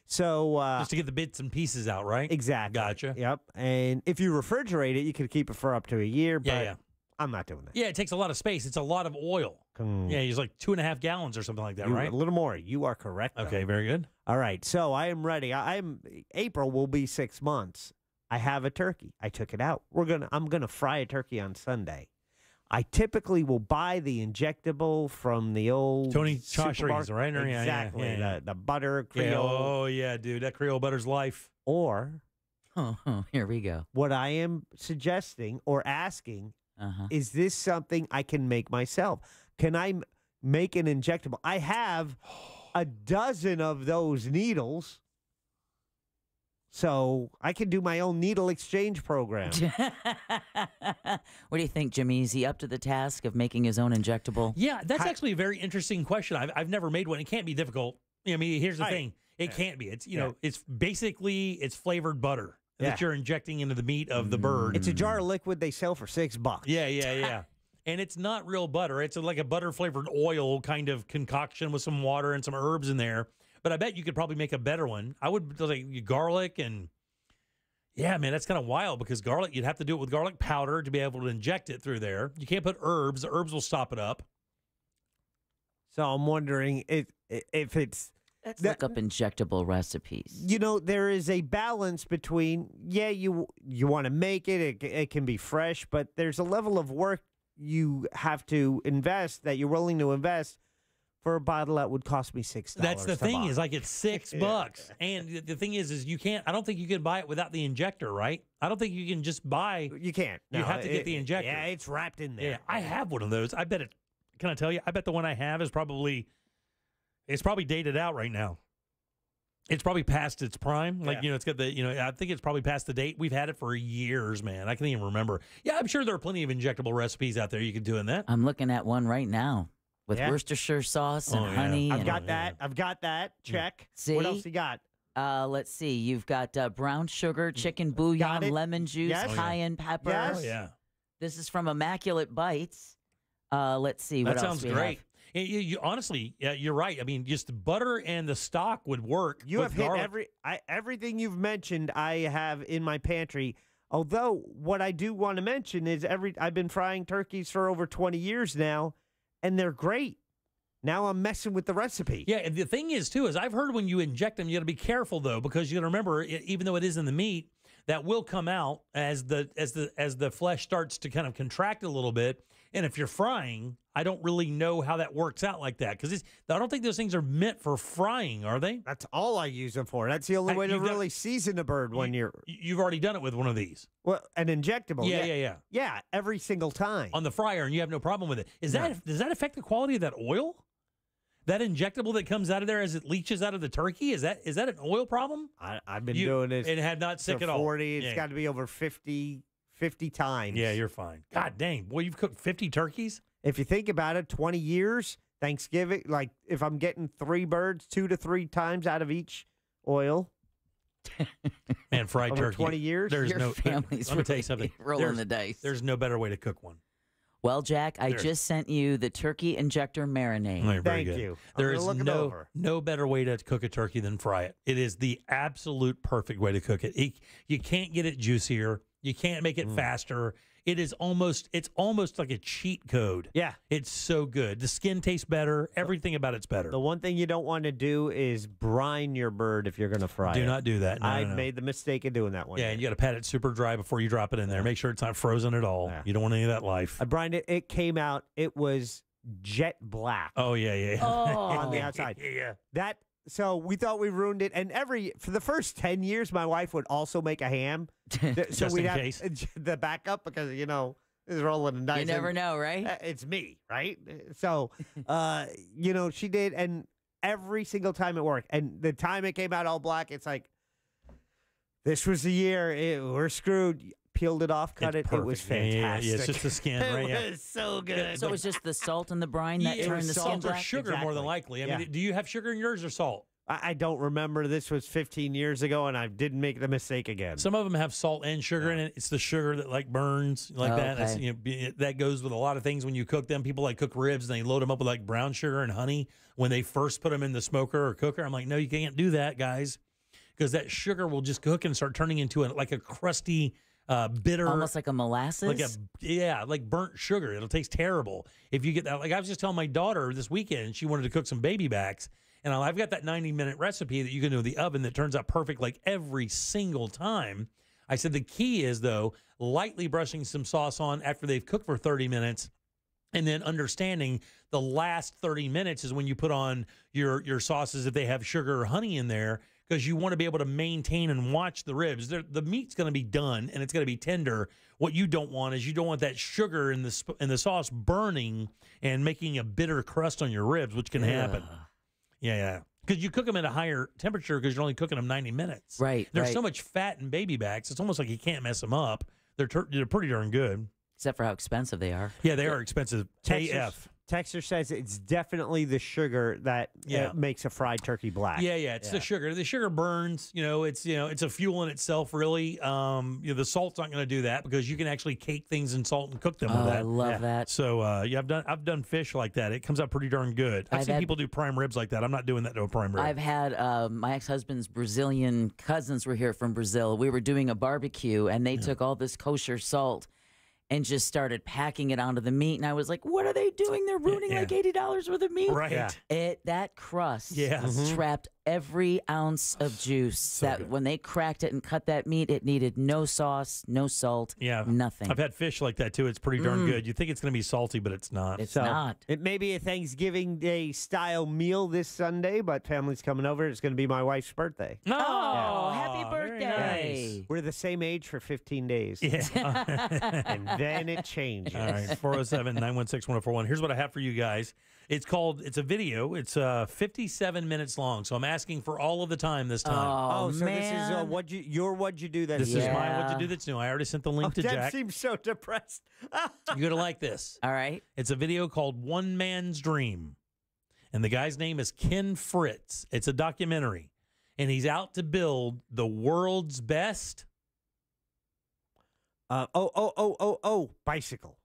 So uh,
Just to get the bits and pieces out, right?
exactly.
Gotcha.
Yep. And if you refrigerate it, you can keep it for up to a year. But
Yeah, yeah.
I'm not doing that.
Yeah, it takes a lot of space. It's a lot of oil.
Hmm.
Yeah, it's like two and a half gallons or something like that,
You-
right?
A little more. You are correct. though.
Okay, very good.
All right, so I am ready. I, I'm April will be six months. I have a turkey. I took it out. We're gonna. I'm gonna fry a turkey on Sunday. I typically will buy the injectable from the old
Tony Chachere's,
supermarket.
right? Or- yeah, yeah,
Exactly.
yeah, yeah.
The, the butter
Yeah,
Creole.
oh yeah, dude, that Creole butter's life.
Or
Oh, oh, here we go.
what I am suggesting or asking
Uh-huh.
is this something I can make myself? Can I m- make an injectable? I have a dozen of those needles. So I can do my own needle exchange program.
what do you think, Jimmy? Is he up to the task of making his own injectable?
Yeah, that's actually a very interesting question. I've, I've never made one. It can't be difficult. I mean, here's the
Right.
thing: it can't be. It's you
Yeah.
know, it's basically it's flavored butter
Yeah.
that you're injecting into the meat of the mm. bird.
It's a jar of liquid they sell for six bucks.
Yeah, yeah, yeah. and it's not real butter. It's like a butter flavored oil kind of concoction with some water and some herbs in there. But I bet you could probably make a better one. I would like garlic and yeah, man, that's kind of wild because garlic you'd have to do it with garlic powder to be able to inject it through there. You can't put herbs. The herbs will stop it up.
So I'm wondering if if it's
Let's
that-
look up injectable recipes.
you know there is a balance between yeah you you want to make it, it it can be fresh but there's a level of work you have to invest that you're willing to invest for a bottle that would cost me six
That's the thing is like it's six
Yeah.
bucks, and the- the thing is, is you can't. I don't think you can buy it without the injector, right? I don't think you can just buy.
you can't
You have to get the injector.
yeah it's wrapped in there
Yeah, I have one of those. I bet it. Can I tell you? I bet the one I have is probably, it's probably dated out right now. It's probably past its prime. Like
Yeah.
you know, it's got the you know. I think it's probably past the date. We've had it for years, man. I can't even remember. Yeah, I'm sure there are plenty of injectable recipes out there you can do in that.
I'm looking at one right now with
Yeah.
Worcestershire sauce and
Oh, yeah.
honey.
I've
and,
got that I've got that check
See?
what else you got
Uh, let's see. You've got uh, brown sugar, chicken bouillon, lemon juice,
Yes. Oh,
cayenne pepper.
Yes.
Oh yeah,
This is from Immaculate Bites. Uh, let's see. What
that
else
sounds
we
great. And you, you- honestly, yeah, you're right. I mean, just the butter and the stock would work.
you
with
have hit
garlic.
every I, everything you've mentioned I have in my pantry Although what I do want to mention is every I've been frying turkeys for over 20 years now, and they're great. Now I'm messing with the recipe.
Yeah, and the thing is too is I've heard when you inject them, you got to be careful though because you got to remember, even though it is in the meat, that will come out as the as the as the flesh starts to kind of contract a little bit. And if you're frying, I don't really know how that works out like that because I don't think those things are meant for frying, are they?
That's all I use them for. That's the only
Hey,
way to
done-
really season a bird when you're
You've already done it with one of these
well an injectable.
Yeah, yeah, yeah.
Yeah, every single time.
on the fryer, and you have no problem with it. Is
No.
that does that affect the quality of that oil? That injectable that comes out of there as it leaches out of the turkey is that is that an oil problem?
I, I've been
You-
doing this.
and had not sick at all.
40. It's
Yeah.
got to be over 50, 50 times.
Yeah, you're fine. God dang, boy, you've cooked fifty turkeys.
If you think about it, 20 years, Thanksgiving, like if I'm getting three birds, two to three times out of each oil.
Man, fried
Over
turkey.
20 years?
There's
Your
no.
family's
let me tell you
really
something.
rolling
There's-
the dice.
There's no better way to cook one.
Well, Jack, I
There.
just sent you the turkey injector marinade.
All right,
Thank
good.
you. I'm
There
gonna
is
look it
no no better way to cook a turkey than fry it. It is the absolute perfect way to cook it. It- you can't get it juicier. You can't make it
Mm.
faster. It is almost it's almost like a cheat code.
Yeah.
It's so good. The skin tastes better. Everything about it's better.
The one thing you don't want to do is brine your bird if you're going to fry
Do
it.
Do not do that. No,
I
no, no.
made the mistake of doing that one.
Yeah,
year.
and you got to pat it super dry before you drop it in there. Make sure it's not frozen at all. You don't want any of that life.
I brined it. It came out. It was jet black.
Oh yeah, yeah. yeah. Oh.
on the outside.
Yeah, yeah.
That so we thought we ruined it. And every for the first ten years, my wife would also make a ham. So we'd
in
have
case.
the backup because you know it's rolling the dice.
You never know, right?
uh, It's me, right? So, uh, you know, she did, and every single time it worked. And the time it came out all black, it's like this was the year. It, we're screwed. Peeled it off, cut
It's
it. It was
perfect. Yeah, yeah, yeah.
fantastic.
Yeah, it's just the skin,
it
right? Yeah.
was so good.
So it was just the salt and the brine that
Yeah,
turned the
salt
skin
or
black.
sugar more than
Exactly.
likely. I
Yeah.
mean, do you have sugar in yours or salt?
I, I don't remember. This was 15 years ago, and I didn't make the mistake again.
Some of them have salt and sugar in it. It's the sugar that like burns like that. That's,
Okay.
you know, be- that goes with a lot of things when you cook them. People like cook ribs and they load them up with like brown sugar and honey when they first put them in the smoker or cooker. I'm like, no, you can't do that, guys, because that sugar will just cook and start turning into a, like a crusty, uh, bitter,
Almost like a molasses.
like a yeah, like burnt sugar. It'll taste terrible if you get that. Like I was just telling my daughter this weekend, she wanted to cook some baby backs, and I've got that 90 minute recipe that you can do in the oven that turns out perfect like every single time. I said the key is though lightly brushing some sauce on after they've cooked for 30 minutes. And then understanding the last 30 minutes is when you put on your your sauces if they have sugar or honey in there because you want to be able to maintain and watch the ribs. They're, the meat's going to be done and it's going to be tender. What you don't want is you don't want that sugar in the sp- in the sauce burning and making a bitter crust on your ribs, which can happen. Yeah, yeah. Because you cook them at a higher temperature because you're only cooking them 90 minutes.
Right,
There's
right.
so much fat in baby backs. It's almost like you can't mess them up. They're they're pretty darn good.
Except for how expensive they are.
Yeah, they are expensive.
Texas,
AF.
Texter says it's definitely the sugar that uh,
Yeah.
makes a fried turkey black.
Yeah, yeah, it's the sugar. The sugar burns. You know, it's you know, it's a fuel in itself. Really, um, you know, the salt's not going to do that because you can actually cake things in salt and cook them
Oh,
with that.
I love that.
So uh, yeah, I've done I've done fish like that. It comes out pretty darn good. I've,
I've
seen
had-
people do prime ribs like that. I'm not doing that to a prime rib.
I've had um, my ex husband's Brazilian cousins were here from Brazil. We were doing a barbecue and they took all this kosher salt and just started packing it onto the meat. And I was like, what are they doing? They're ruining
Yeah.
like $80 worth of meat.
Right. Yeah.
It That crust
Yes. Mhm.
trapped every ounce of juice. that when they cracked it and cut that meat, it needed no sauce, no salt,
yeah,
nothing.
I've had fish like that too. It's pretty darn
Mm.
good. You think it's going to be salty, but it's not.
It's
So
not.
it may be a Thanksgiving Day style meal this Sunday, but family's coming over. It's going to be my wife's birthday.
Oh, happy birthday.
nice.
We're the same age for 15 days.
Yeah.
and then it changes.
All right, 407 916 1041. Here's what I have for you guys. It's called, it's a video. It's uh, 57 minutes long. So I'm asking for all of the time this time.
Oh,
Oh, so this is uh,
man.
what you your what you do that
this is my what to do that's new. I already sent the link
Oh,
to
Deb
Jack.
seems so depressed.
You're going to like this.
All right.
It's a video called One Man's Dream. And the guy's name is Ken Fritz. It's a documentary. And he's out to build the world's best.
Uh, oh, oh, oh, oh, oh, bicycle.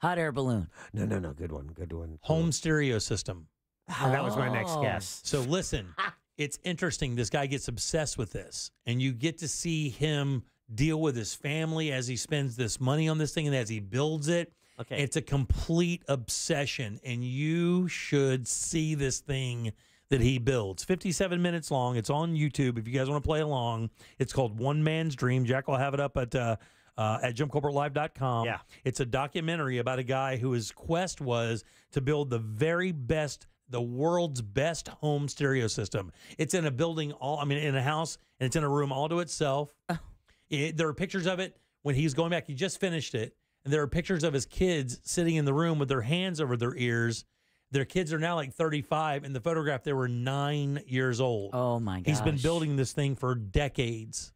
Hot air balloon.
No, no, no. Good one. Good one.
home stereo system.
Ah, that was my next
Oh.
guess.
So listen, it's interesting. This guy gets obsessed with this, and you get to see him deal with his family as he spends this money on this thing and as he builds it.
Okay.
It's a complete obsession, and you should see this thing that he builds. 57 minutes long. It's on YouTube if you guys want to play along. It's called One Man's Dream. Jack will have it up at uh, uh, at jimcolbertlive.com.
Yeah.
It's a documentary about a guy who his quest was to build the very best, the world's best home stereo system. It's in a building, all I mean, in a house, and it's in a room all to itself. It- there are pictures of it when he's going back. He just finished it, and there are pictures of his kids sitting in the room with their hands over their ears. Their kids are now like 35. In the photograph, they were nine years old.
Oh my god!
He's been building this thing for decades.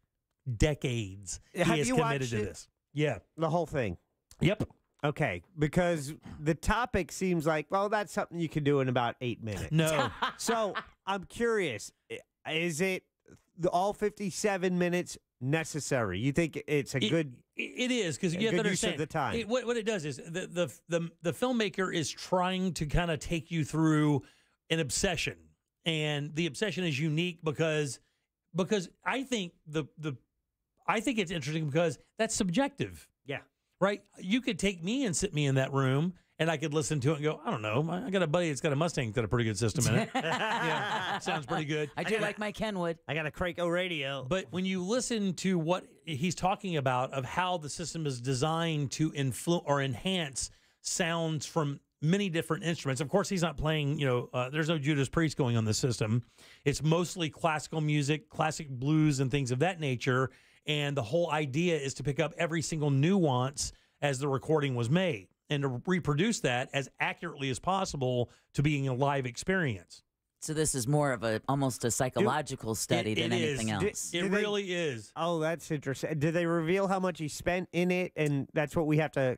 Decades.
Have
he is
you
committed to
it?
this. Yeah.
The whole thing.
Yep.
Okay, because the topic seems like, well, that's something you can do in about eight minutes.
No.
so I'm curious, is it the, all 57 minutes necessary? You think it's a
It-
good?
It is because you have to understand
the time.
It, what, what it does is the the the, the filmmaker is trying to kind of take you through an obsession, and the obsession is unique because because I think the the I think it's interesting because that's subjective.
Yeah.
Right. You could take me and sit me in that room. And I could listen to it and go, I don't know. I got a buddy that's got a Mustang that's got a pretty good system in it. yeah, sounds pretty good.
I do like my Kenwood.
I got a Kraco radio.
But when you listen to what he's talking about of how the system is designed to influ or enhance sounds from many different instruments. Of course, he's not playing, you know, uh, there's no Judas Priest going on the system. It's mostly classical music, classic blues and things of that nature. And the whole idea is to pick up every single nuance as the recording was made and to reproduce that as accurately as possible to being a live experience.
So this is more of a almost a psychological study
It-
than
it is.
anything
Did-
else.
It really is.
Oh, that's interesting. Did they reveal how much he spent in it? And that's what we have to.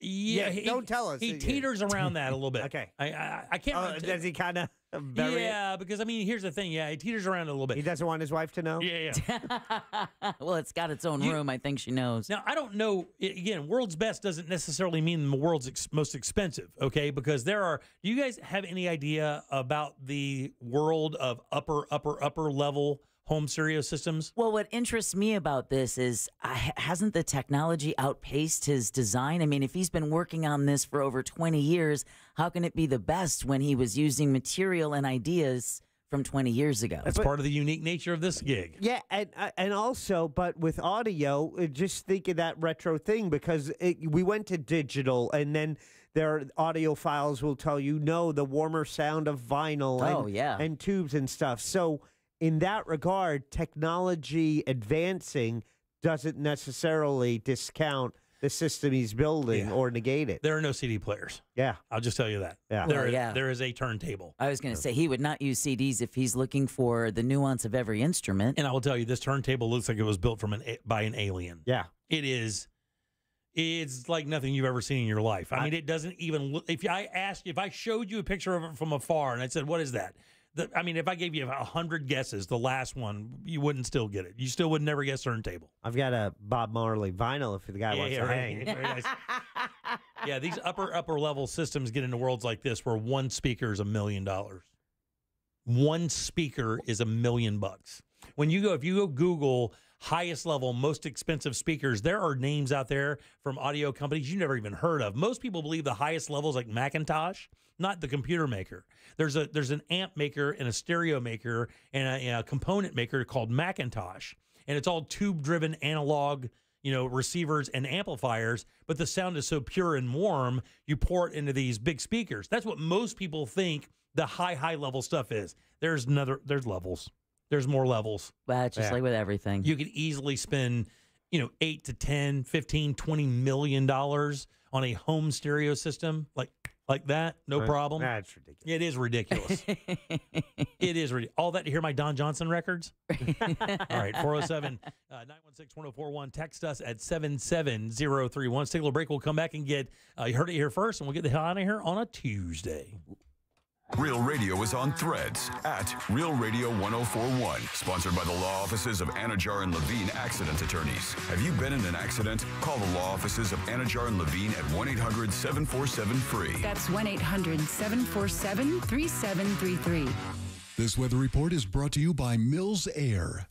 Yeah, he-
don't tell us.
He teeters around that a little bit.
Okay.
I I, I can't.
Uh,
really-
does he kind of bury it?
yeah, because I mean, here's the thing. Yeah, he teeters around a little bit.
He doesn't want his wife to know.
Yeah, yeah.
well, it's got its own
You-
room. I think she knows.
Now, I don't know. Again, world's best doesn't necessarily mean the world's ex- most expensive, okay? Because there are. Do you guys have any idea about the world of upper, upper, upper level home stereo systems?
Well, what interests me about this is uh, hasn't the technology outpaced his design? I mean, if he's been working on this for over 20 years, how can it be the best when he was using material and ideas from 20 years ago?
That's part of the unique nature of this gig.
Yeah, and uh, and also, but with audio, uh, just think of that retro thing because it, we went to digital, and then their audio files will tell you no, the warmer sound of vinyl.
Oh,
and,
yeah.
and tubes and stuff. So in that regard, technology advancing doesn't necessarily discount the system he's building or negate it.
There are no CD players.
Yeah,
I'll just tell you that.
Yeah.
There,
Well, yeah.
there is a turntable.
I was going to say he would not use CDs if he's looking for the nuance of every instrument.
And I will tell you, this turntable looks like it was built from an by an alien.
Yeah.
It is. It's like nothing you've ever seen in your life. I, mean, it doesn't even look. If I asked, you, if I showed you a picture of it from afar, and I said, "What is that?" The, I mean, if I gave you a hundred guesses, the last one you wouldn't still get it. You still would never guess turntable.
I've got a Bob Marley vinyl if the guy
Yeah,
wants
yeah,
to
right.
hang.
Nice. yeah, these upper upper level systems get into worlds like this where one speaker is a million dollars. One speaker is a million bucks. When you go, if you go Google highest level, most expensive speakers, there are names out there from audio companies you never even heard of. Most people believe the highest levels like McIntosh, not the computer maker. There's a there's an amp maker and a stereo maker and a, a component maker called McIntosh, and it's all tube driven analog you know, receivers and amplifiers, but the sound is so pure and warm, you pour it into these big speakers. That's what most people think the high, high level stuff is. There's another, there's levels. There's more levels.
Well, it's just
Yeah.
like with everything.
You could easily spend, you know, eight to 10, 15, 20 million dollars on a home stereo system like like that. No
Right.
problem.
That's ridiculous.
It is ridiculous. it is ridiculous. All that to hear my Don Johnson records? All right, 407 uh, 916 1041. Text us at 77031. Let's take a little break. We'll come back and get, uh, you heard it here first, and we'll get the hell out of here on a Tuesday.
Real Radio is on threads at Real Radio 1041. Sponsored by the law offices of Anidjar and Levine Accident Attorneys. Have you been in an accident? Call the law offices of Anidjar and Levine at 1 800 747 free.
That's 1 800 747 3733.
This weather report is brought to you by Mills Air.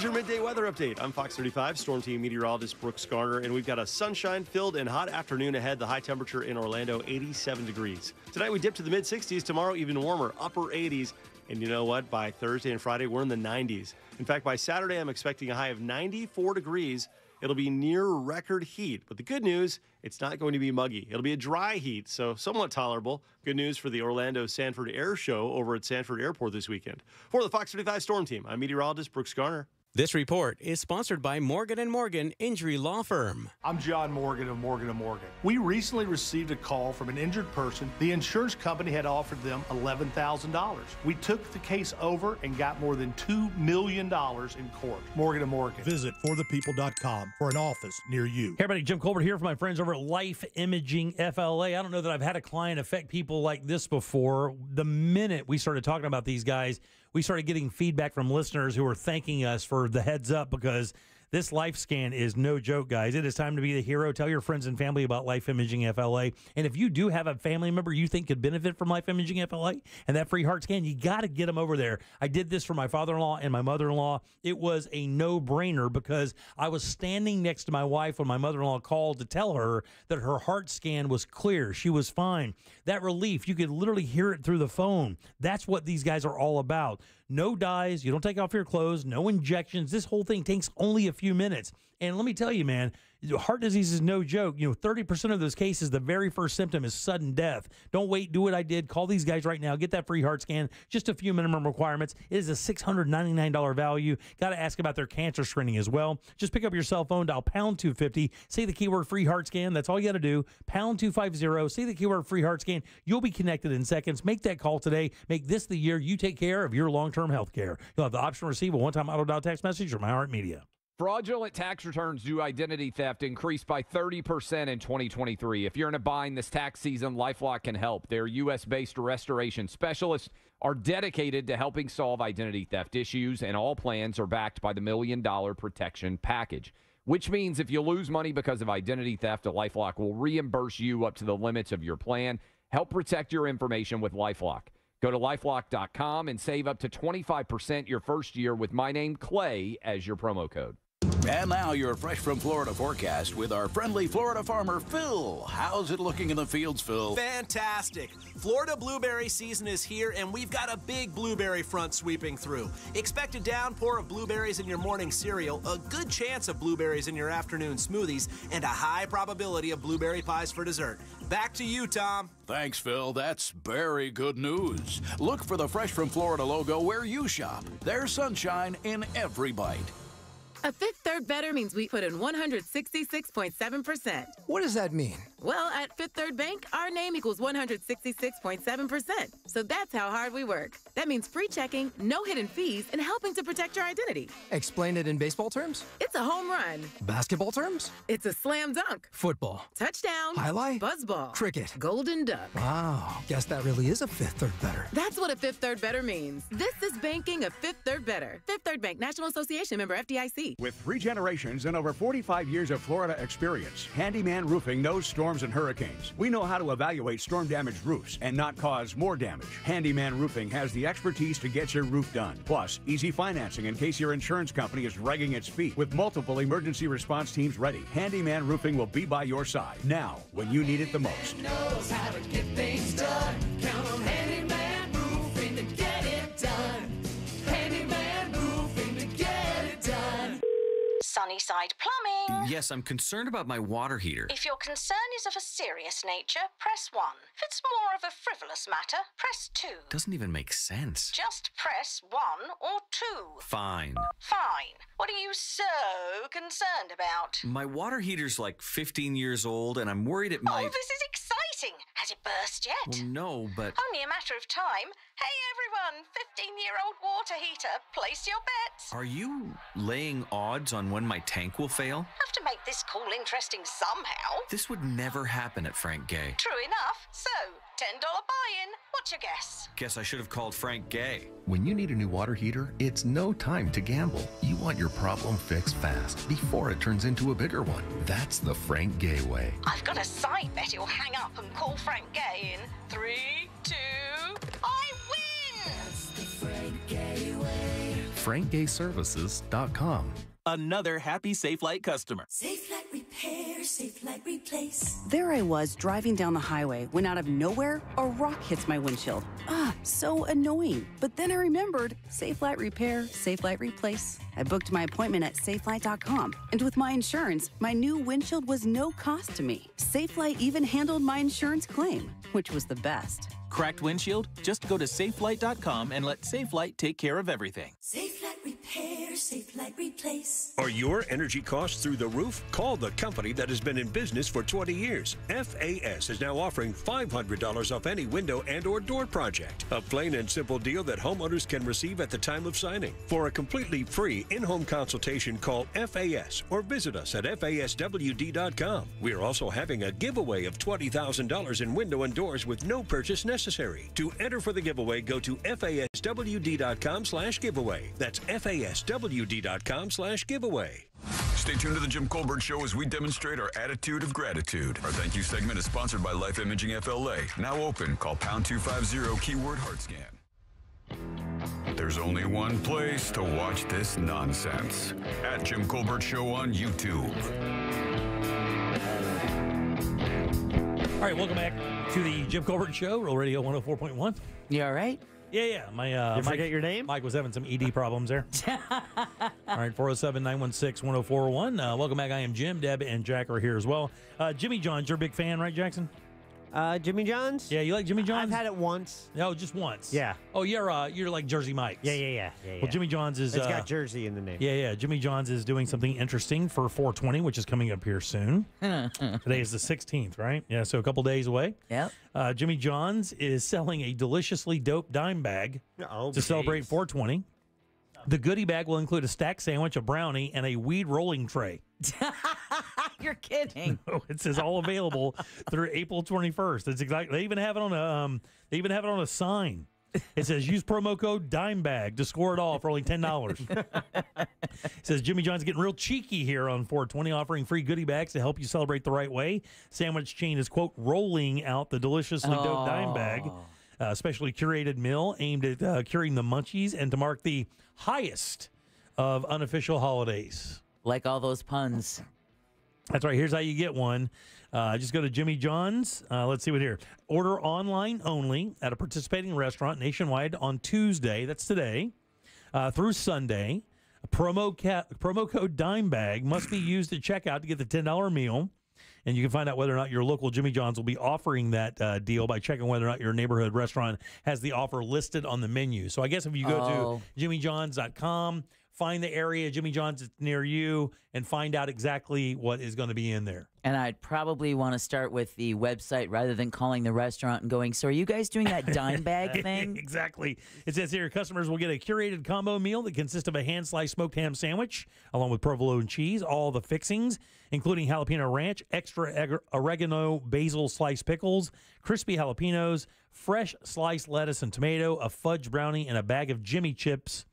Here's your midday weather update. I'm Fox 35 Storm Team meteorologist Brooks Garner, and we've got a sunshine filled and hot afternoon ahead. The high temperature in Orlando, 87 degrees. Tonight we dip to the mid 60s. Tomorrow, even warmer, upper 80s. And you know what? By Thursday and Friday, we're in the 90s. In fact, by Saturday, I'm expecting a high of 94 degrees. It'll be near record heat. But the good news, it's not going to be muggy. It'll be a dry heat, so somewhat tolerable. Good news for the Orlando Sanford Air Show over at Sanford Airport this weekend. For the Fox 35 Storm Team, I'm meteorologist Brooks Garner.
This report is sponsored by Morgan & Morgan Injury Law Firm.
I'm John Morgan of Morgan & Morgan. We recently received a call from an injured person. The insurance company had offered them $11,000. We took the case over and got more than $2 million in court. Morgan & Morgan.
Visit forthepeople.com for an office near you.
Hey everybody, Jim Colbert here for my friends over at Life Imaging FLA. I don't know that I've had a client affect people like this before. The minute we started talking about these guys, we started getting feedback from listeners who were thanking us for the heads up because this life scan is no joke, guys. It is time to be the hero. Tell your friends and family about Life Imaging FLA. And if you do have a family member you think could benefit from Life Imaging FLA and that free heart scan, you got to get them over there. I did this for my father in law and my mother in law. It was a no brainer because I was standing next to my wife when my mother in law called to tell her that her heart scan was clear. She was fine. That relief, you could literally hear it through the phone. That's what these guys are all about no dyes. You don't take off your clothes, no injections. This whole thing takes only a few minutes. And let me tell you, man, heart disease is no joke. You know, 30% of those cases, the very first symptom is sudden death. Don't wait. Do what I did. Call these guys right now. Get that free heart scan. Just a few minimum requirements. It is a $699 value. Got to ask about their cancer screening as well. Just pick up your cell phone, dial pound 250, say the keyword free heart scan. That's all you got to do. Pound 250, say the keyword free heart scan. You'll be connected in seconds. Make that call today. Make this the year you take care of your long term health care. You'll have the option to receive a one time auto dial text message from iHeartMedia.
Fraudulent tax returns due identity theft increased by 30% in 2023. If you're in a bind this tax season, Lifelock can help. Their U.S. based restoration specialists are dedicated to helping solve identity theft issues, and all plans are backed by the Million Dollar Protection Package. Which means if you lose money because of identity theft, a Lifelock will reimburse you up to the limits of your plan. Help protect your information with Lifelock. Go to lifelock.com and save up to 25% your first year with my name, Clay, as your promo code.
And now your fresh from Florida forecast with our friendly Florida farmer, Phil. How's it looking in the fields, Phil?
Fantastic. Florida blueberry season is here, and we've got a big blueberry front sweeping through. Expect a downpour of blueberries in your morning cereal, a good chance of blueberries in your afternoon smoothies, and a high probability of blueberry pies for dessert. Back to you, Tom.
Thanks, Phil. That's very good news. Look for the Fresh from Florida logo where you shop. There's sunshine in every bite.
A fifth third better means we put in 166.7%.
What does that mean?
Well, at Fifth Third Bank, our name equals 166.7%. So that's how hard we work. That means free checking, no hidden fees, and helping to protect your identity.
Explain it in baseball terms?
It's a home run.
Basketball terms?
It's a slam dunk.
Football.
Touchdown.
Highlight?
Buzzball.
Cricket.
Golden duck.
Wow. Guess that really is a fifth third better.
That's what a fifth third better means. This is banking a fifth third better. Fifth Third Bank, National Association member FDIC.
With three generations and over 45 years of Florida experience, Handyman Roofing knows storms and hurricanes. We know how to evaluate storm damaged roofs and not cause more damage. Handyman Roofing has the expertise to get your roof done. Plus, easy financing in case your insurance company is dragging its feet. With multiple emergency response teams ready, Handyman Roofing will be by your side now when you need it the most.
Sunnyside Plumbing.
Yes, I'm concerned about my water heater.
If your concern is of a serious nature, press 1. If it's more of a frivolous matter, press 2.
Doesn't even make sense.
Just press 1 or 2.
Fine.
Fine. What are you so concerned about?
My water heater's like 15 years old, and I'm worried it might.
Oh,
might.
this is exciting. Has it burst yet?
Well, no, but.
Only a matter of time. Hey everyone, 15 year old water heater, place your bets.
Are you laying odds on when my tank will fail?
Have to make this call interesting somehow.
This would never happen at Frank Gay.
True enough. So, $10 buy in. What's your guess?
Guess I should have called Frank Gay.
When you need a new water heater, it's no time to gamble. You want your problem fixed fast before it turns into a bigger one. That's the Frank Gay way.
I've got a side bet you'll hang up and call Frank Gay in three, two, I
frankgayservices.com.
Another happy Safelite customer.
Safe Light Repair, Safelite Replace.
There I was driving down the highway when out of nowhere, a rock hits my windshield. Ah, so annoying. But then I remembered Safelite Repair, Safelite Replace. I booked my appointment at safelite.com. And with my insurance, my new windshield was no cost to me. Safelite even handled my insurance claim, which was the best.
Cracked windshield? Just go to safelite.com and let Safelite take care of everything.
Safe Light Repair, Safelite Replace.
Are your energy costs through the roof? Call the company that has been in business for 20 years. FAS is now offering $500 off any window and or door project. A plain and simple deal that homeowners can receive at the time of signing. For a completely free in-home consultation, call FAS or visit us at faswd.com. We are also having a giveaway of $20,000 in window and doors with no purchase necessary. To enter for the giveaway, go to faswd.com slash giveaway. That's faswd.com slash giveaway.
Stay tuned to the Jim Colbert Show as we demonstrate our attitude of gratitude. Our thank you segment is sponsored by Life Imaging FLA. Now open. Call pound 250 keyword heart scan. There's only one place to watch this nonsense. At Jim Colbert Show on YouTube.
All right, welcome back to the Jim Colbert Show, Real Radio 104.1.
You all right?
Yeah, yeah. My uh,
You
Mike,
forget your name?
Mike was having some ED problems there. all right, 407 916 1041. Uh, welcome back. I am Jim. Deb and Jack are here as well. Uh, Jimmy John's, you're a big fan, right, Jackson?
Uh, Jimmy John's?
Yeah, you like Jimmy John's?
I've had it once.
No, just once.
Yeah.
Oh, you're uh, you're like Jersey Mike's.
Yeah, yeah, yeah. yeah,
Well,
yeah.
Jimmy John's is.
It's
uh,
got Jersey in the name.
Yeah, yeah. Jimmy John's is doing something interesting for 420, which is coming up here soon. Today is the 16th, right? Yeah, so a couple days away.
Yep.
Uh, Jimmy John's is selling a deliciously dope dime bag
Oh,
to celebrate 420. The goodie bag will include a stack sandwich, a brownie, and a weed rolling tray.
You're kidding.
it says all available through April 21st. It's exactly. They even have it on a. Um, they even have it on a sign. It says use promo code Dime Bag to score it all for only ten dollars. it says Jimmy John's getting real cheeky here on 420, offering free goodie bags to help you celebrate the right way. Sandwich chain is quote rolling out the deliciously dope dime bag, uh, specially curated meal aimed at uh, curing the munchies and to mark the highest of unofficial holidays.
Like all those puns.
That's right. Here's how you get one. Uh, just go to Jimmy John's. Uh, let's see what here. Order online only at a participating restaurant nationwide on Tuesday. That's today uh, through Sunday. A promo ca- promo code Dime Bag must be used at checkout to get the ten dollar meal. And you can find out whether or not your local Jimmy John's will be offering that uh, deal by checking whether or not your neighborhood restaurant has the offer listed on the menu. So I guess if you go
Oh.
to jimmyjohns.com, find the area Jimmy John's that's near you, and find out exactly what is going to be in there.
And I'd probably want to start with the website rather than calling the restaurant and going, So are you guys doing that dime bag thing?
exactly. It says here customers will get a curated combo meal that consists of a hand sliced smoked ham sandwich along with provolone cheese, all the fixings, including jalapeno ranch, extra oregano, basil sliced pickles, crispy jalapenos, fresh sliced lettuce and tomato, a fudge brownie, and a bag of Jimmy chips.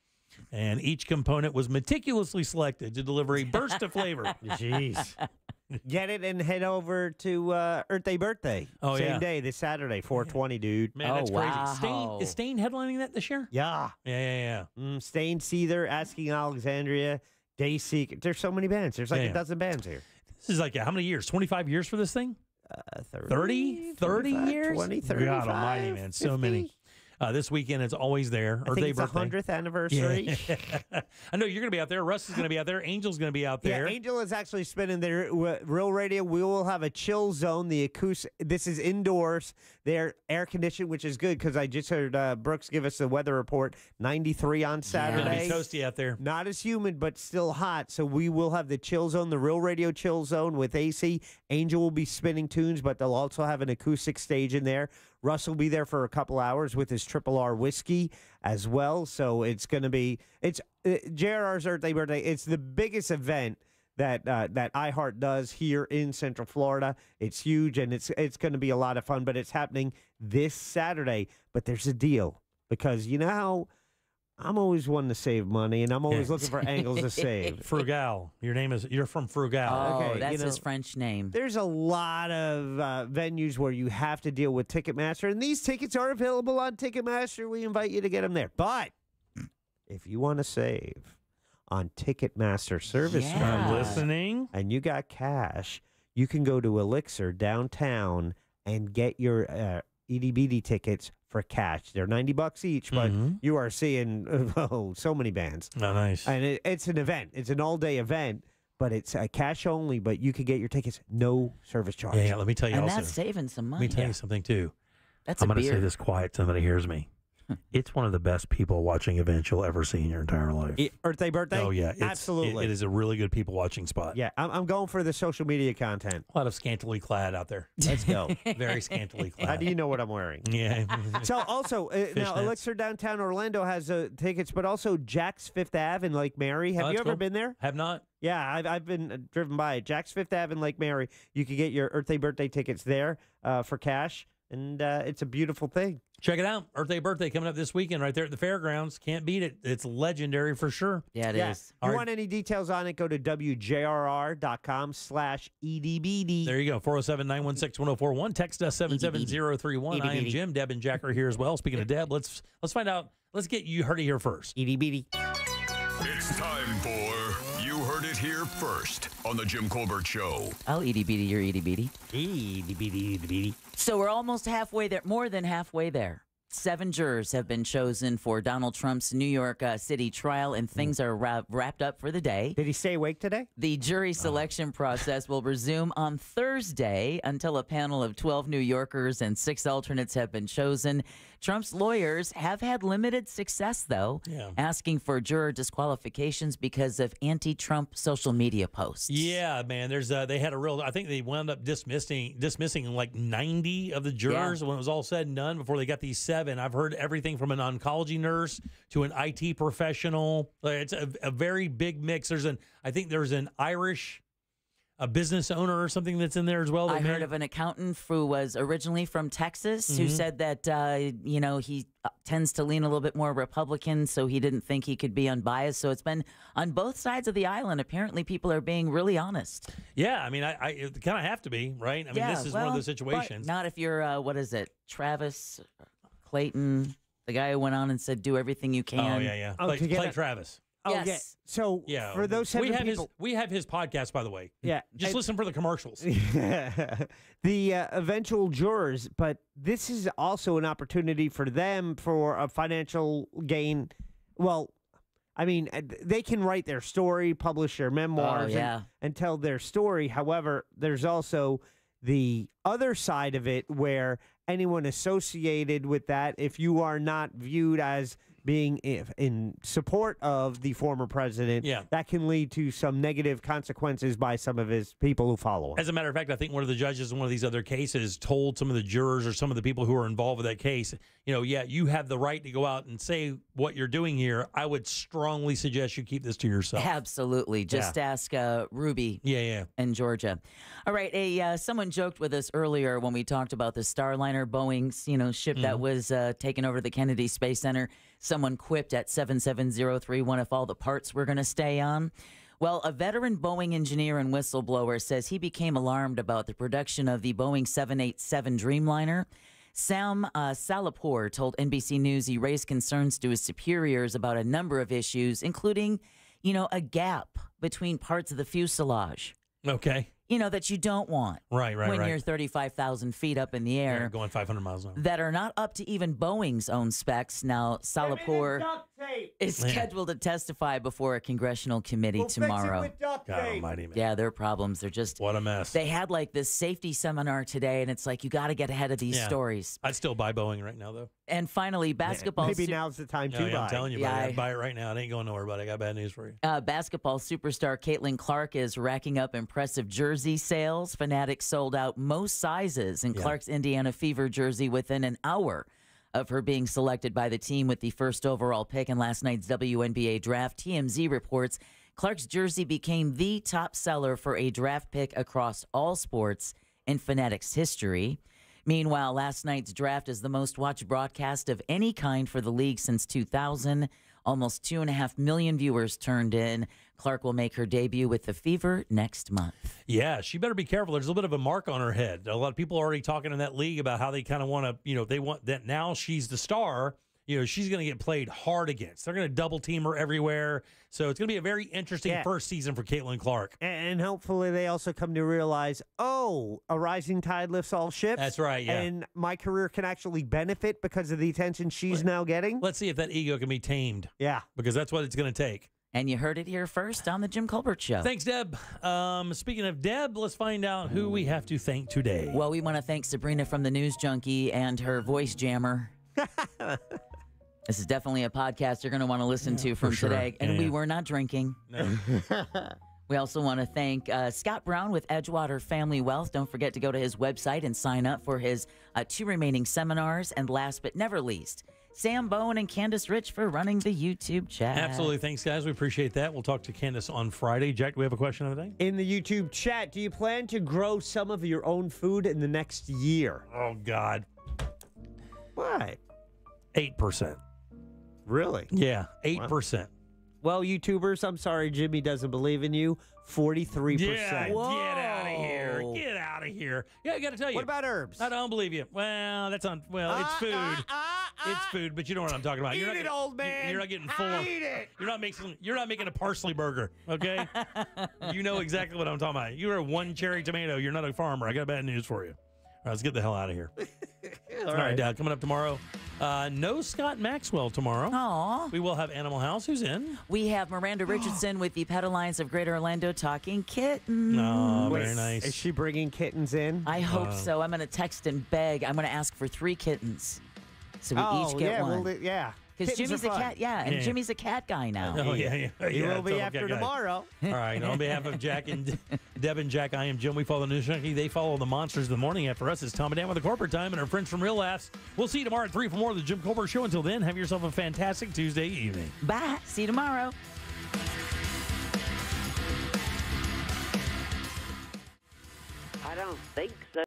And each component was meticulously selected to deliver a burst of flavor.
Jeez. Get it and head over to uh, Earth Day Birthday.
Oh,
Same
yeah.
day, this Saturday, 420, dude.
Man, that's crazy. Staind, is Staind headlining that this year?
Yeah.
Yeah, yeah, yeah.
Mm, Staind Seether, Asking Alexandria, Dayseek. There's so many bands. There's like
Yeah.
a dozen bands here.
This is like how many years? 25 years for this thing?
Uh,
30, 30
25,
years?
20,
God almighty, man. So many. Uh, this weekend, it's always there.
I
Earth
think it's the 100th anniversary.
Yeah. I know you're going to be out there. Russ is going to be out there. Angel's going to be out there.
Yeah, Angel is actually spinning their w- real radio. We will have a chill zone. The acoustic. This is indoors. They're air conditioned, which is good because I just heard uh, Brooks give us the weather report. Ninety three on Saturday.
be toasty out there.
Not as humid, but still hot. So we will have the chill zone, the real radio chill zone with AC. Angel will be spinning tunes, but they'll also have an acoustic stage in there. Russ will be there for a couple hours with his triple R whiskey as well. So it's going to be it's uh, JRR's Earth Day birthday. It's the biggest event that uh, that iHeart does here in Central Florida. It's huge and it's it's going to be a lot of fun. But it's happening this Saturday. But there's a deal because you know how I'm always one to save money, and I'm always
Yeah.
looking for angles to save.
Frugal. Your name is, you're from Frugal.
Oh,
Okay,
that's
you
his French name.
There's a lot of uh, venues where you have to deal with Ticketmaster, and these tickets are available on Ticketmaster. We invite you to get them there. But if you want to save on Ticketmaster service
yeah.
I'm
listening.
and you got cash, you can go to Elixir downtown and get your uh, EDBD tickets for cash. They're 90 bucks each, but
Mhm.
you are seeing oh, so many bands.
Oh, nice.
And it, it's an event. It's an all-day event, but it's uh, cash only, but you can get your tickets no service charge.
Yeah, yeah, let me tell you
and
also.
that's saving some money.
Let
money.
me tell you something too.
That's
I'm going to say this quiet so nobody hears me. It's one of the best people watching events you'll ever see in your entire life.
E- Birthday, birthday?
Oh yeah, it's-
Absolutely.
It, it is a really good people watching spot.
Yeah, I'm, I'm going for the social media content.
A lot of scantily clad out there.
Let's go.
Very scantily clad.
How do you know what I'm wearing?
Yeah.
so also uh, now
Fishnets.
Elixir downtown Orlando has uh, tickets, but also Jack's Fifth Ave in Lake Mary. Have
Oh,
you ever
cool.
been there?
Have not.
Yeah, I've, I've been uh, driven by it. Jack's Fifth Ave in Lake Mary. You can get your Earth Day birthday tickets there uh, for cash, and uh, it's a beautiful thing.
Check it out. Earth Day birthday coming up this weekend right there at the fairgrounds. Can't beat it. It's legendary for sure.
Yeah, it
yeah.
is.
If you want any details on it, go to wjrr.com slash E edbd.
There you go. 407 916 1041. Text us 77031. I am Jim. Deb and Jack are here as well. Speaking of Deb, let's let's find out. Let's get you heard it here first.
Edbd.
It's time for You Heard It Here First on The Jim Colbert Show.
I'll itty bitty your itty bitty.
Itty bitty itty bitty.
So we're almost halfway there, more than halfway there. Seven jurors have been chosen for Donald Trump's New York uh, City trial, and things are wrap- wrapped up for the day.
Did he stay awake today?
The jury selection process will resume on Thursday until a panel of 12 New Yorkers and six alternates have been chosen. Trump's lawyers have had limited success, though,
Yeah.
asking for juror disqualifications because of anti Trump social media posts.
Yeah, man. There's uh, they had a real. I think they wound up dismissing dismissing like 90 of the jurors when it was all said and done before they got these seven. I've heard everything from an oncology nurse to an IT professional. It's a, a very big mix. There's an I think there's an Irish a business owner or something that's in there as well.
I
that
heard of an accountant who was originally from Texas who
Mhm.
said that, uh, you know, he uh, tends to lean a little bit more Republican, so he didn't think he could be unbiased. So it's been on both sides of the island. Apparently, people are being really honest.
Yeah, I mean, I, I kind of have to be right. I mean,
yeah,
this is one of
well,
those situations.
Not if you're, uh, what is it, Travis Clayton, the guy who went on and said, do everything you can.
Oh yeah, yeah.
Oh,
Clay, Clay Travis.
Oh,
Yes.
yeah. So
Yeah,
for those seven
we have
people,
his we have his podcast by the way.
Yeah,
just
and-
listen for the commercials.
the uh, eventual jurors, but this is also an opportunity for them for a financial gain. Well, I mean, uh, they can write their story, publish their memoirs, and-
yeah.
and, tell their story. However, there's also the other side of it where anyone associated with that, if you are not viewed as being if, in support of the former president,
Yeah.
that can lead to some negative consequences by some of his people who follow him.
As a matter of fact, I think one of the judges in one of these other cases told some of the jurors or some of the people who are involved with that case, you know, yeah, you have the right to go out and say what you're doing here. I would strongly suggest you keep this to yourself.
Absolutely. Just ask uh, Ruby.
Yeah, yeah.
In Georgia. All right. A uh, someone joked with us earlier when we talked about the Starliner Boeing's you know ship that
Mhm.
was uh, taken over the Kennedy Space Center. Someone quipped at seven seven zero three one if all the parts were going to stay on. Well, a veteran Boeing engineer and whistleblower says he became alarmed about the production of the Boeing 787 Dreamliner. Sam uh, Salehpour told NBC News he raised concerns to his superiors about a number of issues, including, you know, a gap between parts of the fuselage,
Okay.
You know, that you don't want
Right, right,
when
right.
you're 35,000 feet up in the air
Yeah, going 500 miles an hour.
that are not up to even Boeing's own specs. Now, Salehpour is
Man.
scheduled to testify before a congressional committee tomorrow.
God almighty, man.
Yeah, their problems. They're just
What a mess.
They had like this safety seminar today, and it's like you got to get ahead of these
Yeah.
stories.
I'd still buy Boeing right now, though.
And finally, basketball.
Maybe
su-
now's the time
No,
to
yeah,
buy.
I'm telling you,
Yeah,
buddy,
I-
I'd buy it right now. It ain't going nowhere, buddy. I got bad news for you.
Uh, basketball superstar Caitlin Clark is racking up impressive jersey sales. Fanatics sold out most sizes in
Yeah.
Clark's Indiana Fever jersey within an hour of her being selected by the team with the first overall pick in last night's WNBA draft. TMZ reports Clark's jersey became the top seller for a draft pick across all sports in Fanatics history. Meanwhile, last night's draft is the most watched broadcast of any kind for the league since 2000. Almost two and a half million viewers turned in. Clark will make her debut with the Fever next month.
Yeah, she better be careful. There's a little bit of a mark on her head. A lot of people are already talking in that league about how they kind of want to, you know, they want that now she's the star you know, she's going to get played hard against. They're going to double team her everywhere. So it's going to be a very interesting
Yeah.
first season for Caitlin Clark.
And hopefully they also come to realize, oh, a rising tide lifts all ships.
That's right, yeah.
And my career can actually benefit because of the attention she's now getting.
Let's see if that ego can be tamed.
Yeah.
Because that's what it's going to take.
And you heard it here first on the Jim Colbert Show.
Thanks, Deb. Um, speaking of Deb, let's find out who we have to thank today.
Well, we want to thank Sabrina from the News Junkie and her voice jammer. this is definitely a podcast you're going to want to listen to from
sure.
today. And
Yeah,
we
yeah.
were not drinking. We also want to thank uh, Scott Brown with Edgewater Family Wealth. Don't forget to go to his website and sign up for his uh, two remaining seminars. And last but never least, Sam Bowen and Candace Rich for running the YouTube chat.
Absolutely. Thanks, guys. We appreciate that. We'll talk to Candace on Friday. Jack, do we have a question of the day?
In the YouTube chat, do you plan to grow some of your own food in the next year?
Oh, God.
What?
8%.
Really?
Yeah, 8%.
Well, YouTubers, I'm sorry, Jimmy doesn't believe in you. 43%.
Yeah, get out of here. Get out of here. Yeah, I got to tell you.
What about herbs?
I don't believe you. Well, that's on. Well, it's uh, food. Uh, uh, it's food, but you know what I'm talking about.
Eat
you're not
it,
getting-
old man.
You're not getting full.
I Eat it.
You're not making. You're not making a parsley burger. Okay. you know exactly what I'm talking about. You are a one cherry tomato. You're not a farmer. I got bad news for you. All right, let's get the hell out of here. All right,
right.
uh, coming up tomorrow. Uh, no Scott Maxwell tomorrow.
Aw.
We will have Animal House. Who's in?
We have Miranda Richardson with the Pet Alliance of Greater Orlando talking kittens.
Oh, very
Wait,
nice.
Is she bringing kittens in?
I hope
Uh,
so. I'm going to text and beg. I'm going to ask for three kittens. So we
oh,
each get
yeah,
one.
well, yeah.
Because Jimmy's a cat, yeah, and
Yeah.
Jimmy's a cat guy now.
Oh yeah, yeah.
He
yeah,
will be after tomorrow.
All right. On behalf of Jack and Deb and Jack, I am Jim. We follow the news junkie. They follow the monsters of the morning. After us, it's Tom and Dan with the corporate time and our friends from Real Laughs. We'll see you tomorrow at three for more of the Jim Colbert Show. Until then, have yourself a fantastic Tuesday evening.
Bye. See you tomorrow.
I don't think so.